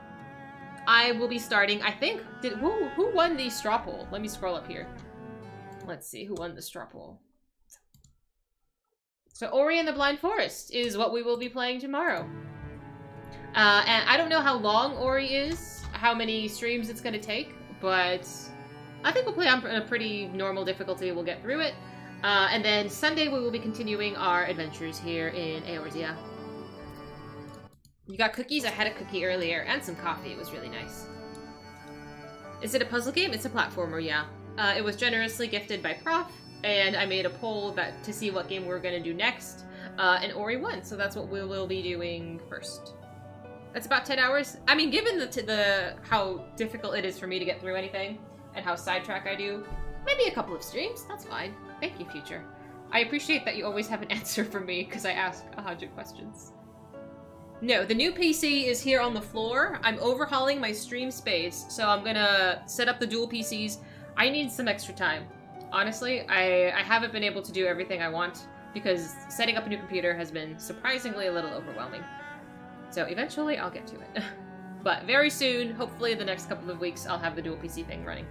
I will be starting, I think... Did Who, who won the straw poll? Let me scroll up here. Let's see who won the straw poll. So Ori and the Blind Forest is what we will be playing tomorrow. Uh, and I don't know how long Ori is, how many streams it's going to take, but I think we'll play on a pretty normal difficulty. We'll get through it. Uh, and then Sunday we will be continuing our adventures here in Eorzea. You got cookies? I had a cookie earlier, and some coffee. It was really nice. Is it a puzzle game? It's a platformer, yeah. Uh, it was generously gifted by Prof, and I made a poll that to see what game we are going to do next, uh, and Ori won, so that's what we will be doing first. That's about 10 hours. I mean, given the, the how difficult it is for me to get through anything, and how sidetrack I do, maybe a couple of streams, that's fine. Thank you, Future. I appreciate that you always have an *laughs* answer for me because I ask a hundred questions. No, the new PC is here on the floor. I'm overhauling my stream space, so I'm gonna set up the dual PCs. I need some extra time. Honestly, I, I haven't been able to do everything I want because setting up a new computer has been surprisingly a little overwhelming. So eventually I'll get to it. *laughs* but very soon, hopefully the next couple of weeks, I'll have the dual PC thing running.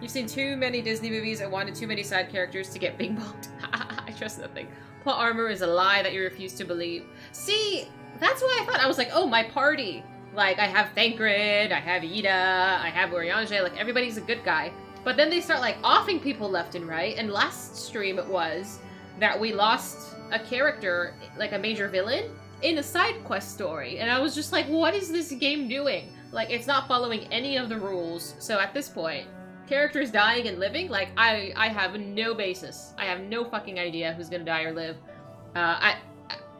You've seen too many Disney movies and wanted too many side characters to get *laughs* bing bonged. *laughs* I trust nothing. Plot armor is a lie that you refuse to believe. See, that's why I thought. I was like, oh, my party. Like, I have Thancred, I have Yda, I have Urianger, like, everybody's a good guy. But then they start, like, offing people left and right, and last stream it was that we lost a character, like a major villain, in a side quest story. And I was just like, what is this game doing? Like, it's not following any of the rules. So at this point, characters dying and living, like, I, I have no basis. I have no fucking idea who's gonna die or live. Uh, I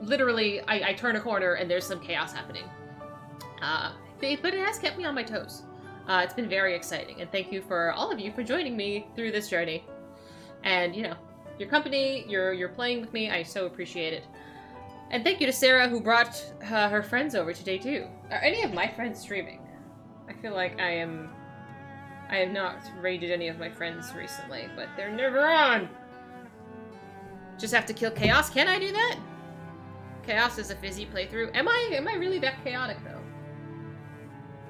literally, I, I turn a corner and there's some chaos happening. Uh, but it has kept me on my toes. Uh, it's been very exciting, and thank you for all of you for joining me through this journey. And, you know, your company, you're, playing with me, I so appreciate it. And thank you to Sarah who brought uh, her friends over today too. Are any of my friends streaming? I feel like I am... I have not raided any of my friends recently, but they're never on! Just have to kill Chaos? Can I do that? Chaos is a Fizy playthrough. Am I am I really that chaotic though?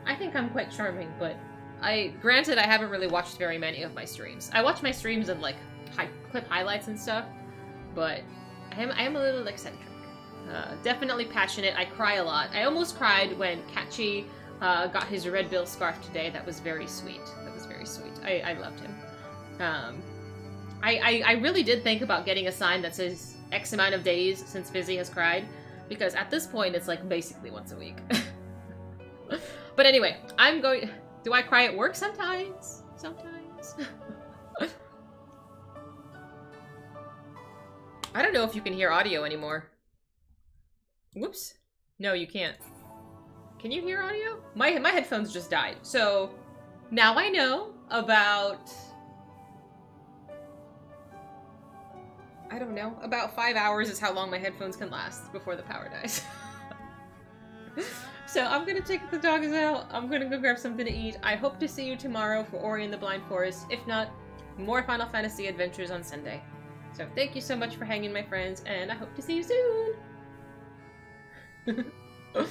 I think I'm quite charming, but I granted I haven't really watched very many of my streams. I watch my streams and like hi clip highlights and stuff, but I am I am a little eccentric. Uh, definitely passionate. I cry a lot. I almost cried when Catchy uh, got his red bill scarf today. That was very sweet. That was very sweet. I, I loved him. Um, I, I, I really did think about getting a sign that says X amount of days since Fizy has cried, because at this point it's like basically once a week. *laughs* but anyway, I'm going. Do I cry at work sometimes? Sometimes. *laughs* I don't know if you can hear audio anymore. Whoops. No, you can't. Can you hear audio? My my headphones just died. So now I know about I don't know. About five hours is how long my headphones can last before the power dies. *laughs* so I'm gonna take the dogs out. I'm gonna go grab something to eat. I hope to see you tomorrow for Ori and the Blind Forest. If not, more Final Fantasy adventures on Sunday. So thank you so much for hanging, my friends, and I hope to see you soon! *laughs*